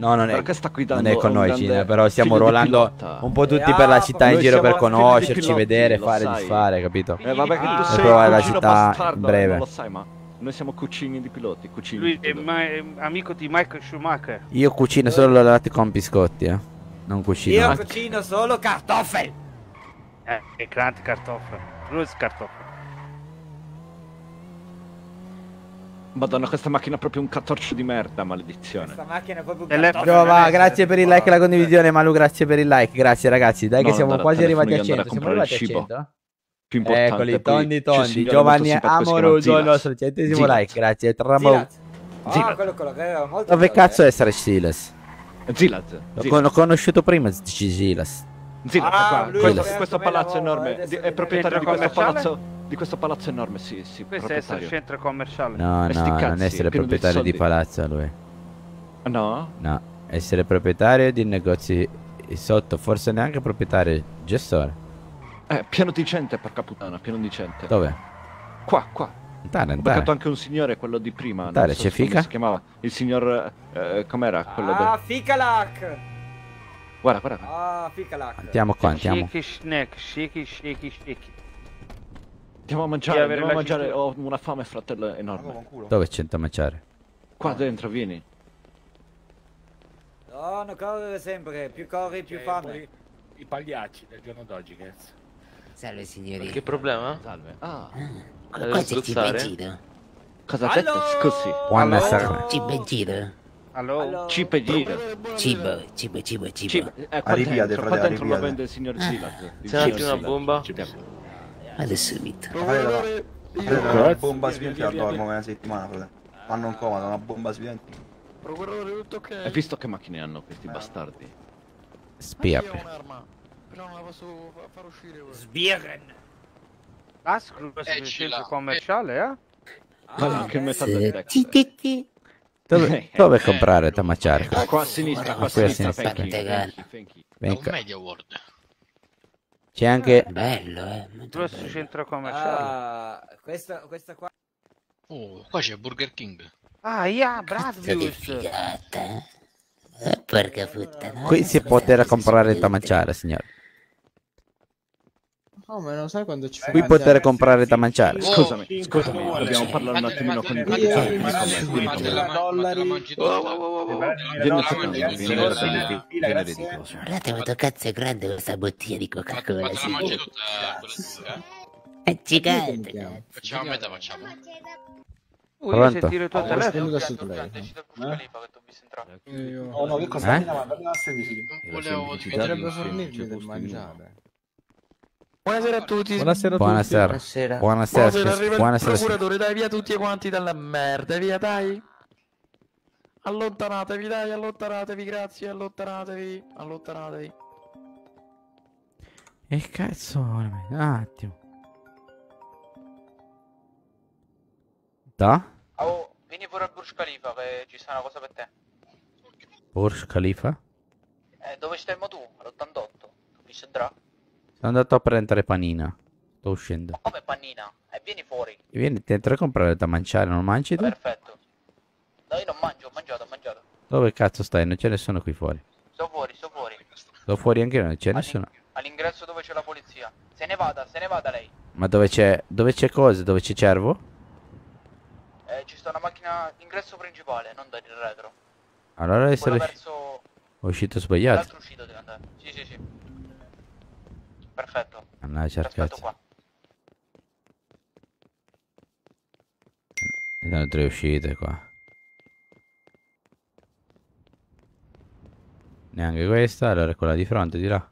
S2: No, non è, non è con noi Cina, però stiamo
S3: pilota.
S2: un po' tutti
S3: Eh,
S2: per la
S3: ah,
S2: città in giro per conoscerci, vedere,
S3: lo
S2: fare,
S3: sai.
S2: disfare, capito?
S3: Eh, vabbè che tu
S2: Per
S3: sei
S2: provare la città
S3: bastardo,
S2: in breve.
S3: Non lo sai, ma noi siamo cucini di piloti, cucini
S5: Lui
S3: di
S5: è,
S3: piloti.
S5: ma- è amico di Michael Schumacher.
S2: Io cucino solo latte con biscotti, eh. Non cucino.
S16: Io cucino solo cartoffel.
S5: Eh, e grande cartoffel. Rose cartoffel.
S3: Madonna, questa macchina è proprio un catorcio di merda, maledizione.
S16: Questa macchina è proprio un
S5: Telefono
S16: cartoffel.
S2: Prova, grazie per il like e la condivisione, Malu, grazie per il like. Grazie ragazzi, dai che
S3: No,
S2: siamo
S3: andare
S2: quasi arrivati a
S3: di andare
S2: 100.
S3: a
S2: Siamo
S3: comprare
S2: arrivati a
S3: il cibo.
S2: 100?
S3: Più importante,
S2: Eccoli, tondi tondi. Giovanni
S3: che
S2: Amoroso, il
S3: Zilas.
S2: nostro centesimo
S3: Zilas.
S2: like, grazie. Tramo...
S16: Zilas. Ah,
S2: Zilas.
S16: quello, quello che molto
S2: Dove
S16: bello,
S2: cazzo
S16: eh.
S2: essere Silas?
S3: Zilaz.
S2: L'ho con- l'ho conosciuto prima Silas.
S3: Zilaz,
S16: Ah,
S3: questo, palazzo enorme, di- è proprietario di questo palazzo, di questo palazzo enorme, sì, sì,
S5: Questo è essere centro commerciale.
S2: No, no,
S3: cazzi,
S2: non essere proprietario di palazzo lui.
S3: No?
S2: No, essere proprietario di negozi sotto, forse neanche proprietario, gestore.
S3: Eh, pieno di gente, porca puttana, pieno di gente.
S2: Dove?
S3: Qua, qua.
S2: Andare,
S3: Ho
S2: andare.
S3: beccato anche un signore, quello di prima.
S2: Dai,
S3: so
S2: c'è fica?
S3: si chiamava. Il signor... eh, com'era? Quello
S16: Ah,
S3: del...
S16: Ficalac.
S3: Guarda, guarda.
S16: Ah, Ficalac.
S2: Andiamo qua, andiamo.
S5: Shaky snack, shaky, shaky, shaky.
S3: Andiamo a mangiare, andiamo a mangiare. Ho una fame, fratello, enorme.
S2: Dove c'è da mangiare?
S3: Qua dentro, vieni.
S16: No, non correre sempre. Più corri, più fame.
S55: I pagliacci del giorno d'oggi, cazzo.
S56: Salve signori.
S50: Che problema?
S3: Salve. Ah.
S50: Deve
S56: Cosa ci
S50: spruzzare?
S56: giro?
S3: Cosa detto? Scusi.
S2: Buonasera.
S56: Cibo giro.
S5: Allora?
S3: Cibo giro.
S56: Cibo, cibo, cibo, cibo.
S3: Cibo. Qua
S56: Arriviate,
S3: dentro, qua dentro lo vende il signor Zilat. il
S50: C'è una bomba?
S56: Vado subito.
S57: Allora, una bomba la dormo una settimana, fratello. Fanno un comodo, una bomba sviante.
S55: Procuratore, tutto ok?
S3: Hai visto che macchine hanno questi bastardi?
S2: Spia.
S55: Io ho un'arma, però non la posso fa- far uscire ora.
S16: Sbieren.
S5: Ah, scusa,
S55: Eh,
S5: il commerciale, eh?
S3: Anche il metà del.
S2: Dove, dove comprare da mangiare?
S3: Qua a sinistra, qua a sinistra, Fenchi, Fenchi.
S2: Venga.
S55: Media World.
S2: C'è anche...
S56: Bello, eh.
S5: Grosso centro commerciale.
S16: Ah, questa, questa qua.
S55: Oh, qua c'è Burger King.
S5: Ah, yeah,
S56: di
S5: Bradvius.
S56: figata. eh. Eh, Porca puttana.
S2: Qui si potrà comprare da mangiare, signore.
S52: Oh, ma non sai quando ci fai
S2: Qui poter comprare da mangiare.
S3: Scusami, scusami, dobbiamo parlare un attimino con un secondo, vieni ridicolo.
S56: Guardate quanto cazzo è grande questa bottiglia di Coca-Cola.
S55: Ma la
S56: sì.
S55: mangi tutta quella stessa?
S56: È gigante.
S55: Facciamo metà, facciamo.
S5: Oh, io
S2: Pronto?
S5: sentire il tuo
S52: Oh,
S5: telefono.
S57: Oh no, che cosa?
S2: Eh?
S55: Volevo
S52: Potrebbe fornirmi del mangiare.
S55: Buonasera a tutti.
S2: Buonasera. Buonasera.
S55: Buonasera,
S2: Buonasera.
S55: arriva il
S2: Buonasera.
S55: procuratore, dai via tutti quanti dalla merda, via dai. Allontanatevi, dai, allontanatevi, grazie, allontanatevi, allontanatevi.
S2: E cazzo, un attimo. Da?
S30: Oh, vieni pure al Burj Khalifa che ci sta una cosa per te.
S2: Burj Khalifa?
S30: Eh, dove stai tu? All'88. Capisci Dra?
S2: Sono andato a prendere panina. Sto uscendo.
S30: Come pannina? E vieni fuori.
S2: E vieni dentro a comprare da mangiare, non mangi tu?
S30: Perfetto. No, io non mangio, ho mangiato, ho mangiato.
S2: Dove cazzo stai? Non c'è nessuno qui fuori.
S30: Sto fuori, sto fuori.
S2: Sto fuori anche io, non c'è nessuno.
S30: All'ingresso dove c'è la polizia. Se ne vada, se ne vada lei.
S2: Ma dove c'è... Dove c'è cosa? Dove c'è cervo?
S30: Eh, ci sta una macchina ingresso principale, non da il retro.
S2: Allora.
S30: Quello
S2: usci-
S30: verso
S2: È uscito sbagliato.
S30: l'altro uscito deve andare. Sì, sì, sì. Perfetto.
S2: Cazzo.
S30: qua.
S2: Ci sono tre uscite qua. Neanche questa, allora è quella di fronte, di là.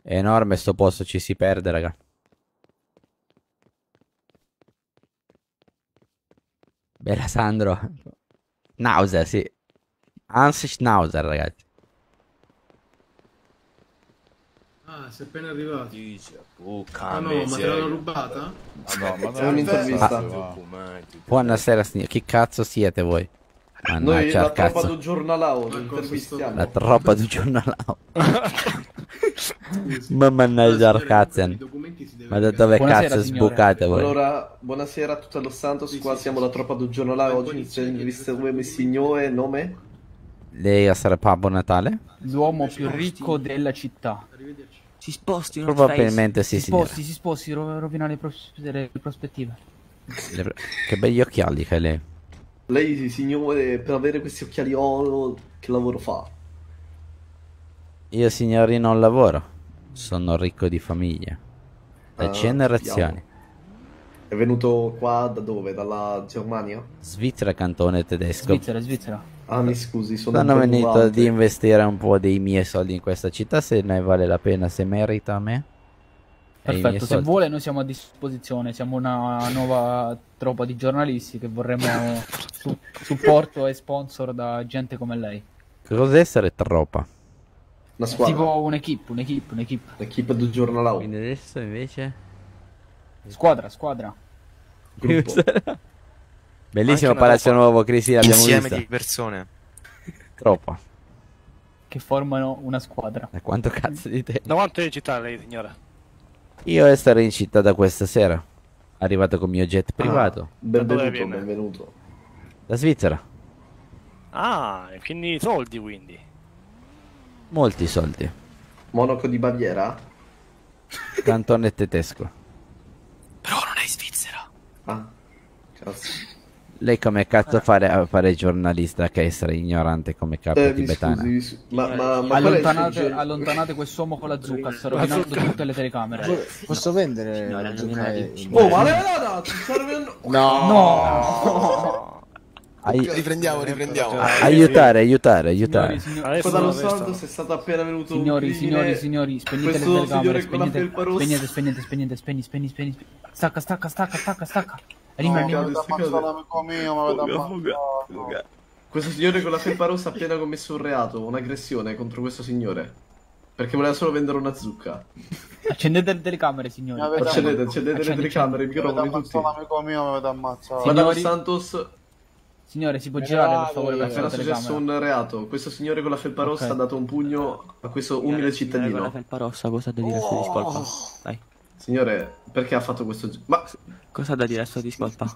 S2: È enorme sto posto, ci si perde, raga. Bella Sandro. Nausea, sì. Hans Schnauzer, ragazzi.
S41: Ah, sei appena arrivato.
S58: Pucca,
S41: Ah no, ma te l'hanno rubata?
S59: No, ma
S20: È un'intervista.
S2: Ah. Buonasera signori, chi cazzo siete voi?
S20: Noi
S2: Mannaggia
S20: la
S2: al
S20: troppa
S2: cazzo.
S20: del giornalao.
S2: La troppa di giornalao. Ma mannaggia al cazzo. Ma da dove
S20: Buonasera,
S2: cazzo
S20: signore.
S2: sbucate voi?
S20: Allora, buonasera a tutto lo Santos, qua siamo la troppa del giornalao, oggi intervistiamo il signore, nome?
S2: Lei sarà Babbo Natale?
S10: L'uomo più ricco della città.
S55: Si sposti,
S2: Probabilmente sì,
S10: si
S2: signore.
S10: sposti, si sposti, ro- rovina le, pros- le prospettive.
S2: Le- Che begli occhiali che lei.
S20: Lei, signore, per avere questi occhiali oro, che lavoro fa?
S2: Io signori non lavoro. Sono ricco di famiglia. Da
S20: Ah,
S2: generazioni.
S20: È venuto qua da dove? Dalla Germania?
S2: Svizzera, cantone tedesco.
S10: Svizzera, Svizzera.
S20: Ah, mi scusi, sono
S2: Sono
S20: un po'
S2: venuto ad investire un po' dei miei soldi in questa città, se ne vale la pena, se merita a me.
S10: Perfetto, se vuole noi siamo a disposizione, siamo una nuova troppa di giornalisti che vorremmo su- supporto e sponsor da gente come lei.
S2: Cosa essere troppa?
S20: Una squadra.
S10: Tipo un'equipe, un'equipe, un'equipe.
S20: L'equipe del giornalao.
S2: Quindi adesso invece...
S10: Squadra, squadra.
S2: Bellissimo Palazzo
S10: troppa.
S2: Nuovo, Crisi, l'abbiamo
S55: Insieme
S2: vista.
S55: di persone.
S2: Troppa.
S10: Che formano una squadra.
S2: Da quanto cazzo di te?
S9: Da quanto è in città lei, signora?
S2: Io essere in città da questa sera. Arrivato con mio jet privato.
S20: Benvenuto,
S9: viene?
S20: benvenuto.
S2: Da Svizzera.
S9: Ah, e quindi soldi quindi.
S2: Molti soldi.
S20: Monaco di Baviera?
S2: Cantone tedesco.
S55: Però non è in Svizzera.
S20: Ah, cazzo.
S2: Lei come cazzo fare a fare giornalista che essere ignorante come capo
S20: Eh,
S2: Betana?
S20: scusi, ma, ma, ma qual è
S10: allontanate, allontanate quest'uomo con la zucca, sta rovinando tutte le telecamere.
S60: Posso vendere la zucca in-
S20: Oh, ma lei no, no, un...
S60: No!
S2: Ai-
S60: Riprendiamo, riprendiamo.
S2: Aiutare, aiutare, aiutare.
S20: Qua dallo Santos è stato appena venuto un
S10: Signori,
S20: crimine.
S10: signori, signori, spegnete le telecamere,
S20: la
S10: spegnete, spegnete, spegnete, spegnete, spegni, spegni, spegni, spegni. Stacca, stacca, stacca, stacca, stacca. Rima,
S20: No, mi avete
S3: amico mio, mi avete ammazzato.
S20: Questo signore con la felpa rossa ha appena commesso un reato, un'aggressione contro questo signore. Perché voleva solo vendere una zucca.
S10: Accendete le telecamere, signori.
S20: Accendete, accendete le telecamere, i microfoni tutti.
S3: l'amico mio, mi avete ammazzato.
S10: Signori-
S20: Santos,
S10: Signore, si può girare per favore
S20: è appena successo un reato. Questo signore con la felpa rossa ha dato un pugno a questo umile cittadino.
S55: La felpa rossa, cosa ha da dire discolpa? Dai,
S20: Signore, perché ha fatto questo... gi- Ma,
S55: cosa ha da dire a sua discolpa?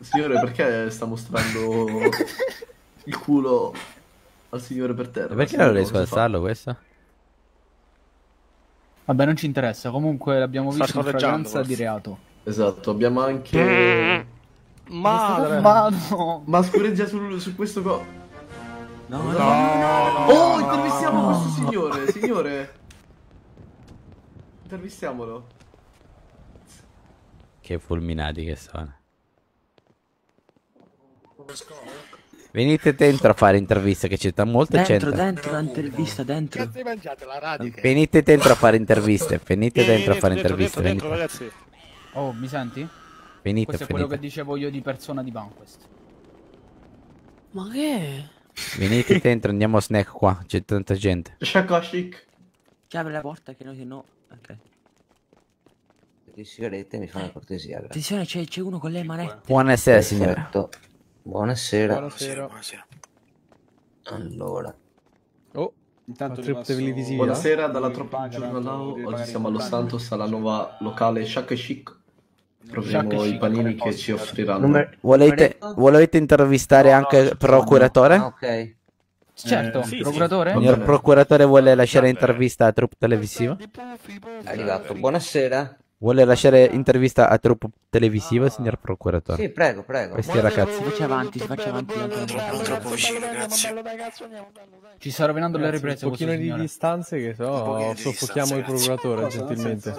S20: signore, perché sta mostrando [laughs] il culo al signore per terra?
S2: E perché non riesco
S20: fa?
S2: alzarlo questo?
S10: Vabbè, non ci interessa. Comunque l'abbiamo visto in fragranza di reato.
S20: Esatto, abbiamo anche...
S3: Madre.
S10: Ma no.
S20: Ma scureggia su, su questo co...
S55: No, no,
S20: fa?
S55: no,
S20: Oh,
S55: no,
S20: intervistiamo
S55: no.
S20: questo signore, signore. [laughs] Intervistiamolo.
S2: Che fulminati che sono. Venite dentro a fare interviste che c'è molta
S55: Dentro,
S2: gente.
S55: dentro, l'intervista, dentro.
S2: Venite dentro a fare interviste. Venite dentro a fare interviste.
S3: dentro, ragazzi.
S10: Oh, mi senti?
S2: Venite,
S10: Questo è quello che dicevo io di persona di Vanquest.
S55: Ma che?
S2: Venite [laughs] dentro, andiamo a snack qua. C'è tanta gente.
S20: Shaka chic.
S55: Chi apre la porta che noi se no... Ok.
S56: Le sigarette mi fa una cortesia. grazie.
S55: Attenzione, c'è, c'è uno con le manette.
S2: Buonasera, signore.
S56: Perfetto. Buonasera.
S3: Buonasera.
S56: Allora.
S57: Oh, intanto
S3: trip
S57: televisiva.
S20: Buonasera dalla troppa di giornalao. Oggi siamo allo Santos alla nuova locale Shaka Chic. Proviamo i panini che ci offriranno.
S2: Volete, volete intervistare anche il procuratore?
S56: Ah, ok.
S61: Certo,
S2: sì,
S61: procuratore?
S2: Signor procuratore vuole lasciare intervista a Troupe Televisiva?
S16: È arrivato, buonasera.
S2: Vuole lasciare intervista a Troupe Televisiva, signor procuratore?
S16: Sì, prego, prego.
S2: Questi ragazzi.
S62: Faccia avanti, faccia avanti.
S44: Troppo vicino, grazie.
S61: Ci sta rovinando le riprese
S63: un pochino di distanze che so, soffochiamo il procuratore gentilmente.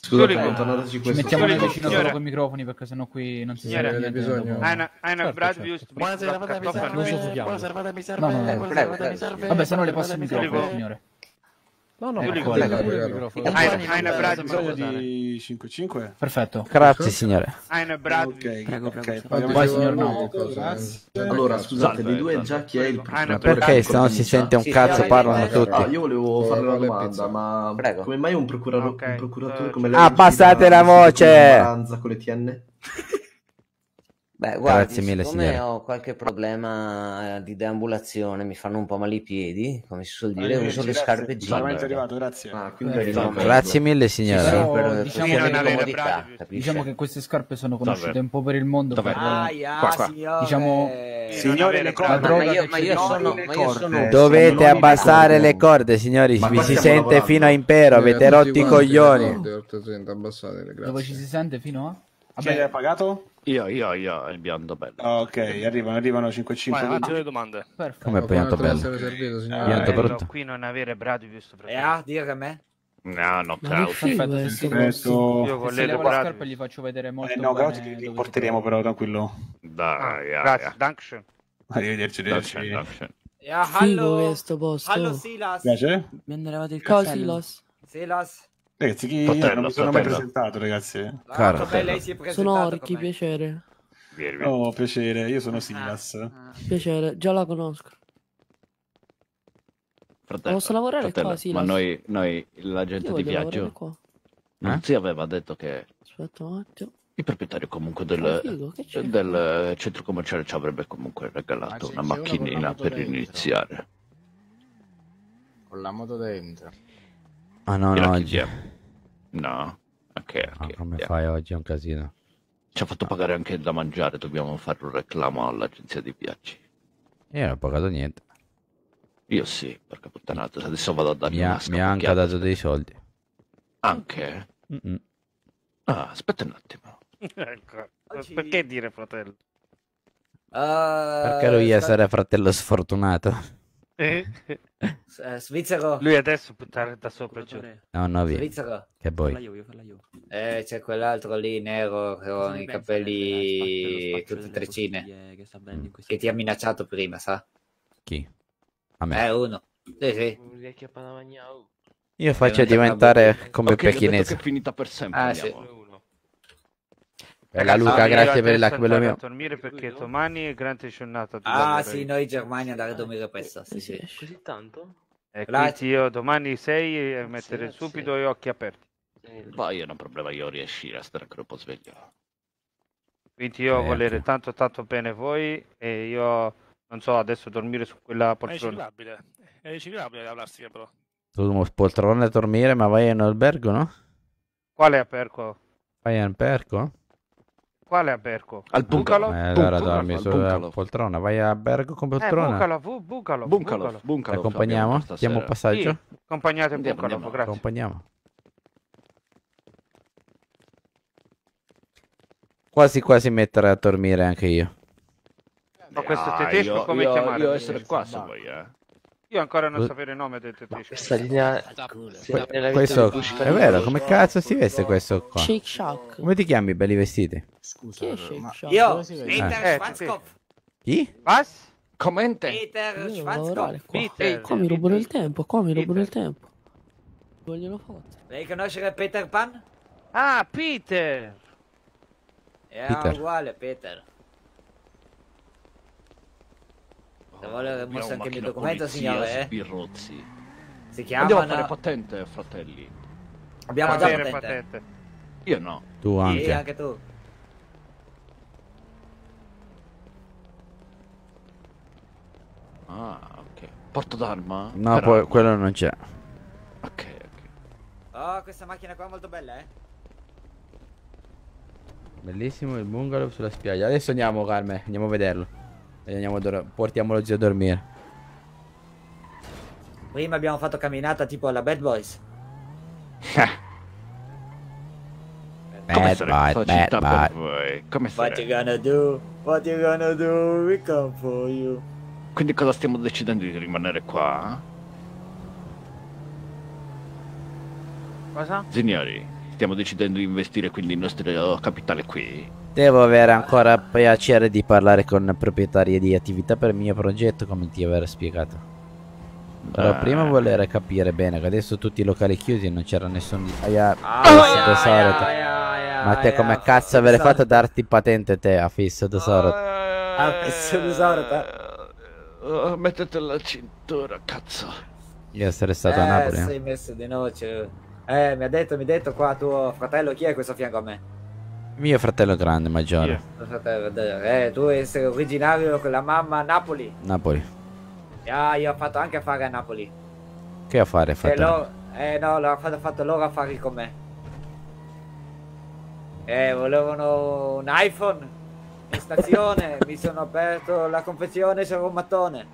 S18: Scusate,
S61: Beh,
S18: allontanateci
S61: ci
S18: questo
S61: mettiamo
S18: signore.
S61: vicino solo con i microfoni perché sennò qui non si sente niente.
S18: bisogno?
S61: dopo.
S18: Einer-
S5: einer Brad. Wurst mit
S55: Buonasera, fate
S5: Kartoffeln
S55: mi
S5: und
S55: serve. Buonasera, fate mi serve.
S61: Vabbè, se no le passo il microfono, signore.
S63: No, no,
S5: Io
S63: ma
S5: li
S63: tenga
S5: voglio.
S63: pure il microfono.
S5: Brad
S18: bisogno
S5: Wurst.
S18: di 5-5?
S61: Perfetto.
S2: Grazie, signore.
S5: Brad
S18: Ok,
S62: Prego,
S18: ok.
S62: prego.
S18: parliamo
S61: Vai,
S18: di-
S61: signor No.
S18: Allora, scusate, dei due già chi è il
S5: Ah,
S18: procuratore?
S2: Perché se non si sente un cazzo parlano
S16: sì.
S18: Ah,
S2: tutti?
S18: io volevo fare una domanda, ma
S16: Prego.
S18: come mai un, un procuratore
S5: eh,
S18: come lei
S2: Abbassate
S18: decide
S2: la
S18: di
S2: voce!
S18: con le TN? [laughs]
S16: Beh, guardi,
S2: Grazie mille,
S16: siccome
S2: signore.
S16: ho qualche problema eh, di deambulazione, mi fanno un po' male i piedi, come si suol dire, uso le scarpe jean.
S18: Veramente arrivato, grazie. Ah,
S16: Per momento.
S2: Grazie mille,
S16: Sì,
S2: signore.
S16: sì,
S61: Però,
S16: per
S61: diciamo
S16: questione
S61: che
S16: comodità?
S61: Diciamo che queste scarpe sono conosciute
S3: Dov'è?
S61: un po' per il mondo per
S3: Dov'è?
S16: Aia,
S3: Qua, qua.
S16: signore.
S61: Diciamo-
S18: Signore, le corde.
S16: ma io, ma io
S61: sono
S16: ma io sono...
S2: Dovete abbassare
S18: le
S2: corde, signori. Vi si sente fino a impero. Avete rotti i coglioni.
S61: Dove ci si sente fino a?
S18: Chi ha pagato?
S3: Io, io, io, il biondo bello.
S18: Ah, ok, arrivano, arrivano
S44: Vai,
S18: 5-5.
S44: avanti le domande.
S61: Perfetto.
S2: Come pianto bello?
S39: servito.
S2: Pianto
S5: Bello
S2: brutto.
S5: qui non avere Brad Wurst.
S16: E a dire a me?
S3: No, no,
S62: che figo
S61: Perfetto,
S62: posto.
S5: Io con le
S61: leva la
S5: Brad
S61: scarpa gli faccio vedere molto
S18: Eh, no,
S61: bene
S18: Kraut li, li porteremo però, tranquillo.
S3: Dai,
S5: Ah,
S3: ah,
S5: Grazie, Dankeschön.
S18: Arrivederci, arrivederci.
S3: Dankeschön, Dankeschön.
S16: Ja,
S62: Figo
S16: hallo.
S62: questo posto.
S16: Hallo Silas.
S18: Piace?
S62: Mi levato il
S55: Ciao,
S62: cappello.
S55: Silas.
S16: Silas.
S18: Ragazzi, chi...
S3: Fratello,
S18: non mi sono mai
S3: fratello.
S18: presentato, ragazzi.
S2: Caro.
S16: come lei si è presentato
S62: Sono Orchi, piacere.
S3: Vieni, vieni.
S18: Oh, piacere, io sono Silas.
S16: Ah.
S62: Piacere, già la conosco.
S3: Fratello,
S62: Posso lavorare
S3: fratello,
S62: qua, sì,
S3: Ma
S62: la-
S3: noi, noi,
S62: Io
S3: l'agente di viaggio,
S62: qua.
S3: non
S2: Eh?
S3: si aveva detto che
S62: Aspetta un attimo.
S3: il proprietario comunque del,
S62: figo, che c'è?
S3: del centro commerciale ci avrebbe comunque regalato una macchinina per iniziare.
S39: Con la moto dentro.
S2: Ah, non
S3: Io la
S2: oggi.
S3: chiediamo. No, ok,
S2: Ah,
S3: ok.
S2: come
S3: yeah.
S2: fai oggi? È un casino.
S3: Ci ha fatto pagare anche da mangiare, dobbiamo fare un reclamo all'agenzia di viaggi.
S2: Io non ho pagato niente.
S3: Io sì, porca puttanata, adesso vado a dargli
S2: Mi ha,
S3: una
S2: mi ha anche dato dei soldi.
S3: Anche?
S2: Mm-mm.
S3: Ah, aspetta un attimo.
S5: Ecco. Perché dire fratello?
S2: Perché lui essere fratello sfortunato.
S5: Eh?
S16: Svizzero.
S5: Lui adesso puttare da sopra giù.
S2: No, no, via.
S16: Svizzero.
S2: Che poi.
S16: Eh, c'è quell'altro lì nero con i capelli tutti treccine.
S62: Che sta bene in questo
S16: Che ti ha minacciato prima, sa?
S2: Chi? A me.
S16: Eh, uno. Sì, sì.
S2: Io faccio
S16: Eh,
S2: diventare come
S3: Ok, gli ho detto
S2: pechinese.
S3: che è finita per sempre.
S16: Ah, sì.
S2: Bella Luca,
S5: io
S2: grazie per il
S5: andare
S2: mio.
S5: a dormire perché domani è grande giornata
S16: Ah, sì, noi in Germania andare a dormire presto. Sì, sì.
S62: Così tanto?
S5: E
S16: Grazie.
S5: quindi io domani 6 e mettere subito gli occhi aperti.
S3: Vai, non è un problema, io riesci a stare ancora un po' sveglio.
S5: Quindi io
S3: Eh,
S5: volere
S3: ok.
S5: tanto tanto bene voi e io non so adesso dormire su quella
S44: È
S5: poltrona.
S44: riciclabile. È riciclabile la plastica però.
S2: Tu poltrone a dormire, ma vai in albergo, no?
S5: Quale aperco?
S2: Vai in albergo?
S5: Quale aperco?
S3: Al
S5: Bucalo?
S2: Eh, allora
S3: Bungalow,
S2: dormi sulla
S3: bungalow.
S2: poltrona. Vai a albergo con
S5: Eh,
S2: poltrona.
S5: bucalo, bu- bucalo,
S3: Buncalo,
S5: bucalo.
S3: buncalo.
S2: Ti accompagniamo? Diamo un passaggio?
S5: Sì, accompagnate bucalo,
S3: andiamo.
S5: grazie.
S2: Accompagniamo. Quasi quasi mettere a dormire anche io.
S5: Ma questo
S3: Ah,
S5: tedesco
S3: io-
S5: come
S3: io-
S5: chiamare?
S3: Io essere qua se vuoi, eh.
S5: Io ancora non sapere il nome del tedesco.
S64: Questa linea...
S2: Que- questo è vero, come cazzo si veste questo qua?
S62: Shake Shack.
S2: Come ti chiami, belli vestiti?
S62: Chi è Shake Shack?
S16: Io,
S2: Eh.
S16: Peter Schwarzkopf.
S2: Chi?
S5: Was?
S3: Commente.
S16: Peter
S62: devo
S16: Schwarzkopf.
S62: lavorare qua.
S5: Peter.
S62: Qua mi rubano il tempo, qua mi rubano il tempo. Vogliono foto.
S16: Lei conosce Peter Pan?
S5: Ah, Peter!
S16: È
S2: Peter.
S16: uguale, Peter. Se vuole mostra anche il mio documento, signore, eh.
S3: Sbirrozzi.
S16: Si
S3: Andiamo a fare patente, fratelli.
S16: Abbiamo già patente.
S5: patente.
S3: Io no.
S2: Tu
S16: Sì,
S2: anche.
S16: anche tu.
S3: Ah, ok. Porto d'arma?
S2: No,
S3: Per
S2: poi quello non c'è.
S3: Ok, ok.
S16: Oh, questa macchina qua è molto bella, eh.
S2: Bellissimo il bungalow sulla spiaggia. Adesso andiamo, Carme, andiamo a vederlo. E andiamo a dor- portiamolo zio a dormire.
S16: Prima abbiamo fatto camminata tipo alla Bad Boys.
S3: Come
S2: Bad boy, bad boy.
S3: Come
S16: What
S3: sarà?
S16: you gonna do? What you gonna do? We come for you.
S3: Quindi cosa stiamo decidendo di rimanere qua?
S5: Cosa?
S3: Signori, stiamo decidendo di investire quindi il nostro capitale qui.
S2: Devo avere ancora piacere di parlare con proprietari di attività per il mio progetto, come ti avevo spiegato. Però
S3: Eh.
S2: prima voler capire bene che adesso tutti i locali chiusi e non c'era nessun... Aia,
S16: Ah,
S2: fisso
S16: aia,
S2: tesoro.
S16: aia, aia,
S2: Ma te come
S16: fisso
S2: cazzo avrei
S16: tesoro.
S2: fatto a darti patente te a fisso tesoro?
S16: Ah, penso tesoro, te.
S3: Uh, mettete la cintura, cazzo.
S2: Io essere stato a
S16: eh,
S2: Napoli. eh.
S16: sei messo di noce. Eh, mi ha detto, mi ha detto qua tuo fratello, chi è questo a fianco a me?
S2: Mio fratello grande, maggiore.
S16: Tuo fratello, eh, tu essere originario con la mamma a Napoli.
S2: Napoli.
S16: Ah, io ho fatto anche affari a Napoli.
S2: Che affare hai fatto?
S16: loro, eh no, l'ho fatto, fatto loro affari con me. Eh, volevano un iPhone in stazione, [laughs] mi sono aperto la confezione, c'era un mattone.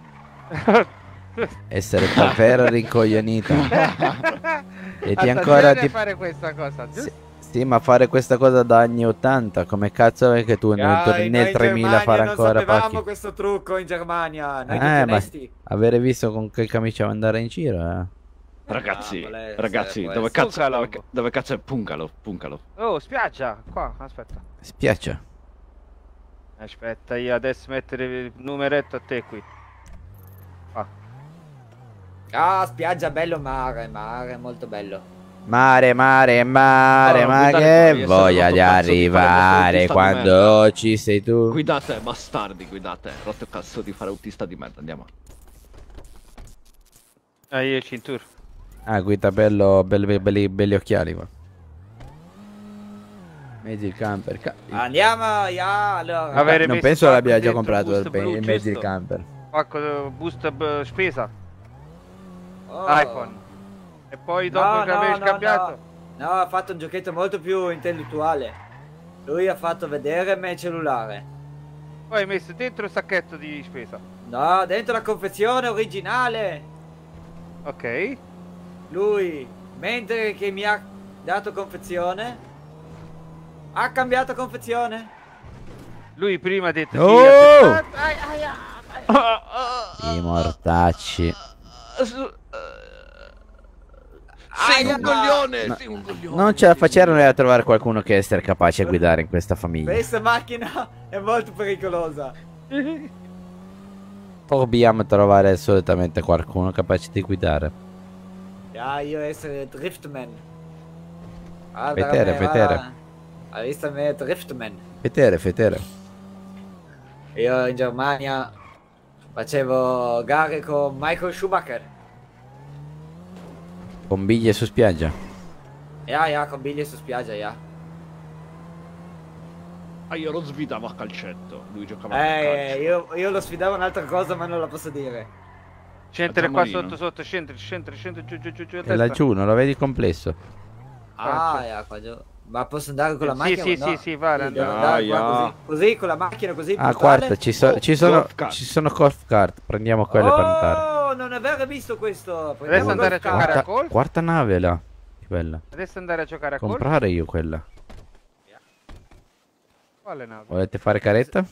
S16: [laughs]
S2: Essere davvero rincoglionito. [laughs] e ti ancora ti...
S5: fare questa cosa, giusto?
S2: Sì, ma fare questa cosa da anni 80, come cazzo è che tu nel,
S16: Dai,
S2: nel
S16: noi in
S2: 3000
S16: Germania
S2: fare
S16: non
S2: ancora
S16: sapevamo
S2: pacchi?
S16: questo trucco in Germania, noi
S2: Eh, ma avere visto con che camicia andare in giro, eh.
S3: Ragazzi,
S16: Ah, essere,
S3: ragazzi, dove cazzo, dove, dove cazzo è Pungalo? Pungalo.
S5: Oh, spiaggia, qua, aspetta.
S2: Spiaccia.
S5: Aspetta, io adesso mettere il numeretto a te qui. Qua.
S16: Ah, spiaggia bello mare, mare, molto bello.
S2: Mare, mare, mare,
S3: Oh,
S2: ma che voglia di arrivare quando ci sei tu.
S3: Guidate, bastardi, guidate. Rotto cazzo di fare autista di merda, andiamo.
S5: Ah, io il cintura.
S2: Ah, guida bello, belli, belli, belli occhiali qua. Mezzi il camper. ca-
S16: Andiamo, ya, allora.
S5: Avere
S2: non penso l'abbia già comprato
S5: boost
S2: il, il mezzi il
S5: giusto?
S2: camper.
S5: Qua busta b- spesa.
S16: Oh.
S5: iPhone. E poi dopo
S16: No,
S5: che
S16: no,
S5: avevi
S16: no,
S5: scambiato.
S16: No, ha fatto un giochetto molto più intellettuale. Lui ha fatto vedere il mio cellulare.
S5: Poi hai messo dentro il sacchetto di spesa.
S16: No, dentro la confezione originale.
S5: Ok.
S16: Lui, mentre che mi ha dato confezione, ha cambiato confezione.
S5: Lui prima ha detto
S2: Oh!
S5: sì, ha detto-
S2: I mortacci.
S3: Sei un coglione, sei un coglione.
S2: Non ce la facevano a trovare qualcuno che essere capace a guidare in questa famiglia.
S16: Questa macchina è molto pericolosa. [laughs]
S2: Dobbiamo trovare assolutamente qualcuno capace di guidare.
S16: Ja, io essere Driftman. Ah,
S2: Fetere,
S16: me,
S2: fetere.
S16: ah, Hai visto me Driftman?
S2: Fetere, fetere.
S16: Io in Germania facevo gare con Michael Schumacher.
S2: Con biglie su spiaggia.
S16: Ja, ja, con biglie su spiaggia, ja.
S3: Ah, io lo sfidavo a calcetto. Lui giocava a
S16: Eh,
S3: calcio.
S16: io, io lo sfidavo un'altra cosa, ma non la posso dire.
S5: Scendere qua sotto sotto, scendere, scendere, scendere giù giù giù giù a
S2: E laggiù, non lo vedi complesso?
S16: Ah, ja, qua giù. Ma posso andare con la
S5: Sì,
S16: macchina?
S5: sì,
S16: o no?
S5: sì, sì, va,
S16: devo
S5: andiamo.
S16: andare qua
S3: Ah, ja.
S16: così, così, con la macchina così.
S2: Ah, quarta, ci, so- ci sono, ci sono golf cart. Prendiamo quelle per andare.
S16: Non aver visto questo.
S5: Adesso
S16: Prendiamo
S5: andare a giocare a
S2: Quarta,
S5: golf?
S2: quarta nave là. Che bella.
S5: Adesso andare a giocare a golf?
S2: Comprare io quella.
S5: Quale nave?
S2: Volete fare caretta?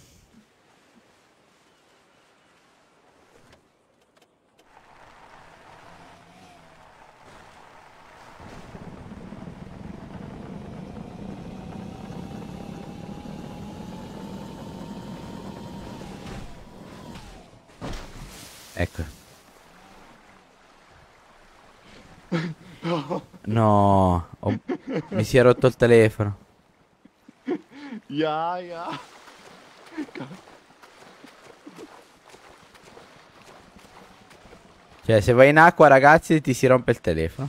S2: Ecco. [laughs] No, ho- mi si è rotto il telefono.
S3: Ja, ja.
S2: Cioè, se vai in acqua, ragazzi, ti si rompe il telefono.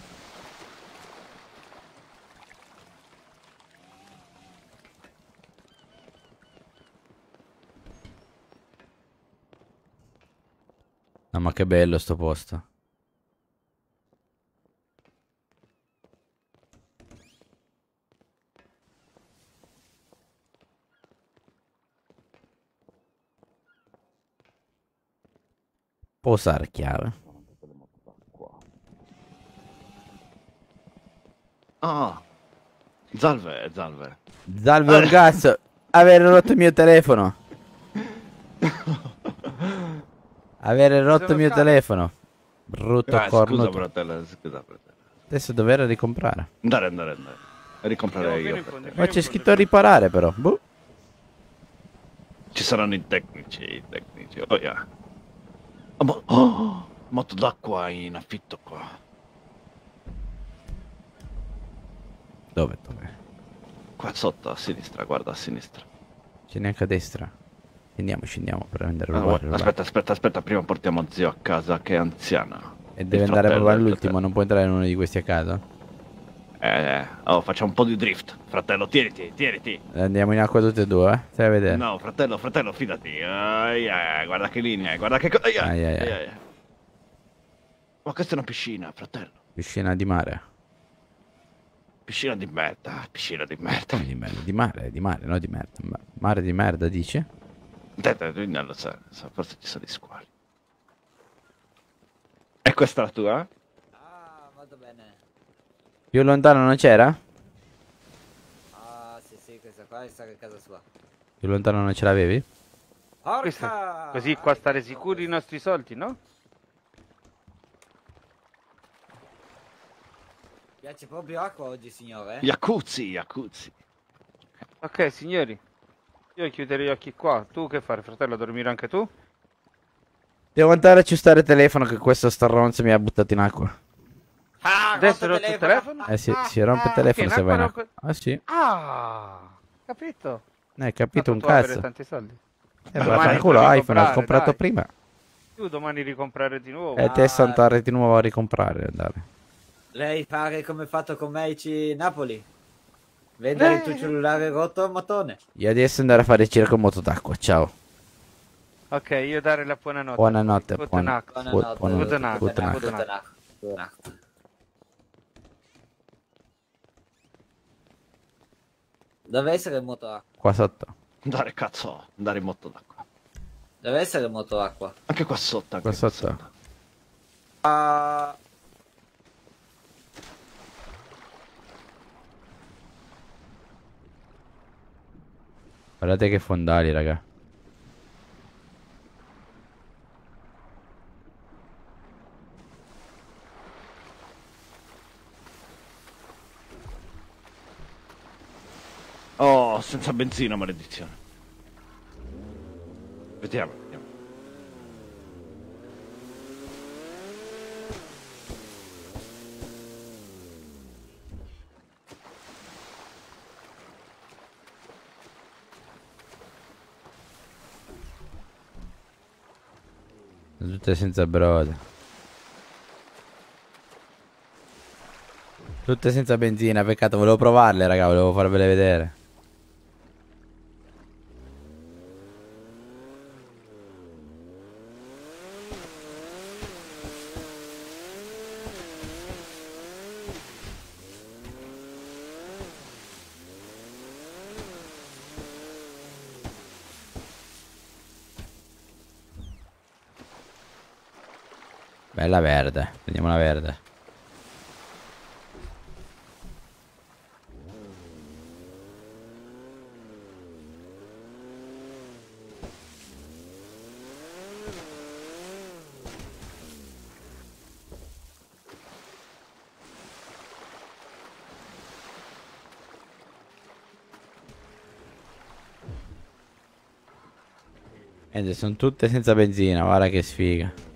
S2: No, ma che bello sto posto. Posare chiave.
S3: Ah, Zalve, Zalve.
S2: Salve un cazzo. Avere rotto il mio telefono. Avere rotto il mio telefono. Brutto
S3: Ah,
S2: corno.
S3: scusa fratello, scusa fratello.
S2: Adesso dover ricomprare.
S3: Andare, andare, andare. Ricomprare io per te.
S2: Ma c'è scritto riparare però. Boh.
S3: Ci saranno i tecnici, i tecnici. Oh, yeah. Oh, mo- oh, moto d'acqua in affitto qua.
S2: Dove, dove?
S3: Qua sotto, a sinistra, guarda a sinistra.
S2: C'è neanche a destra. Scendiamo, scendiamo per il
S3: Ah,
S2: ruolo.
S3: guarda, aspetta, aspetta, aspetta, prima portiamo zio a casa che è anziana.
S2: E deve andare proprio
S3: del
S2: all'ultimo, non può entrare in uno di questi a caso.
S3: Eh, oh, facciamo un po' di drift. Fratello, tieniti, tieniti.
S2: Andiamo in acqua tutte e due, eh? Stai a vedere.
S3: No, fratello, fratello, fidati. Ai, ai, guarda che linea, guarda che cosa. Ai, ai,
S2: Ai, ai,
S3: ai,
S2: ai.
S3: ai. Ma questa è una piscina, fratello.
S2: Piscina di mare.
S3: Piscina di merda, piscina di merda.
S2: Come di merda? Di mare, di mare, no di merda. Ma- Mare di merda?
S3: Dai, tu non lo so, forse ci sono i squali. E questa è la tua?
S16: Ah, molto bene.
S2: Più lontano non c'era?
S16: Ah, sì, sì, questa qua è stata a casa sua.
S2: Più lontano non ce l'avevi?
S16: Porca!
S5: Così qua stare sicuri i nostri soldi, no?
S16: Piace proprio acqua oggi, signore?
S3: Iacuzzi, Iacuzzi.
S5: Ok, signori. Io chiuderò gli occhi qua. Tu che fare, fratello? Dormire anche tu?
S2: Devo andare a aggiustare il telefono che questo stronzo mi ha buttato in acqua.
S16: Ah,
S5: Adesso rotto il telefono?
S2: Eh sì, si rompe il telefono se
S5: in
S2: vai in
S5: acqua
S2: acqua. Ah sì,
S5: Ah, capito?
S2: ne hai capito un cazzo.
S5: tanti soldi.
S2: Eh, ma fanculo iPhone, l'ho comprato
S5: dai.
S2: prima.
S5: Tu domani ricomprare di nuovo.
S2: E te Santa di nuovo a ricomprare, andare.
S16: Lei fare come fatto con Meici Napoli? Vendere il
S5: Eh.
S16: tuo cellulare rotto a mattone.
S2: Io adesso andare a fare il circo moto d'acqua, ciao.
S5: Ok, io dare la buonanotte.
S2: Buonanotte,
S5: Guten
S2: buona-
S5: Nacht.
S2: bu-
S16: Buonanotte.
S2: buonanotte,
S5: Guten Nacht.
S2: guten Nacht.
S5: Guten
S16: Guten
S5: Nacht.
S16: Nacht. Guten Nacht. Deve essere il moto acqua.
S2: Qua sotto.
S3: Andare cazzo, andare in moto d'acqua.
S16: Deve essere il moto acqua.
S3: Anche qua sotto, anche
S2: Qua sotto.
S16: Ah,
S2: Guardate che fondali, raga.
S3: Oh, senza benzina, maledizione. Vediamo, vediamo.
S2: Tutte senza broda. Tutte senza benzina, peccato, volevo provarle, raga, volevo farvele vedere. Bella verde, prendiamo la verde. Sono tutte senza benzina, guarda che sfiga.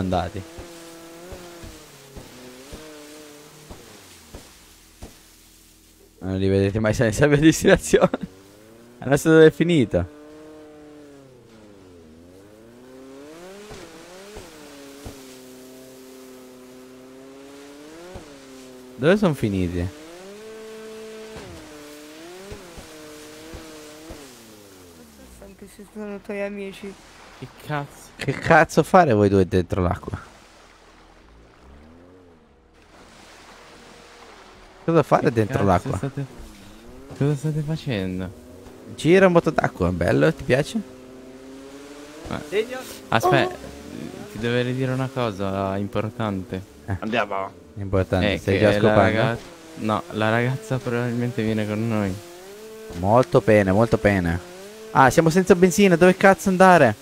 S2: andati. Non li vedete mai senza [laughs] per destinazione. La nostra dove è finita. Dove sono finiti?
S49: anche se sono tuoi amici
S65: che cazzo?
S2: Che cazzo fare voi due dentro l'acqua? Cosa fare dentro
S8: Cazzo
S2: l'acqua?
S8: state- Cosa state facendo?
S2: Gira un botto d'acqua, bello, ti piace?
S8: Aspetta, ti dovrei dire una cosa importante.
S3: Andiamo.
S2: Importante,
S8: È
S2: stai
S8: che
S2: già scopando?
S8: raga- No, la ragazza probabilmente viene con noi.
S2: Molto bene, molto bene. Ah, siamo senza benzina, dove cazzo andare?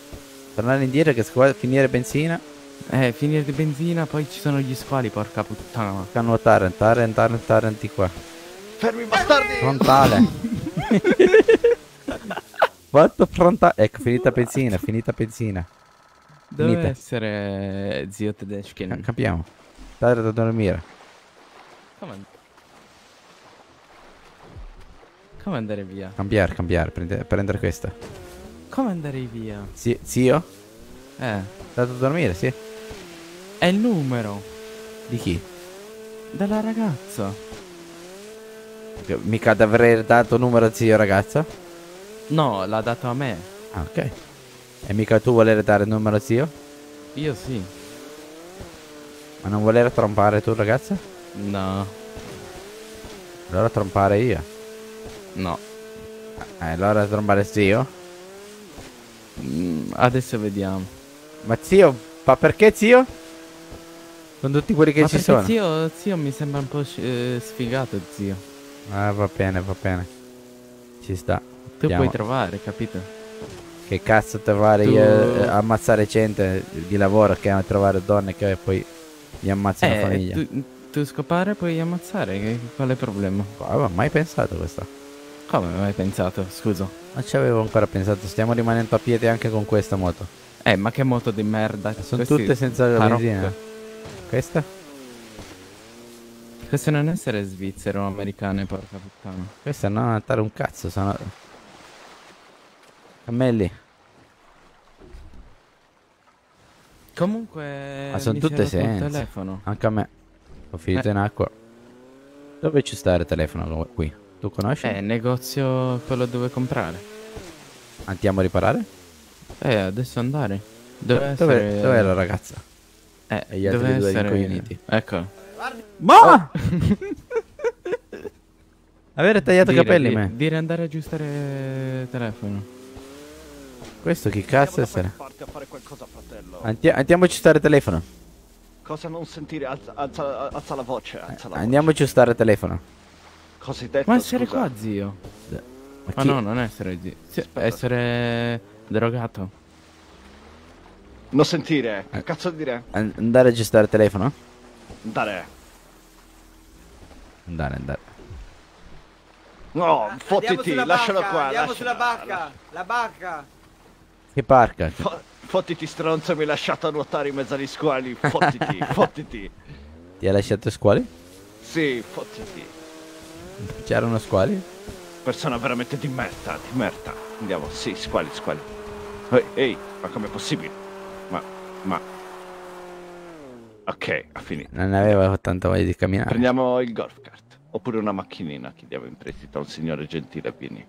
S2: Tornare indietro che squa- finire benzina?
S8: Eh, finire di benzina, poi ci sono gli squali, porca puttana.
S2: Tocca nuotare, entrare, entrare, entrare di qua.
S3: Fermi bastardi!
S2: Frontale. [laughs] Fatto frontale. Ecco, finita benzina, finita benzina.
S8: Dove
S2: Finita.
S8: essere zio Tedeskin?
S2: Capiamo. Stare da dormire.
S8: Come, come andare via?
S2: Cambiare, cambiare, prendere, prendere questa.
S8: Come andare via?
S2: Zi- zio?
S8: Eh,
S2: Stato a dormire, sì.
S8: è il numero
S2: Di chi?
S8: della ragazza.
S2: Mica avrei dato numero a zio ragazza?
S8: No, l'ha dato a me.
S2: Ah, ok. E mica tu volere dare il numero a zio?
S8: Io sì.
S2: Ma non volere trompare tu ragazza?
S8: No.
S2: Allora trompare io.
S8: No.
S2: Eh, allora trompare zio?
S8: Mm, adesso vediamo.
S2: Ma zio, ma perché zio? Con tutti quelli che
S8: Ma
S2: ci sono.
S8: Zio, zio mi sembra un po' eh, sfigato, zio.
S2: Ah, va bene, va bene. Ci sta.
S8: Tu
S2: Andiamo.
S8: puoi trovare, capito?
S2: Che cazzo trovare
S8: Tu-
S2: io eh, ammazzare gente di lavoro che a trovare donne che poi gli ammazzi la
S8: Eh,
S2: famiglia.
S8: tu, tu scopare e puoi ammazzare, qual è il problema?
S2: Avevo mai pensato questo.
S8: Come hai pensato, scusa?
S2: Non ci avevo ancora pensato, stiamo rimanendo a piedi anche con questa moto.
S8: Eh, ma che moto di merda.
S2: Sono
S8: Questi-
S2: tutte senza
S8: tarocche.
S2: benzina. Questa?
S8: Queste non essere svizzere o americane, porca puttana.
S2: Questa non andare un cazzo, sono... Cammelli.
S8: Comunque...
S2: Ma sono tutte senza.
S8: telefono.
S2: Anche a me. Ho finito
S8: Eh.
S2: in acqua. Dove ci sta il telefono qui? Tu conosci?
S8: Eh, negozio quello dove comprare.
S2: Andiamo a riparare?
S8: Eh, adesso andare. Dove
S2: Dove-
S8: essere...
S2: dov'è la ragazza?
S8: Eh,
S2: E gli altri due
S8: essere...
S2: rincoglioniti?
S8: Ecco.
S2: Ma! [laughs] Avere tagliato i capelli,
S8: di-
S2: me.
S8: Dire andare a aggiustare il telefono.
S2: Questo chi cazzo essere?
S3: Farti a fare qualcosa, fratello.
S2: Anti- andiamo a aggiustare il telefono.
S3: Cosa non sentire? Alza, alza, alza la voce, alza la
S2: Andiamo a aggiustare il telefono.
S3: Cosa hai detto?
S8: Ma essere
S3: scusa?
S8: qua, zio.
S2: Ma
S8: Ma
S2: chi-
S8: no, non essere zio. Sì, essere drogato.
S3: Non sentire. Che cazzo dire?
S2: An- andare a aggiustare il telefono?
S3: Andare.
S2: Andare, andare.
S3: No, fottiti, lascialo qua.
S16: Andiamo
S3: lascialo.
S16: sulla barca. La barca.
S2: Che parca?
S3: Fo- fottiti stronzo, mi hai lasciato nuotare in mezzo agli squali. Fottiti, [laughs] fottiti.
S2: Ti ha lasciato squali?
S3: Sì, fottiti.
S2: C'erano squali?
S3: Persona veramente di merda, di merda. Andiamo, sì, squali, squali. Ehi, ehi, ma com'è possibile? Ma, ma... Ok, ha finito.
S2: Non avevo tanta voglia di camminare.
S3: Prendiamo il golf cart. Oppure una macchinina che diamo in prestito a un signore gentile, vieni.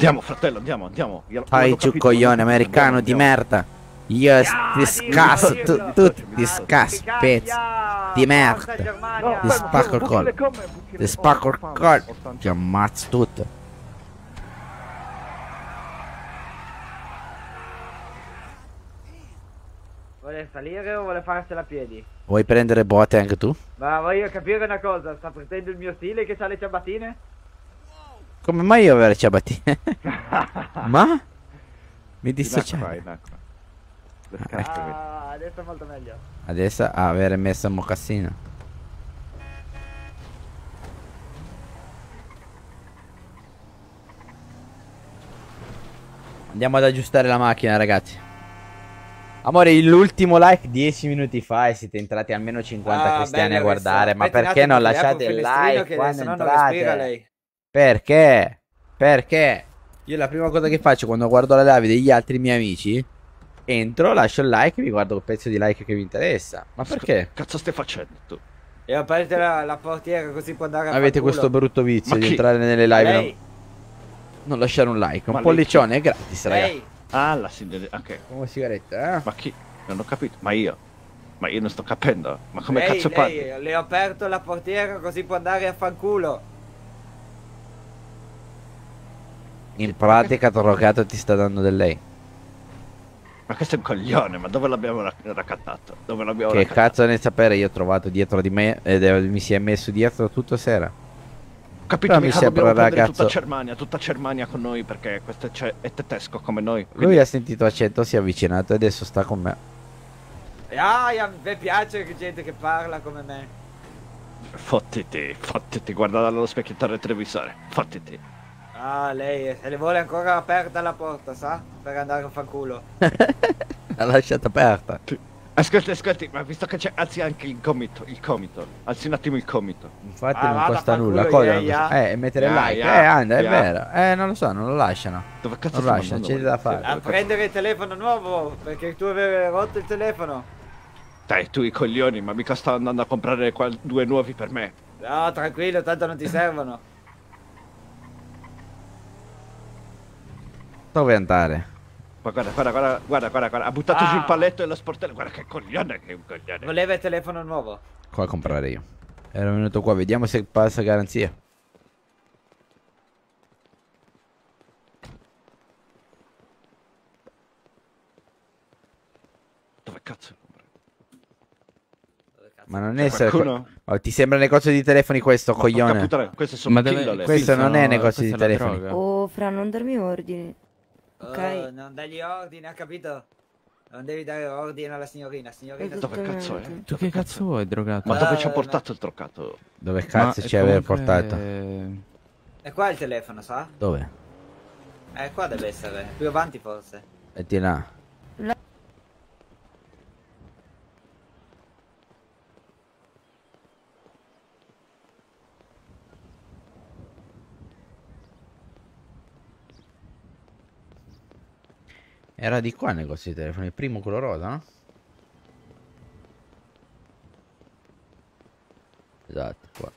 S3: Andiamo, fratello, andiamo, andiamo.
S2: Fai giù coglione americano
S3: Andiamo,
S2: di
S3: andiamo.
S2: merda. Io ti scasso, tu, tu ti scassi, pezzi di merda. Ti spacco il collo. Ti spacco il collo. Ti ammazzo tutto.
S16: Vuole salire o vuole farsela a piedi?
S2: Vuoi prendere botte anche tu?
S16: Ma voglio capire una cosa, sta prendendo il mio stile che ha le ciabattine?
S2: Come mai io avere ciabattine? [laughs] Ma? Mi
S3: In acqua, in acqua. Le scarpe, vedi.
S16: Ah, adesso è molto meglio.
S2: Adesso ah, avere messo il mocassino. Andiamo ad aggiustare la macchina, ragazzi. Amore, l'ultimo like 10 minuti fa e siete entrati almeno 50
S16: Ah,
S2: cristiani a guardare. Ma
S16: un
S2: perché non lasciate
S16: il
S2: like
S16: che
S2: quando entrate? Perché? Perché? Io la prima cosa che faccio quando guardo la live degli altri miei amici, entro, lascio il like e mi guardo il pezzo di like che mi interessa. Ma perché?
S3: Cazzo stai facendo tu?
S16: E aprite la, la portiera così può andare a
S2: Avete
S16: fanculo.
S2: questo brutto vizio
S3: Ma
S2: di
S3: chi?
S2: entrare nelle live
S16: Lei?
S2: non, non lasciare un like. Un
S3: Ma lei
S2: pollicione è gratis, raga.
S16: Lei?
S3: Ah, la signorina. Ok.
S2: Come sigaretta, eh?
S3: Ma chi? Non ho capito. Ma io? Ma io non sto capendo. Ma come
S16: lei,
S3: cazzo
S16: lei,
S3: parli?
S16: Le ho aperto la portiera così può andare a fanculo.
S2: In pratica Torrocato ti sta dando del lei.
S3: Ma questo è un coglione, ma dove l'abbiamo rac- raccattato? Dove l'abbiamo
S2: Che
S3: raccattato?
S2: cazzo ne sapere? Io ho trovato dietro di me ed è- mi si è messo dietro tutto sera.
S3: Capito,
S2: Però mi sembra ragazzo.
S3: tutta Germania, tutta Germania con noi perché questo è, ce- è tedesco come noi.
S2: Lui
S3: quindi-
S2: ha sentito accento, si è avvicinato e adesso sta con me.
S16: E ah, a me piace che gente che parla come me.
S3: Fottiti, fottiti, guarda dallo specchietto retrovisore. Fottiti.
S16: Ah, lei se le vuole ancora aperta la porta, sa? Per andare a fanculo. [laughs]
S2: L'ha lasciata aperta.
S3: Ascolti, ascolti, ma visto che c'è, alzi anche il gomito, il comito. Alzi un attimo il comito.
S2: Infatti
S16: Ah,
S2: non costa nulla. Cosa?
S16: yeah,
S2: Eh, mettere
S3: Yeah,
S2: like.
S3: yeah,
S2: eh, anda, è vero. Eh, non lo so, non lo lasciano.
S3: Dove cazzo
S2: Non
S3: stiamo
S2: lasciano, c'è da fare.
S16: A prendere il telefono nuovo, perché tu avevi rotto il telefono.
S3: Dai, tu i coglioni, ma mica sto andando a comprare qual- due nuovi per me.
S16: No, tranquillo, tanto non ti servono.
S2: Dove andare?
S3: Ma guarda, guarda, guarda, guarda, guarda, guarda, ha buttato
S16: Ah.
S3: giù il paletto e lo sportello. Guarda che coglione che è un coglione.
S16: Voleva il telefono nuovo.
S2: Qua a comprare io. Ero venuto qua, vediamo se passa garanzia.
S3: Dove cazzo?
S2: Ma non
S3: C'è
S2: essere.
S3: qualcuno?
S2: Oh, ti sembra negozio di telefoni questo,
S3: porca
S2: coglione?
S3: puttana, queste sono
S66: Ma deve-
S3: pillole.
S2: Questo non è negozio di
S66: questa è la
S2: telefoni.
S66: droga.
S67: Oh, Fra, non darmi ordini. Ok.
S16: Oh, non dagli ordini, ha capito? Non devi dare ordini alla signorina, signorina.
S3: Dove cazzo è?
S66: Tu che cazzo vuoi, drogato?
S3: Ma dove
S16: Eh,
S3: ci ha
S16: no.
S3: portato il trocato?
S2: Dove cazzo
S66: Ma
S2: ci aveva portato?
S16: E qua il telefono, sa?
S2: Dove?
S16: Eh, qua deve essere. Più avanti forse.
S2: Metti là. Era di qua il negozio di telefoni, il primo quello rosa, no? Esatto, qua.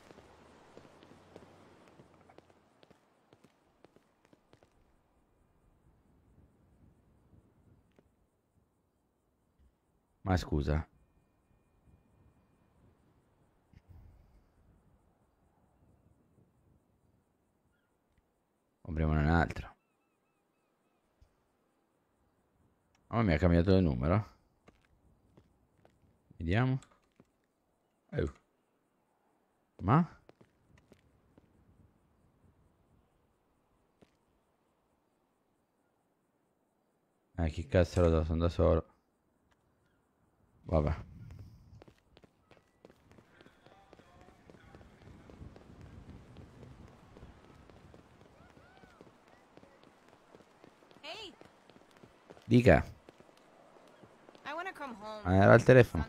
S2: Ma scusa. Apriamone un altro. Oh, mi ha cambiato il numero. Vediamo. Oh. Ma? Eh, chi cazzo lo do? Sono da solo. Vabbè. Dica. Ah, era il telefono.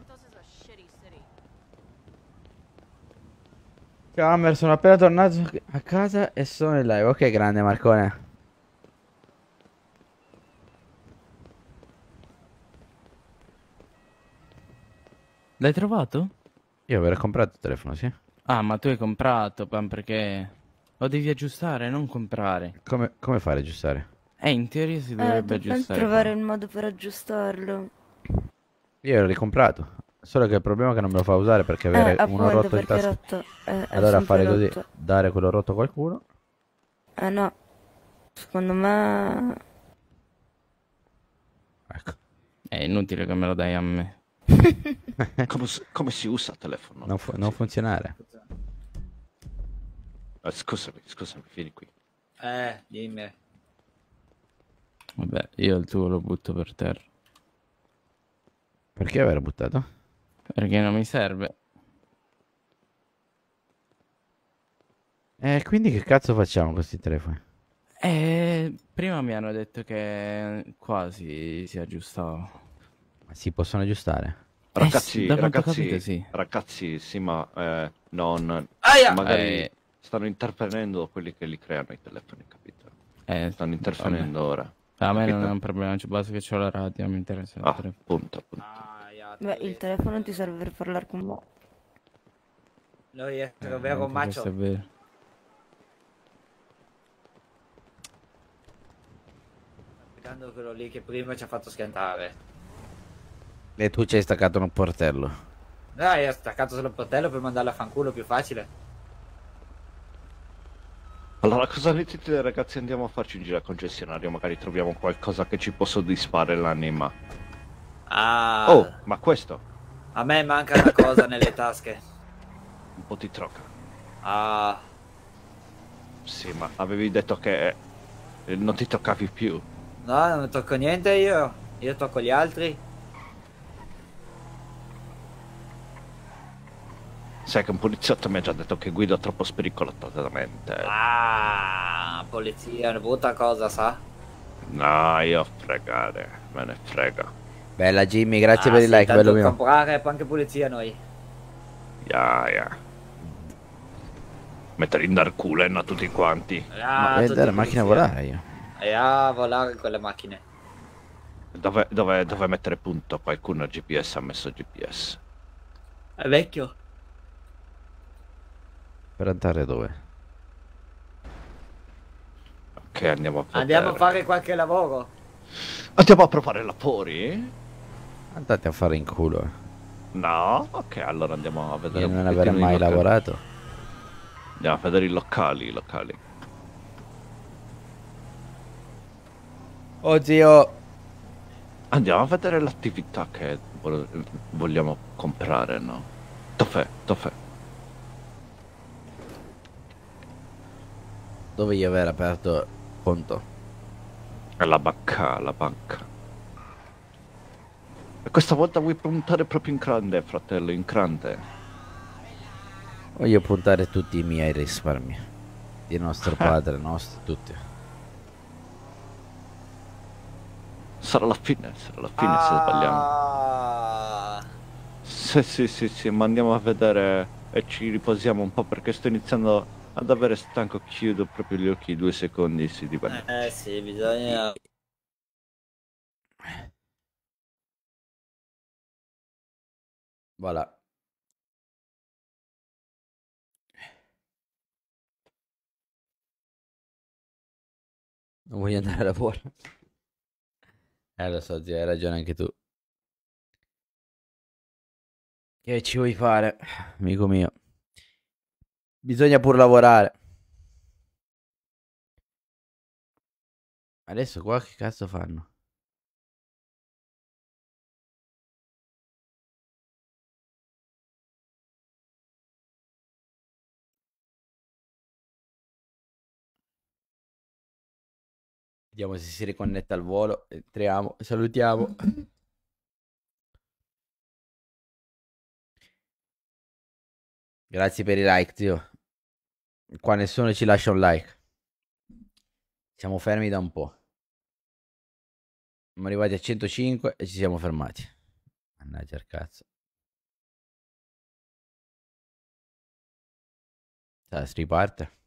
S2: Ciao Hammer, sono appena tornato a casa e sono in live. Ok, grande Marcone.
S66: L'hai trovato?
S2: Io avrei comprato il telefono, sì.
S66: Ah, ma tu hai comprato, Pam, perché lo devi aggiustare, non comprare.
S2: Come, come fare a aggiustare?
S66: Eh, in teoria si
S67: Eh,
S66: dovrebbe
S67: dobbiamo
S66: aggiustare.
S67: trovare il modo per aggiustarlo.
S2: Io l'ho ricomprato. Solo che il problema è che non me lo fa usare perché
S67: Eh,
S2: avere uno
S67: appunto,
S2: rotto in tasca.
S67: rotto, eh,
S2: allora fare così,
S67: rotto.
S2: dare quello rotto a qualcuno.
S67: Eh no, secondo me...
S66: È inutile che me lo dai a me. [laughs]
S3: come, si- come si usa il telefono?
S2: Non, fu- non funzionare.
S3: Eh, scusami, scusami, vieni qui.
S16: Eh, dimmi.
S66: Vabbè, io il tuo lo butto per terra.
S2: Perché aver buttato?
S66: Perché non mi serve.
S2: E quindi che cazzo facciamo con questi telefoni?
S66: Eh, prima mi hanno detto che quasi si aggiustava.
S2: Ma Si possono aggiustare?
S3: Ragazzi,
S66: sì, da quanto ho
S3: ragazzi,
S66: capito, sì.
S3: ragazzi, sì, ma eh, non...
S16: Aia!
S3: Magari
S66: Eh.
S3: stanno interferendo quelli che li creano i telefoni, capito?
S66: Eh,
S3: Stanno interferendo ora.
S66: A me
S3: capito?
S66: non è un problema, basta che ho la radio, mi interessa. il
S3: Ah,
S66: telefono.
S3: appunto, appunto.
S67: Beh, il telefono ti serve per parlare con me.
S16: Noi essere
S66: Eh,
S16: un vero
S66: anche
S16: macho.
S66: questo è vero.
S16: Guardando quello lì che prima ci ha fatto schiantare.
S2: E tu ci hai staccato un portello.
S16: Dai, ha staccato solo il portello per mandarlo a fanculo più facile.
S3: Allora, cosa ne dite ragazzi? Andiamo a farci un giro al concessionario, magari troviamo qualcosa che ci può soddisfare l'anima.
S16: Ah.
S3: Oh, ma questo?
S16: A me manca una cosa nelle tasche.
S3: Un po' ti trocca.
S16: Ah.
S3: Sì, ma avevi detto che eh, non ti toccavi più.
S16: No, non tocco niente io. Io tocco gli altri.
S3: Sai che un poliziotto mi ha già detto che guido troppo spericolatamente.
S16: Ah, polizia, una brutta cosa, sa?
S3: No, io fregare, me ne frega.
S2: Bella Jimmy, grazie
S16: Ah,
S2: per il like, bello mio.
S16: comprare anche polizia noi.
S3: Ya, ya. Mettere in dar culo a tutti quanti.
S16: Ah,
S2: Ma
S16: tutti
S2: vedere la macchina a volare io.
S16: E a volare con le macchine.
S3: Dove, dove, dove mettere punto? Qualcuno GPS ha messo GPS.
S16: È vecchio.
S2: Per andare dove?
S3: Ok, andiamo a vedere.
S16: Andiamo a fare qualche lavoro.
S3: Andiamo a provare lavori?
S2: Andate a fare in culo. eh.
S3: No? Ok, allora andiamo a vedere
S2: Io non
S3: i
S2: mai
S3: locali.
S2: lavorato.
S3: Andiamo a vedere i locali, i locali.
S2: Oh zio.
S3: Andiamo a vedere l'attività che vo- vogliamo comprare, no? Dov'è? Dov'è?
S2: Dove io aver aperto conto?
S3: È la banca, la banca. E questa volta vuoi puntare proprio in grande, fratello, in grande.
S2: Voglio puntare tutti i miei risparmi. Di nostro padre, nostro, tutti.
S3: Sarà la fine, sarà la fine se sbagliamo.
S16: Ah.
S3: Sì, sì, sì, sì, ma andiamo a vedere e ci riposiamo un po' perché sto iniziando ad avere stanco. Chiudo proprio gli occhi due secondi e si diventa.
S16: Eh sì, bisogna...
S2: Voilà. Non voglio andare a lavoro. Eh lo so zio, hai ragione anche tu. Che ci vuoi fare, amico mio? Bisogna pur lavorare. Adesso qua che cazzo fanno? Vediamo se si riconnetta al volo. Entriamo, salutiamo. Grazie per i like, zio. Qua nessuno ci lascia un like. Siamo fermi da un po'. Siamo arrivati a 105 e ci siamo fermati. Mannaggia il cazzo. Dai, si riparte.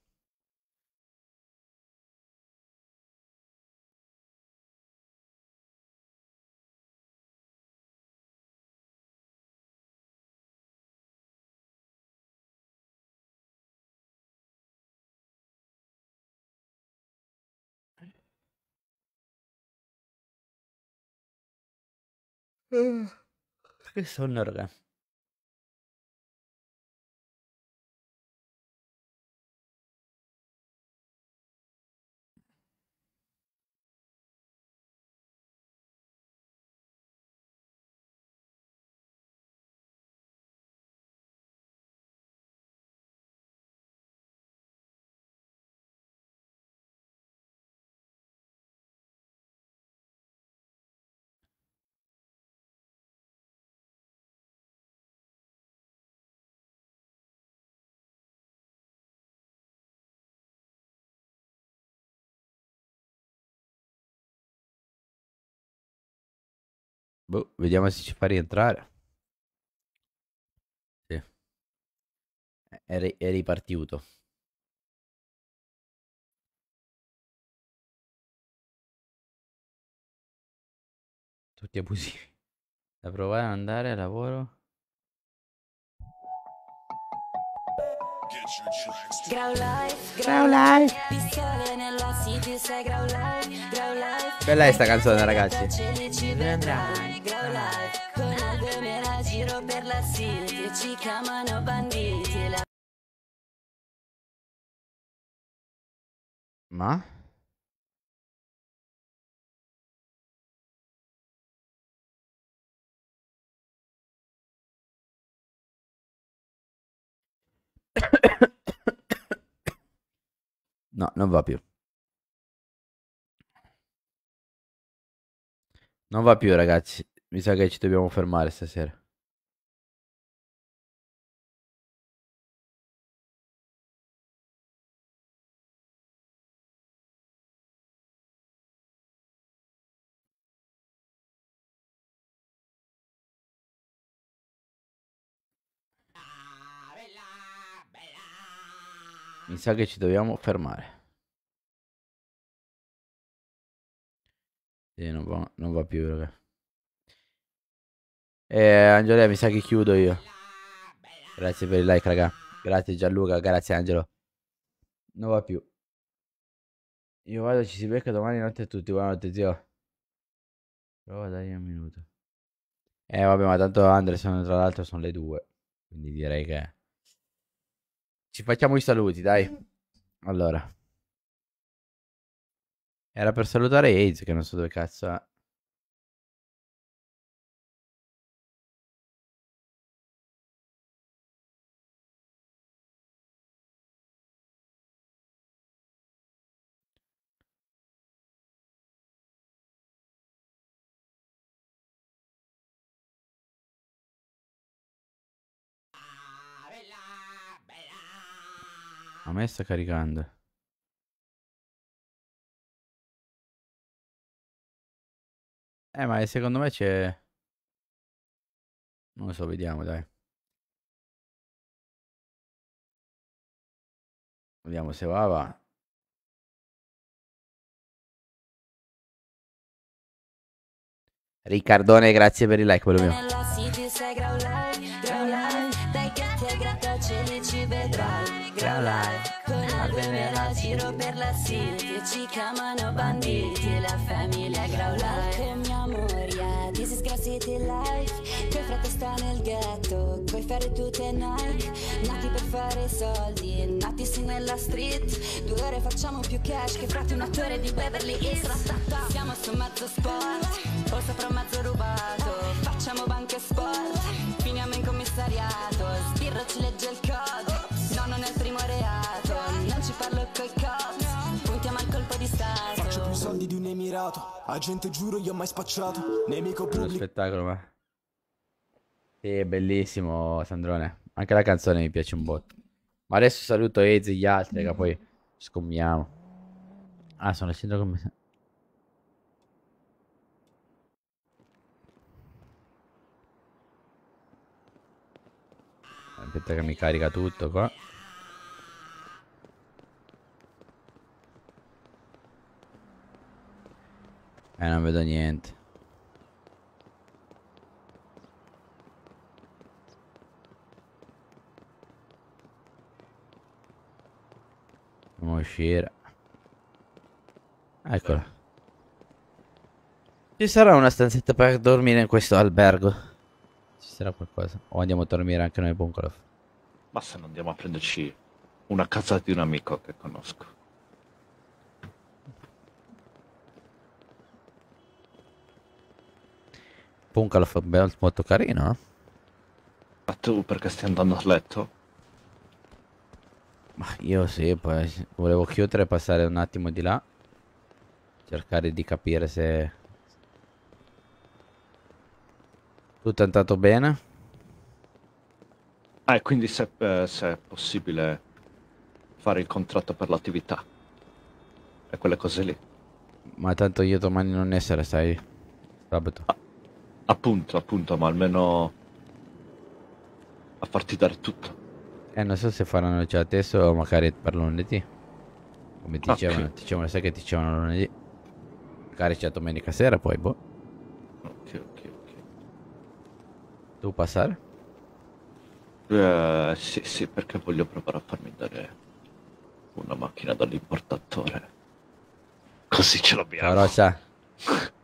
S2: Che sonno, Boh, vediamo se ci fa rientrare. Sì. È, ri- è ripartito. Tutti abusivi. Da provare ad andare al lavoro.
S64: Grau Life,
S2: Grau Life.
S64: Pistole nella city, sei Grau Life, Grau Life.
S2: Bella è sta canzone, ragazzi.
S64: Grau Life. Con il 2000 giro per la city, ci chiamano banditi. La
S2: Ma? No, non va più. Non va più, ragazzi. Mi sa che ci dobbiamo fermare stasera. Mi sa che ci dobbiamo fermare. Sì, non va, non va più, raga. Eh, Angelo, mi sa che chiudo io. Grazie per il like, raga. Grazie Gianluca, grazie Angelo. Non va più. Io vado, ci si becca domani notte a tutti. Buonanotte, zio. Prova dai un minuto. Eh, vabbè, ma tanto Anderson, tra l'altro, sono le due. Quindi direi che... Ci facciamo i saluti, dai. Allora. Era per salutare AIDS, che non so dove cazzo è. A me sta caricando. Eh, ma secondo me c'è... Non lo so, vediamo, dai. Vediamo se va, va. Riccardone, grazie per il like, quello mio.
S64: nella city, sei Grau Life. Dai gatti e grattacieli ci vedrai, Con il 2000 giro per la city, ci chiamano banditi. La famiglia Grau Life. Che mio amore, yeah, this is Grau City Life. Tuo frate sta nel ghetto, coi ferri tutte Nike. Nati per fare soldi, nati sì nella street. Due ore facciamo più cash che frate un attore di Beverly Hills. Siamo su mezzo sport, o sopra un mezzo rubato. Facciamo banche sport, finiamo in commissariato. Sbirro ci legge il
S68: soldi di un emirato. A gente giuro io ho mai spacciato. Nemico
S2: Uno
S68: pubblico.
S2: spettacolo, ma. Sì, è bellissimo, Sandrone. Anche la canzone mi piace un botto. Ma adesso saluto Ezi e gli altri, che poi scommiamo. Ah, sono centro commerciale. Aspetta che mi carica tutto qua. Eh, non vedo niente. Dobbiamo uscire. Eccola. Ci sarà una stanzetta per dormire in questo albergo. Ci sarà qualcosa. O andiamo a dormire anche noi Bungalov.
S3: Ma se non andiamo a prenderci una casa di un amico che conosco.
S2: Bungalov è bello- molto carino. eh?
S3: Ma tu perché stai andando a letto?
S2: Ma io sì, poi volevo chiudere e passare un attimo di là. Cercare di capire se... Tutto è andato bene.
S3: Ah, e quindi se, eh, se è possibile fare il contratto per l'attività. E quelle cose lì.
S2: Ma tanto io domani non essere, sai? Sabato.
S3: Appunto, appunto, ma almeno a farti dare tutto.
S2: Eh, non so se faranno già adesso o magari per lunedì. Come
S3: Ok.
S2: dicevano, dicevano, sai che dicevano lunedì. Magari c'è domenica sera poi, boh.
S3: Ok, ok, ok.
S2: Tu passare?
S3: Eh, sì, sì, perché voglio provare a farmi dare una macchina dall'importatore. Così ce l'abbiamo.
S2: Rosa. [laughs]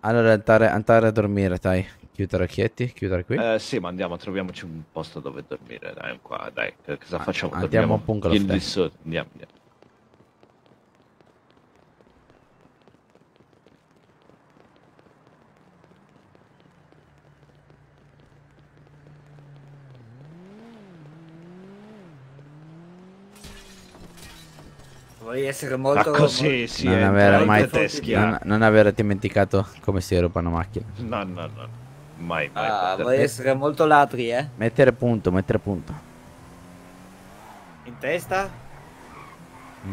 S2: Allora andare, andare a dormire, dai. Chiudere occhietti, chiudere qui.
S3: Eh, sì, ma andiamo, troviamoci un posto dove dormire. Dai, qua, dai. Cosa facciamo?
S2: Ah, andiamo
S3: Dormiamo
S2: a Bungalow Stay.
S3: su. Andiamo, andiamo.
S16: Vuoi essere molto...
S3: Ma così si
S2: non
S3: entra
S2: aver
S3: in
S2: mai non, non aver dimenticato come si rubano macchine.
S3: No, no, no. Mai, mai.
S16: Ah,
S3: poter-
S16: vuoi essere molto ladri, eh?
S2: Mettere punto, mettere punto.
S16: In testa?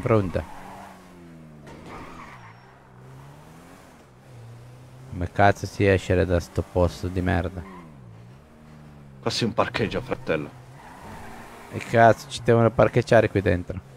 S2: Pronta. Come cazzo si esce da sto posto di merda?
S3: Passi un parcheggio, fratello.
S2: E cazzo, ci devono parcheggiare qui dentro.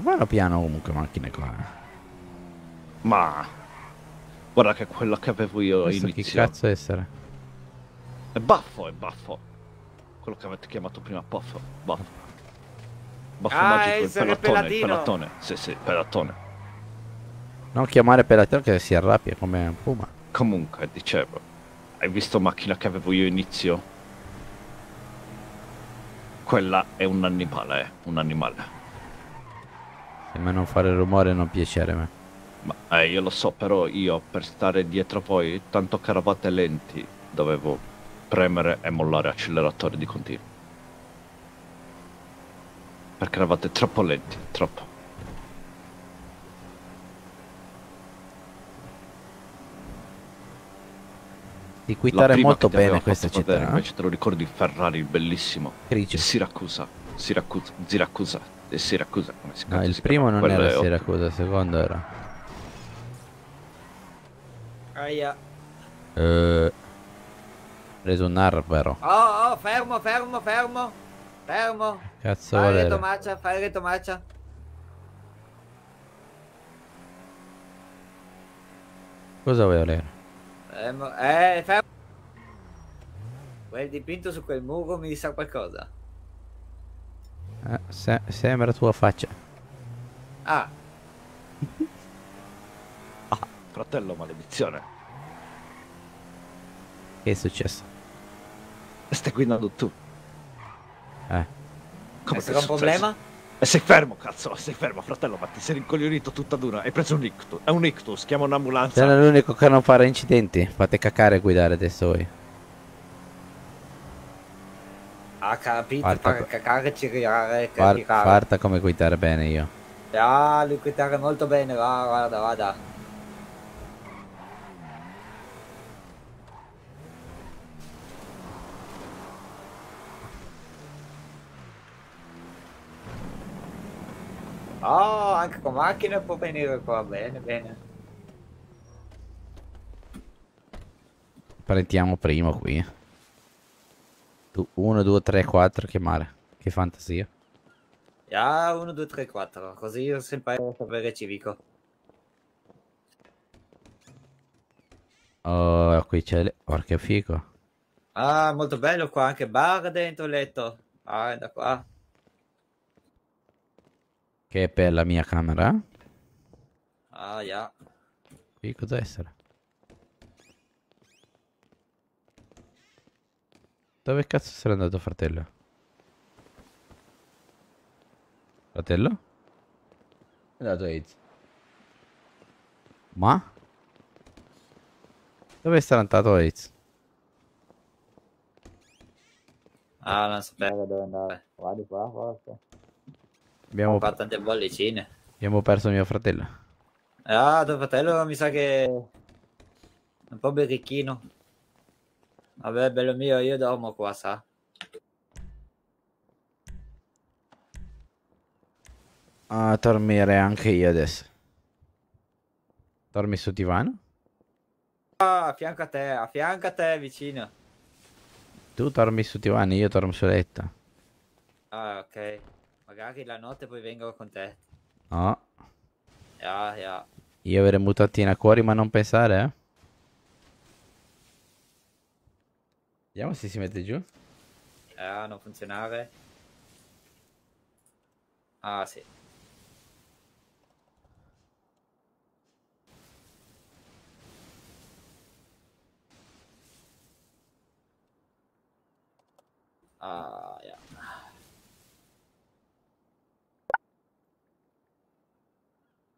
S2: Vanno piano comunque macchine qua.
S3: Ma guarda che quello che avevo io
S2: Questo
S3: inizio.
S2: cazzo essere?
S3: È baffo, è baffo. Quello che avete chiamato prima baffo. Baffo. Baffo
S16: Ah,
S3: magico, il pelatone, il pelatone. Sì, sì, pelatone.
S2: Non chiamare Pelatone che si arrabbia come un puma.
S3: Comunque, dicevo, hai visto macchina che avevo io inizio? Quella è un animale, eh, un animale.
S2: Se me non fare rumore non piacere a me.
S3: Ma eh, io lo so, però io per stare dietro a voi, tanto che eravate lenti, dovevo premere e mollare acceleratore di continuo. Perché eravate troppo lenti, troppo.
S2: Di
S3: prima
S2: molto bene questa
S3: fatto vedere,
S2: città.
S3: Invece te lo ricordi Ferrari, bellissimo. Siracusa. Siracusa. Siracusa. E Siracusa, come si
S2: No,
S3: cazzo
S2: il
S3: si
S2: primo
S3: chiama?
S2: non era. Siracusa, il secondo era.
S16: Aia.
S2: Eh, preso un arbero.
S16: Oh, oh, fermo, fermo, fermo. Fermo.
S2: Cazzo
S16: Fai
S2: vuole?
S16: retomaccia, fai retomaccia.
S2: Cosa vuoi volere?
S16: Fermo. Eh, fermo. Quel dipinto su quel muro mi sa qualcosa.
S2: Eh, se- sembra tua faccia. [laughs]
S16: Ah,
S3: Fratello, maledizione.
S2: Che è successo?
S3: Stai guidando tu.
S2: Eh.
S3: Come
S16: sarà un problema?
S3: E sei fermo, cazzo, sei fermo, fratello, ma ti sei rincoglionito tutta d'una. Hai preso un ictus. È un ictus, chiama un'ambulanza.
S2: Sono l'unico che non fa incidenti. Fate cacare a guidare adesso voi.
S16: Ha capito,
S2: Guarda,
S16: fare cacare, girare,
S2: Far-
S16: caricare.
S2: farta come guidare bene io.
S16: Ah, lui guidare molto bene, va, guarda, vada. Oh, anche con macchina può venire qua, bene, bene.
S2: Prendiamo primo qui. 1, 2, 3, 4, chiamare. Che fantasia.
S16: Ah, 1, 2, 3, 4, così io sempre sapere civico.
S2: Oh, qui c'è... le- Porca figo.
S16: Ah, molto bello qua, anche bar dentro il letto. Ah, da qua.
S2: Che è per la mia camera.
S16: Ah, yeah.
S2: Qui cosa essere? Dove cazzo sei andato, fratello? Fratello? È andato AIDS. Ma? Dove sarà andato AIDS?
S16: Ah, non sapevo dove andare. Guardi qua, forse.
S2: Abbiamo,
S16: fatto tante bollicine.
S2: abbiamo perso mio fratello.
S16: Ah, tuo fratello mi sa che è un po' birichino. Vabbè, bello mio, io dormo qua, sa.
S2: A dormire anche io adesso. Dormi su divano?
S16: Ah, a fianco a te, a fianco a te, vicino.
S2: Tu dormi su divano, io dormo su letto.
S16: Ah, ok. Magari la notte poi vengo con te.
S2: No,
S16: Ja, ja.
S2: io avrei mutatina a cuori, ma non pensare, eh. Vediamo se si mette giù.
S16: Ja, non funzionare. Ah, sì. Ah, ja.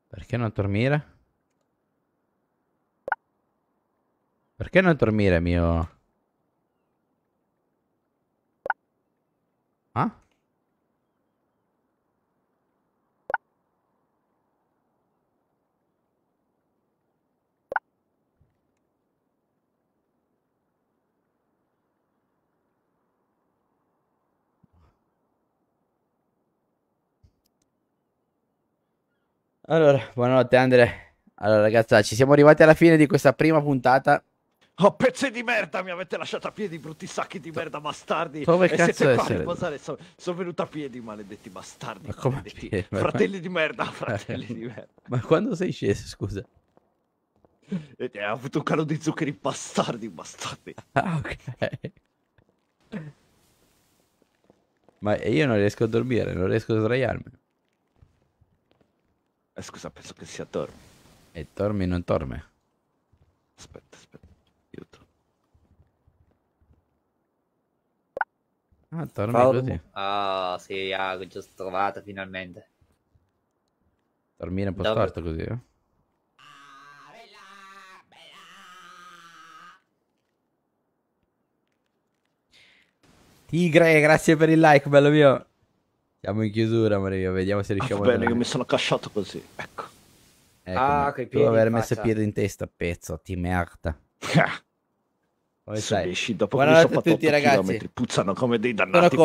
S2: Perché non dormire? Perché non dormire, mio... Ah? Allora, buonanotte Andre. Allora ragazza, ci siamo arrivati alla fine di questa prima puntata.
S3: Oh, pezzi di merda, mi avete lasciato a piedi, brutti sacchi di merda, bastardi.
S2: Dove
S3: e
S2: cazzo
S3: siete qua a riposare. Sono sono venuto a piedi, maledetti bastardi.
S2: Ma come
S3: maledetti
S2: piedi? Ma-
S3: Fratelli di merda, [laughs] fratelli di merda.
S2: Ma quando sei sceso, scusa?
S3: E e ha avuto un calo di zuccheri, bastardi, bastardi. [laughs]
S2: Ah, ok. Ma io non riesco a dormire, non riesco a sdraiarmi.
S3: Eh, scusa, penso che sia dormi.
S2: E dormi non dorme.
S3: Aspetta, aspetta, aiuto.
S2: Ah, dormi
S16: Ciao.
S2: così.
S16: Ah, sì, ah, l'ho giusto trovata finalmente.
S2: Dormire un po'
S16: Dove?
S2: storto così, eh? Tigre, grazie per il like, bello mio. Siamo in chiusura, amore mio. Vediamo se
S3: Ah,
S2: riusciamo
S3: va bene,
S2: a...
S3: io mi sono casciato così, ecco.
S2: Ecco,
S16: Ah,
S2: tu
S16: piedi
S2: aver
S16: in
S2: messo
S16: faccia.
S2: piede in testa, pezzo, ti merda. [laughs] Come
S3: esci dopo che mi
S2: Buonanotte a
S3: fatto
S2: tutti
S3: 8
S2: ragazzi.
S3: puzzano come dei dannati.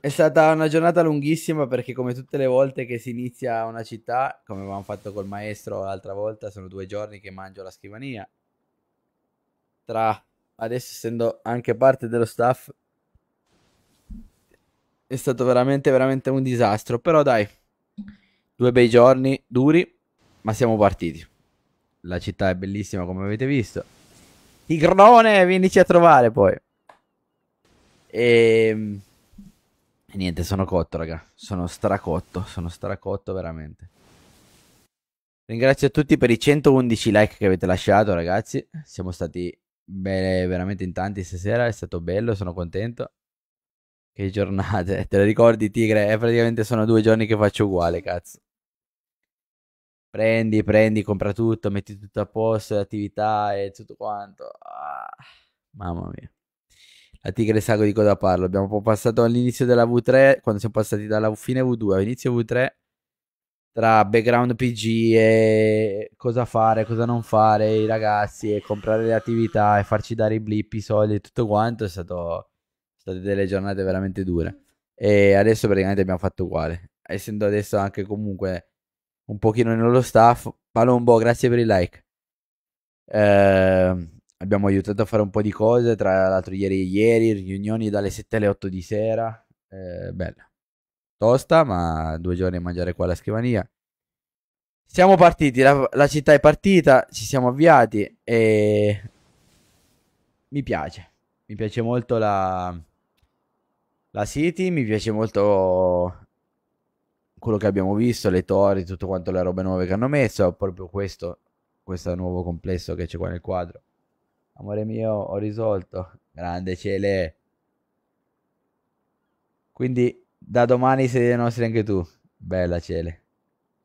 S2: È stata una giornata lunghissima perché come tutte le volte che si inizia una città, come avevamo fatto col maestro l'altra volta, sono due giorni che mangio la scrivania. Tra adesso essendo anche parte dello staff è stato veramente veramente un disastro, però dai. Due bei giorni duri, ma siamo partiti. La città è bellissima come avete visto. Tigrone, vienici a trovare poi. E... e niente, sono cotto, raga. Sono stracotto, sono stracotto veramente. Ringrazio tutti per i 111 like che avete lasciato, ragazzi. Siamo stati bene, veramente in tanti stasera, è stato bello, sono contento. Che giornate, [laughs] te le ricordi Tigre? Eh, praticamente sono due giorni che faccio uguale, cazzo. Prendi, prendi, compra tutto, metti tutto a posto, le attività e tutto quanto. Ah, mamma mia. La Tigre sa di cosa parlo. Abbiamo passato all'inizio della V3, quando siamo passati dalla fine V2 all'inizio V3, tra background PG e cosa fare, cosa non fare, i ragazzi, e comprare le attività e farci dare i blip, i soldi e tutto quanto, è stato state delle giornate veramente dure. E adesso praticamente abbiamo fatto uguale. Essendo adesso anche comunque un pochino nello staff. Palombo, grazie per il like. Eh, abbiamo aiutato a fare un po' di cose, tra l'altro ieri e ieri, riunioni dalle 7 alle 8 di sera. Eh, bella. Tosta, ma due giorni a mangiare qua alla scrivania. Siamo partiti, la, la città è partita, ci siamo avviati e mi piace. Mi piace molto la, la City, mi piace molto quello che abbiamo visto, le torri, tutto quanto le robe nuove che hanno messo, proprio questo, questo nuovo complesso che c'è qua nel quadro. Amore mio, ho risolto. Grande Cele. Quindi da domani sei dei nostri anche tu. Bella Cele.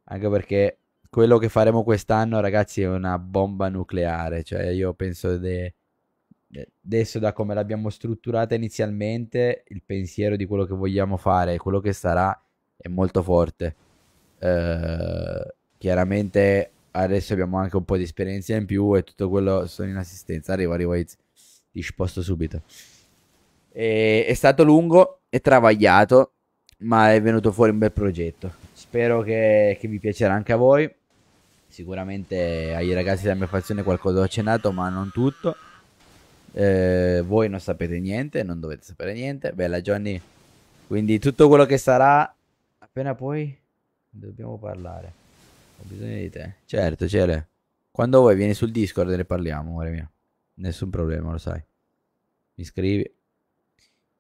S2: Anche perché quello che faremo quest'anno, ragazzi, è una bomba nucleare. Cioè, io penso de- de- adesso da come l'abbiamo strutturata inizialmente, il pensiero di quello che vogliamo fare, quello che sarà è molto forte. Eh, chiaramente adesso abbiamo anche un po' di esperienza in più e tutto quello sono in assistenza. Arrivo, arrivo, Iz. ti sposto subito. E- è stato lungo e travagliato, ma è venuto fuori un bel progetto. Spero che, che vi piacerà anche a voi. Sicuramente ai ragazzi della mia fazione qualcosa ho accennato, ma non tutto. Eh, voi non sapete niente, non dovete sapere niente. Bella Johnny. Quindi tutto quello che sarà, appena poi dobbiamo parlare. Ho bisogno di te. Certo, Cele. Quando vuoi vieni sul Discord e ne parliamo, amore mio. Nessun problema, lo sai. Mi scrivi.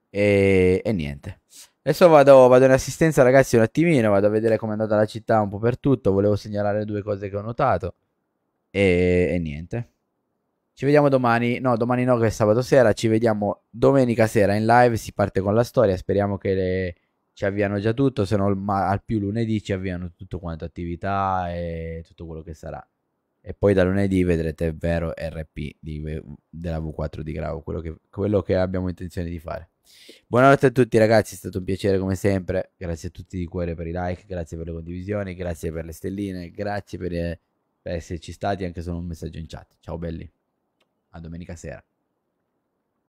S2: E, e niente. Adesso vado, vado in assistenza, ragazzi, un attimino. Vado a vedere com'è andata la città un po' per tutto. Volevo segnalare due cose che ho notato. E, e niente. Ci vediamo domani. No, domani no, che è sabato sera. Ci vediamo domenica sera in live. Si parte con la storia. Speriamo che le- ci avviano già tutto. Se no, ma- al più lunedì ci avviano tutto quanto attività e tutto quello che sarà. E poi da lunedì vedrete il vero RP di della V4 di Grau, quello che, quello che abbiamo intenzione di fare. Buonanotte a tutti ragazzi, è stato un piacere come sempre. Grazie a tutti di cuore per i like, grazie per le condivisioni, grazie per le stelline, grazie per, per esserci stati anche solo un messaggio in chat. Ciao belli, a domenica sera.